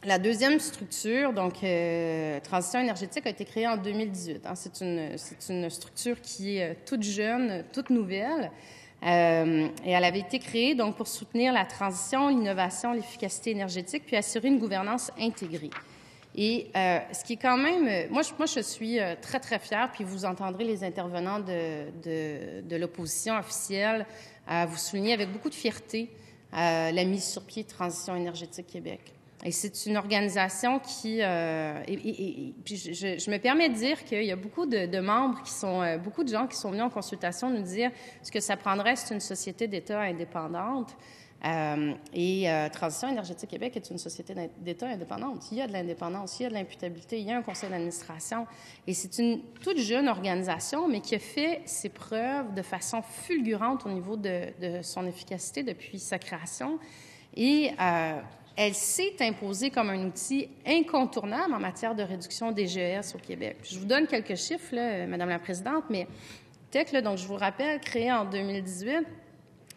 La deuxième structure, donc Transition énergétique, a été créée en 2018. Hein. C'est une, une, structure qui est toute jeune, toute nouvelle. Euh, et elle avait été créée donc pour soutenir la transition, l'innovation, l'efficacité énergétique, puis assurer une gouvernance intégrée. Et euh, ce qui est quand même, moi, je, moi, je suis euh, très, très fière, puis vous entendrez les intervenants de, de, de l'opposition officielle vous souligner avec beaucoup de fierté la mise sur pied de Transition énergétique Québec. Et c'est une organisation qui... Euh, et, puis je, me permets de dire qu'il y a beaucoup de, membres qui sont... Euh, beaucoup de gens qui sont venus en consultation nous dire ce que ça prendrait, c'est une société d'État indépendante. Euh, et Transition énergétique Québec est une société d'État indépendante. Il y a de l'indépendance, il y a de l'imputabilité, il y a un conseil d'administration. Et c'est une toute jeune organisation, mais qui a fait ses preuves de façon fulgurante au niveau de, de son efficacité depuis sa création. Et elle s'est imposée comme un outil incontournable en matière de réduction des GES au Québec. je vous donne quelques chiffres, là, Madame la Présidente, mais TEC, donc je vous rappelle, créé en 2018,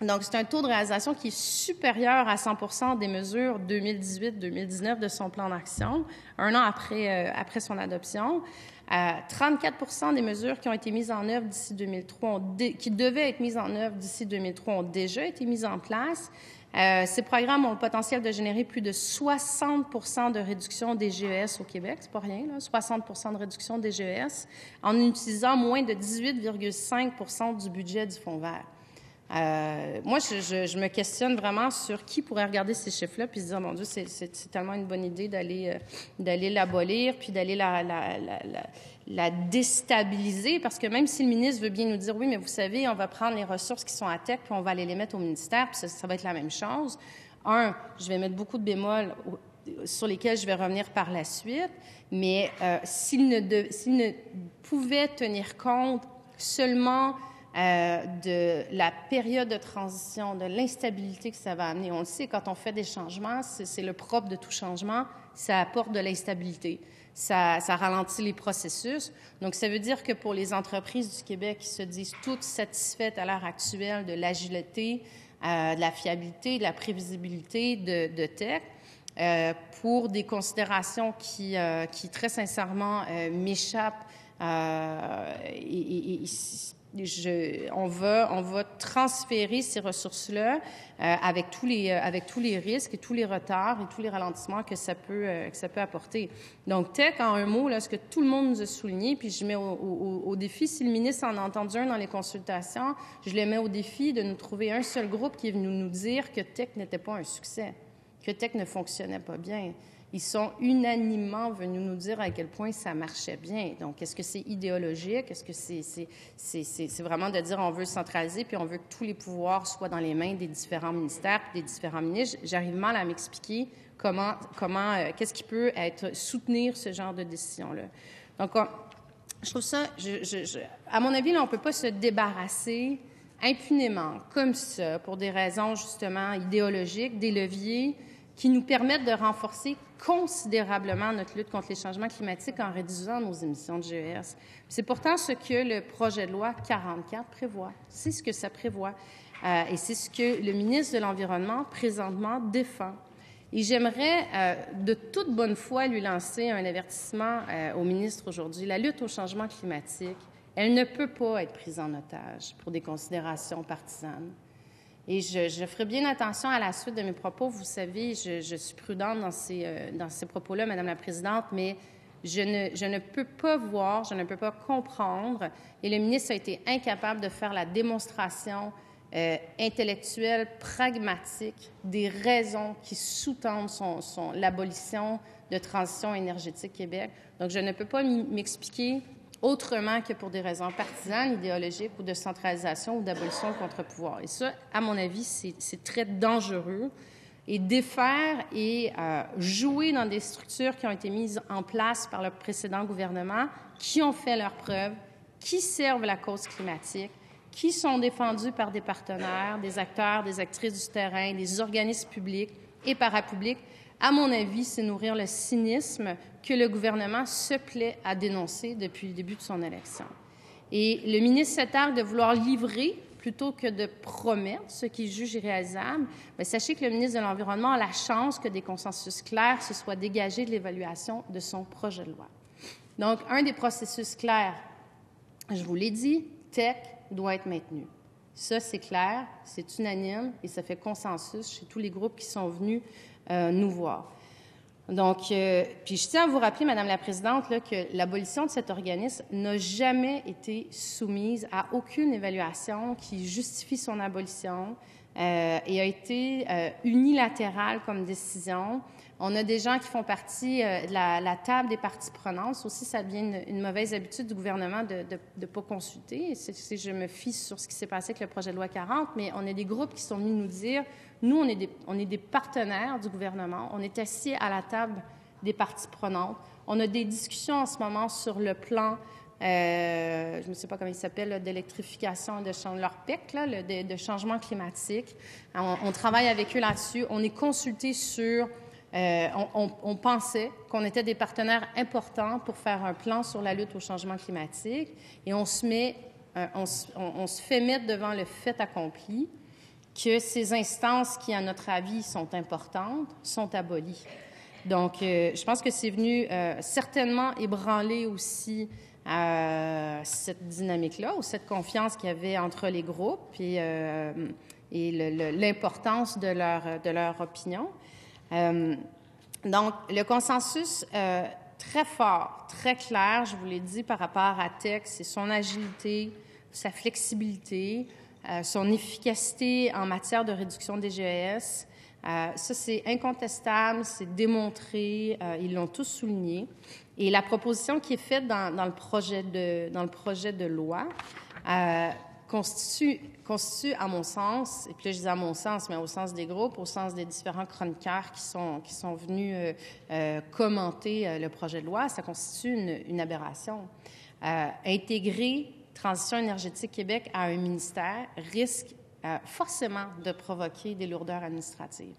donc c'est un taux de réalisation qui est supérieur à 100 des mesures 2018-2019 de son plan d'action, un an après, euh, après son adoption. Euh, 34 des mesures qui ont été mises en œuvre d'ici 2003, qui devaient être mises en œuvre d'ici 2003, ont déjà été mises en place. Euh, ces programmes ont le potentiel de générer plus de 60 de réduction des GES au Québec. C'est pas rien, là, 60 de réduction des GES, en utilisant moins de 18,5% du budget du Fonds vert. Euh, moi, je, je, me questionne vraiment sur qui pourrait regarder ces chiffres-là puis se dire, mon Dieu, c'est tellement une bonne idée d'aller euh, d'aller l'abolir puis d'aller la, la, la, la, déstabiliser parce que même si le ministre veut bien nous dire, oui, mais vous savez, on va prendre les ressources qui sont à tech puis on va aller les mettre au ministère puis ça, ça va être la même chose. Un, je vais mettre beaucoup de bémols sur lesquels je vais revenir par la suite, mais euh, s'il ne, ne pouvait tenir compte seulement euh, de la période de transition, de l'instabilité que ça va amener. On le sait, quand on fait des changements, c'est le propre de tout changement, ça apporte de l'instabilité. Ça, ça, ralentit les processus. Donc, ça veut dire que pour les entreprises du Québec qui se disent toutes satisfaites à l'heure actuelle de l'agilité, euh, de la fiabilité, de la prévisibilité de, de tech, euh, pour des considérations qui, qui très sincèrement m'échappent et, je, on, va, on va transférer ces ressources-là euh, avec, tous les, euh, avec tous les risques et tous les retards et tous les ralentissements que ça peut, euh, que ça peut apporter. Donc, tech, en un mot, là, ce que tout le monde nous a souligné, puis je mets au, au, défi, si le ministre en a entendu un dans les consultations, je le mets au défi de nous trouver un seul groupe qui est venu nous dire que tech n'était pas un succès, que tech ne fonctionnait pas bien. Ils sont unanimement venus nous dire à quel point ça marchait bien. Donc, est-ce que c'est idéologique? Est-ce que c'est vraiment de dire on veut centraliser puis on veut que tous les pouvoirs soient dans les mains des différents ministères des différents ministres? J'arrive mal à m'expliquer comment, comment euh, qu'est-ce qui peut soutenir ce genre de décision-là. Donc, je trouve ça, à mon avis, on ne peut pas se débarrasser impunément, comme ça, pour des raisons justement idéologiques, des leviers qui nous permettent de renforcer considérablement notre lutte contre les changements climatiques en réduisant nos émissions de GES. C'est pourtant ce que le projet de loi 44 prévoit. C'est ce que ça prévoit. Euh, et c'est ce que le ministre de l'Environnement présentement défend. Et j'aimerais euh, de toute bonne foi lui lancer un avertissement euh, au ministre aujourd'hui. La lutte au changement climatique, elle ne peut pas être prise en otage pour des considérations partisanes. Et je, ferai bien attention à la suite de mes propos. Vous savez, je, suis prudente dans ces, euh, ces propos-là, Madame la Présidente, mais je ne, je ne, peux pas voir, je ne peux pas comprendre, et le ministre a été incapable de faire la démonstration euh, intellectuelle, pragmatique, des raisons qui sous-tendent son, son, l'abolition de Transition énergétique Québec. Donc, je ne peux pas m'expliquer autrement que pour des raisons partisanes, idéologiques ou de centralisation ou d'abolition de contre-pouvoir. Et ça, à mon avis, c'est très dangereux. Et défaire et euh, jouer dans des structures qui ont été mises en place par le précédent gouvernement, qui ont fait leurs preuves, qui servent la cause climatique, qui sont défendus par des partenaires, des acteurs, des actrices du terrain, des organismes publics et parapublics, à mon avis, c'est nourrir le cynisme que le gouvernement se plaît à dénoncer depuis le début de son élection. Et le ministre s'attarde de vouloir livrer plutôt que de promettre ce qu'il juge irréalisable. Mais sachez que le ministre de l'Environnement a la chance que des consensus clairs se soient dégagés de l'évaluation de son projet de loi. Donc, un des processus clairs, je vous l'ai dit, TEC doit être maintenu. Ça, c'est clair, c'est unanime et ça fait consensus chez tous les groupes qui sont venus nous voir. Donc, euh, puis je tiens à vous rappeler, Madame la Présidente, que l'abolition de cet organisme n'a jamais été soumise à aucune évaluation qui justifie son abolition euh, et a été euh, unilatérale comme décision. On a des gens qui font partie euh, de la, table des parties prenantes. Aussi, ça devient une, mauvaise habitude du gouvernement de ne pas consulter. Si je me fie sur ce qui s'est passé avec le projet de loi 40, mais on a des groupes qui sont venus nous dire, nous, on est des, partenaires du gouvernement. On est assis à la table des parties prenantes. On a des discussions en ce moment sur le plan euh, je ne sais pas comment il s'appelle, d'électrification de là, le, de, de, changement climatique. On, on travaille avec eux là-dessus. On est consulté sur euh, on, pensait qu'on était des partenaires importants pour faire un plan sur la lutte au changement climatique et on se, met, euh, on, se fait mettre devant le fait accompli que ces instances qui, à notre avis, sont importantes, sont abolies. Donc, euh, je pense que c'est venu euh, certainement ébranler aussi euh, cette dynamique-là ou cette confiance qu'il y avait entre les groupes et, et l'importance de leur, de leur opinion. Donc, le consensus très fort, très clair, je vous l'ai dit, par rapport à TEX, c'est son agilité, sa flexibilité, son efficacité en matière de réduction des GES. Euh, ça, c'est incontestable, c'est démontré, euh, ils l'ont tous souligné. Et la proposition qui est faite dans, le, projet de, loi euh, constitue, constitue, à mon sens, et puis là je dis à mon sens, mais au sens des groupes, au sens des différents chroniqueurs qui sont, venus euh, euh, commenter euh, le projet de loi, ça constitue une, une aberration. Euh, intégrer Transition énergétique Québec à un ministère risque euh, forcément de provoquer des lourdeurs administratives.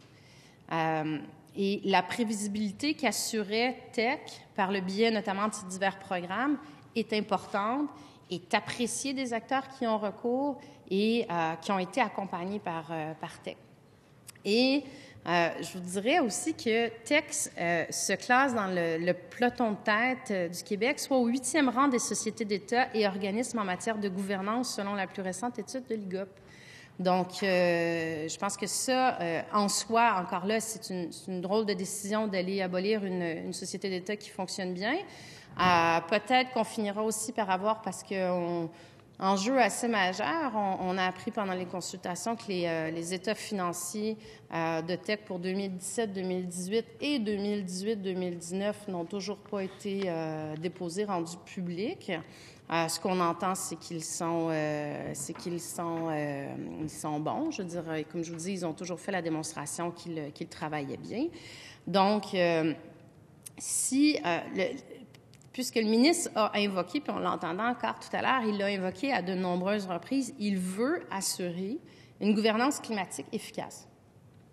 Euh, et la prévisibilité qu'assurait TEC par le biais notamment de ces divers programmes est importante est apprécié des acteurs qui ont recours et euh, qui ont été accompagnés par, par TEC. Et euh, je vous dirais aussi que TEX euh, se classe dans le, le peloton de tête euh, du Québec, soit au huitième rang des sociétés d'État et organismes en matière de gouvernance selon la plus récente étude de l'IGOP. Donc, euh, je pense que ça, en soi, encore là, c'est une, une, drôle de décision d'aller abolir une, une société d'État qui fonctionne bien. Peut-être qu'on finira aussi par avoir, parce qu'un enjeu assez majeur, on, a appris pendant les consultations que les, euh, états financiers euh, de TEC pour 2017, 2018 et 2018, 2019 n'ont toujours pas été euh, déposés, rendus publics. Ce qu'on entend, c'est qu'ils sont, bons. Je veux dire, comme je vous dis, ils ont toujours fait la démonstration qu'ils, qu'ils travaillaient bien. Donc, si le, puisque le ministre a invoqué, puis on l'entendait encore tout à l'heure, il l'a invoqué à de nombreuses reprises, il veut assurer une gouvernance climatique efficace.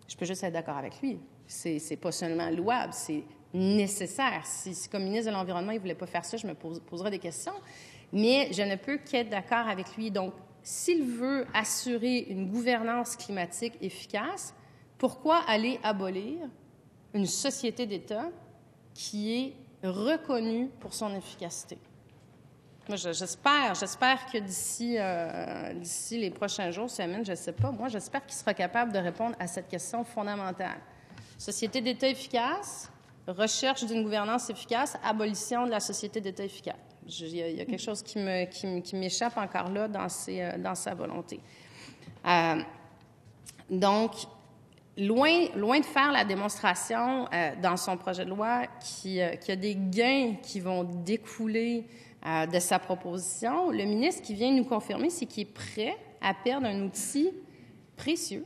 Je peux juste être d'accord avec lui. C'est, c'est pas seulement louable, c'est nécessaire. Si, comme ministre de l'Environnement, il voulait pas faire ça, je me pose, poserais des questions. Mais je ne peux qu'être d'accord avec lui. Donc, s'il veut assurer une gouvernance climatique efficace, pourquoi aller abolir une société d'État qui est reconnu pour son efficacité. J'espère, j'espère que d'ici, euh, d'ici les prochains jours, semaines, je ne sais pas, moi, j'espère qu'il sera capable de répondre à cette question fondamentale. Société d'État efficace, recherche d'une gouvernance efficace, abolition de la société d'État efficace. Il y, a quelque chose qui, m'échappe encore là dans, euh, sa volonté. Euh, donc, loin, de faire la démonstration euh, dans son projet de loi qu'il euh, y a des gains qui vont découler euh, de sa proposition, le ministre qui vient nous confirmer, c'est qu'il est prêt à perdre un outil précieux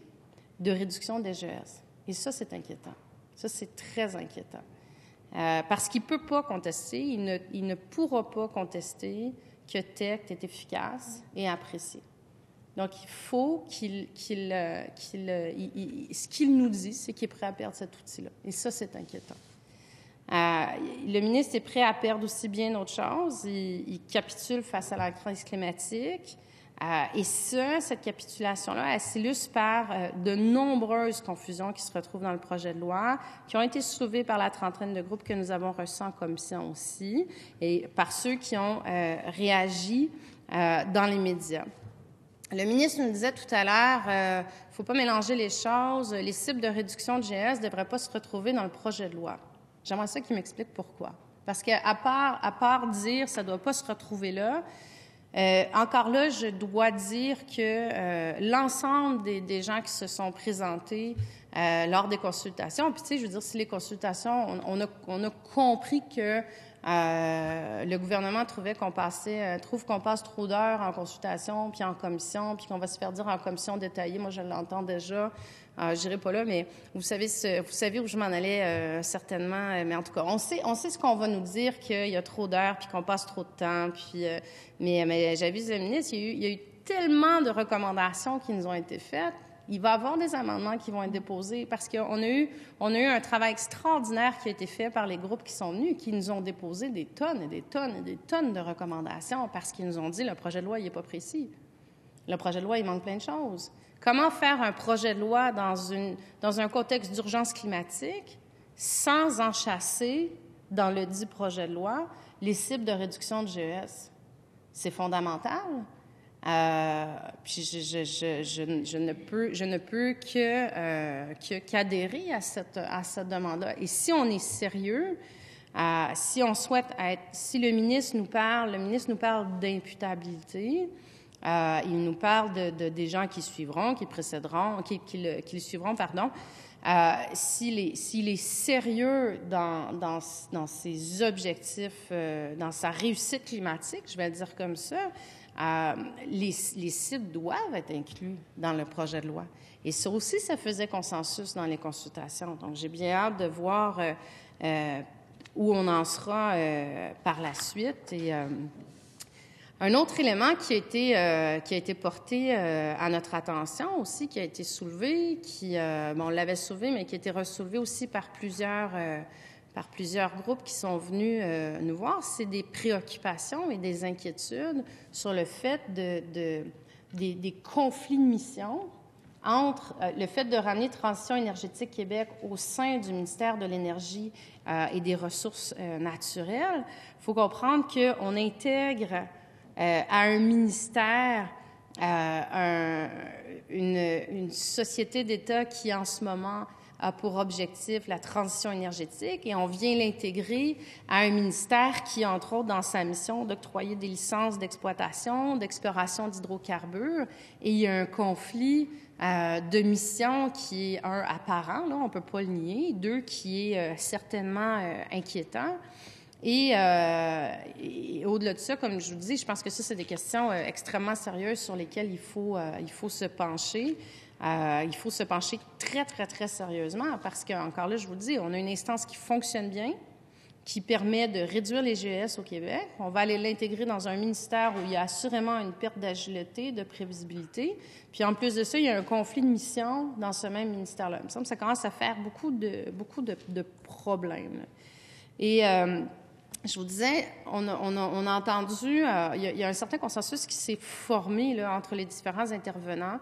de réduction des GES. Et ça, c'est inquiétant. Ça, c'est très inquiétant. Euh, parce qu'il ne peut pas contester, il ne, il ne, pourra pas contester que TECT est efficace et apprécié. Donc, il faut qu'il, euh, euh, ce qu'il nous dit, c'est qu'il est prêt à perdre cet outil-là. Et ça, c'est inquiétant. Euh, le ministre est prêt à perdre aussi bien d'autres choses. Il, capitule face à la crise climatique. Et ça, cette capitulation-là, elle s'illustre par de nombreuses confusions qui se retrouvent dans le projet de loi, qui ont été soulevées par la trentaine de groupes que nous avons reçus en commission aussi, et par ceux qui ont réagi dans les médias. Le ministre nous disait tout à l'heure, il ne faut pas mélanger les choses. Les cibles de réduction de GS ne devraient pas se retrouver dans le projet de loi. J'aimerais ça qu'il m'explique pourquoi. Parce qu'à part, à part dire ça ne doit pas se retrouver là, euh, encore là, je dois dire que euh, l'ensemble des, des, gens qui se sont présentés euh, lors des consultations, puis tu sais, je veux dire, si les consultations, on, on, a, on a, compris que euh, le gouvernement trouvait qu'on passait, euh, trouve qu'on passe trop d'heures en consultation, puis en commission, puis qu'on va se faire dire en commission détaillée. Moi, je l'entends déjà. Euh, je n'irai pas là, mais vous savez, ce, vous savez où je m'en allais euh, certainement. Euh, mais en tout cas, on sait, on sait ce qu'on va nous dire qu'il y a trop d'heures, puis qu'on passe trop de temps. Puis, mais, mais j'avise le ministre, il y, a eu, il y a eu tellement de recommandations qui nous ont été faites il va y avoir des amendements qui vont être déposés parce qu'on a eu, un travail extraordinaire qui a été fait par les groupes qui sont venus, qui nous ont déposé des tonnes et des tonnes et des tonnes de recommandations parce qu'ils nous ont dit le projet de loi n'est pas précis. Le projet de loi, il manque plein de choses. Comment faire un projet de loi dans, une, dans un contexte d'urgence climatique sans enchasser dans le dit projet de loi les cibles de réduction de GES? C'est fondamental. Euh, puis je, je, je, je, ne peux, je ne peux que, euh, qu'adhérer à cette, à cette demande-là. Et si on est sérieux, euh, si on souhaite être, si le ministre nous parle, le ministre nous parle d'imputabilité, euh, il nous parle de, de, des gens qui suivront, qui précéderont, qui, qui, le, qui le suivront, pardon. Euh, s'il, est, est sérieux dans, dans, dans ses objectifs, euh, dans sa réussite climatique, je vais le dire comme ça, euh, les, les, sites doivent être inclus dans le projet de loi. Et ça aussi, ça faisait consensus dans les consultations. Donc, j'ai bien hâte de voir euh, euh, où on en sera par la suite. Et un autre élément qui a été, qui a été porté à notre attention aussi, qui a été soulevé, qui, bon, on l'avait soulevé, mais qui a été ressoulevé aussi par plusieurs par plusieurs groupes qui sont venus euh, nous voir, c'est des préoccupations et des inquiétudes sur le fait de, de des, conflits de mission entre euh, le fait de ramener Transition énergétique Québec au sein du ministère de l'Énergie euh, et des Ressources naturelles. Il faut comprendre qu'on intègre à un ministère un, une, une société d'État qui, en ce moment, a pour objectif la transition énergétique et on vient l'intégrer à un ministère qui, entre autres, dans sa mission, d'octroyer des licences d'exploitation, d'exploration d'hydrocarbures. Et il y a un conflit euh, de mission qui est, un, apparent, là, on ne peut pas le nier, deux, qui est euh, certainement euh, inquiétant. Et, et, au-delà de ça, comme je vous dis, je pense que ça, c'est des questions extrêmement sérieuses sur lesquelles il faut, il faut se pencher. Euh, il faut se pencher très, très, très sérieusement parce qu'encore là, je vous dis, on a une instance qui fonctionne bien, qui permet de réduire les GES au Québec. On va aller l'intégrer dans un ministère où il y a assurément une perte d'agilité, de prévisibilité. Puis en plus de ça, il y a un conflit de mission dans ce même ministère-là. Il me semble que ça commence à faire beaucoup de, beaucoup de problèmes. Et euh, je vous disais, on a, on a, on a entendu, euh, il, y a, il, y a, un certain consensus qui s'est formé là, entre les différents intervenants.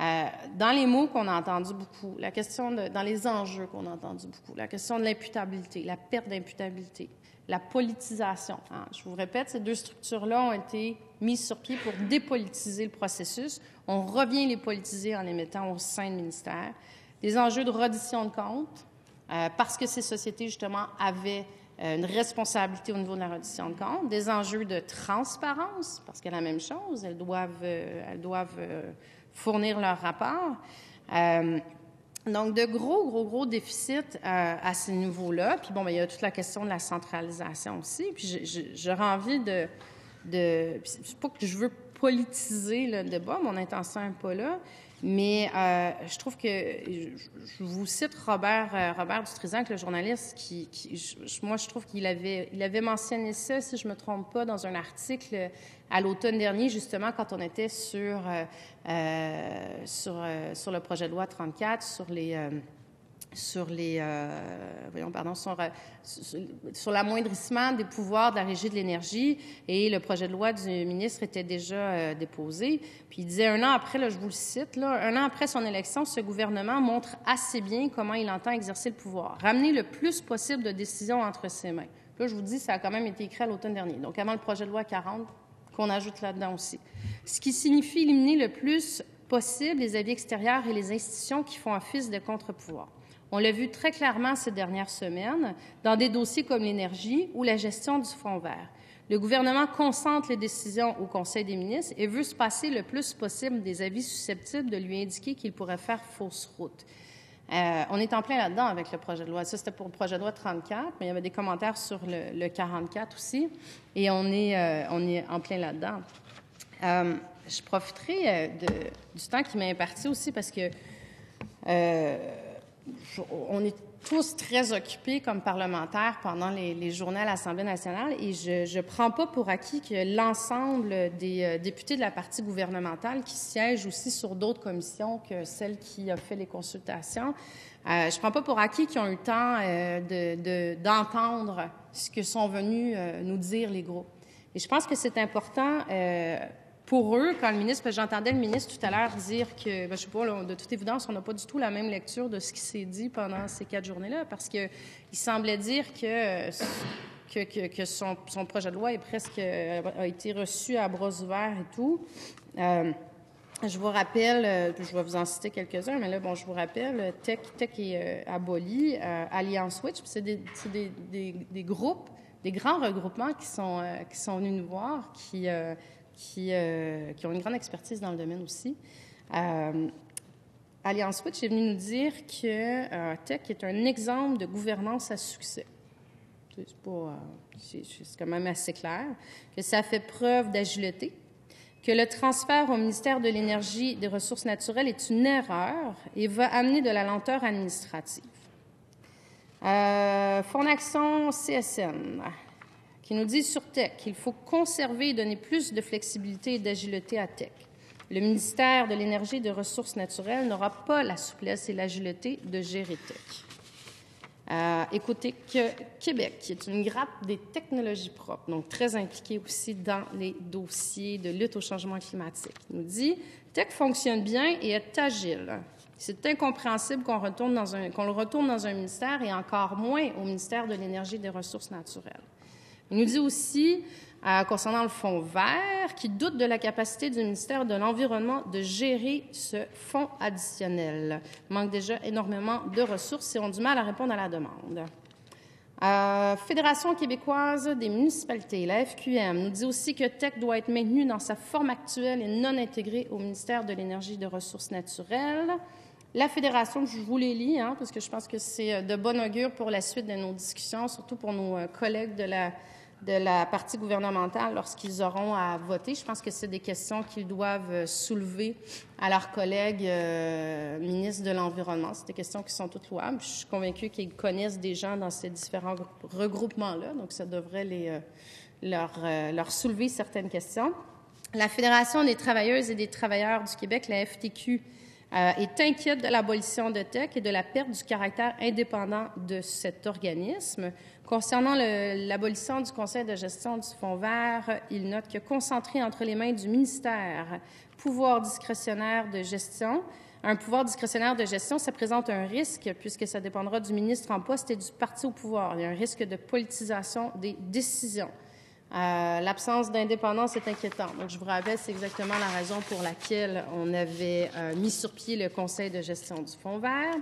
Euh, dans les mots qu'on a entendu beaucoup, la question de, dans les enjeux qu'on a entendu beaucoup, la question de l'imputabilité, la perte d'imputabilité, la politisation. Hein. Je vous répète, ces deux structures-là ont été mises sur pied pour dépolitiser le processus. On revient les politiser en les mettant au sein du ministère. Des enjeux de reddition de comptes, euh, parce que ces sociétés, justement, avaient euh, une responsabilité au niveau de la reddition de comptes, des enjeux de transparence, parce que la même chose, elles doivent, elles doivent fournir leur rapport. Euh, donc, de gros, gros, gros déficits euh, à ce niveau-là. Puis bon, ben, il y a toute la question de la centralisation aussi. Puis j'aurais envie de... de c'est pas que je veux politiser le débat, mon intention n'est pas là, mais euh, je trouve que, je, vous cite Robert, euh, Robert Dutrisac, le journaliste, qui, moi, je trouve qu'il avait, il avait mentionné ça, si je me trompe pas, dans un article à l'automne dernier, justement, quand on était sur, euh, sur, sur le projet de loi 34, sur les sur les, euh, voyons, pardon, euh, sur, l'amoindrissement des pouvoirs de la Régie de l'énergie et le projet de loi du ministre était déjà euh, déposé. Puis il disait un an après, je vous le cite, un an après son élection, ce gouvernement montre assez bien comment il entend exercer le pouvoir, ramener le plus possible de décisions entre ses mains. Là, je vous dis, ça a quand même été écrit à l'automne dernier. Donc, avant le projet de loi 40, qu'on ajoute là-dedans aussi. Ce qui signifie éliminer le plus possible les avis extérieurs et les institutions qui font office de contre-pouvoir. On l'a vu très clairement ces dernières semaines dans des dossiers comme l'énergie ou la gestion du fonds vert. Le gouvernement concentre les décisions au Conseil des ministres et veut se passer le plus possible des avis susceptibles de lui indiquer qu'il pourrait faire fausse route. Euh, on est en plein là-dedans avec le projet de loi. Ça, c'était pour le projet de loi 34, mais il y avait des commentaires sur le, 44 aussi, et on est, euh, on est en plein là-dedans. Euh, je profiterai du temps qui m'est imparti aussi parce que on est tous très occupés comme parlementaires pendant les, journées à l'Assemblée nationale et je ne prends pas pour acquis que l'ensemble des euh, députés de la partie gouvernementale qui siègent aussi sur d'autres commissions que celle qui a fait les consultations, euh, je ne prends pas pour acquis qu'ils ont eu le temps euh, d'entendre ce que sont venus nous dire les groupes. Et je pense que c'est important pour eux, quand le ministre, j'entendais le ministre tout à l'heure dire que, ben, je sais pas, de toute évidence, on n'a pas du tout la même lecture de ce qui s'est dit pendant ces quatre journées-là, parce qu'il semblait dire que, que, que, son, projet de loi est presque, euh, a été reçu à bras ouverts et tout. Euh, je vous rappelle, euh, je vais vous en citer quelques-uns, mais là, bon, je vous rappelle, Tech, Tech est aboli, Alliance Switch, c'est des, des, groupes, des grands regroupements qui sont, qui sont venus nous voir, qui euh, qui, ont une grande expertise dans le domaine aussi. Euh, Alliance Switch est venu nous dire que euh, Tech est un exemple de gouvernance à succès. C'est quand même assez clair, que ça fait preuve d'agilité, que le transfert au ministère de l'Énergie et des Ressources naturelles est une erreur et va amener de la lenteur administrative. Euh, CSN qui nous dit sur Tech qu'il faut conserver et donner plus de flexibilité et d'agilité à Tech. Le ministère de l'Énergie et des Ressources naturelles n'aura pas la souplesse et l'agilité de gérer Tech. Euh, écoutez, que Québec, qui est une grappe des technologies propres, donc très impliquée aussi dans les dossiers de lutte au changement climatique, nous dit Tech fonctionne bien et est agile. C'est incompréhensible qu'on qu'on le retourne dans un ministère et encore moins au ministère de l'Énergie et des Ressources naturelles. Il nous dit aussi, euh, concernant le fonds vert, qu'il doute de la capacité du ministère de l'Environnement de gérer ce fonds additionnel. Il manque déjà énormément de ressources et ont du mal à répondre à la demande. Euh, Fédération québécoise des municipalités, la FQM, nous dit aussi que TEC doit être maintenu dans sa forme actuelle et non intégré au ministère de l'Énergie et des Ressources naturelles. La Fédération, je vous les lis, hein, parce que je pense que c'est euh, de bon augure pour la suite de nos discussions, surtout pour nos collègues de la de la partie gouvernementale lorsqu'ils auront à voter. Je pense que c'est des questions qu'ils doivent euh, soulever à leurs collègues euh, ministres de l'Environnement. C'est des questions qui sont toutes louables. Je suis convaincue qu'ils connaissent des gens dans ces différents regroupements-là, donc ça devrait euh, leur, leur soulever certaines questions. La Fédération des travailleuses et des travailleurs du Québec, la FTQ, est inquiète de l'abolition de TEC et de la perte du caractère indépendant de cet organisme. Concernant l'abolition du conseil de gestion du Fonds vert, il note que concentré entre les mains du ministère pouvoir discrétionnaire de gestion, un pouvoir discrétionnaire de gestion, ça présente un risque puisque ça dépendra du ministre en poste et du parti au pouvoir. Il y a un risque de politisation des décisions. Euh, l'absence d'indépendance est inquiétante. Donc, je vous rappelle, c'est exactement la raison pour laquelle on avait euh, mis sur pied le conseil de gestion du Fonds vert.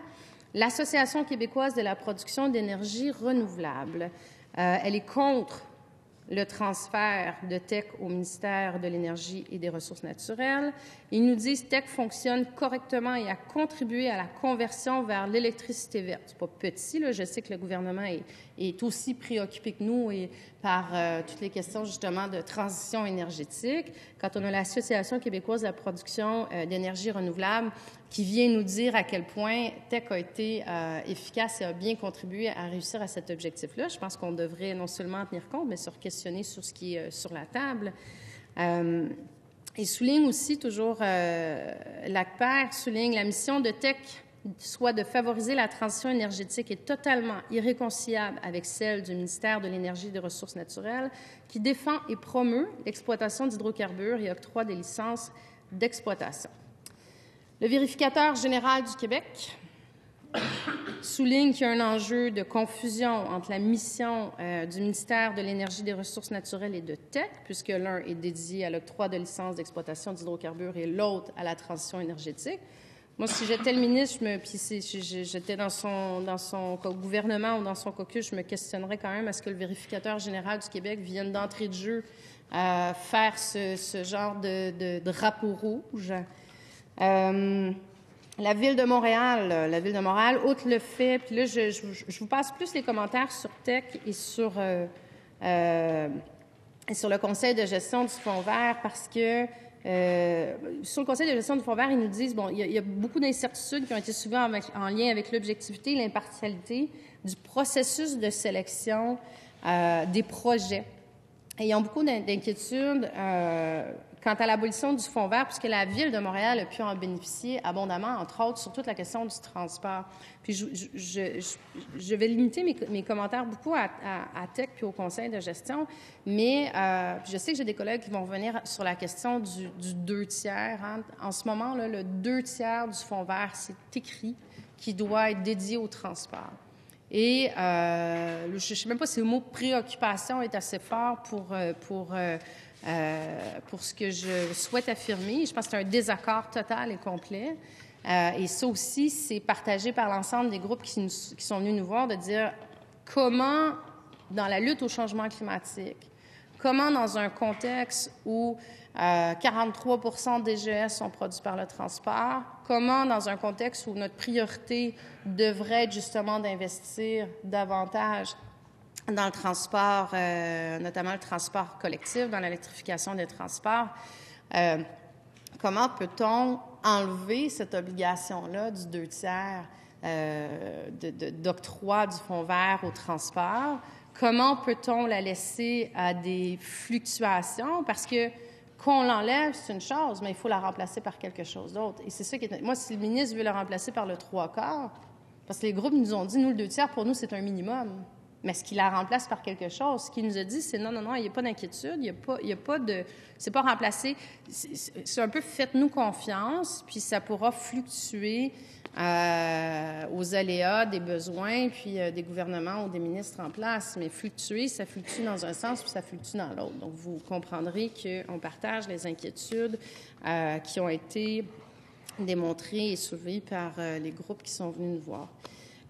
L'Association québécoise de la production d'énergie renouvelable, euh, elle est contre le transfert de TEC au ministère de l'Énergie et des Ressources naturelles. Ils nous disent que TEC fonctionne correctement et a contribué à la conversion vers l'électricité verte. C'est pas petit, là. je sais que le gouvernement est, aussi préoccupé que nous et par euh, toutes les questions justement de transition énergétique. Quand on a l'Association québécoise de la production euh, d'énergie renouvelable qui vient nous dire à quel point TEC a été euh, efficace et a bien contribué à réussir à cet objectif-là, je pense qu'on devrait non seulement en tenir compte, mais se questionner sur ce qui est sur la table. Il souligne aussi toujours, euh, l'ACPER souligne la mission de TEC soit de favoriser la transition énergétique est totalement irréconciliable avec celle du ministère de l'Énergie et des Ressources naturelles, qui défend et promeut l'exploitation d'hydrocarbures et octroie des licences d'exploitation. Le vérificateur général du Québec souligne qu'il y a un enjeu de confusion entre la mission euh, du ministère de l'Énergie, des Ressources naturelles et de TEC, puisque l'un est dédié à l'octroi de licences d'exploitation d'hydrocarbures et l'autre à la transition énergétique. Moi, si j'étais le ministre, puis si j'étais dans son, gouvernement ou dans son caucus, je me questionnerais quand même à ce que le vérificateur général du Québec vienne d'entrée de jeu euh, faire ce, genre de, drapeau rouge. Euh, la ville de Montréal, euh, la ville de Montréal, outre le fait, puis là, je, vous passe plus les commentaires sur Tech et sur, euh, sur le conseil de gestion du Fonds vert parce que sur le conseil de gestion du Fonds vert, ils nous disent, bon, il y a, beaucoup d'incertitudes qui ont été souvent en, lien avec l'objectivité et l'impartialité du processus de sélection des projets. Et ils ont beaucoup d'inquiétudes quant à l'abolition du fonds vert, puisque la Ville de Montréal a pu en bénéficier abondamment, entre autres, sur toute la question du transport. Puis je, je, je, vais limiter mes, mes, commentaires beaucoup à, à, à, TEC puis au conseil de gestion, mais euh, je sais que j'ai des collègues qui vont revenir sur la question du, du deux tiers. Hein. En ce moment, là, le deux tiers du fonds vert, c'est écrit qui doit être dédié au transport. Et euh, je ne sais même pas si le mot préoccupation est assez fort pour, euh, pour euh, euh, pour ce que je souhaite affirmer. Je pense que c'est un désaccord total et complet. Euh, et ça aussi, c'est partagé par l'ensemble des groupes qui, sont venus nous voir de dire comment, dans la lutte au changement climatique, comment dans un contexte où euh, 43 des GS sont produits par le transport, comment dans un contexte où notre priorité devrait être justement d'investir davantage dans le transport, euh, notamment le transport collectif, dans l'électrification des transports. Euh, comment peut-on enlever cette obligation-là du deux tiers euh, d'octroi du fonds vert au transport? Comment peut-on la laisser à des fluctuations? Parce que qu'on l'enlève, c'est une chose, mais il faut la remplacer par quelque chose d'autre. Et c'est ça qui est... Moi, si le ministre veut la remplacer par le trois quarts, parce que les groupes nous ont dit, nous, le deux tiers, pour nous, c'est un minimum mais ce qui la remplace par quelque chose? Ce qu'il nous a dit, c'est non, non, non, il n'y a pas d'inquiétude, il n'y a, pas, il y a pas de. C'est pas remplacé. C'est un peu faites-nous confiance, puis ça pourra fluctuer euh, aux aléas des besoins, puis euh, des gouvernements ou des ministres en place. Mais fluctuer, ça fluctue dans un sens, puis ça fluctue dans l'autre. Donc, vous comprendrez qu'on partage les inquiétudes euh, qui ont été démontrées et soulevées par les groupes qui sont venus nous voir.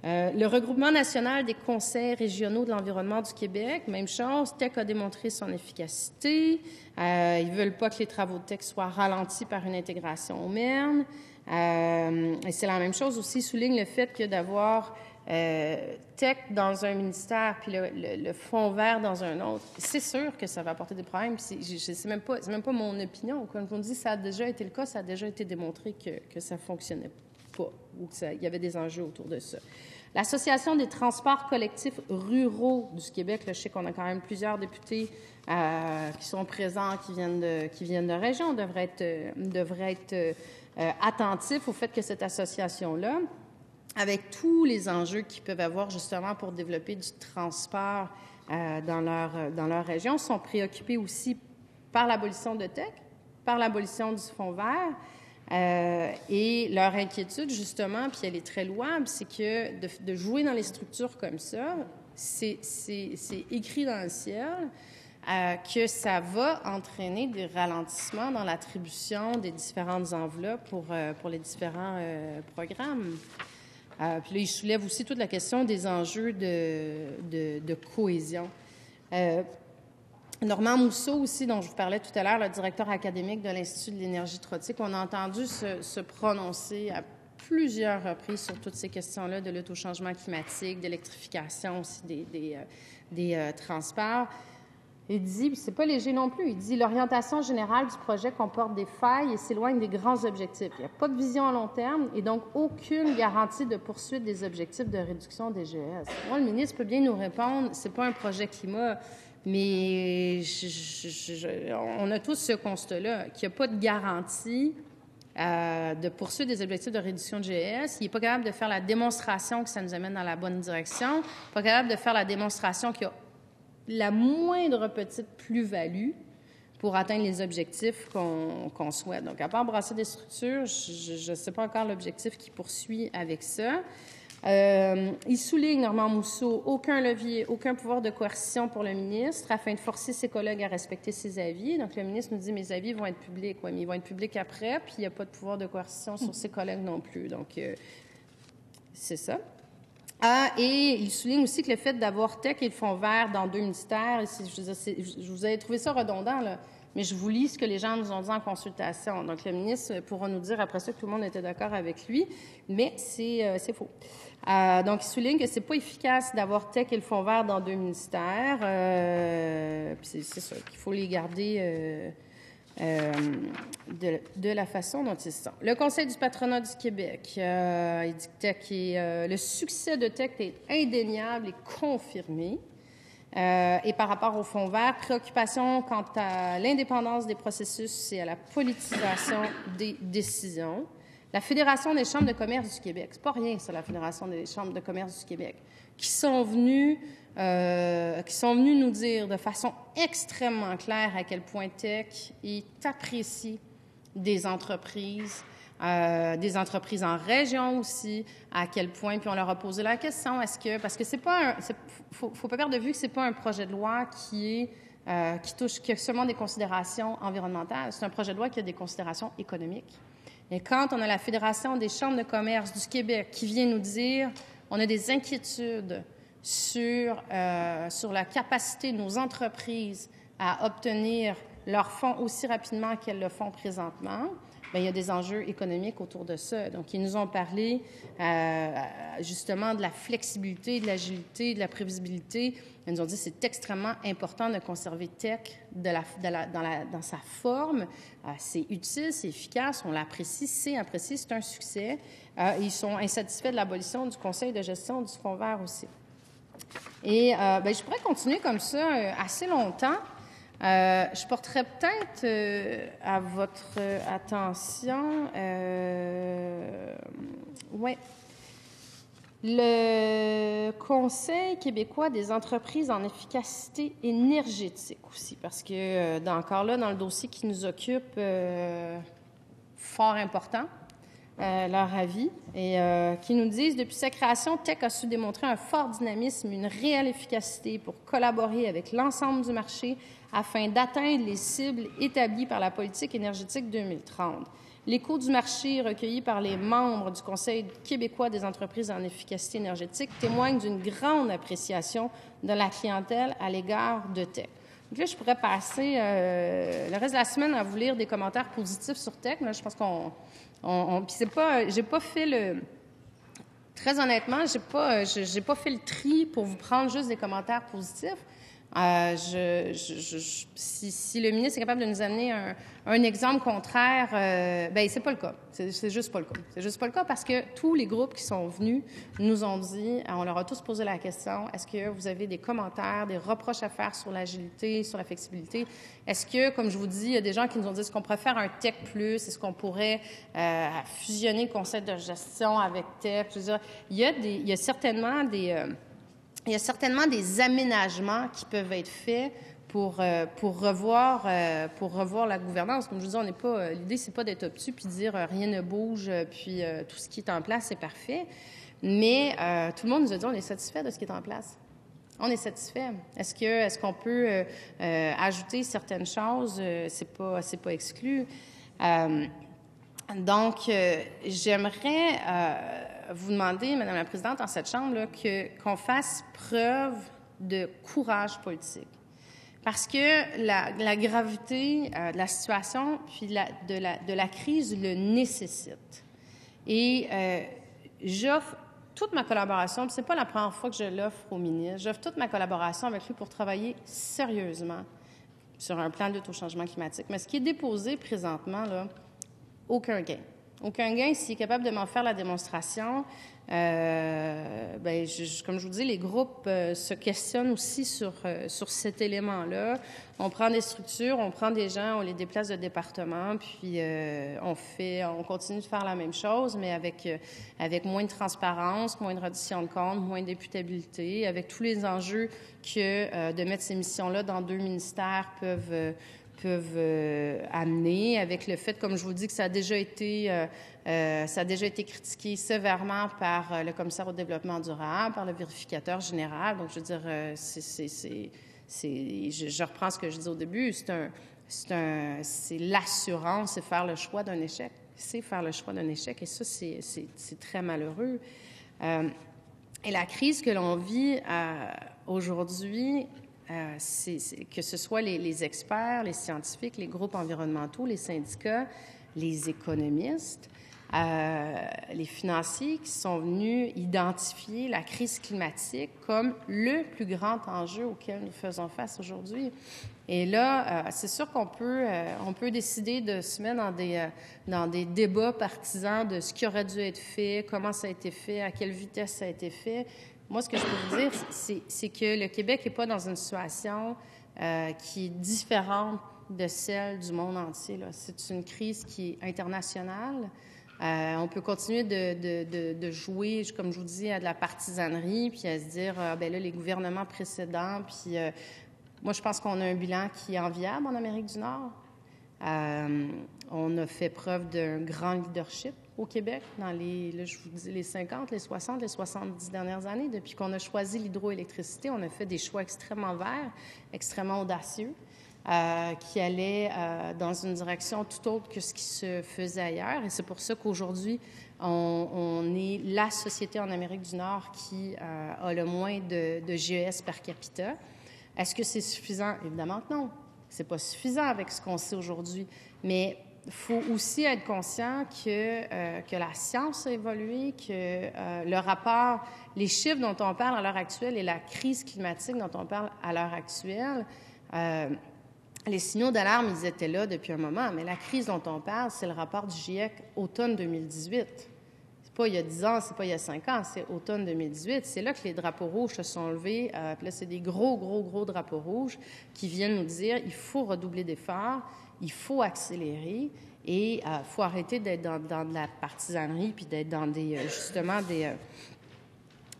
Euh, le regroupement national des conseils régionaux de l'environnement du Québec, même chose, TEC a démontré son efficacité. Euh, ils veulent pas que les travaux de TEC soient ralentis par une intégration au. Euh, et c'est la même chose aussi, souligne le fait que d'avoir TEC dans un ministère puis le, fonds vert dans un autre, c'est sûr que ça va apporter des problèmes. C'est même pas, c'est même pas mon opinion. Quand on dit ça a déjà été le cas, ça a déjà été démontré que, ça fonctionnait ou qu'il y avait des enjeux autour de ça. L'Association des transports collectifs ruraux du Québec, je sais qu'on a quand même plusieurs députés euh, qui sont présents, qui viennent de, qui viennent de région, devrait être, euh, devrait être euh, au fait que cette association-là, avec tous les enjeux qu'ils peuvent avoir justement pour développer du transport euh, dans, leur, dans leur région, sont préoccupés aussi par l'abolition de TEC, par l'abolition du Fonds vert, euh, et leur inquiétude, justement, puis elle est très louable, c'est que de, jouer dans les structures comme ça, c'est écrit dans le ciel euh, que ça va entraîner des ralentissements dans l'attribution des différentes enveloppes pour, euh, pour les différents programmes. Puis là, il soulève aussi toute la question des enjeux de, de cohésion. Normand Mousseau aussi, dont je vous parlais tout à l'heure, le directeur académique de l'Institut de l'énergie trottique, on a entendu se, prononcer à plusieurs reprises sur toutes ces questions-là de lutte au changement climatique, d'électrification aussi des, euh, euh, transports. Il dit, c'est pas léger non plus, il dit l'orientation générale du projet comporte des failles et s'éloigne des grands objectifs. Il n'y a pas de vision à long terme et donc aucune garantie de poursuite des objectifs de réduction des GES. Moi, le ministre peut bien nous répondre, c'est pas un projet climat, mais je, je, je, on a tous ce constat-là, qu'il n'y a pas de garantie euh, de poursuite des objectifs de réduction de GES. Il n'est pas capable de faire la démonstration que ça nous amène dans la bonne direction, pas capable de faire la démonstration qu'il y a la moindre petite plus-value pour atteindre les objectifs qu'on qu souhaite. Donc, à part brasser des structures, je ne sais pas encore l'objectif qui poursuit avec ça. Euh, il souligne, Normand Mousseau, aucun levier, aucun pouvoir de coercition pour le ministre afin de forcer ses collègues à respecter ses avis. Donc, le ministre nous dit mes avis vont être publics. Oui, mais ils vont être publics après, puis il n'y a pas de pouvoir de coercition sur ses collègues non plus. Donc, euh, c'est ça. Ah, et il souligne aussi que le fait d'avoir tech et le fond vert dans deux ministères, je, je vous ai trouvé ça redondant, là, mais je vous lis ce que les gens nous ont dit en consultation. Donc, le ministre pourra nous dire après ça que tout le monde était d'accord avec lui, mais c'est euh, faux. Euh, donc, il souligne que c'est pas efficace d'avoir tech et le fond vert dans deux ministères. Euh, c'est ça, qu'il faut les garder de, la façon dont ils sont. Le Conseil du patronat du Québec, il dit que le succès de tech est indéniable et confirmé. Et par rapport au fond vert, préoccupation quant à l'indépendance des processus et à la politisation des décisions. La Fédération des chambres de commerce du Québec, c'est pas rien, c'est la Fédération des chambres de commerce du Québec, qui sont venus, euh, qui sont venus nous dire de façon extrêmement claire à quel point Tech est apprécié des entreprises, euh, des entreprises en région aussi, à quel point, puis on leur a posé la question, est-ce que, parce que c'est pas un, faut, faut pas perdre de vue que c'est pas un projet de loi qui est euh, qui touche qui a seulement des considérations environnementales, c'est un projet de loi qui a des considérations économiques. Et quand on a la Fédération des chambres de commerce du Québec qui vient nous dire on a des inquiétudes sur, euh, sur la capacité de nos entreprises à obtenir leurs fonds aussi rapidement qu'elles le font présentement, bien, il y a des enjeux économiques autour de ça. Donc, ils nous ont parlé euh, justement de la flexibilité, de l'agilité, de la prévisibilité. Ils nous ont dit que c'est extrêmement important de conserver tech dans, sa forme. Euh, c'est utile, c'est efficace, on l'apprécie, c'est apprécié, c'est un succès. Euh, ils sont insatisfaits de l'abolition du conseil de gestion du fonds vert aussi. Et euh, bien, je pourrais continuer comme ça assez longtemps. Euh, je porterai peut-être euh, à votre attention, euh, ouais, le Conseil québécois des entreprises en efficacité énergétique aussi, parce que encore là, dans le dossier qui nous occupe, fort important, leur avis et qui nous disent depuis sa création, Tech a su démontrer un fort dynamisme, une réelle efficacité pour collaborer avec l'ensemble du marché afin d'atteindre les cibles établies par la politique énergétique 2030. L'écho du marché recueilli par les membres du Conseil québécois des entreprises en efficacité énergétique témoigne d'une grande appréciation de la clientèle à l'égard de Tech. Donc là, je pourrais passer euh, le reste de la semaine à vous lire des commentaires positifs sur Tech. Je pense qu'on on, on, c'est pas, j'ai pas fait le. Très honnêtement, j'ai pas, j'ai pas fait le tri pour vous prendre juste des commentaires positifs. Euh, je, je, je, si, si, le ministre est capable de nous amener un, un exemple contraire, euh, ben c'est pas le cas. C'est juste pas le cas. C'est juste pas le cas parce que tous les groupes qui sont venus nous ont dit, euh, on leur a tous posé la question est-ce que vous avez des commentaires, des reproches à faire sur l'agilité, sur la flexibilité? Est-ce que, comme je vous dis, il y a des gens qui nous ont dit est-ce qu'on préfère un Tech Plus? Est-ce qu'on pourrait euh, fusionner le concept de gestion avec Tech? Je veux dire, il y a des, il y a certainement des euh, il y a certainement des aménagements qui peuvent être faits pour, euh, pour, revoir, euh, pour revoir la gouvernance. Comme je vous dis, on n'est pas, euh, l'idée, c'est pas d'être obtus puis de dire euh, rien ne bouge, puis euh, tout ce qui est en place, c'est parfait. Mais euh, tout le monde nous a dit on est satisfait de ce qui est en place. On est satisfait. Est-ce que est-ce qu'on peut ajouter certaines choses? C'est pas c'est pas exclu. donc, j'aimerais vous demander, Madame la Présidente, en cette Chambre, que, qu'on fasse preuve de courage politique. Parce que la, gravité de la situation puis la, de, la, de la crise le nécessite. Et j'offre toute ma collaboration, ce n'est pas la première fois que je l'offre au ministre, j'offre toute ma collaboration avec lui pour travailler sérieusement sur un plan de lutte au changement climatique. Mais ce qui est déposé présentement, aucun gain. Aucun gain s'il est capable de m'en faire la démonstration. Euh, ben, comme je vous dis, les groupes euh, se questionnent aussi sur, euh, sur cet élément-là. On prend des structures, on prend des gens, on les déplace de département, puis on fait, on continue de faire la même chose, mais avec, avec moins de transparence, moins de reddition de comptes, moins d'imputabilité, avec tous les enjeux que de mettre ces missions-là dans deux ministères peuvent peuvent euh, amener, avec le fait, comme je vous dis, que ça a déjà été, euh, euh, ça a déjà été critiqué sévèrement par le commissaire au développement durable, par le vérificateur général. Donc, je veux dire, je, reprends ce que je disais au début, c'est c'est l'assurance, c'est faire le choix d'un échec. C'est faire le choix d'un échec, et ça, c'est très malheureux. et la crise que l'on vit aujourd'hui euh, que ce soit les, experts, les scientifiques, les groupes environnementaux, les syndicats, les économistes, euh, les financiers qui sont venus identifier la crise climatique comme le plus grand enjeu auquel nous faisons face aujourd'hui. Et là, euh, c'est sûr qu'on peut, on peut décider de se mettre dans des, dans des débats partisans de ce qui aurait dû être fait, comment ça a été fait, à quelle vitesse ça a été fait. Moi, ce que je peux vous dire, c'est que le Québec n'est pas dans une situation euh, qui est différente de celle du monde entier. C'est une crise qui est internationale. Euh, on peut continuer de, jouer, comme je vous dis, à de la partisanerie, puis à se dire, ah, ben là, les gouvernements précédents, puis euh, moi, je pense qu'on a un bilan qui est enviable en Amérique du Nord. on a fait preuve d'un grand leadership au Québec dans les, je vous dis, les 50, les 60, les 70 dernières années. Depuis qu'on a choisi l'hydroélectricité, on a fait des choix extrêmement verts, extrêmement audacieux, euh, qui allaient euh, dans une direction tout autre que ce qui se faisait ailleurs. Et c'est pour ça qu'aujourd'hui, on, est la société en Amérique du Nord qui euh, a le moins de, GES per capita. Est-ce que c'est suffisant? Évidemment que non. C'est pas suffisant avec ce qu'on sait aujourd'hui. Mais faut aussi être conscient que, euh, que la science a évolué, que euh, le rapport, les chiffres dont on parle à l'heure actuelle et la crise climatique dont on parle à l'heure actuelle, euh, les signaux d'alarme, ils étaient là depuis un moment, mais la crise dont on parle, c'est le rapport du GIEC automne 2018. C'est pas il y a 10 ans, c'est pas il y a 5 ans, c'est automne 2018. C'est là que les drapeaux rouges se sont levés. là, c'est des gros, gros, gros drapeaux rouges qui viennent nous dire il faut redoubler d'efforts il faut accélérer et il euh, faut arrêter d'être dans, de la partisanerie puis d'être dans des, euh, justement euh,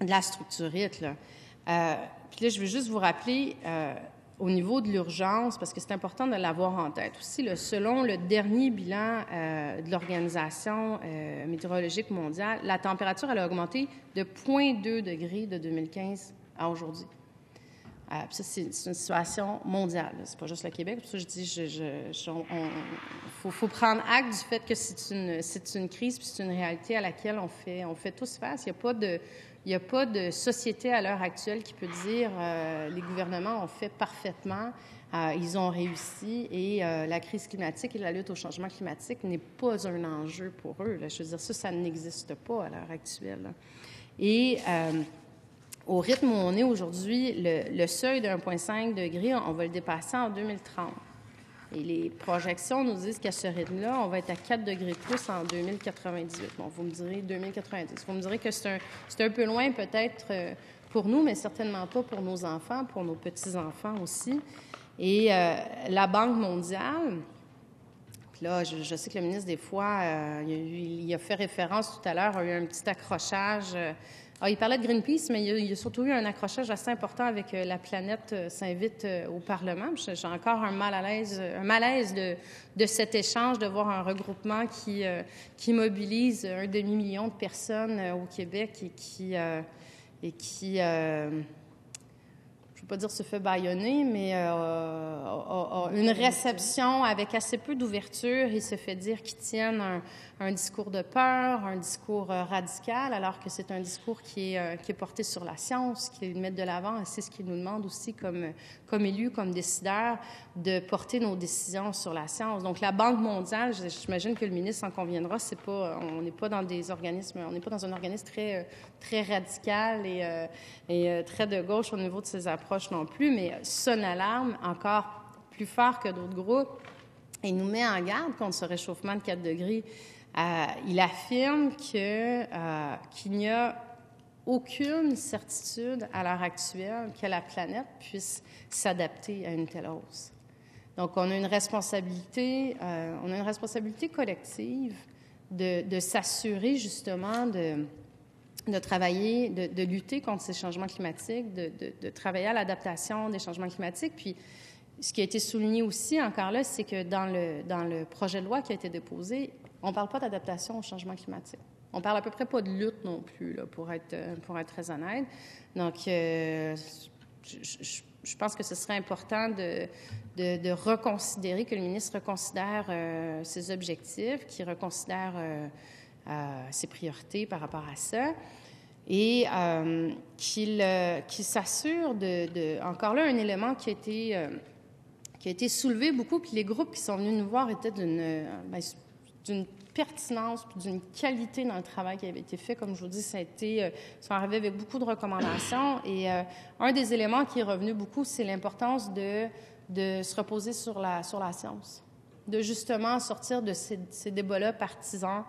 de la structurite. Puis là, je veux juste vous rappeler au niveau de l'urgence, parce que c'est important de l'avoir en tête aussi, selon le dernier bilan de l'Organisation météorologique mondiale, la température a augmenté de 0,2 degrés de 2015 à aujourd'hui. Euh, c'est une situation mondiale. C'est pas juste le Québec. Pour ça, je dis, faut, prendre acte du fait que c'est une, crise, puis c'est une réalité à laquelle on fait, on fait tous face. Il n'y a pas de, il n'y a pas de société à l'heure actuelle qui peut dire euh, les gouvernements ont fait parfaitement, euh, ils ont réussi et la crise climatique et la lutte au changement climatique n'est pas un enjeu pour eux. Je veux dire, ça, ça n'existe pas à l'heure actuelle. Et au rythme où on est aujourd'hui, le, seuil de 1,5 degré, on va le dépasser en 2030. Et les projections nous disent qu'à ce rythme-là, on va être à 4 degrés de plus en 2098. Bon, vous me direz 2090. Vous me direz que c'est un, un, peu loin peut-être euh, pour nous, mais certainement pas pour nos enfants, pour nos petits-enfants aussi. Et euh, la Banque mondiale, là, je, sais que le ministre, des fois, euh, il, a fait référence tout à l'heure, a eu un petit accrochage il parlait de Greenpeace, mais il y, a, surtout eu un accrochage assez important avec euh, la planète euh, s'invite euh, au Parlement. J'ai encore un mal à l'aise, un malaise de, de, cet échange, de voir un regroupement qui, qui mobilise un demi-million de personnes au Québec et qui, et qui je ne veux pas dire se fait baïonner, mais a, une réception avec assez peu d'ouverture. Il se fait dire qu'il tienne un, un, discours de peur, un discours euh, radical, alors que c'est un discours qui est, euh, qui est porté sur la science, qui mettre de l'avant. Et c'est ce qu'il nous demande aussi comme, comme élus, comme décideurs, de porter nos décisions sur la science. Donc, la Banque mondiale, j'imagine que le ministre en conviendra, c'est pas, on n'est pas dans des organismes, on n'est pas dans un organisme très, très radical et, euh, et très de gauche au niveau de ses approches non plus, mais sonne alarme encore plus fort que d'autres groupes et nous met en garde contre ce réchauffement de 4 degrés. Euh, il affirme euh, qu'il n'y a aucune certitude à l'heure actuelle que la planète puisse s'adapter à une telle hausse. Donc, on a une responsabilité, euh, on a une responsabilité collective de, s'assurer justement de, travailler, de, lutter contre ces changements climatiques, de, de travailler à l'adaptation des changements climatiques. Puis, ce qui a été souligné aussi, encore là, c'est que dans le, dans le projet de loi qui a été déposé, on ne parle pas d'adaptation au changement climatique. On parle à peu près pas de lutte non plus, pour, être, pour être très honnête. Donc, euh, je, pense que ce serait important de, de, reconsidérer, que le ministre reconsidère euh, ses objectifs, qu'il reconsidère euh, euh, ses priorités par rapport à ça et euh, qu'il qu s'assure de, encore là, un élément qui a été qui a été soulevé beaucoup, puis les groupes qui sont venus nous voir étaient d'une euh, ben, d'une pertinence, puis d'une qualité dans le travail qui avait été fait. Comme je vous dis, ça a été, euh, sont arrivés avec beaucoup de recommandations. Et euh, un des éléments qui est revenu beaucoup, c'est l'importance de, de se reposer sur la, sur la science, de justement sortir de ces, débats-là partisans,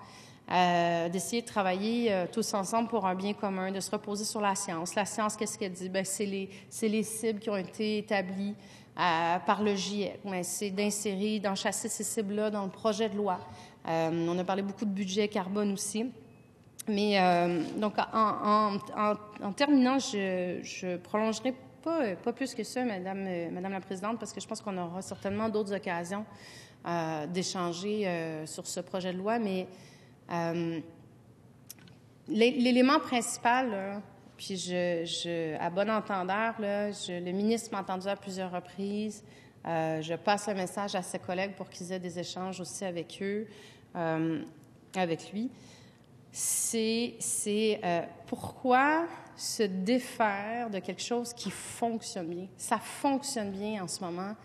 euh, d'essayer de travailler euh, tous ensemble pour un bien commun, de se reposer sur la science. La science, qu'est-ce qu'elle dit? Ben, c'est les, les cibles qui ont été établies par le GIEC, mais c'est d'insérer, d'enchasser ces cibles-là dans le projet de loi. Euh, on a parlé beaucoup de budget carbone aussi. Mais euh, donc, en, terminant, je prolongerai pas, plus que ça, Madame, la Présidente, parce que je pense qu'on aura certainement d'autres occasions euh, d'échanger sur ce projet de loi. Mais l'élément principal, puis, je, à bon entendeur, le ministre m'a entendu à plusieurs reprises. Euh, je passe le message à ses collègues pour qu'ils aient des échanges aussi avec eux, euh, avec lui. C'est euh, pourquoi se défaire de quelque chose qui fonctionne bien? Ça fonctionne bien en ce moment.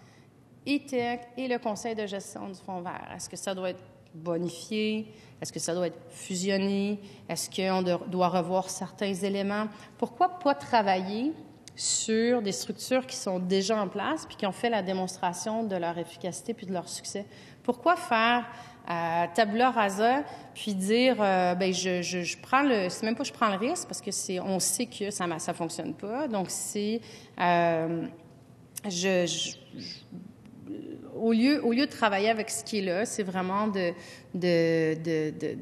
ETEC et le conseil de gestion du Fonds vert. Est-ce que ça doit être bonifié? Est-ce que ça doit être fusionné? Est-ce qu'on doit revoir certains éléments? Pourquoi pas travailler sur des structures qui sont déjà en place puis qui ont fait la démonstration de leur efficacité puis de leur succès? Pourquoi faire euh, tabula rasa puis dire euh, ben je, je, je, prends le c'est même pas je prends le risque parce que c'est on sait que ça ça fonctionne pas donc c'est euh, je, je au lieu, au lieu de travailler avec ce qui est là, c'est vraiment de, de, de,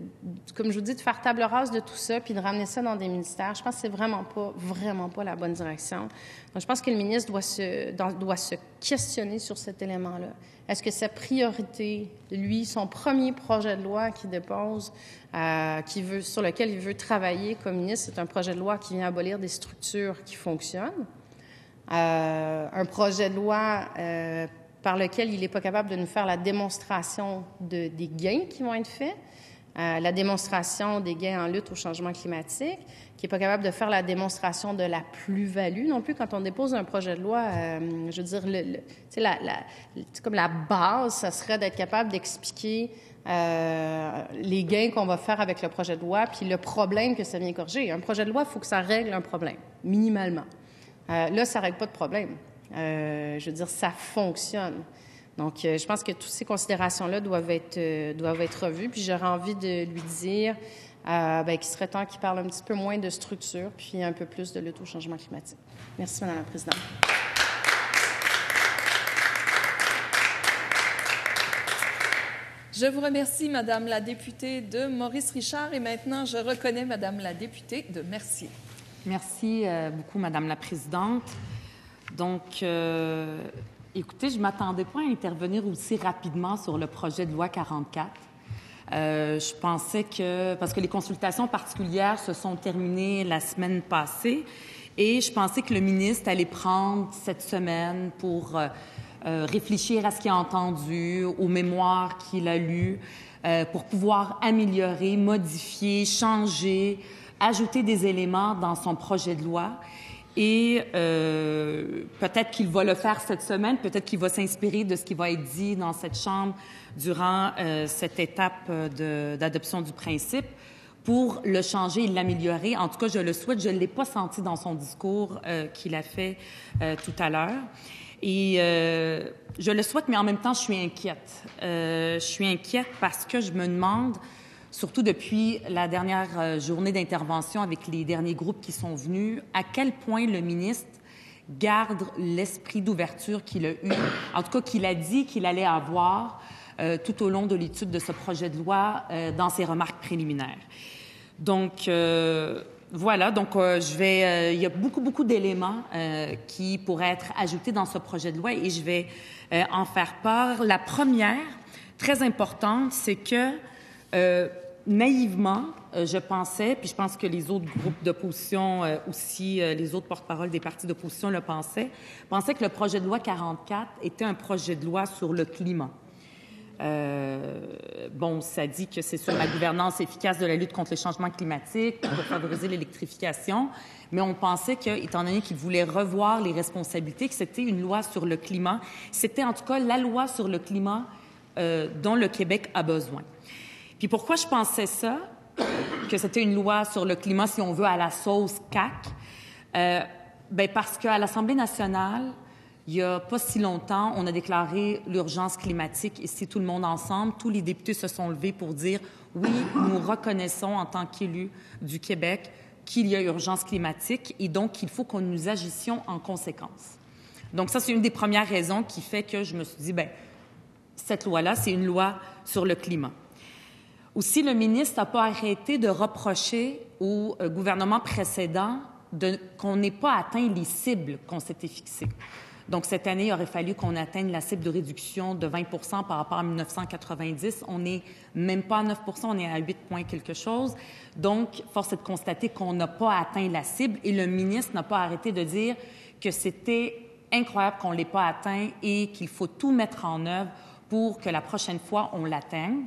comme je vous dis, de faire table rase de tout ça, puis de ramener ça dans des ministères. Je pense que c'est vraiment pas, vraiment pas la bonne direction. Donc, je pense que le ministre doit se, doit se questionner sur cet élément-là. Est-ce que sa priorité, lui, son premier projet de loi qu'il dépose, euh, qui veut, sur lequel il veut travailler comme ministre, c'est un projet de loi qui vient abolir des structures qui fonctionnent. Euh, un projet de loi euh, par lequel il n'est pas capable de nous faire la démonstration de, des gains qui vont être faits, euh, la démonstration des gains en lutte au changement climatique, qui n'est pas capable de faire la démonstration de la plus-value non plus. Quand on dépose un projet de loi, euh, je veux dire, le, comme la base, ça serait d'être capable d'expliquer euh, les gains qu'on va faire avec le projet de loi, puis le problème que ça vient corriger. Un projet de loi, il faut que ça règle un problème, minimalement. Là, ça ne règle pas de problème. Euh, je veux dire, ça fonctionne. Donc, euh, je pense que toutes ces considérations-là doivent être, euh, doivent être revues. Puis, j'aurais envie de lui dire euh, ben, qu'il serait temps qu'il parle un petit peu moins de structure, puis un peu plus de lutte au changement climatique. Merci, Madame la Présidente. Je vous remercie, Madame la députée de Maurice Richard. Et maintenant, je reconnais Madame la députée de Mercier. Merci beaucoup, Madame la Présidente. Donc, euh, écoutez, je ne m'attendais pas à intervenir aussi rapidement sur le projet de loi 44. Euh, je pensais que, parce que les consultations particulières se sont terminées la semaine passée, et je pensais que le ministre allait prendre cette semaine pour euh, euh, réfléchir à ce qu'il a entendu, aux mémoires qu'il a lues, pour pouvoir améliorer, modifier, changer, ajouter des éléments dans son projet de loi. Et euh, peut-être qu'il va le faire cette semaine, peut-être qu'il va s'inspirer de ce qui va être dit dans cette Chambre durant euh, cette étape d'adoption du principe pour le changer et l'améliorer. En tout cas, je le souhaite. Je ne l'ai pas senti dans son discours euh, qu'il a fait euh, tout à l'heure. Et euh, je le souhaite, mais en même temps, je suis inquiète. Euh, je suis inquiète parce que je me demande, surtout depuis la dernière euh, journée d'intervention avec les derniers groupes qui sont venus, à quel point le ministre garde l'esprit d'ouverture qu'il a eu, en tout cas qu'il a dit qu'il allait avoir euh, tout au long de l'étude de ce projet de loi euh, dans ses remarques préliminaires. Donc, euh, voilà, donc euh, je vais, euh, il y a beaucoup, beaucoup d'éléments qui pourraient être ajoutés dans ce projet de loi et je vais en faire part. La première, très importante, c'est que naïvement, euh, je pensais, puis je pense que les autres groupes d'opposition euh, aussi, euh, les autres porte-parole des partis d'opposition le pensaient, pensaient que le projet de loi 44 était un projet de loi sur le climat. Bon, ça dit que c'est sur la gouvernance efficace de la lutte contre les changements climatiques pour favoriser l'électrification, mais on pensait que, étant donné qu'il voulait revoir les responsabilités, que c'était une loi sur le climat. C'était en tout cas la loi sur le climat dont le Québec a besoin. Puis pourquoi je pensais ça, que c'était une loi sur le climat, si on veut, à la sauce CAC? Euh, ben parce qu'à l'Assemblée nationale, il n'y a pas si longtemps, on a déclaré l'urgence climatique ici, tout le monde ensemble. Tous les députés se sont levés pour dire oui, nous reconnaissons en tant qu'élus du Québec qu'il y a urgence climatique et donc qu'il faut que nous agissions en conséquence. Donc ça, c'est une des premières raisons qui fait que je me suis dit, ben cette loi-là, c'est une loi sur le climat. Aussi, le ministre n'a pas arrêté de reprocher au euh, gouvernement précédent de, qu'on n'ait pas atteint les cibles qu'on s'était fixées. Donc, cette année, il aurait fallu qu'on atteigne la cible de réduction de 20% par rapport à 1990. On n'est même pas à 9% on est à 8 points quelque chose. Donc, force est de constater qu'on n'a pas atteint la cible et le ministre n'a pas arrêté de dire que c'était incroyable qu'on ne l'ait pas atteint et qu'il faut tout mettre en œuvre pour que la prochaine fois, on l'atteigne.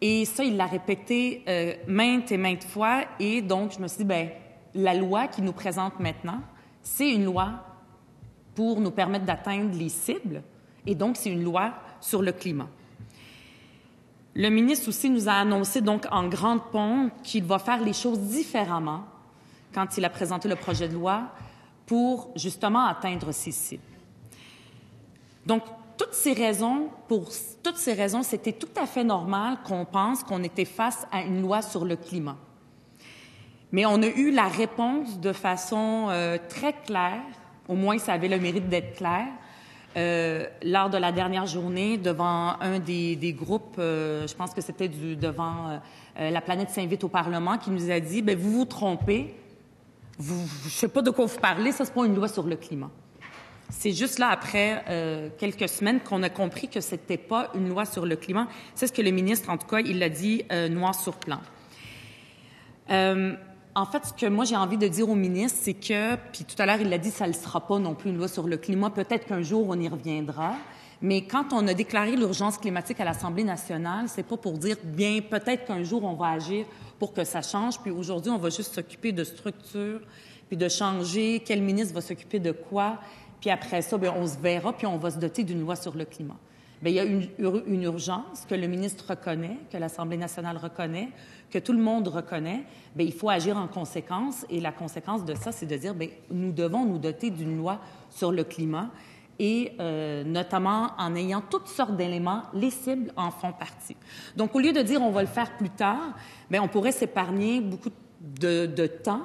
Et ça, il l'a répété euh, maintes et maintes fois. Et donc, je me suis dit, ben, la loi qui nous présente maintenant, c'est une loi pour nous permettre d'atteindre les cibles. Et donc, c'est une loi sur le climat. Le ministre aussi nous a annoncé donc en grande pompe qu'il va faire les choses différemment quand il a présenté le projet de loi pour justement atteindre ces cibles. Donc, toutes ces raisons, pour toutes ces raisons, c'était tout à fait normal qu'on pense qu'on était face à une loi sur le climat. Mais on a eu la réponse de façon euh, très claire, au moins ça avait le mérite d'être clair, euh, lors de la dernière journée devant un des, groupes, euh, je pense que c'était devant La planète s'invite au Parlement, qui nous a dit, ben vous vous trompez, vous, je ne sais pas de quoi vous parlez, ça c'est pas une loi sur le climat. C'est juste là, après euh, quelques semaines, qu'on a compris que c'était pas une loi sur le climat. C'est ce que le ministre, en tout cas, il l'a dit euh, noir sur blanc. Euh, en fait, ce que moi j'ai envie de dire au ministre, c'est que, puis tout à l'heure il l'a dit, ça ne sera pas non plus une loi sur le climat. Peut-être qu'un jour on y reviendra. Mais quand on a déclaré l'urgence climatique à l'Assemblée nationale, c'est pas pour dire bien peut-être qu'un jour on va agir pour que ça change. Puis aujourd'hui on va juste s'occuper de structure, puis de changer quel ministre va s'occuper de quoi? Puis après ça, bien, on se verra, puis on va se doter d'une loi sur le climat. Bien, il y a une, urgence que le ministre reconnaît, que l'Assemblée nationale reconnaît, que tout le monde reconnaît. Bien, il faut agir en conséquence. Et la conséquence de ça, c'est de dire, bien, nous devons nous doter d'une loi sur le climat et euh, notamment en ayant toutes sortes d'éléments, les cibles en font partie. Donc, au lieu de dire on va le faire plus tard, bien, on pourrait s'épargner beaucoup de temps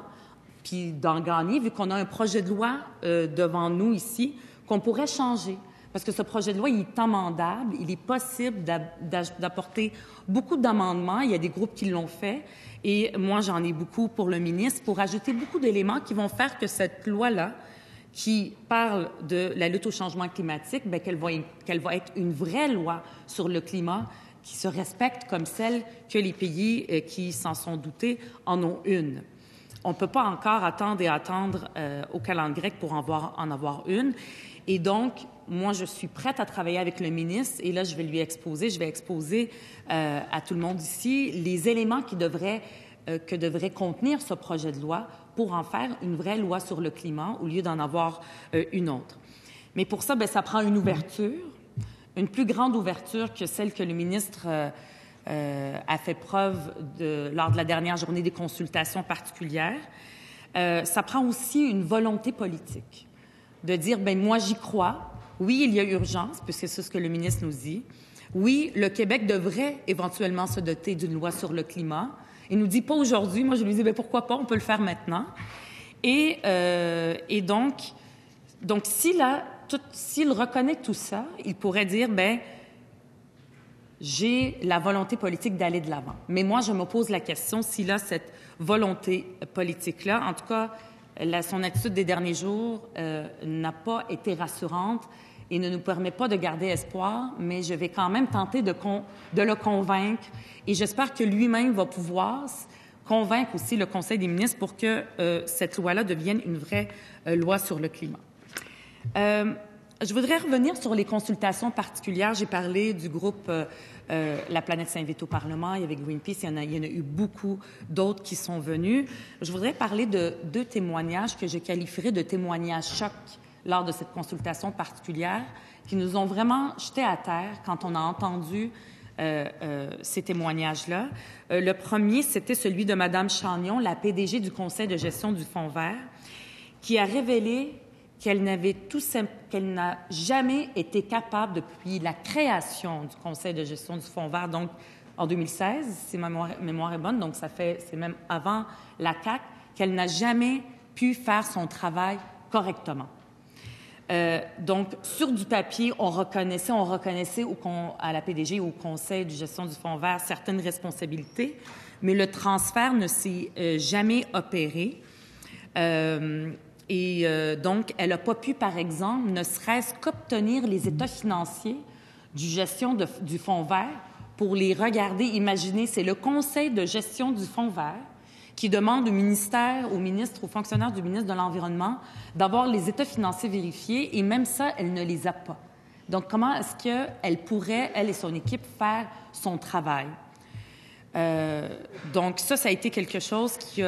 puis d'en gagner, vu qu'on a un projet de loi euh, devant nous ici, qu'on pourrait changer. Parce que ce projet de loi, il est amendable, il est possible d'apporter beaucoup d'amendements. Il y a des groupes qui l'ont fait, et moi, j'en ai beaucoup pour le ministre, pour ajouter beaucoup d'éléments qui vont faire que cette loi-là, qui parle de la lutte au changement climatique, bien, qu'elle va, qu'elle va être une vraie loi sur le climat qui se respecte comme celle que les pays euh, qui s'en sont doutés en ont une. On ne peut pas encore attendre et attendre euh, au calendrier grec pour en, voir, en avoir une. Et donc, moi, je suis prête à travailler avec le ministre et là, je vais lui exposer, je vais exposer euh, à tout le monde ici les éléments qui devraient, euh, que devrait contenir ce projet de loi pour en faire une vraie loi sur le climat au lieu d'en avoir une autre. Mais pour ça, ben, ça prend une ouverture, une plus grande ouverture que celle que le ministre a fait preuve lors de la dernière journée des consultations particulières. ça prend aussi une volonté politique de dire, ben moi j'y crois. Oui, il y a urgence, puisque c'est ce que le ministre nous dit. Oui, le Québec devrait éventuellement se doter d'une loi sur le climat. Il nous dit pas aujourd'hui. Moi, je lui dis, ben pourquoi pas? On peut le faire maintenant. Et, euh, donc, donc s'il reconnaît tout ça, il pourrait dire, ben j'ai la volonté politique d'aller de l'avant. Mais moi, je me pose la question s'il a cette volonté politique-là. En tout cas, son attitude des derniers jours euh, n'a pas été rassurante et ne nous permet pas de garder espoir, mais je vais quand même tenter de, le convaincre et j'espère que lui-même va pouvoir convaincre aussi le Conseil des ministres pour que euh, cette loi-là devienne une vraie euh, loi sur le climat. Je voudrais revenir sur les consultations particulières. J'ai parlé du groupe euh, la planète s'invite au Parlement, il y avait Greenpeace, il y en a, il y en a eu beaucoup d'autres qui sont venus. Je voudrais parler de deux témoignages que je qualifierais de témoignages choc lors de cette consultation particulière, qui nous ont vraiment jetés à terre quand on a entendu euh, euh, ces témoignages-là. le premier, c'était celui de Mme Chagnon, la PDG du Conseil de gestion du Fonds vert, qui a révélé qu'elle n'avait tout qu'elle n'a jamais été capable depuis la création du Conseil de gestion du Fonds vert, donc en 2016, si ma mémoire, est bonne, donc ça fait c'est même avant la CAC, qu'elle n'a jamais pu faire son travail correctement. Euh, donc, sur du papier, on reconnaissait, on reconnaissait à la PDG ou au Conseil de gestion du Fonds vert certaines responsabilités, mais le transfert ne s'est euh, jamais opéré. Euh, et euh, donc, elle n'a pas pu, par exemple, ne serait-ce qu'obtenir les états financiers du gestion du Fonds vert pour les regarder. Imaginez, c'est le Conseil de gestion du Fonds vert qui demande au ministère, au ministre, aux fonctionnaires du ministre de l'Environnement d'avoir les états financiers vérifiés et même ça, elle ne les a pas. Donc, comment est-ce qu'elle pourrait, elle et son équipe, faire son travail? Euh, donc, ça, ça a été quelque chose qui,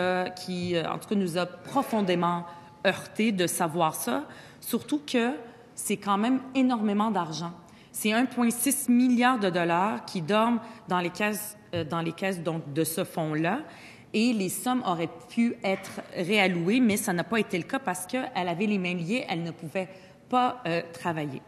qui en tout cas, nous a profondément heurté de savoir ça, surtout que c'est quand même énormément d'argent. C'est 1,6 milliard de dollars qui dorment dans les caisses, euh, dans les caisses donc, de ce fonds-là. Et les sommes auraient pu être réallouées, mais ça n'a pas été le cas parce qu'elle avait les mains liées, elle ne pouvait pas euh, travailler.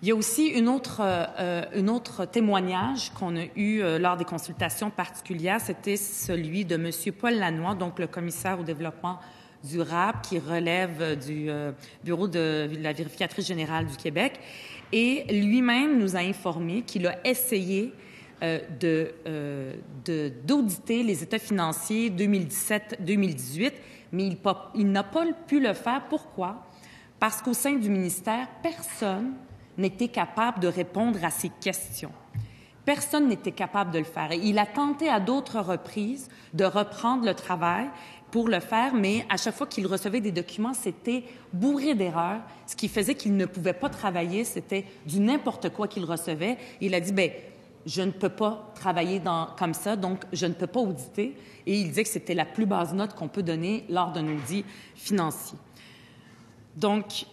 Il y a aussi une autre, euh, autre témoignage qu'on a eu lors des consultations particulières, c'était celui de M. Paul Lannoy, donc le commissaire au développement du RAP qui relève du euh, Bureau de la vérificatrice générale du Québec. Et lui-même nous a informé qu'il a essayé euh, euh, de, d'auditer les états financiers 2017-2018, mais il, il n'a pas pu le faire. Pourquoi? Parce qu'au sein du ministère, personne n'était capable de répondre à ces questions. Personne n'était capable de le faire. Et il a tenté à d'autres reprises de reprendre le travail pour le faire, mais à chaque fois qu'il recevait des documents, c'était bourré d'erreurs, ce qui faisait qu'il ne pouvait pas travailler, c'était du n'importe quoi qu'il recevait. Il a dit, ben je ne peux pas travailler comme ça, donc je ne peux pas auditer. Et il disait que c'était la plus basse note qu'on peut donner lors d'un audit financier. Donc,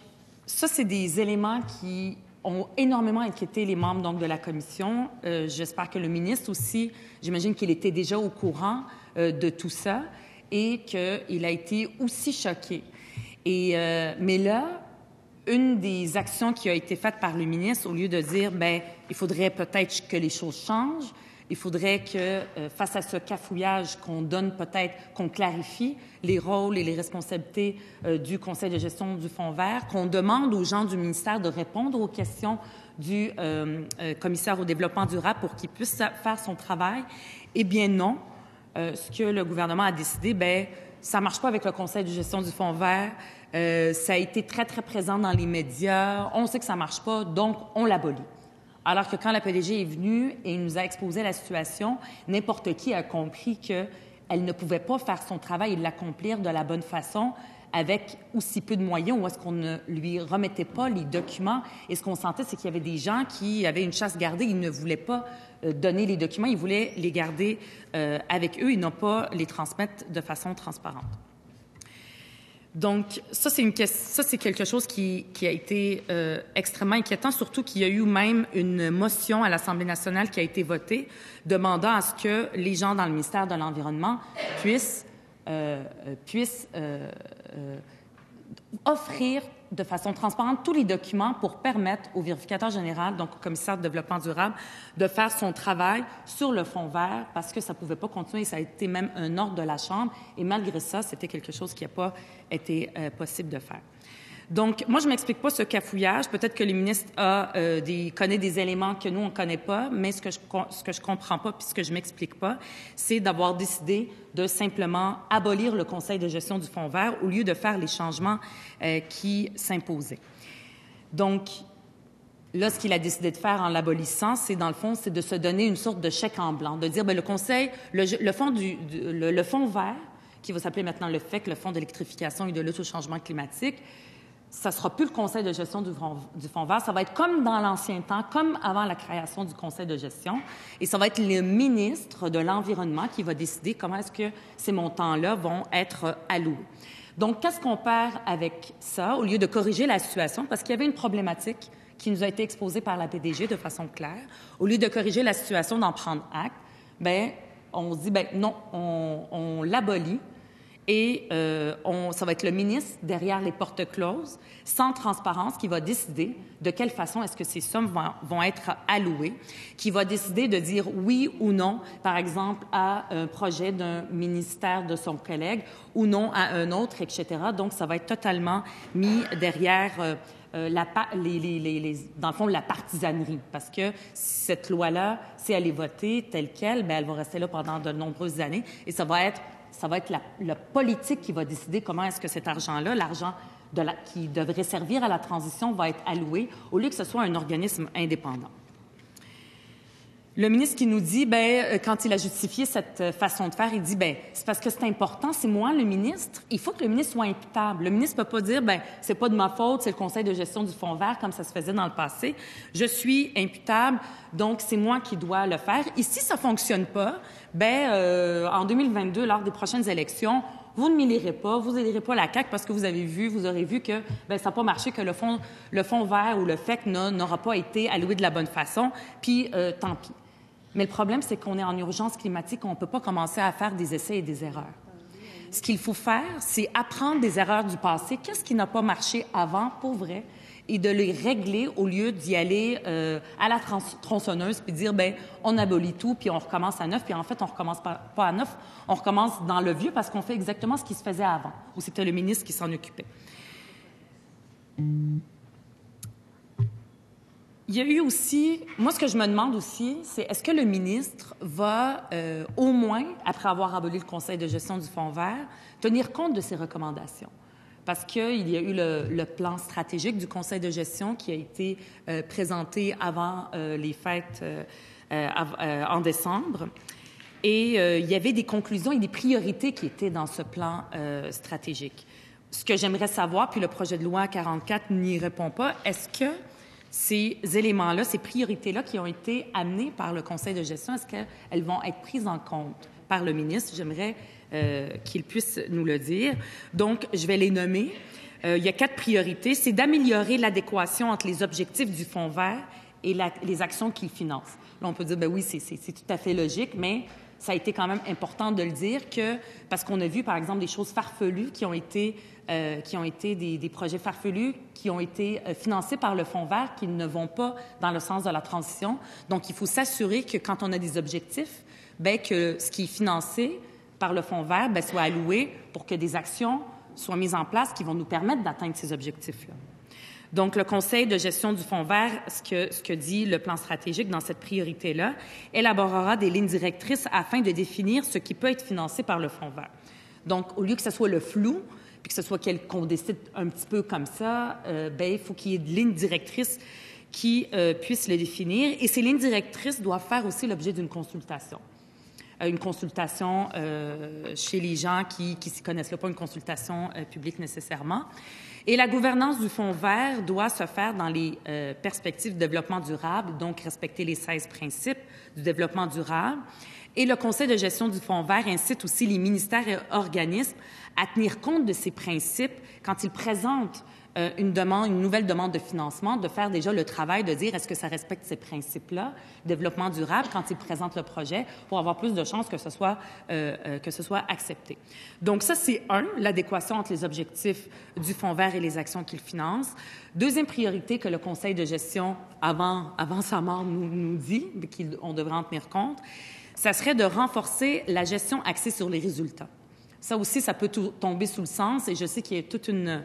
ça, c'est des éléments qui ont énormément inquiété les membres donc, de la commission. Euh, j'espère que le ministre aussi, j'imagine qu'il était déjà au courant euh, de tout ça et qu'il a été aussi choqué. Et, euh, mais là, une des actions qui a été faite par le ministre, au lieu de dire, ben, il faudrait peut-être que les choses changent, il faudrait que, euh, face à ce cafouillage, qu'on donne peut-être, qu'on clarifie les rôles et les responsabilités euh, du Conseil de gestion du Fonds vert, qu'on demande aux gens du ministère de répondre aux questions du commissaire au développement durable pour qu'il puisse faire son travail. Eh bien non, euh, ce que le gouvernement a décidé, ben ça marche pas avec le Conseil de gestion du Fonds vert. Euh, ça a été très, très présent dans les médias. On sait que ça marche pas, donc on l'abolit. Alors que quand la PDG est venue et nous a exposé la situation, n'importe qui a compris qu'elle ne pouvait pas faire son travail et l'accomplir de la bonne façon avec aussi peu de moyens ou est-ce qu'on ne lui remettait pas les documents? Et ce qu'on sentait, c'est qu'il y avait des gens qui avaient une chasse gardée, ils ne voulaient pas euh, donner les documents, ils voulaient les garder euh, avec eux et non pas les transmettre de façon transparente. Donc, ça, c'est, une, quelque chose qui, a été euh, extrêmement inquiétant, surtout qu'il y a eu même une motion à l'Assemblée nationale qui a été votée demandant à ce que les gens dans le ministère de l'Environnement puissent, puissent offrir de façon transparente tous les documents pour permettre au vérificateur général, donc au commissaire de développement durable, de faire son travail sur le fond vert parce que ça ne pouvait pas continuer. Ça a été même un ordre de la Chambre et malgré ça, c'était quelque chose qui n'a pas été euh, possible de faire. Donc, moi, je m'explique pas ce cafouillage. Peut-être que le ministre a euh, des, connaît des éléments que nous, on connaît pas, mais ce que je, ce que je comprends pas, puis ce que je m'explique pas, c'est d'avoir décidé de simplement abolir le conseil de gestion du Fonds vert au lieu de faire les changements euh, qui s'imposaient. Donc, Là, ce qu'il a décidé de faire en l'abolissant, c'est dans le fond, c'est de se donner une sorte de chèque en blanc, de dire, bien, le Conseil, fonds le, fonds vert, qui va s'appeler maintenant le FEC, le Fonds d'électrification et de lutte au changement climatique, ça sera plus le conseil de gestion du, Fonds vert, ça va être comme dans l'ancien temps, comme avant la création du conseil de gestion, et ça va être le ministre de l'Environnement qui va décider comment est-ce que ces montants-là vont être alloués. Donc, qu'est-ce qu'on perd avec ça, au lieu de corriger la situation, parce qu'il y avait une problématique qui nous a été exposée par la PDG de façon claire, au lieu de corriger la situation, d'en prendre acte, ben on se dit, ben non, on, on l'abolit, et euh, on, ça va être le ministre, derrière les portes closes, sans transparence, qui va décider de quelle façon est-ce que ces sommes vont, vont, être allouées, qui va décider de dire oui ou non, par exemple, à un projet d'un ministère de son collègue ou non à un autre, etc. Donc, ça va être totalement mis derrière euh, euh, la, les, les, les, dans le fond, la partisanerie. Parce que cette loi-là, si elle est votée telle qu'elle, bien, elle va rester là pendant de nombreuses années et ça va être ça va être la, politique qui va décider comment est-ce que cet argent-là, l'argent qui devrait servir à la transition, va être alloué, au lieu que ce soit un organisme indépendant. Le ministre qui nous dit, ben, euh, quand il a justifié cette euh, façon de faire, il dit, ben, c'est parce que c'est important, c'est moi le ministre. Il faut que le ministre soit imputable. Le ministre peut pas dire, ben, c'est pas de ma faute, c'est le conseil de gestion du fonds vert comme ça se faisait dans le passé. Je suis imputable, donc c'est moi qui dois le faire. Ici, ça fonctionne pas. Ben, euh, en 2022, lors des prochaines élections, vous ne m'élirez pas, vous n'élirez pas la CAQ parce que vous avez vu, vous aurez vu que ben, ça n'a pas marché, que le fonds, le fonds vert ou le FEC n'aura pas été alloué de la bonne façon, puis euh, tant pis. Mais le problème, c'est qu'on est en urgence climatique, on ne peut pas commencer à faire des essais et des erreurs. Ce qu'il faut faire, c'est apprendre des erreurs du passé. Qu'est-ce qui n'a pas marché avant, pour vrai, et de les régler au lieu d'y aller euh, à la tronçonneuse puis dire ben on abolit tout puis on recommence à neuf puis en fait on recommence pas, pas à neuf on recommence dans le vieux parce qu'on fait exactement ce qui se faisait avant ou c'était le ministre qui s'en occupait. Il y a eu aussi, moi ce que je me demande aussi, c'est est-ce que le ministre va euh, au moins, après avoir aboli le conseil de gestion du Fonds vert, tenir compte de ces recommandations? Parce qu'il y a eu le, plan stratégique du conseil de gestion qui a été euh, présenté avant euh, les fêtes en décembre. Et il y avait des conclusions et des priorités qui étaient dans ce plan stratégique. Ce que j'aimerais savoir, puis le projet de loi 44 n'y répond pas, est-ce que ces éléments-là, ces priorités-là qui ont été amenées par le conseil de gestion, est-ce qu'elles vont être prises en compte par le ministre? J'aimerais euh, qu'il puisse nous le dire. Donc, je vais les nommer. Euh, il y a quatre priorités. C'est d'améliorer l'adéquation entre les objectifs du Fonds vert et les actions qu'il finance. Là, on peut dire, ben oui, c'est tout à fait logique, mais ça a été quand même important de le dire que, parce qu'on a vu, par exemple, des choses farfelues qui ont été euh, qui ont été des, projets farfelus, qui ont été euh, financés par le Fonds vert, qui ne vont pas dans le sens de la transition. Donc, il faut s'assurer que quand on a des objectifs, ben, que ce qui est financé par le Fonds vert ben, soit alloué pour que des actions soient mises en place qui vont nous permettre d'atteindre ces objectifs-là. Donc, le Conseil de gestion du Fonds vert, ce que, ce que dit le plan stratégique dans cette priorité-là, élaborera des lignes directrices afin de définir ce qui peut être financé par le Fonds vert. Donc, au lieu que ce soit le flou, que ce soit qu'on décide un petit peu comme ça, euh, ben, il faut qu'il y ait des lignes directrices qui euh, puissent le définir. Et ces lignes directrices doivent faire aussi l'objet d'une consultation. euh, une consultation chez les gens qui qui s'y connaissent pas une consultation publique nécessairement. Et la gouvernance du Fonds vert doit se faire dans les perspectives de développement durable, donc respecter les 16 principes du développement durable. Et le Conseil de gestion du Fonds vert incite aussi les ministères et organismes à tenir compte de ces principes quand ils présentent euh, une demande, une nouvelle demande de financement, de faire déjà le travail de dire est-ce que ça respecte ces principes-là, développement durable, quand ils présentent le projet, pour avoir plus de chances que ce soit euh, euh, que ce soit accepté. Donc ça, c'est un, l'adéquation entre les objectifs du Fonds vert et les actions qu'il finance. Deuxième priorité que le Conseil de gestion, avant, avant sa mort, nous, nous dit, qu'on devrait en tenir compte, ça serait de renforcer la gestion axée sur les résultats. Ça aussi, ça peut tout, tomber sous le sens, et je sais qu'il y a toute une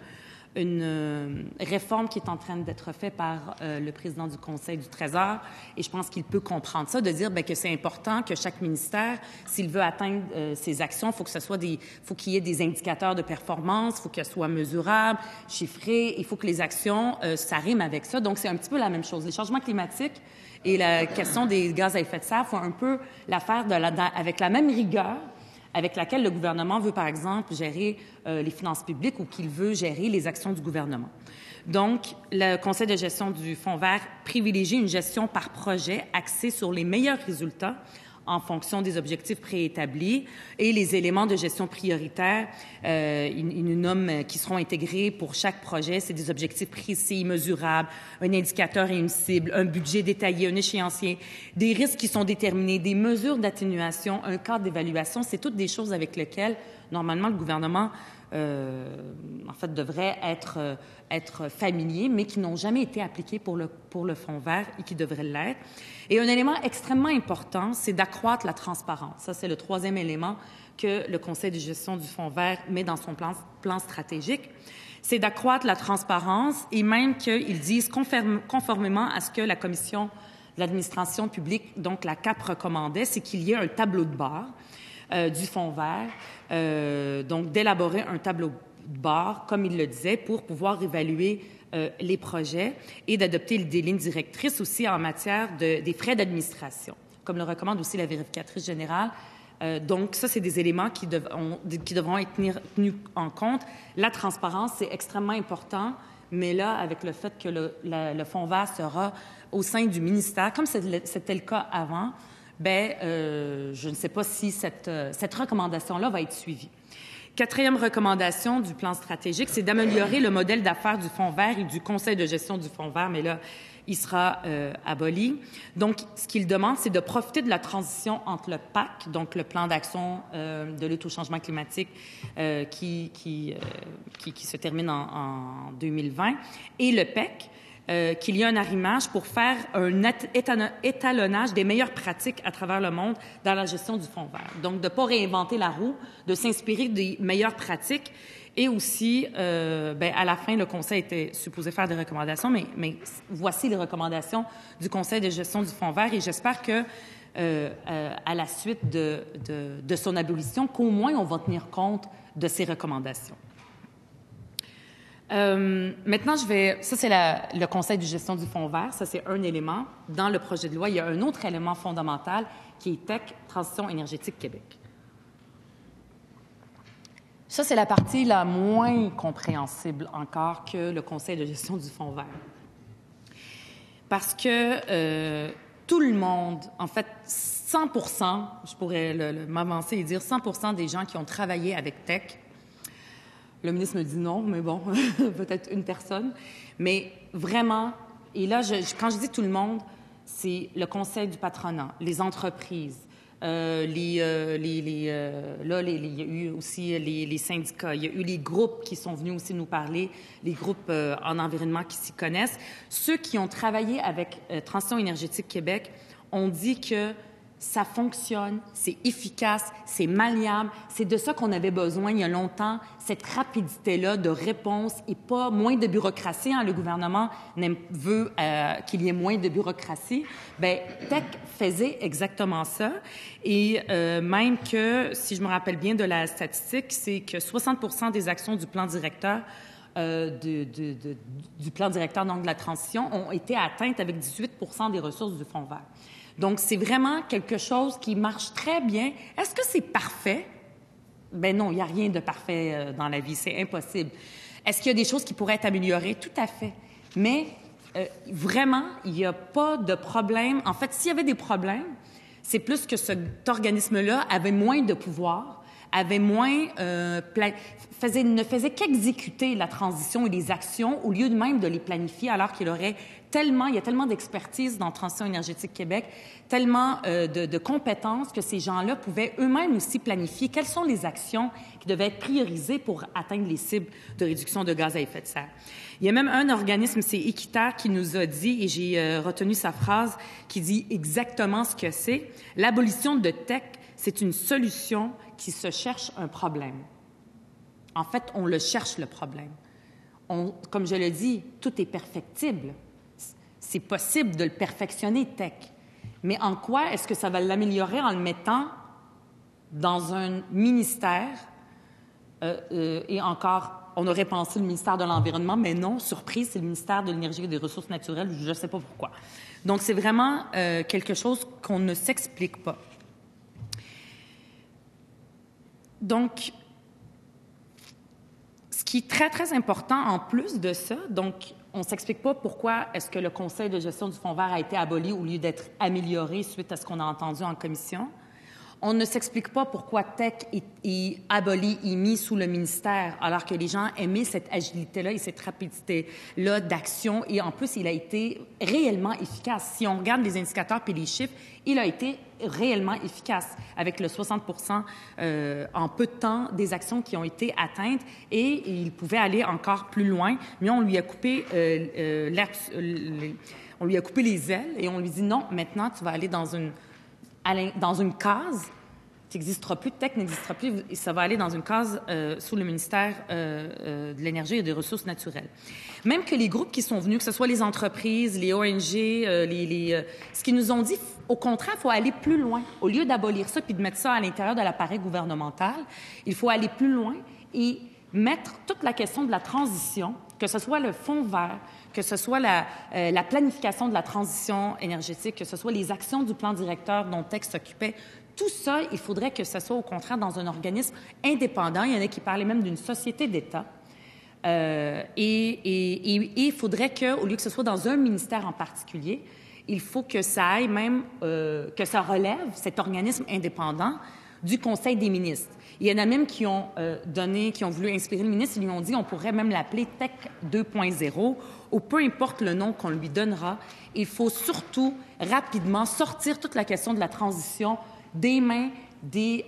une euh, réforme qui est en train d'être faite par euh, le président du Conseil du Trésor, et je pense qu'il peut comprendre ça, de dire bien, que c'est important que chaque ministère, s'il veut atteindre euh, ses actions, faut que ce soit des, faut qu'il y ait des indicateurs de performance, faut qu'elles soient mesurables, chiffrées, il faut que les actions s'arriment avec ça. Donc c'est un petit peu la même chose. Les changements climatiques et la question des gaz à effet de serre font un peu l'affaire de la, avec la même rigueur avec laquelle le gouvernement veut, par exemple, gérer euh, les finances publiques ou qu'il veut gérer les actions du gouvernement. Donc, le Conseil de gestion du Fonds vert privilégie une gestion par projet axée sur les meilleurs résultats en fonction des objectifs préétablis et les éléments de gestion prioritaire, euh, ils, nomment qui seront intégrés pour chaque projet. C'est des objectifs précis, mesurables, un indicateur et une cible, un budget détaillé, un échéancier, des risques qui sont déterminés, des mesures d'atténuation, un cadre d'évaluation. C'est toutes des choses avec lesquelles, normalement, le gouvernement euh, en fait, devraient être, euh, être familiers, mais qui n'ont jamais été appliqués pour le, pour le fonds vert et qui devraient l'être. Et un élément extrêmement important, c'est d'accroître la transparence. Ça, c'est le troisième élément que le Conseil de gestion du fonds vert met dans son plan, plan stratégique. C'est d'accroître la transparence et même qu'ils disent conformément à ce que la Commission l'administration publique, donc la CAP, recommandait, c'est qu'il y ait un tableau de bord euh, du fonds vert euh, donc d'élaborer un tableau de bord, comme il le disait, pour pouvoir évaluer euh, les projets et d'adopter des lignes directrices aussi en matière de, des frais d'administration, comme le recommande aussi la vérificatrice générale. Donc, ça, c'est des éléments qui, devront, être tenus en compte. La transparence, c'est extrêmement important, mais là, avec le fait que le fonds vert sera au sein du ministère, comme c'était le cas avant, ben, euh, je ne sais pas si cette, euh, cette recommandation-là va être suivie. Quatrième recommandation du plan stratégique, c'est d'améliorer le modèle d'affaires du Fonds vert et du conseil de gestion du Fonds vert, mais là, il sera euh, aboli. Donc, ce qu'il demande, c'est de profiter de la transition entre le PAC, donc le plan d'action euh, de lutte au changement climatique qui, se termine en, en 2020, et le PEC, euh, qu'il y a un arrimage pour faire un étalonnage des meilleures pratiques à travers le monde dans la gestion du fonds vert. Donc, de ne pas réinventer la roue, de s'inspirer des meilleures pratiques. Et aussi, euh, ben, à la fin, le Conseil était supposé faire des recommandations, mais, voici les recommandations du Conseil de gestion du fonds vert. Et j'espère que, euh, à la suite de son abolition, qu'au moins on va tenir compte de ces recommandations. Euh, maintenant, je vais. Ça, c'est le conseil de gestion du fonds vert. Ça, c'est un élément. Dans le projet de loi, il y a un autre élément fondamental qui est Tech, Transition énergétique Québec. Ça, c'est la partie la moins compréhensible encore que le conseil de gestion du fonds vert. Parce que euh, tout le monde, en fait, 100% je pourrais m'avancer et dire 100 des gens qui ont travaillé avec Tech le ministre me dit non, mais bon, (laughs) peut-être une personne. Mais vraiment, et là, quand je dis tout le monde, c'est le conseil du patronat, les entreprises, euh, les, euh, euh, là, il y a eu aussi les, syndicats, il y a eu les groupes qui sont venus aussi nous parler, les groupes en environnement qui s'y connaissent. Ceux qui ont travaillé avec Transition énergétique Québec ont dit que ça fonctionne, c'est efficace, c'est malléable. C'est de ça qu'on avait besoin il y a longtemps, cette rapidité-là de réponse et pas moins de bureaucratie. Hein. Le gouvernement veut euh, qu'il y ait moins de bureaucratie. Ben, Tech faisait exactement ça. Et euh, même que, si je me rappelle bien de la statistique, c'est que 60 des actions du plan directeur euh, de- du plan directeur donc de la transition ont été atteintes avec 18 des ressources du Fonds vert. Donc, c'est vraiment quelque chose qui marche très bien. Est-ce que c'est parfait? Ben non, il n'y a rien de parfait euh, dans la vie, c'est impossible. Est-ce qu'il y a des choses qui pourraient être améliorées? Tout à fait. Mais euh, vraiment, il n'y a pas de problème. En fait, s'il y avait des problèmes, c'est plus que cet organisme-là avait moins de pouvoir, avait moins euh, ne faisait qu'exécuter la transition et les actions au lieu de même de les planifier, alors qu'il aurait tellement, il y a tellement d'expertise dans Transition énergétique Québec, tellement euh, de, compétences que ces gens-là pouvaient eux-mêmes aussi planifier quelles sont les actions qui devaient être priorisées pour atteindre les cibles de réduction de gaz à effet de serre. Il y a même un organisme, c'est Equita, qui nous a dit, et j'ai euh, retenu sa phrase, qui dit exactement ce que c'est. L'abolition de tech, c'est une solution qui se cherche un problème. En fait, on le cherche, le problème. Comme je le dis, tout est perfectible. C'est possible de le perfectionner, tech. Mais en quoi est-ce que ça va l'améliorer en le mettant dans un ministère? Euh, euh, et encore, on aurait pensé le ministère de l'Environnement, mais non, surprise, c'est le ministère de l'Énergie et des Ressources naturelles, je ne sais pas pourquoi. Donc, c'est vraiment euh, quelque chose qu'on ne s'explique pas. Donc, ce qui est très, très important en plus de ça, donc, on s'explique pas pourquoi est-ce que le conseil de gestion du Fonds vert a été aboli au lieu d'être amélioré suite à ce qu'on a entendu en commission. On ne s'explique pas pourquoi Tech est, est aboli et mis sous le ministère, alors que les gens aimaient cette agilité-là et cette rapidité-là d'action. Et en plus, il a été réellement efficace. Si on regarde les indicateurs puis les chiffres, il a été réellement efficace avec le 60 euh, en peu de temps des actions qui ont été atteintes et il pouvait aller encore plus loin, mais on lui a coupé euh, euh, euh, les- on lui a coupé les ailes et on lui dit non, maintenant tu vas aller dans une dans une case qui n'existera plus, Tech n'existera plus, et ça va aller dans une case euh, sous le ministère euh, euh, de l'Énergie et des Ressources naturelles. Même que les groupes qui sont venus, que ce soit les entreprises, les ONG, ce qu'ils nous ont dit, au contraire, il faut aller plus loin. Au lieu d'abolir ça puis de mettre ça à l'intérieur de l'appareil gouvernemental, il faut aller plus loin et mettre toute la question de la transition, que ce soit le fonds vert, que ce soit la, euh, la planification de la transition énergétique, que ce soit les actions du plan directeur dont Tech s'occupait, tout ça, il faudrait que ce soit au contraire dans un organisme indépendant. Il y en a qui parlaient même d'une société d'État. Euh, et il faudrait que, au lieu que ce soit dans un ministère en particulier, il faut que ça aille même, euh, que ça relève cet organisme indépendant du Conseil des ministres. Il y en a même qui ont euh, donné, qui ont voulu inspirer le ministre, ils lui ont dit on pourrait même l'appeler Tech 2.0 ou peu importe le nom qu'on lui donnera. Il faut surtout rapidement sortir toute la question de la transition des mains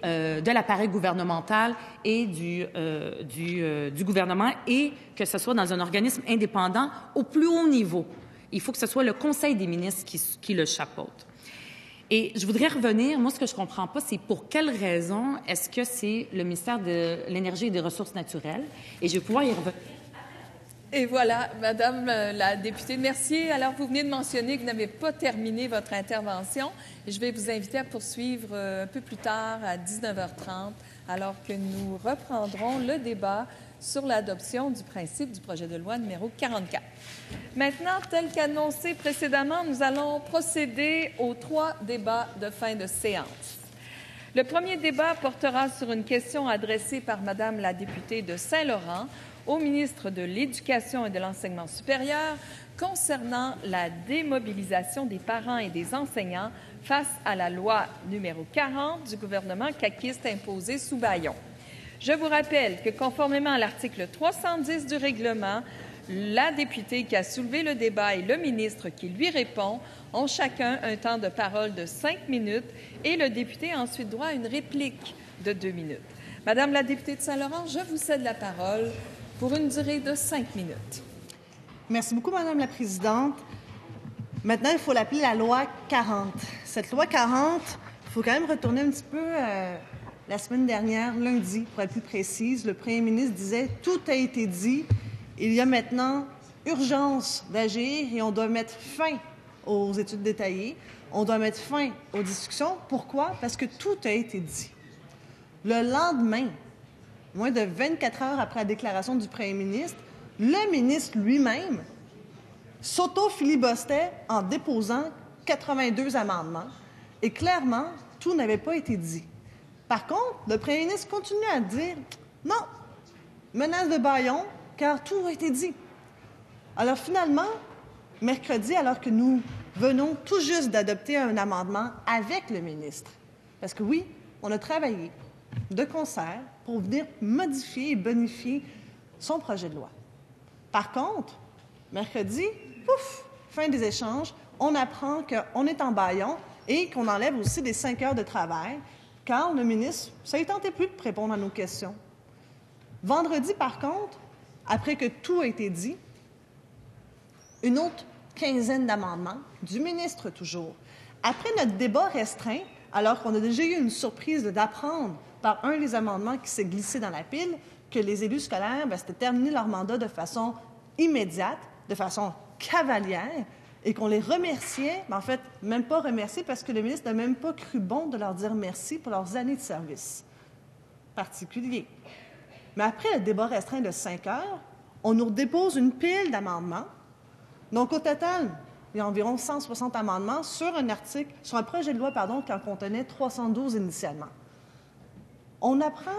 euh, de l'appareil gouvernemental et du, euh, euh, du gouvernement et que ce soit dans un organisme indépendant au plus haut niveau. Il faut que ce soit le Conseil des ministres qui, qui le chapeaute. Et je voudrais revenir, moi, ce que je comprends pas, c'est pour quelle raison est-ce que c'est le ministère de l'Énergie et des Ressources naturelles? Et je vais pouvoir y revenir. Et voilà, Madame euh, la députée Mercier. Alors, vous venez de mentionner que vous n'avez pas terminé votre intervention. Je vais vous inviter à poursuivre euh, un peu plus tard, à 19h30, alors que nous reprendrons le débat sur l'adoption du principe du projet de loi numéro 44. Maintenant, tel qu'annoncé précédemment, nous allons procéder aux trois débats de fin de séance. Le premier débat portera sur une question adressée par Madame la députée de Saint-Laurent au ministre de l'Éducation et de l'Enseignement supérieur concernant la démobilisation des parents et des enseignants face à la loi numéro 40 du gouvernement caquiste imposée sous Bayon. Je vous rappelle que conformément à l'article 310 du règlement, la députée qui a soulevé le débat et le ministre qui lui répond ont chacun un temps de parole de cinq minutes et le député a ensuite droit à une réplique de deux minutes. Madame la députée de Saint-Laurent, je vous cède la parole pour une durée de cinq minutes. Merci beaucoup, Madame la Présidente. Maintenant, il faut l'appeler la loi 40. Cette loi 40, il faut quand même retourner un petit peu euh, la semaine dernière, lundi, pour être plus précise. Le premier ministre disait tout a été dit. Il y a maintenant urgence d'agir et on doit mettre fin aux études détaillées. On doit mettre fin aux discussions. Pourquoi? Parce que tout a été dit. Le lendemain, moins de 24 heures après la déclaration du premier ministre, le ministre lui-même s'auto-filibostait en déposant 82 amendements et clairement, tout n'avait pas été dit. Par contre, le premier ministre continue à dire non, menace de baillon, car tout a été dit. Alors finalement, mercredi, alors que nous venons tout juste d'adopter un amendement avec le ministre, parce que oui, on a travaillé de concert pour venir modifier et bonifier son projet de loi. Par contre, mercredi, pouf, fin des échanges, on apprend qu'on est en baillon et qu'on enlève aussi des cinq heures de travail, car le ministre, ça ne tentait plus de répondre à nos questions. Vendredi, par contre, après que tout a été dit, une autre quinzaine d'amendements, du ministre toujours. Après notre débat restreint, alors qu'on a déjà eu une surprise d'apprendre par un des amendements qui s'est glissé dans la pile que les élus scolaires, ben, c'était terminer leur mandat de façon immédiate, de façon cavalière, et qu'on les remerciait, mais en fait, même pas remercier parce que le ministre n'a même pas cru bon de leur dire merci pour leurs années de service particulier. Mais après le débat restreint de cinq heures, on nous dépose une pile d'amendements. Donc, au total, il y a environ 160 amendements sur un article, sur un projet de loi, pardon, qui en contenait 312 initialement. On apprend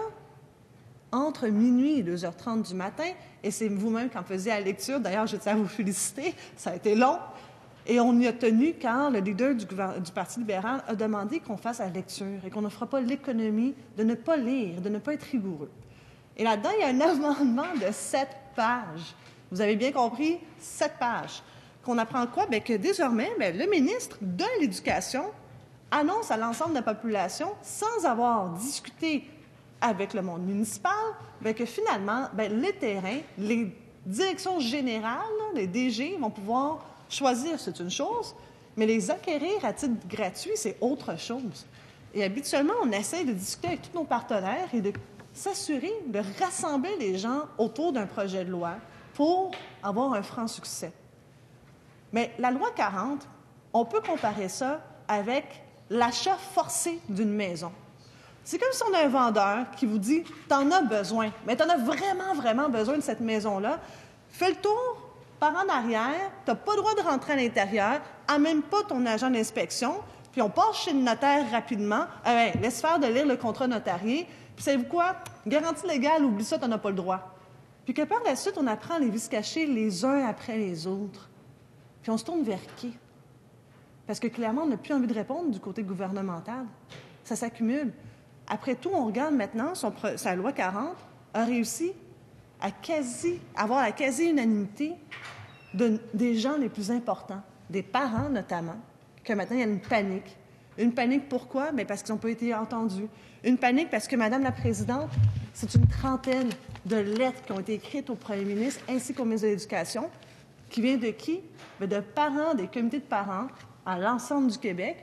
entre minuit et 2h30 du matin, et c'est vous-même qui en faisiez la lecture. D'ailleurs, je tiens à vous féliciter, ça a été long. Et on y a tenu quand le leader du, Parti libéral a demandé qu'on fasse la lecture et qu'on ne fera pas l'économie de ne pas lire, de ne pas être rigoureux. Et là-dedans, il y a un (laughs) amendement de sept pages. Vous avez bien compris, sept pages. Qu'on apprend quoi? Bien, que désormais, bien, le ministre de l'Éducation annonce à l'ensemble de la population, sans avoir discuté avec le monde municipal, bien, que finalement, bien, les terrains, les directions générales, les DG vont pouvoir choisir, c'est une chose, mais les acquérir à titre gratuit, c'est autre chose. Et habituellement, on essaie de discuter avec tous nos partenaires et de s'assurer de rassembler les gens autour d'un projet de loi pour avoir un franc succès. Mais la loi 40, on peut comparer ça avec l'achat forcé d'une maison. C'est comme si on a un vendeur qui vous dit T'en as besoin, mais t'en as vraiment, vraiment besoin de cette maison-là. Fais le tour par en arrière, tu n'as pas le droit de rentrer à l'intérieur, amène pas ton agent d'inspection, puis on passe chez le notaire rapidement. Ah laisse faire de lire le contrat notarié. Puis savez-vous quoi? Garantie légale, oublie ça, tu n'en as pas le droit. Puis que par la suite, on apprend les vices cachés les uns après les autres. Puis on se tourne vers qui? Parce que clairement, on n'a plus envie de répondre du côté gouvernemental. Ça s'accumule. Après tout, on regarde maintenant, sa loi 40 a réussi à quasi, avoir la quasi-unanimité des gens les plus importants, des parents notamment, que maintenant il y a une panique. Une panique pourquoi? Bien parce qu'ils n'ont pas été entendus. Une panique parce que, Madame la Présidente, c'est une trentaine de lettres qui ont été écrites au Premier ministre ainsi qu'au ministre de l'Éducation, qui vient de qui? Bien de parents, des comités de parents à l'ensemble du Québec,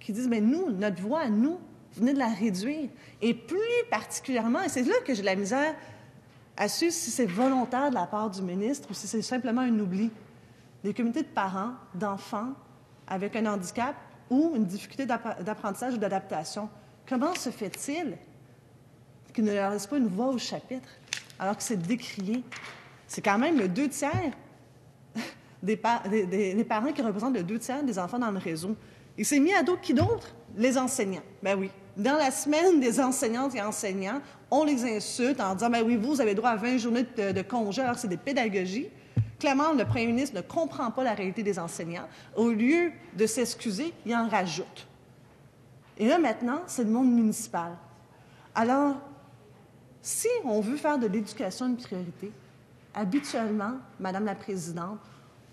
qui disent, mais nous, notre voix, nous, venez de la réduire. Et plus particulièrement, et c'est là que j'ai la misère à suivre si c'est volontaire de la part du ministre ou si c'est simplement un oubli. Les comités de parents d'enfants avec un handicap ou une difficulté d'apprentissage ou d'adaptation, comment se fait-il qu'il ne leur laisse pas une voix au chapitre alors que c'est décrié? C'est quand même le deux tiers (laughs) des, parents qui représentent le deux tiers des enfants dans le réseau. Il s'est mis à dos qui d'autre? Les enseignants. Ben oui. Dans la semaine des enseignantes et enseignants, on les insulte en disant, ben oui, vous avez droit à 20 journées de, congé alors c'est des pédagogies. Clairement, le premier ministre ne comprend pas la réalité des enseignants. Au lieu de s'excuser, il en rajoute. Et là, maintenant, c'est le monde municipal. Alors, si on veut faire de l'éducation une priorité, habituellement, Madame la Présidente,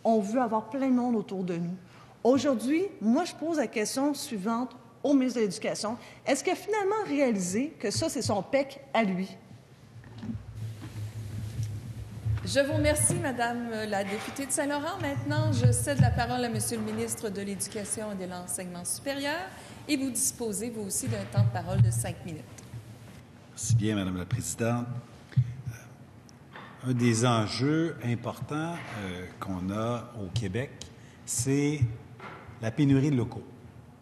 on veut avoir plein de monde autour de nous. Aujourd'hui, moi, je pose la question suivante au ministre de l'Éducation. Est-ce qu'il a finalement réalisé que ça, c'est son PEC à lui? Je vous remercie, Madame la députée de Saint-Laurent. Maintenant, je cède la parole à Monsieur le ministre de l'Éducation et de l'Enseignement supérieur et vous disposez, vous aussi, d'un temps de parole de cinq minutes. Merci bien, Madame la Présidente. Euh, un des enjeux importants euh, qu'on a au Québec, c'est la pénurie de locaux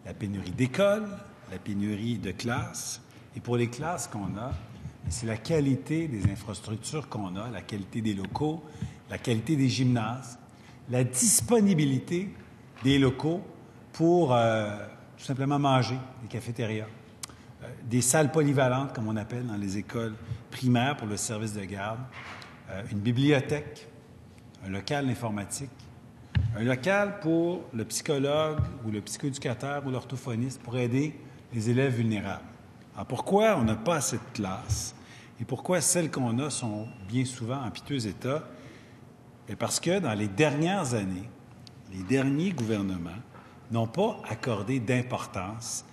la pénurie d'écoles, la pénurie de classes. Et pour les classes qu'on a, c'est la qualité des infrastructures qu'on a, la qualité des locaux, la qualité des gymnases, la disponibilité des locaux pour euh, tout simplement manger, des cafétérias, euh, des salles polyvalentes, comme on appelle dans les écoles primaires pour le service de garde, euh, une bibliothèque, un local informatique, un local pour le psychologue ou le psychoéducateur ou l'orthophoniste pour aider les élèves vulnérables. Alors pourquoi on n'a pas assez de classes et pourquoi celles qu'on a sont bien souvent en piteux état? Et parce que dans les dernières années, les derniers gouvernements n'ont pas accordé d'importance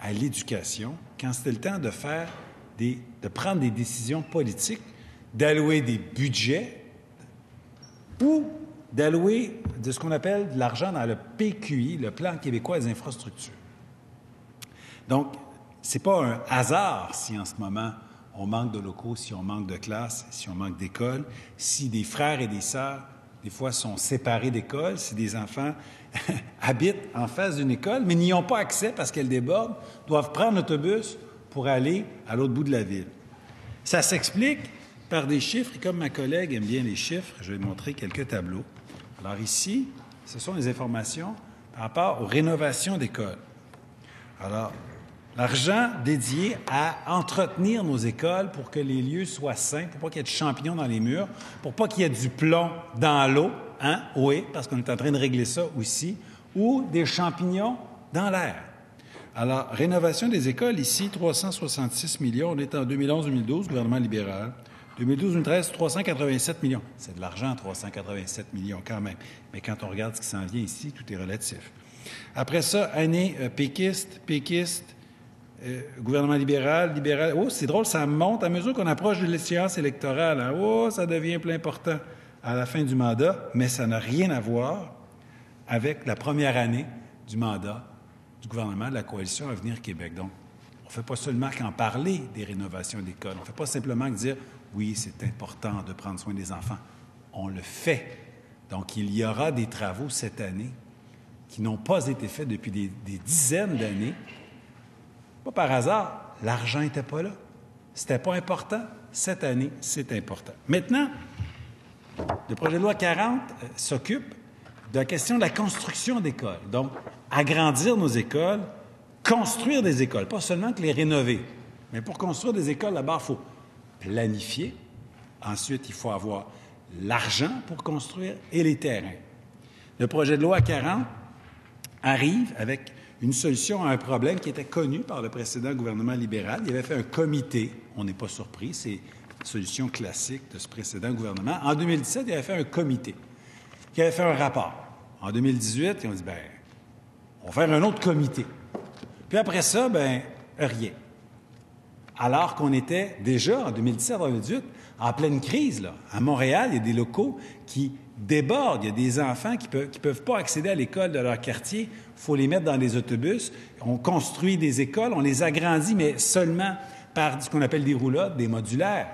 à l'éducation quand c'était le temps de faire des, de prendre des décisions politiques, d'allouer des budgets ou d'allouer de ce qu'on appelle de l'argent dans le PQI, le Plan québécois des infrastructures. Donc, ce n'est pas un hasard si en ce moment on manque de locaux, si on manque de classes, si on manque d'écoles, si des frères et des sœurs, des fois, sont séparés d'école, si des enfants (laughs) habitent en face d'une école, mais n'y ont pas accès parce qu'elle déborde, doivent prendre l'autobus pour aller à l'autre bout de la ville. Ça s'explique par des chiffres, et comme ma collègue aime bien les chiffres, je vais montrer quelques tableaux. Alors ici, ce sont les informations par rapport aux rénovations d'écoles. Alors, l'argent dédié à entretenir nos écoles pour que les lieux soient sains, pour pas qu'il y ait de champignons dans les murs, pour pas qu'il y ait du plomb dans l'eau, hein? Oui, parce qu'on est en train de régler ça aussi, ou des champignons dans l'air. Alors, rénovation des écoles, ici, 366 millions. On est en 2011-2012, gouvernement libéral. 2012-2013, 387 millions. C'est de l'argent, 387 millions quand même. Mais quand on regarde ce qui s'en vient ici, tout est relatif. Après ça, année euh, péquiste, péquiste, euh, gouvernement libéral, libéral. Oh, c'est drôle, ça monte à mesure qu'on approche de l'échéance électorale. Hein. Oh, ça devient plus important à la fin du mandat, mais ça n'a rien à voir avec la première année du mandat du gouvernement de la coalition Avenir Québec. Donc, on ne fait pas seulement qu'en parler des rénovations d'écoles. On ne fait pas simplement que dire oui, c'est important de prendre soin des enfants. On le fait. Donc, il y aura des travaux cette année qui n'ont pas été faits depuis des, dizaines d'années. Pas par hasard, l'argent n'était pas là. C'était pas important. Cette année, c'est important. Maintenant, le projet de loi 40 euh, s'occupe de la question de la construction d'écoles. Donc, agrandir nos écoles, construire des écoles, pas seulement les rénover. Mais pour construire des écoles, là-bas, il faut planifier. Ensuite, il faut avoir l'argent pour construire et les terrains. Le projet de loi 40 arrive avec une solution à un problème qui était connu par le précédent gouvernement libéral. Il avait fait un comité, on n'est pas surpris, c'est une solution classique de ce précédent gouvernement. En 2017, il avait fait un comité qui avait fait un rapport. En 2018, ils ont dit, ben, on va faire un autre comité. Puis après ça, ben, rien alors qu'on était déjà en 2017-2018 en pleine crise. À Montréal, il y a des locaux qui débordent. Il y a des enfants qui ne peuvent, peuvent pas accéder à l'école de leur quartier. Il faut les mettre dans des autobus. On construit des écoles, on les agrandit, mais seulement par ce qu'on appelle des roulottes, des modulaires.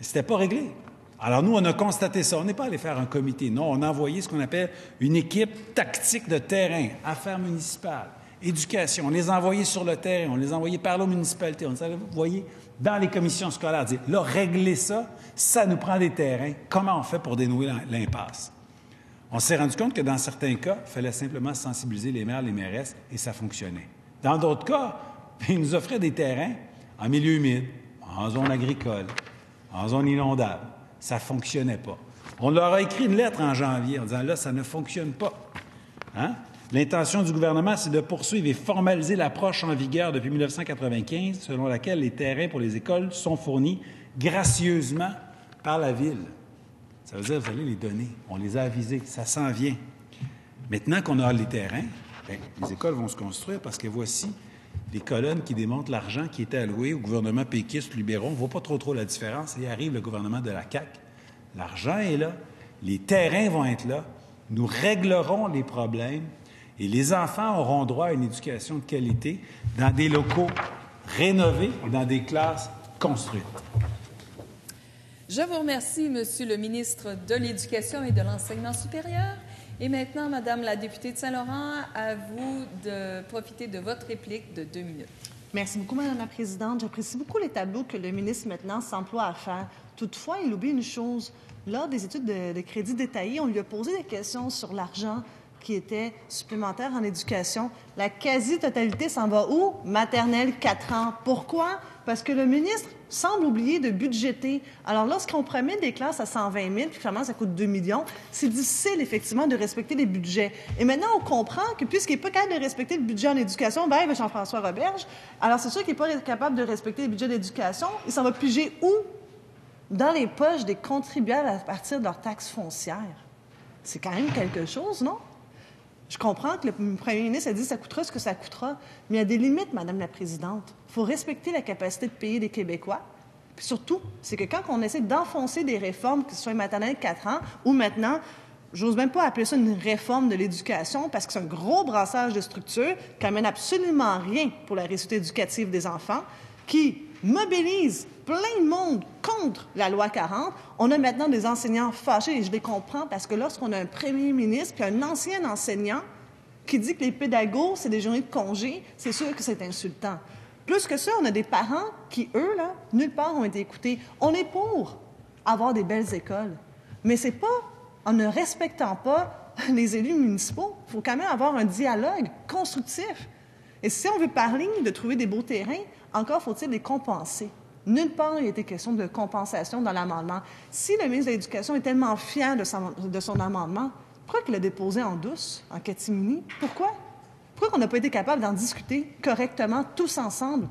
C'était pas réglé. Alors nous, on a constaté ça. On n'est pas allé faire un comité. Non, on a envoyé ce qu'on appelle une équipe tactique de terrain, affaires municipales éducation. On les a envoyés sur le terrain, on les a envoyés par la municipalité, on les a envoyés dans les commissions scolaires. Dire, là, régler ça, ça nous prend des terrains. Comment on fait pour dénouer l'impasse? On s'est rendu compte que dans certains cas, il fallait simplement sensibiliser les maires, les mairesses, et ça fonctionnait. Dans d'autres cas, (laughs) ils nous offraient des terrains en milieu humide, en zone agricole, en zone inondable. Ça ne fonctionnait pas. On leur a écrit une lettre en janvier en disant là, ça ne fonctionne pas. Hein? L'intention du gouvernement, c'est de poursuivre et formaliser l'approche en vigueur depuis 1995, selon laquelle les terrains pour les écoles sont fournis gracieusement par la Ville. Ça veut dire, vous allez les donner. On les a avisés. Ça s'en vient. Maintenant qu'on a les terrains, bien, les écoles vont se construire parce que voici les colonnes qui démontrent l'argent qui était alloué au gouvernement péquiste libéraux. On ne voit pas trop trop la différence. Et arrive le gouvernement de la CAQ. L'argent est là. Les terrains vont être là. Nous réglerons les problèmes et les enfants auront droit à une éducation de qualité dans des locaux rénovés et dans des classes construites. Je vous remercie, Monsieur le ministre de l'Éducation et de l'Enseignement supérieur. Et maintenant, Madame la députée de Saint-Laurent, à vous de profiter de votre réplique de deux minutes. Merci beaucoup, Madame la Présidente. J'apprécie beaucoup les tableaux que le ministre maintenant s'emploie à faire. Toutefois, il oublie une chose. Lors des études de, de crédit détaillées, on lui a posé des questions sur l'argent qui était supplémentaire en éducation. La quasi-totalité s'en va où? Maternelle, 4 ans. Pourquoi? Parce que le ministre semble oublier de budgéter. Alors, lorsqu'on promet des classes à 120 000, puis finalement, ça coûte 2 millions, c'est difficile, effectivement, de respecter les budgets. Et maintenant, on comprend que puisqu'il n'est pas capable de respecter le budget en éducation, ben, ben Jean-François Roberge, alors c'est sûr qu'il n'est pas capable de respecter le budget d'éducation. Il s'en va piger où? Dans les poches des contribuables à partir de leurs taxes foncières. C'est quand même quelque chose, non? Je comprends que le premier ministre a dit que ça coûtera ce que ça coûtera, mais il y a des limites, Madame la Présidente. Il faut respecter la capacité de payer des Québécois. Puis surtout, c'est que quand on essaie d'enfoncer des réformes, que ce soit maternelle 4 ans ou maintenant, j'ose même pas appeler ça une réforme de l'éducation parce que c'est un gros brassage de structures qui amène absolument rien pour la réussite éducative des enfants, qui mobilise plein de monde contre la loi 40. On a maintenant des enseignants fâchés et je les comprends parce que lorsqu'on a un premier ministre puis un ancien enseignant qui dit que les pédagogues, c'est des journées de congé, c'est sûr que c'est insultant. Plus que ça, on a des parents qui, eux, là, nulle part ont été écoutés. On est pour avoir des belles écoles, mais c'est pas en ne respectant pas (laughs) les élus municipaux. Il faut quand même avoir un dialogue constructif. Et si on veut parler de trouver des beaux terrains, encore faut-il les compenser. Nulle part il été question de compensation dans l'amendement. Si le ministre de l'Éducation est tellement fier de son, de son amendement, pourquoi il l'a déposé en douce, en catimini? Pourquoi? Pourquoi on n'a pas été capable d'en discuter correctement tous ensemble?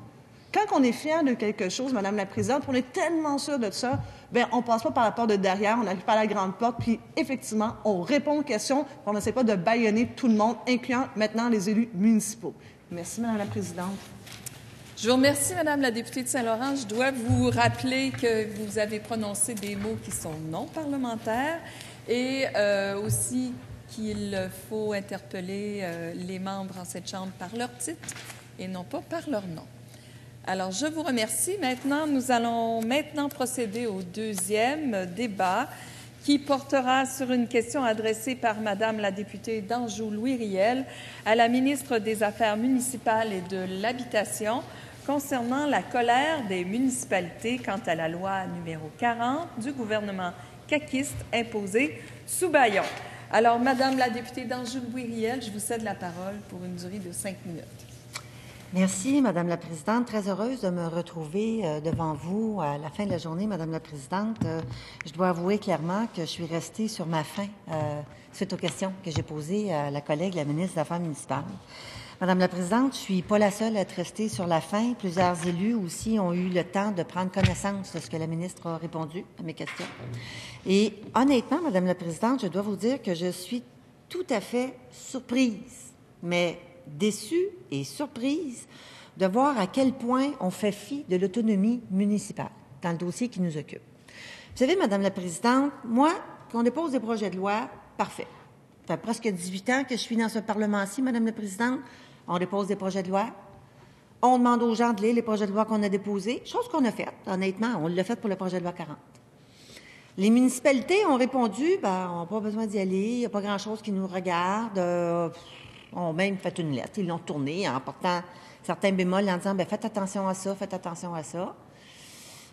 Quand on est fier de quelque chose, Madame la Présidente, on est tellement sûr de ça, bien, on passe pas par la porte de derrière, on n'arrive pas à la grande porte, puis effectivement, on répond aux questions, on n'essaie pas de baïonner tout le monde, incluant maintenant les élus municipaux. Merci, Madame la Présidente. Je vous remercie, Madame la députée de Saint-Laurent. Je dois vous rappeler que vous avez prononcé des mots qui sont non parlementaires et euh, aussi qu'il faut interpeller euh, les membres en cette Chambre par leur titre et non pas par leur nom. Alors, je vous remercie. Maintenant, nous allons maintenant procéder au deuxième débat qui portera sur une question adressée par Madame la députée d'Anjou Louis Riel à la ministre des Affaires municipales et de l'Habitation concernant la colère des municipalités quant à la loi numéro 40 du gouvernement caquiste imposée sous Bayon. Alors, Madame la députée d'Anjou Riel, je vous cède la parole pour une durée de cinq minutes. Merci, Madame la Présidente. Très heureuse de me retrouver euh, devant vous à la fin de la journée, Madame la Présidente. Euh, je dois avouer clairement que je suis restée sur ma faim euh, suite aux questions que j'ai posées à la collègue, la ministre des Affaires municipales. Madame la Présidente, je suis pas la seule à être restée sur la fin. Plusieurs élus aussi ont eu le temps de prendre connaissance de ce que la ministre a répondu à mes questions. Et honnêtement, Madame la Présidente, je dois vous dire que je suis tout à fait surprise, mais déçue et surprise de voir à quel point on fait fi de l'autonomie municipale dans le dossier qui nous occupe. Vous savez, Madame la Présidente, moi, quand on dépose des projets de loi, parfait. Ça fait presque 18 ans que je suis dans ce Parlement-ci, Madame la Présidente on dépose des projets de loi. On demande aux gens de lire les projets de loi qu'on a déposés, chose qu'on a faite, honnêtement. On l'a fait pour le projet de loi 40. Les municipalités ont répondu, ben, on n'a pas besoin d'y aller, il n'y a pas grand-chose qui nous regarde. Euh, ont même fait une lettre, ils l'ont tournée en portant certains bémols en disant, ben, faites attention à ça, faites attention à ça.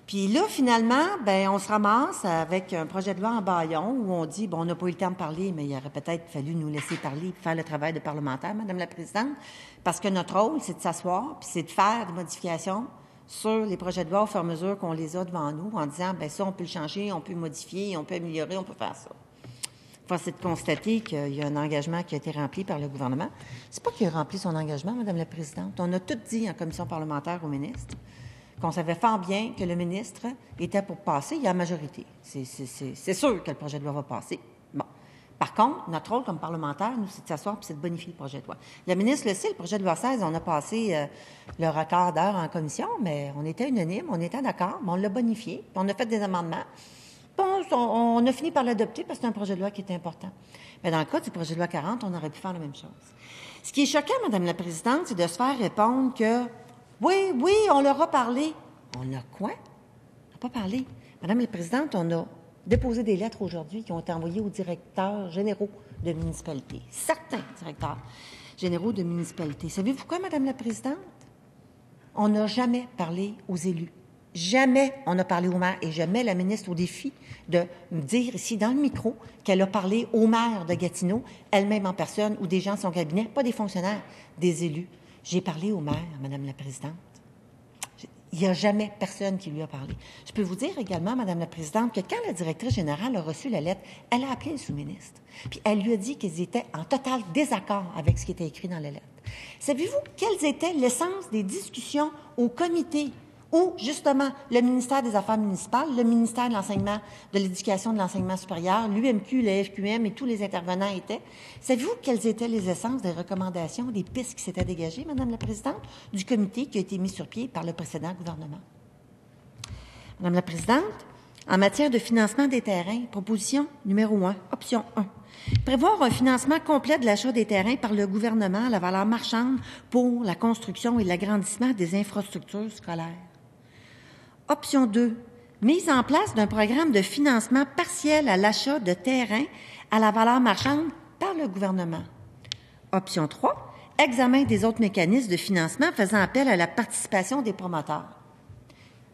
Puis là, finalement, ben, on se ramasse avec un projet de loi en baillon où on dit, bon, on n'a pas eu le temps de parler, mais il aurait peut-être fallu nous laisser parler et faire le travail de parlementaire, Madame la Présidente, parce que notre rôle, c'est de s'asseoir puis c'est de faire des modifications sur les projets de loi au fur et à mesure qu'on les a devant nous en disant, ben ça, on peut le changer, on peut modifier, on peut améliorer, on peut faire ça. Force est de constater qu'il y a un engagement qui a été rempli par le gouvernement. C'est pas qu'il a rempli son engagement, Madame la Présidente. On a tout dit en commission parlementaire au ministre qu'on savait fort bien que le ministre était pour passer, il y a la majorité. C'est sûr que le projet de loi va passer. Bon. Par contre, notre rôle comme parlementaire, nous, c'est de s'asseoir et c'est de bonifier le projet de loi. Le ministre le sait, le projet de loi 16, on a passé euh, le record d'heure en commission, mais on était unanime, on était d'accord, mais on l'a bonifié, puis on a fait des amendements. Bon, on, a fini par l'adopter parce que c'est un projet de loi qui était important. Mais dans le cas du projet de loi 40, on aurait pu faire la même chose. Ce qui est choquant, Madame la Présidente, c'est de se faire répondre que oui, oui, on leur a parlé. On a quoi? On n'a pas parlé. Madame la Présidente, on a déposé des lettres aujourd'hui qui ont été envoyées aux directeurs généraux de municipalités. Certains directeurs généraux de municipalités. Savez-vous quoi, Madame la Présidente? On n'a jamais parlé aux élus. Jamais on n'a parlé aux maires. Et je mets la ministre au défi de me dire ici dans le micro qu'elle a parlé aux maires de Gatineau, elle-même en personne, ou des gens de son cabinet, pas des fonctionnaires, des élus. J'ai parlé aux maires, Madame la Présidente. Il n'y a jamais personne qui lui a parlé. Je peux vous dire également, Madame la Présidente, que quand la directrice générale a reçu la lettre, elle a appelé le sous-ministre. Puis elle lui a dit qu'ils étaient en total désaccord avec ce qui était écrit dans la lettre. Savez-vous quelles étaient l'essence des discussions au comité où, justement, le ministère des Affaires municipales, le ministère de l'Enseignement, de l'Éducation de l'Enseignement supérieur, l'UMQ, le FQM et tous les intervenants étaient. Savez-vous quelles étaient les essences des recommandations, des pistes qui s'étaient dégagées, Madame la Présidente, du comité qui a été mis sur pied par le précédent gouvernement? Madame la Présidente, en matière de financement des terrains, proposition numéro 1, option 1. Prévoir un financement complet de l'achat des terrains par le gouvernement à la valeur marchande pour la construction et l'agrandissement des infrastructures scolaires. Option 2. Mise en place d'un programme de financement partiel à l'achat de terrains à la valeur marchande par le gouvernement. Option 3. Examen des autres mécanismes de financement faisant appel à la participation des promoteurs.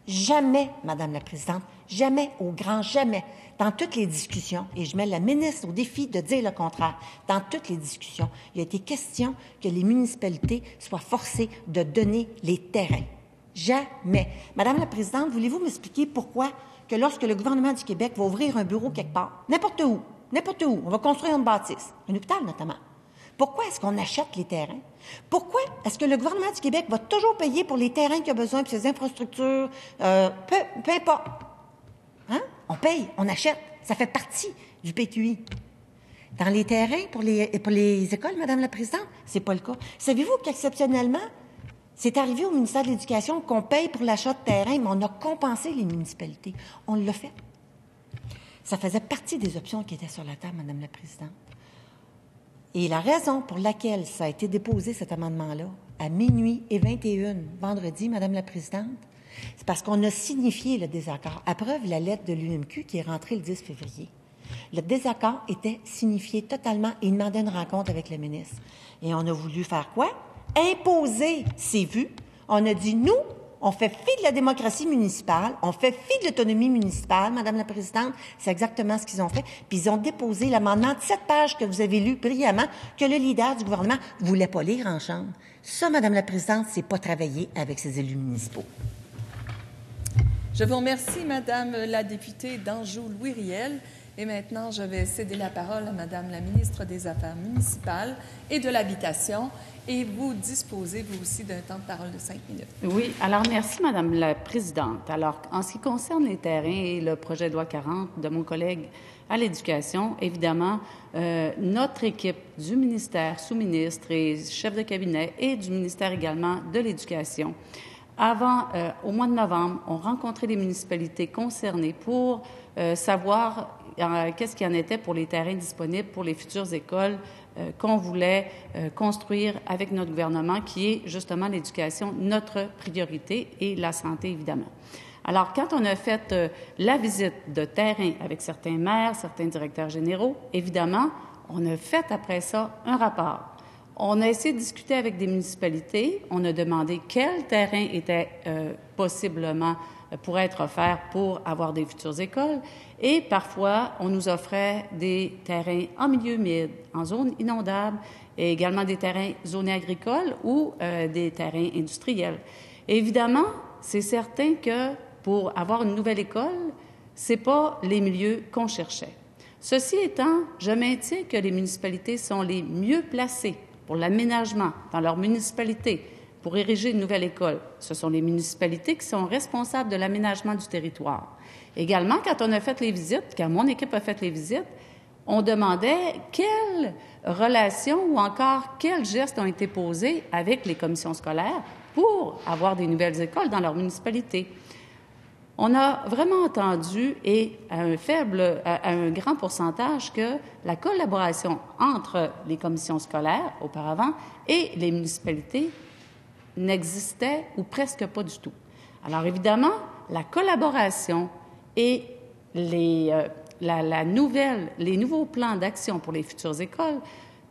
Jamais, Madame la Présidente, jamais, au grand jamais, dans toutes les discussions, et je mets la ministre au défi de dire le contraire, dans toutes les discussions, il a été question que les municipalités soient forcées de donner les terrains. Jamais. Madame la Présidente, voulez-vous m'expliquer pourquoi que lorsque le gouvernement du Québec va ouvrir un bureau quelque part, n'importe où, n'importe où, on va construire une bâtisse, un hôpital notamment, pourquoi est-ce qu'on achète les terrains? Pourquoi est-ce que le gouvernement du Québec va toujours payer pour les terrains qu'il a besoin, pour ses infrastructures, euh, peu, peu importe? Hein? On paye, on achète. Ça fait partie du PTUI. Dans les terrains pour les, pour les écoles, Madame la Présidente, c'est pas le cas. Savez-vous qu'exceptionnellement, c'est arrivé au ministère de l'Éducation qu'on paye pour l'achat de terrain, mais on a compensé les municipalités. On l'a fait. Ça faisait partie des options qui étaient sur la table, Madame la Présidente. Et la raison pour laquelle ça a été déposé, cet amendement-là, à minuit et 21, vendredi, Madame la Présidente, c'est parce qu'on a signifié le désaccord. À preuve, la lettre de l'UMQ qui est rentrée le 10 février. Le désaccord était signifié totalement et il demandait une rencontre avec le ministre. Et on a voulu faire quoi? Imposer ses vues. On a dit, nous, on fait fi de la démocratie municipale, on fait fi de l'autonomie municipale, Madame la Présidente. C'est exactement ce qu'ils ont fait. Puis ils ont déposé l'amendement de sept pages que vous avez lu brillamment, que le leader du gouvernement voulait pas lire en chambre. Ça, Madame la Présidente, c'est pas travailler avec ses élus municipaux. Je vous remercie, Madame la députée d'Anjou Louis Riel. Et maintenant, je vais céder la parole à Madame la ministre des Affaires municipales et de l'Habitation. Et vous disposez, vous aussi, d'un temps de parole de cinq minutes. Oui. Alors, merci, Madame la Présidente. Alors, en ce qui concerne les terrains et le projet de loi 40 de mon collègue à l'éducation, évidemment, euh, notre équipe du ministère, sous-ministre et chef de cabinet et du ministère également de l'Éducation, avant, euh, au mois de novembre, ont rencontré les municipalités concernées pour euh, savoir qu'est-ce qu'il en était pour les terrains disponibles pour les futures écoles euh, qu'on voulait euh, construire avec notre gouvernement, qui est justement l'éducation, notre priorité, et la santé, évidemment. Alors, quand on a fait la visite de terrain avec certains maires, certains directeurs généraux, évidemment, on a fait après ça un rapport. On a essayé de discuter avec des municipalités. On a demandé quel terrain était possiblement pourrait être offert pour avoir des futures écoles. Et parfois, on nous offrait des terrains en milieu humide, en zone inondable, et également des terrains zonés agricoles ou euh, des terrains industriels. évidemment, c'est certain que pour avoir une nouvelle école, c'est pas les milieux qu'on cherchait. Ceci étant, je maintiens que les municipalités sont les mieux placées pour l'aménagement dans leur municipalité, pour ériger une nouvelle école. Ce sont les municipalités qui sont responsables de l'aménagement du territoire. Également, quand on a fait les visites, quand mon équipe a fait les visites, on demandait quelles relations ou encore quels gestes ont été posés avec les commissions scolaires pour avoir des nouvelles écoles dans leur municipalité. On a vraiment entendu, et à un faible, à un grand pourcentage, que la collaboration entre les commissions scolaires auparavant et les municipalités n'existait ou presque pas du tout. Alors évidemment, la collaboration et les, euh, les nouveaux plans d'action pour les futures écoles,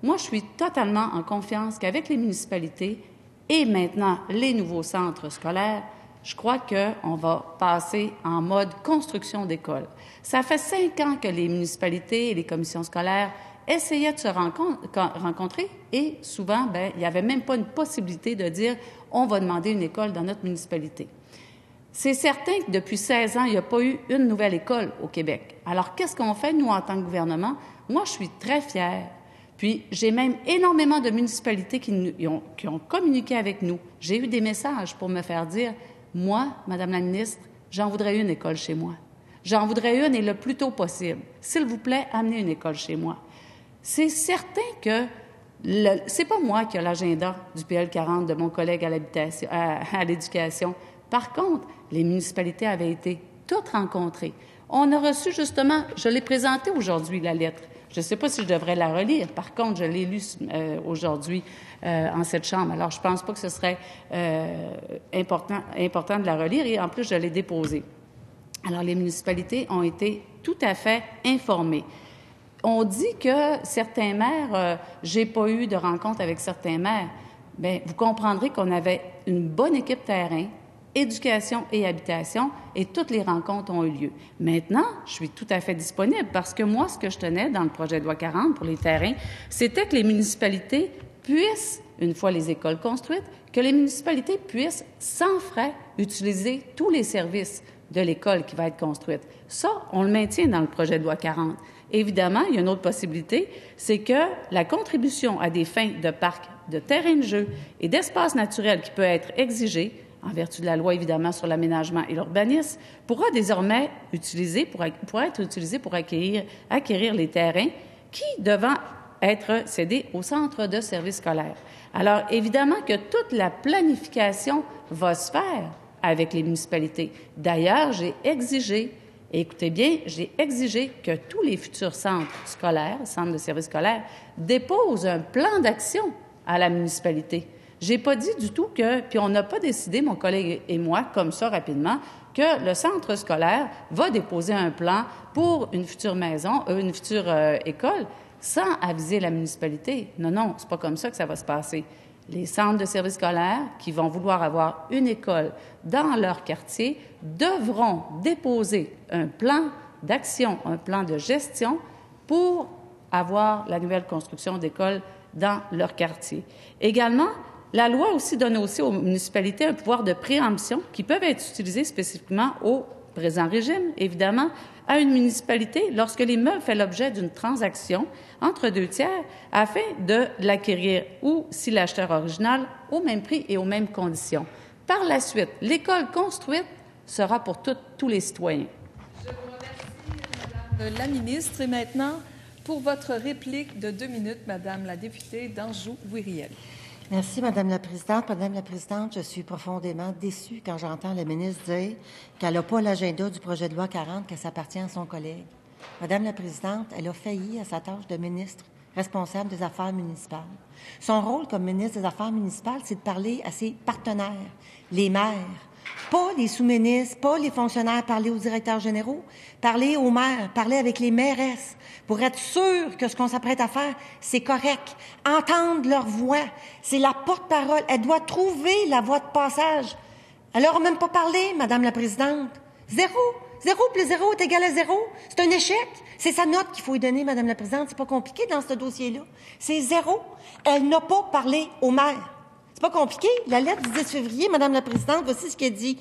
moi je suis totalement en confiance qu'avec les municipalités et maintenant les nouveaux centres scolaires, je crois qu'on va passer en mode construction d'écoles. Ça fait cinq ans que les municipalités et les commissions scolaires essayaient de se rencontrer et souvent, ben, il n'y avait même pas une possibilité de dire on va demander une école dans notre municipalité. C'est certain que depuis 16 ans, il n'y a pas eu une nouvelle école au Québec. Alors, qu'est-ce qu'on fait, nous, en tant que gouvernement? Moi, je suis très fière. Puis, j'ai même énormément de municipalités qui, ont, qui ont communiqué avec nous. J'ai eu des messages pour me faire dire, moi, Madame la ministre, j'en voudrais une école chez moi. J'en voudrais une et le plus tôt possible. S'il vous plaît, amenez une école chez moi. C'est certain que c'est pas moi qui ai l'agenda du PL 40 de mon collègue à l'éducation. Par contre, les municipalités avaient été toutes rencontrées. On a reçu justement, je l'ai présenté aujourd'hui, la lettre. Je ne sais pas si je devrais la relire. Par contre, je l'ai lue euh, aujourd'hui euh, en cette chambre. Alors, je ne pense pas que ce serait euh, important, important de la relire et en plus, je l'ai déposée. Alors, les municipalités ont été tout à fait informées. On dit que certains maires, j'ai pas eu de rencontre avec certains maires. Bien, vous comprendrez qu'on avait une bonne équipe terrain, éducation et habitation, et toutes les rencontres ont eu lieu. Maintenant, je suis tout à fait disponible parce que moi, ce que je tenais dans le projet de loi 40 pour les terrains, c'était que les municipalités puissent, une fois les écoles construites, que les municipalités puissent, sans frais, utiliser tous les services de l'école qui va être construite. Ça, on le maintient dans le projet de loi 40. Évidemment, il y a une autre possibilité, c'est que la contribution à des fins de parcs, de terrains de jeu et d'espaces naturels qui peut être exigée en vertu de la loi évidemment sur l'aménagement et l'urbanisme, pourra désormais être utilisé pour acquérir, les terrains qui devant être cédés au centre de services scolaires. Alors, évidemment que toute la planification va se faire avec les municipalités. D'ailleurs, j'ai exigé, écoutez bien, j'ai exigé que tous les futurs centres scolaires, centres de services scolaires, déposent un plan d'action à la municipalité. J'ai pas dit du tout que, puis on n'a pas décidé, mon collègue et moi, comme ça rapidement, que le centre scolaire va déposer un plan pour une future maison, euh, une future euh, école, sans aviser la municipalité. Non, non, c'est pas comme ça que ça va se passer. Les centres de services scolaires qui vont vouloir avoir une école dans leur quartier devront déposer un plan d'action, un plan de gestion pour avoir la nouvelle construction d'écoles dans leur quartier. Également, la loi aussi donne aussi aux municipalités un pouvoir de préemption qui peuvent être utilisés spécifiquement au présent régime, évidemment, à une municipalité lorsque l'immeuble fait l'objet d'une transaction entre deux tiers afin de l'acquérir ou, si l'acheteur original, au même prix et aux mêmes conditions. Par la suite, l'école construite sera pour tous les citoyens. Je vous remercie, Madame la ministre. Et maintenant, pour votre réplique de deux minutes, Madame la députée d'Anjou-Wiriel. Merci, Madame la Présidente. Madame la Présidente, je suis profondément déçue quand j'entends le ministre dire qu'elle n'a pas l'agenda du projet de loi 40, que ça appartient à son collègue. Madame la Présidente, elle a failli à sa tâche de ministre responsable des Affaires municipales. Son rôle comme ministre des Affaires municipales, c'est de parler à ses partenaires, les maires, pas les sous-ministres, pas les fonctionnaires, parler aux directeurs généraux, parler aux maires, parler avec les mairesses pour être sûr que ce qu'on s'apprête à faire, c'est correct. Entendre leur voix. C'est la porte-parole. Elle doit trouver la voie de passage. Elle leur a même pas parlé, Madame la Présidente. Zéro. Zéro plus zéro est égal à zéro. C'est un échec. C'est sa note qu'il faut lui donner, Madame la Présidente. C'est pas compliqué dans ce dossier-là. C'est zéro. Elle n'a pas parlé aux pas compliqué. La lettre du 10 février, Madame la Présidente, voici ce qu'elle dit.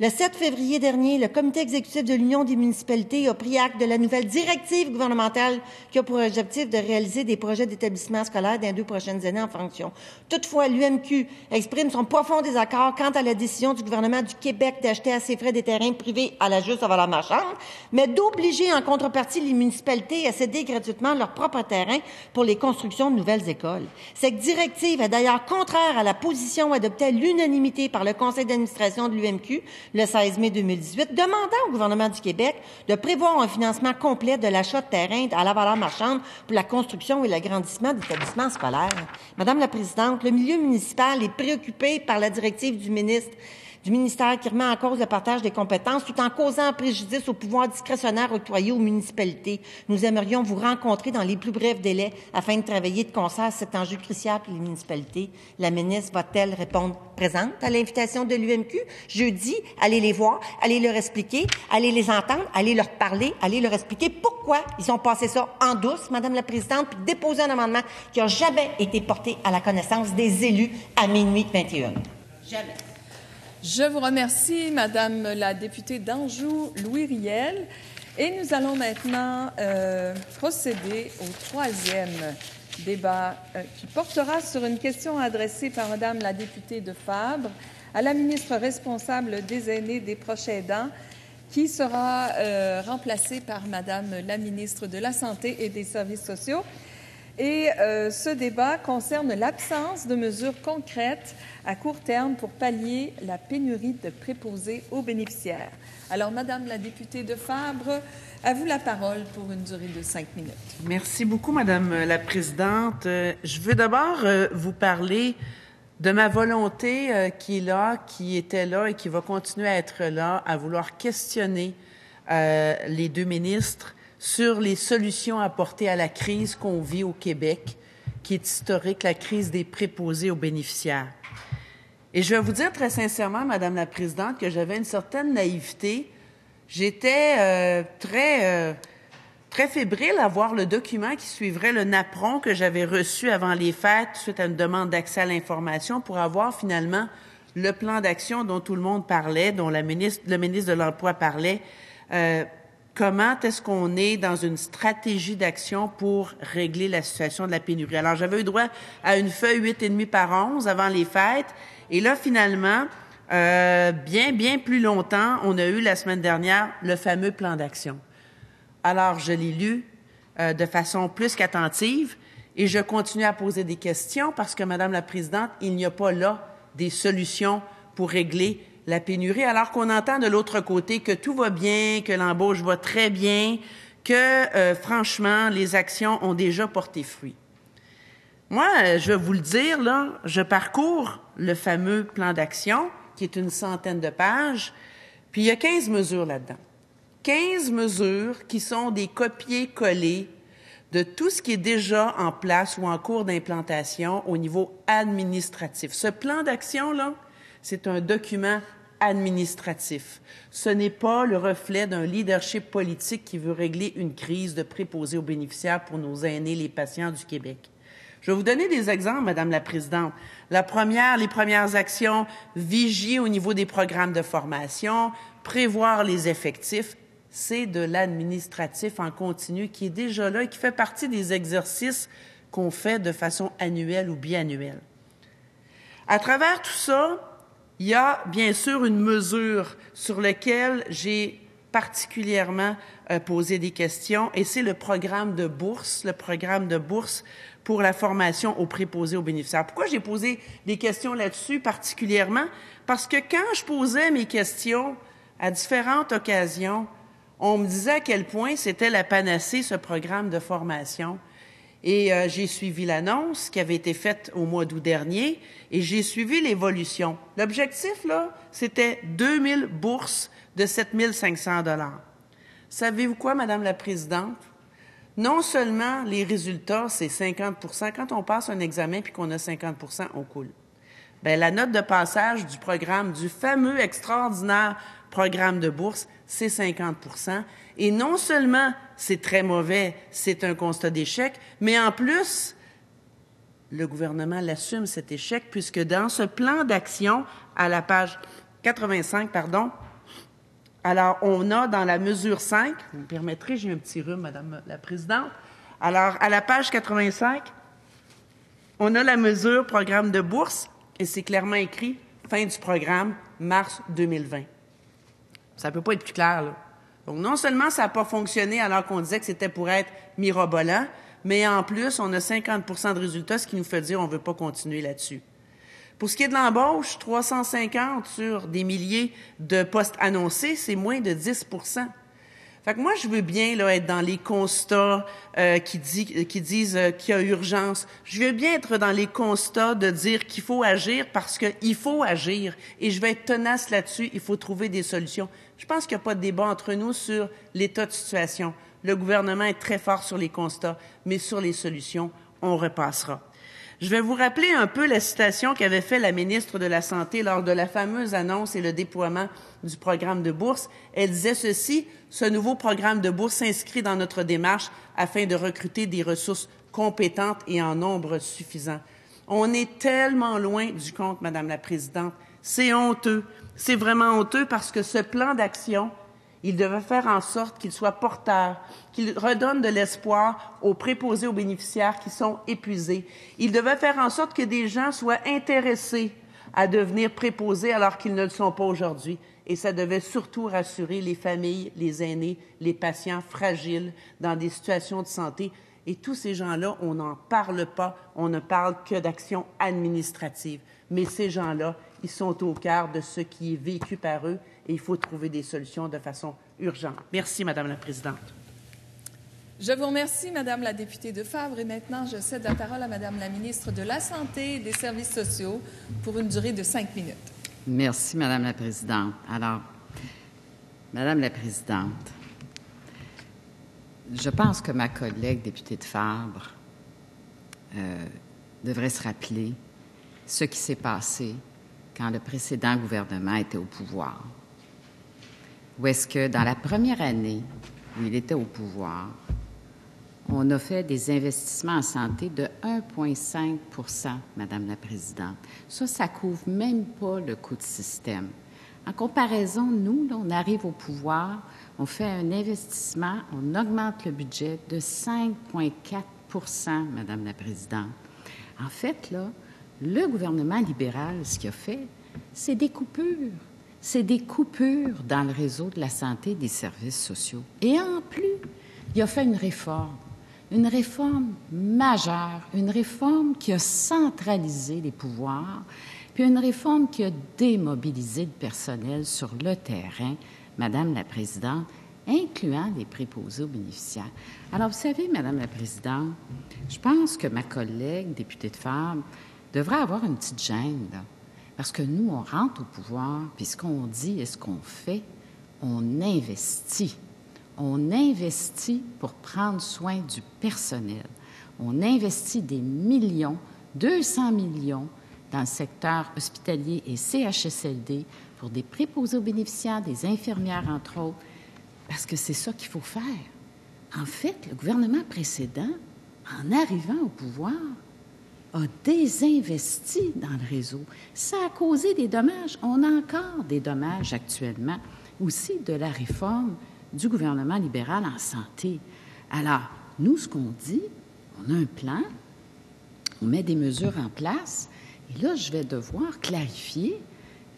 Le 7 février dernier, le comité exécutif de l'Union des municipalités a pris acte de la nouvelle directive gouvernementale qui a pour objectif de réaliser des projets d'établissement scolaire dans les deux prochaines années en fonction. Toutefois, l'UMQ exprime son profond désaccord quant à la décision du gouvernement du Québec d'acheter à ses frais des terrains privés à la juste valeur marchande, mais d'obliger en contrepartie les municipalités à céder gratuitement leurs propres terrains pour les constructions de nouvelles écoles. Cette directive est d'ailleurs contraire à la position adoptée à l'unanimité par le conseil d'administration de l'UMQ le 16 mai 2018, demandant au gouvernement du Québec de prévoir un financement complet de l'achat de terrain à la valeur marchande pour la construction et l'agrandissement d'établissements scolaires. Madame la Présidente, le milieu municipal est préoccupé par la directive du ministre du ministère qui remet en cause le partage des compétences tout en causant préjudice au pouvoir discrétionnaire octroyé aux municipalités. Nous aimerions vous rencontrer dans les plus brefs délais afin de travailler de concert cet enjeu crucial pour les municipalités. La ministre va-t-elle répondre présente à l'invitation de l'UMQ? Jeudi, allez les voir, allez leur expliquer, allez les entendre, allez leur parler, allez leur expliquer pourquoi ils ont passé ça en douce, Madame la Présidente, puis déposer un amendement qui n'a jamais été porté à la connaissance des élus à minuit 21. Jamais. Je vous remercie, Madame la députée d'Anjou, Louis Riel. Et nous allons maintenant euh, procéder au troisième débat euh, qui portera sur une question adressée par Madame la députée de Fabre à la ministre responsable des aînés des proches aidants, qui sera euh, remplacée par Madame la ministre de la Santé et des Services sociaux. Et euh, ce débat concerne l'absence de mesures concrètes à court terme pour pallier la pénurie de préposés aux bénéficiaires. Alors, Madame la députée de Fabre, à vous la parole pour une durée de cinq minutes. Merci beaucoup, Madame la Présidente. Euh, je veux d'abord euh, vous parler de ma volonté euh, qui est là, qui était là et qui va continuer à être là, à vouloir questionner les deux ministres sur les solutions apportées à la crise qu'on vit au Québec, qui est historique, la crise des préposés aux bénéficiaires. Et je vais vous dire très sincèrement, Madame la Présidente, que j'avais une certaine naïveté J'étais euh, très, euh, très fébrile à voir le document qui suivrait le napperon que j'avais reçu avant les fêtes suite à une demande d'accès à l'information pour avoir finalement le plan d'action dont tout le monde parlait, dont le ministre de l'Emploi parlait. Euh, comment est-ce qu'on est dans une stratégie d'action pour régler la situation de la pénurie? Alors, j'avais eu droit à une feuille huit et demi par onze avant les fêtes. Et là, finalement, euh, bien, bien plus longtemps, on a eu la semaine dernière le fameux plan d'action. Alors, je l'ai lu euh, de façon plus qu'attentive et je continue à poser des questions parce que, Madame la Présidente, il n'y a pas là des solutions pour régler la pénurie, alors qu'on entend de l'autre côté que tout va bien, que l'embauche va très bien, que, euh, franchement, les actions ont déjà porté fruit. Moi, je vais vous le dire, là, je parcours le fameux plan d'action qui est une centaine de pages. Puis il y a 15 mesures là-dedans. 15 mesures qui sont des copier-coller de tout ce qui est déjà en place ou en cours d'implantation au niveau administratif. Ce plan d'action-là, c'est un document administratif. Ce n'est pas le reflet d'un leadership politique qui veut régler une crise de préposés aux bénéficiaires pour nos aînés, les patients du Québec. Je vais vous donner des exemples, Madame la Présidente. La première, les premières actions, vigier au niveau des programmes de formation, prévoir les effectifs, c'est de l'administratif en continu qui est déjà là et qui fait partie des exercices qu'on fait de façon annuelle ou biannuelle. À travers tout ça, il y a bien sûr une mesure sur laquelle j'ai particulièrement euh, posé des questions et c'est le programme de bourse, le programme de bourse pour la formation aux préposés aux bénéficiaires. Pourquoi j'ai posé des questions là-dessus particulièrement? Parce que quand je posais mes questions à différentes occasions, on me disait à quel point c'était la panacée, ce programme de formation. Et euh, j'ai suivi l'annonce qui avait été faite au mois d'août dernier et j'ai suivi l'évolution. L'objectif, là, c'était 2000 bourses de 7500 dollars. Savez-vous quoi, Madame la Présidente? non seulement les résultats, c'est 50% Quand on passe un examen puis qu'on a 50% on coule. Bien, la note de passage du programme, du fameux extraordinaire programme de bourse, c'est 50% Et non seulement c'est très mauvais, c'est un constat d'échec, mais en plus, le gouvernement l'assume cet échec puisque dans ce plan d'action, à la page 85, pardon, alors, on a dans la mesure 5, vous me permettrez, j'ai un petit rhume, Madame la Présidente. Alors, à la page 85, on a la mesure programme de bourse et c'est clairement écrit fin du programme, mars 2020. Ça ne peut pas être plus clair, là. Donc, non seulement ça n'a pas fonctionné alors qu'on disait que c'était pour être mirobolant, mais en plus, on a 50% de résultats, ce qui nous fait dire qu'on ne veut pas continuer là-dessus. Pour ce qui est de l'embauche, 350 sur des milliers de postes annoncés, c'est moins de 10% Fait que moi, je veux bien être dans les constats euh, qui disent euh, qu'il y a urgence. Je veux bien être dans les constats de dire qu'il faut agir parce qu'il faut agir. Et je vais être tenace là-dessus. Il faut trouver des solutions. Je pense qu'il n'y a pas de débat entre nous sur l'état de situation. Le gouvernement est très fort sur les constats, mais sur les solutions, on repassera. Je vais vous rappeler un peu la citation qu'avait fait la ministre de la Santé lors de la fameuse annonce et le déploiement du programme de bourse. Elle disait ceci, ce nouveau programme de bourse s'inscrit dans notre démarche afin de recruter des ressources compétentes et en nombre suffisant. On est tellement loin du compte, Madame la Présidente. C'est honteux. C'est vraiment honteux parce que ce plan d'action il devait faire en sorte qu'il soit porteur, qu'il redonne de l'espoir aux préposés aux bénéficiaires qui sont épuisés. Il devait faire en sorte que des gens soient intéressés à devenir préposés alors qu'ils ne le sont pas aujourd'hui. Et ça devait surtout rassurer les familles, les aînés, les patients fragiles dans des situations de santé. Et tous ces gens-là, on n'en parle pas, on ne parle que d'actions administratives. Mais ces gens-là, ils sont au cœur de ce qui est vécu par eux et il faut trouver des solutions de façon urgente. Merci, Madame la Présidente. Je vous remercie, Madame la députée de Favre. Et maintenant, je cède la parole à Madame la ministre de la Santé et des Services sociaux pour une durée de cinq minutes. Merci, Madame la Présidente. Alors, Madame la Présidente, je pense que ma collègue députée de Fabre euh, devrait se rappeler ce qui s'est passé quand le précédent gouvernement était au pouvoir où est-ce que dans la première année où il était au pouvoir, on a fait des investissements en santé de 1,5% Madame la Présidente? Ça, ça couvre même pas le coût de système. En comparaison, nous, on arrive au pouvoir, on fait un investissement, on augmente le budget de 5,4% Madame la Présidente. En fait, là, le gouvernement libéral, ce qu'il a fait, c'est des coupures c'est des coupures dans le réseau de la santé et des services sociaux. Et en plus, il a fait une réforme, une réforme majeure, une réforme qui a centralisé les pouvoirs, puis une réforme qui a démobilisé le personnel sur le terrain, Madame la Présidente, incluant les préposés aux bénéficiaires. Alors, vous savez, Madame la Présidente, je pense que ma collègue députée de femme devrait avoir une petite gêne. Parce que nous, on rentre au pouvoir, puis ce qu'on dit et ce qu'on fait, on investit. On investit pour prendre soin du personnel. On investit des millions, 200 millions, dans le secteur hospitalier et CHSLD pour des préposés aux bénéficiaires, des infirmières, entre autres, parce que c'est ça qu'il faut faire. En fait, le gouvernement précédent, en arrivant au pouvoir, a désinvesti dans le réseau. Ça a causé des dommages. On a encore des dommages actuellement, aussi de la réforme du gouvernement libéral en santé. Alors, nous, ce qu'on dit, on a un plan, on met des mesures en place, et là, je vais devoir clarifier,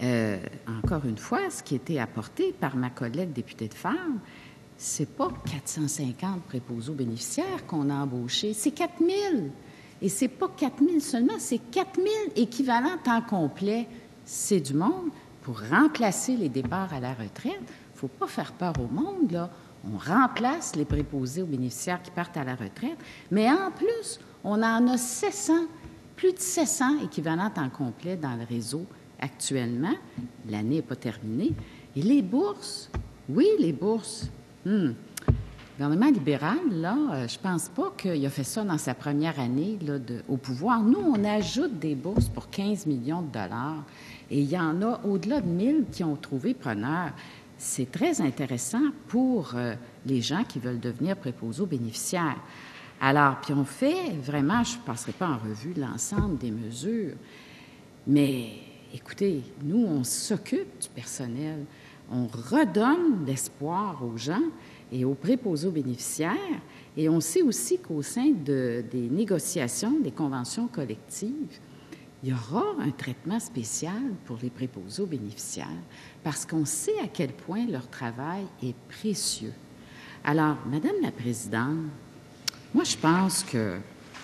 euh, encore une fois, ce qui a été apporté par ma collègue députée de femme. C'est pas 450 préposés bénéficiaires qu'on a embauchés, c'est 4000. Et c'est pas 4 000 seulement, c'est 4 000 équivalents temps complet. C'est du monde pour remplacer les départs à la retraite. Il faut pas faire peur au monde, là. On remplace les préposés aux bénéficiaires qui partent à la retraite, mais en plus, on en a 700, plus de 700 équivalents temps complet dans le réseau actuellement. L'année n'est pas terminée. Et les bourses, oui, les bourses. Hmm. Le gouvernement libéral, là, euh, je pense pas qu'il a fait ça dans sa première année là, au pouvoir. Nous, on ajoute des bourses pour 15 millions de dollars et il y en a au-delà de 1000 qui ont trouvé preneur. C'est très intéressant pour euh, les gens qui veulent devenir préposés aux bénéficiaires. Alors, puis on fait vraiment, je ne passerai pas en revue l'ensemble des mesures, mais écoutez, nous, on s'occupe du personnel, on redonne l'espoir aux gens et aux préposés aux bénéficiaires. Et on sait aussi qu'au sein de, des négociations, des conventions collectives, il y aura un traitement spécial pour les préposés aux bénéficiaires parce qu'on sait à quel point leur travail est précieux. Alors, Madame la Présidente, moi, je pense que,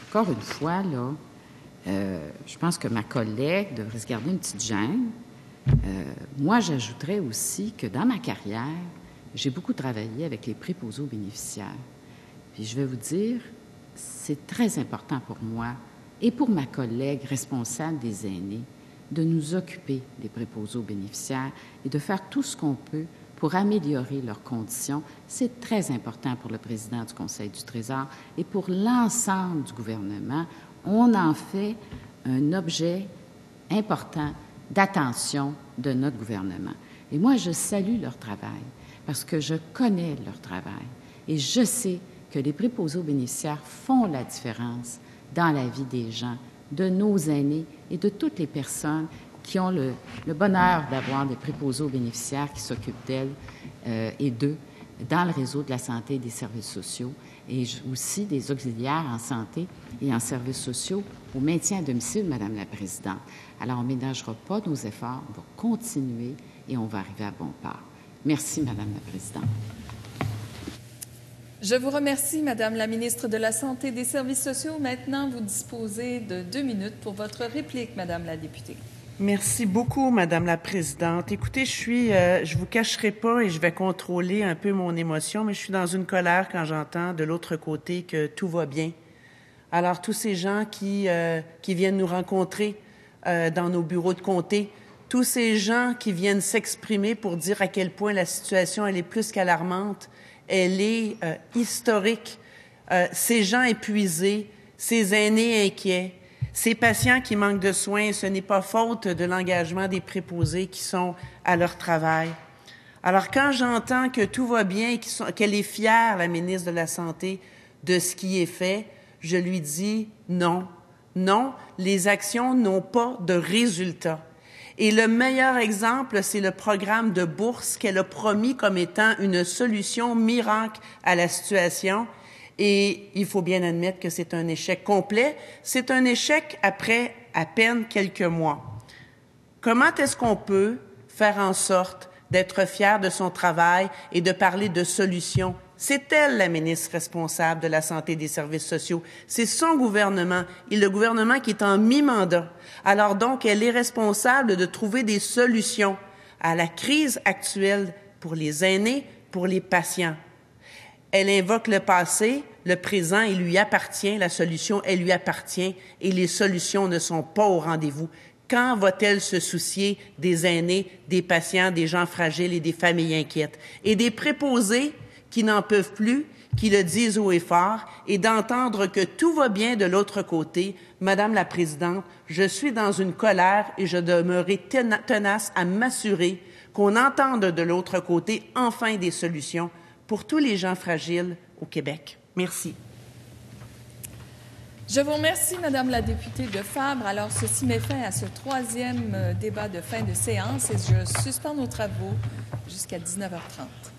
encore une fois, là, euh, je pense que ma collègue devrait se garder une petite gêne. Euh, moi, j'ajouterais aussi que dans ma carrière, j'ai beaucoup travaillé avec les préposés aux bénéficiaires. Puis je vais vous dire, c'est très important pour moi et pour ma collègue responsable des aînés de nous occuper des préposés aux bénéficiaires et de faire tout ce qu'on peut pour améliorer leurs conditions. C'est très important pour le président du Conseil du Trésor et pour l'ensemble du gouvernement. On en fait un objet important d'attention de notre gouvernement. Et moi, je salue leur travail parce que je connais leur travail et je sais que les préposés aux bénéficiaires font la différence dans la vie des gens, de nos aînés et de toutes les personnes qui ont le, bonheur d'avoir des préposés aux bénéficiaires qui s'occupent d'elles euh, et d'eux dans le réseau de la santé et des services sociaux et aussi des auxiliaires en santé et en services sociaux au maintien à domicile, Madame la Présidente. Alors, on ne ménagera pas nos efforts, on va continuer et on va arriver à bon port. Merci, Madame la Présidente. Je vous remercie, Madame la ministre de la Santé et des Services sociaux. Maintenant, vous disposez de deux minutes pour votre réplique, Madame la députée. Merci beaucoup, Madame la Présidente. Écoutez, je suis, euh, je vous cacherai pas et je vais contrôler un peu mon émotion, mais je suis dans une colère quand j'entends de l'autre côté que tout va bien. Alors, tous ces gens qui, euh, qui viennent nous rencontrer euh, dans nos bureaux de comté, tous ces gens qui viennent s'exprimer pour dire à quel point la situation elle est plus qu'alarmante, elle est euh, historique. Euh, ces gens épuisés, ces aînés inquiets, ces patients qui manquent de soins, ce n'est pas faute de l'engagement des préposés qui sont à leur travail. Alors quand j'entends que tout va bien, qu'elle est fière, la ministre de la Santé, de ce qui est fait, je lui dis non, non, les actions n'ont pas de résultat. Et le meilleur exemple, c'est le programme de bourse qu'elle a promis comme étant une solution miracle à la situation. Et il faut bien admettre que c'est un échec complet. C'est un échec après à peine quelques mois. Comment est-ce qu'on peut faire en sorte d'être fier de son travail et de parler de solutions? C'est elle la ministre responsable de la santé et des services sociaux? C'est son gouvernement et le gouvernement qui est en mi-mandat. Alors donc, elle est responsable de trouver des solutions à la crise actuelle pour les aînés, pour les patients. Elle invoque le passé, le présent, il lui appartient, la solution, elle lui appartient et les solutions ne sont pas au rendez-vous. Quand va-t-elle se soucier des aînés, des patients, des gens fragiles et des familles inquiètes? Et des préposés qui n'en peuvent plus, qui le disent haut et fort, et d'entendre que tout va bien de l'autre côté. Madame la Présidente, je suis dans une colère et je demeurerai tenace à m'assurer qu'on entende de l'autre côté enfin des solutions pour tous les gens fragiles au Québec. Merci. Je vous remercie, Madame la députée de Fabre. Alors, ceci met fin à ce troisième euh, débat de fin de séance et je suspends nos travaux jusqu'à 19h30.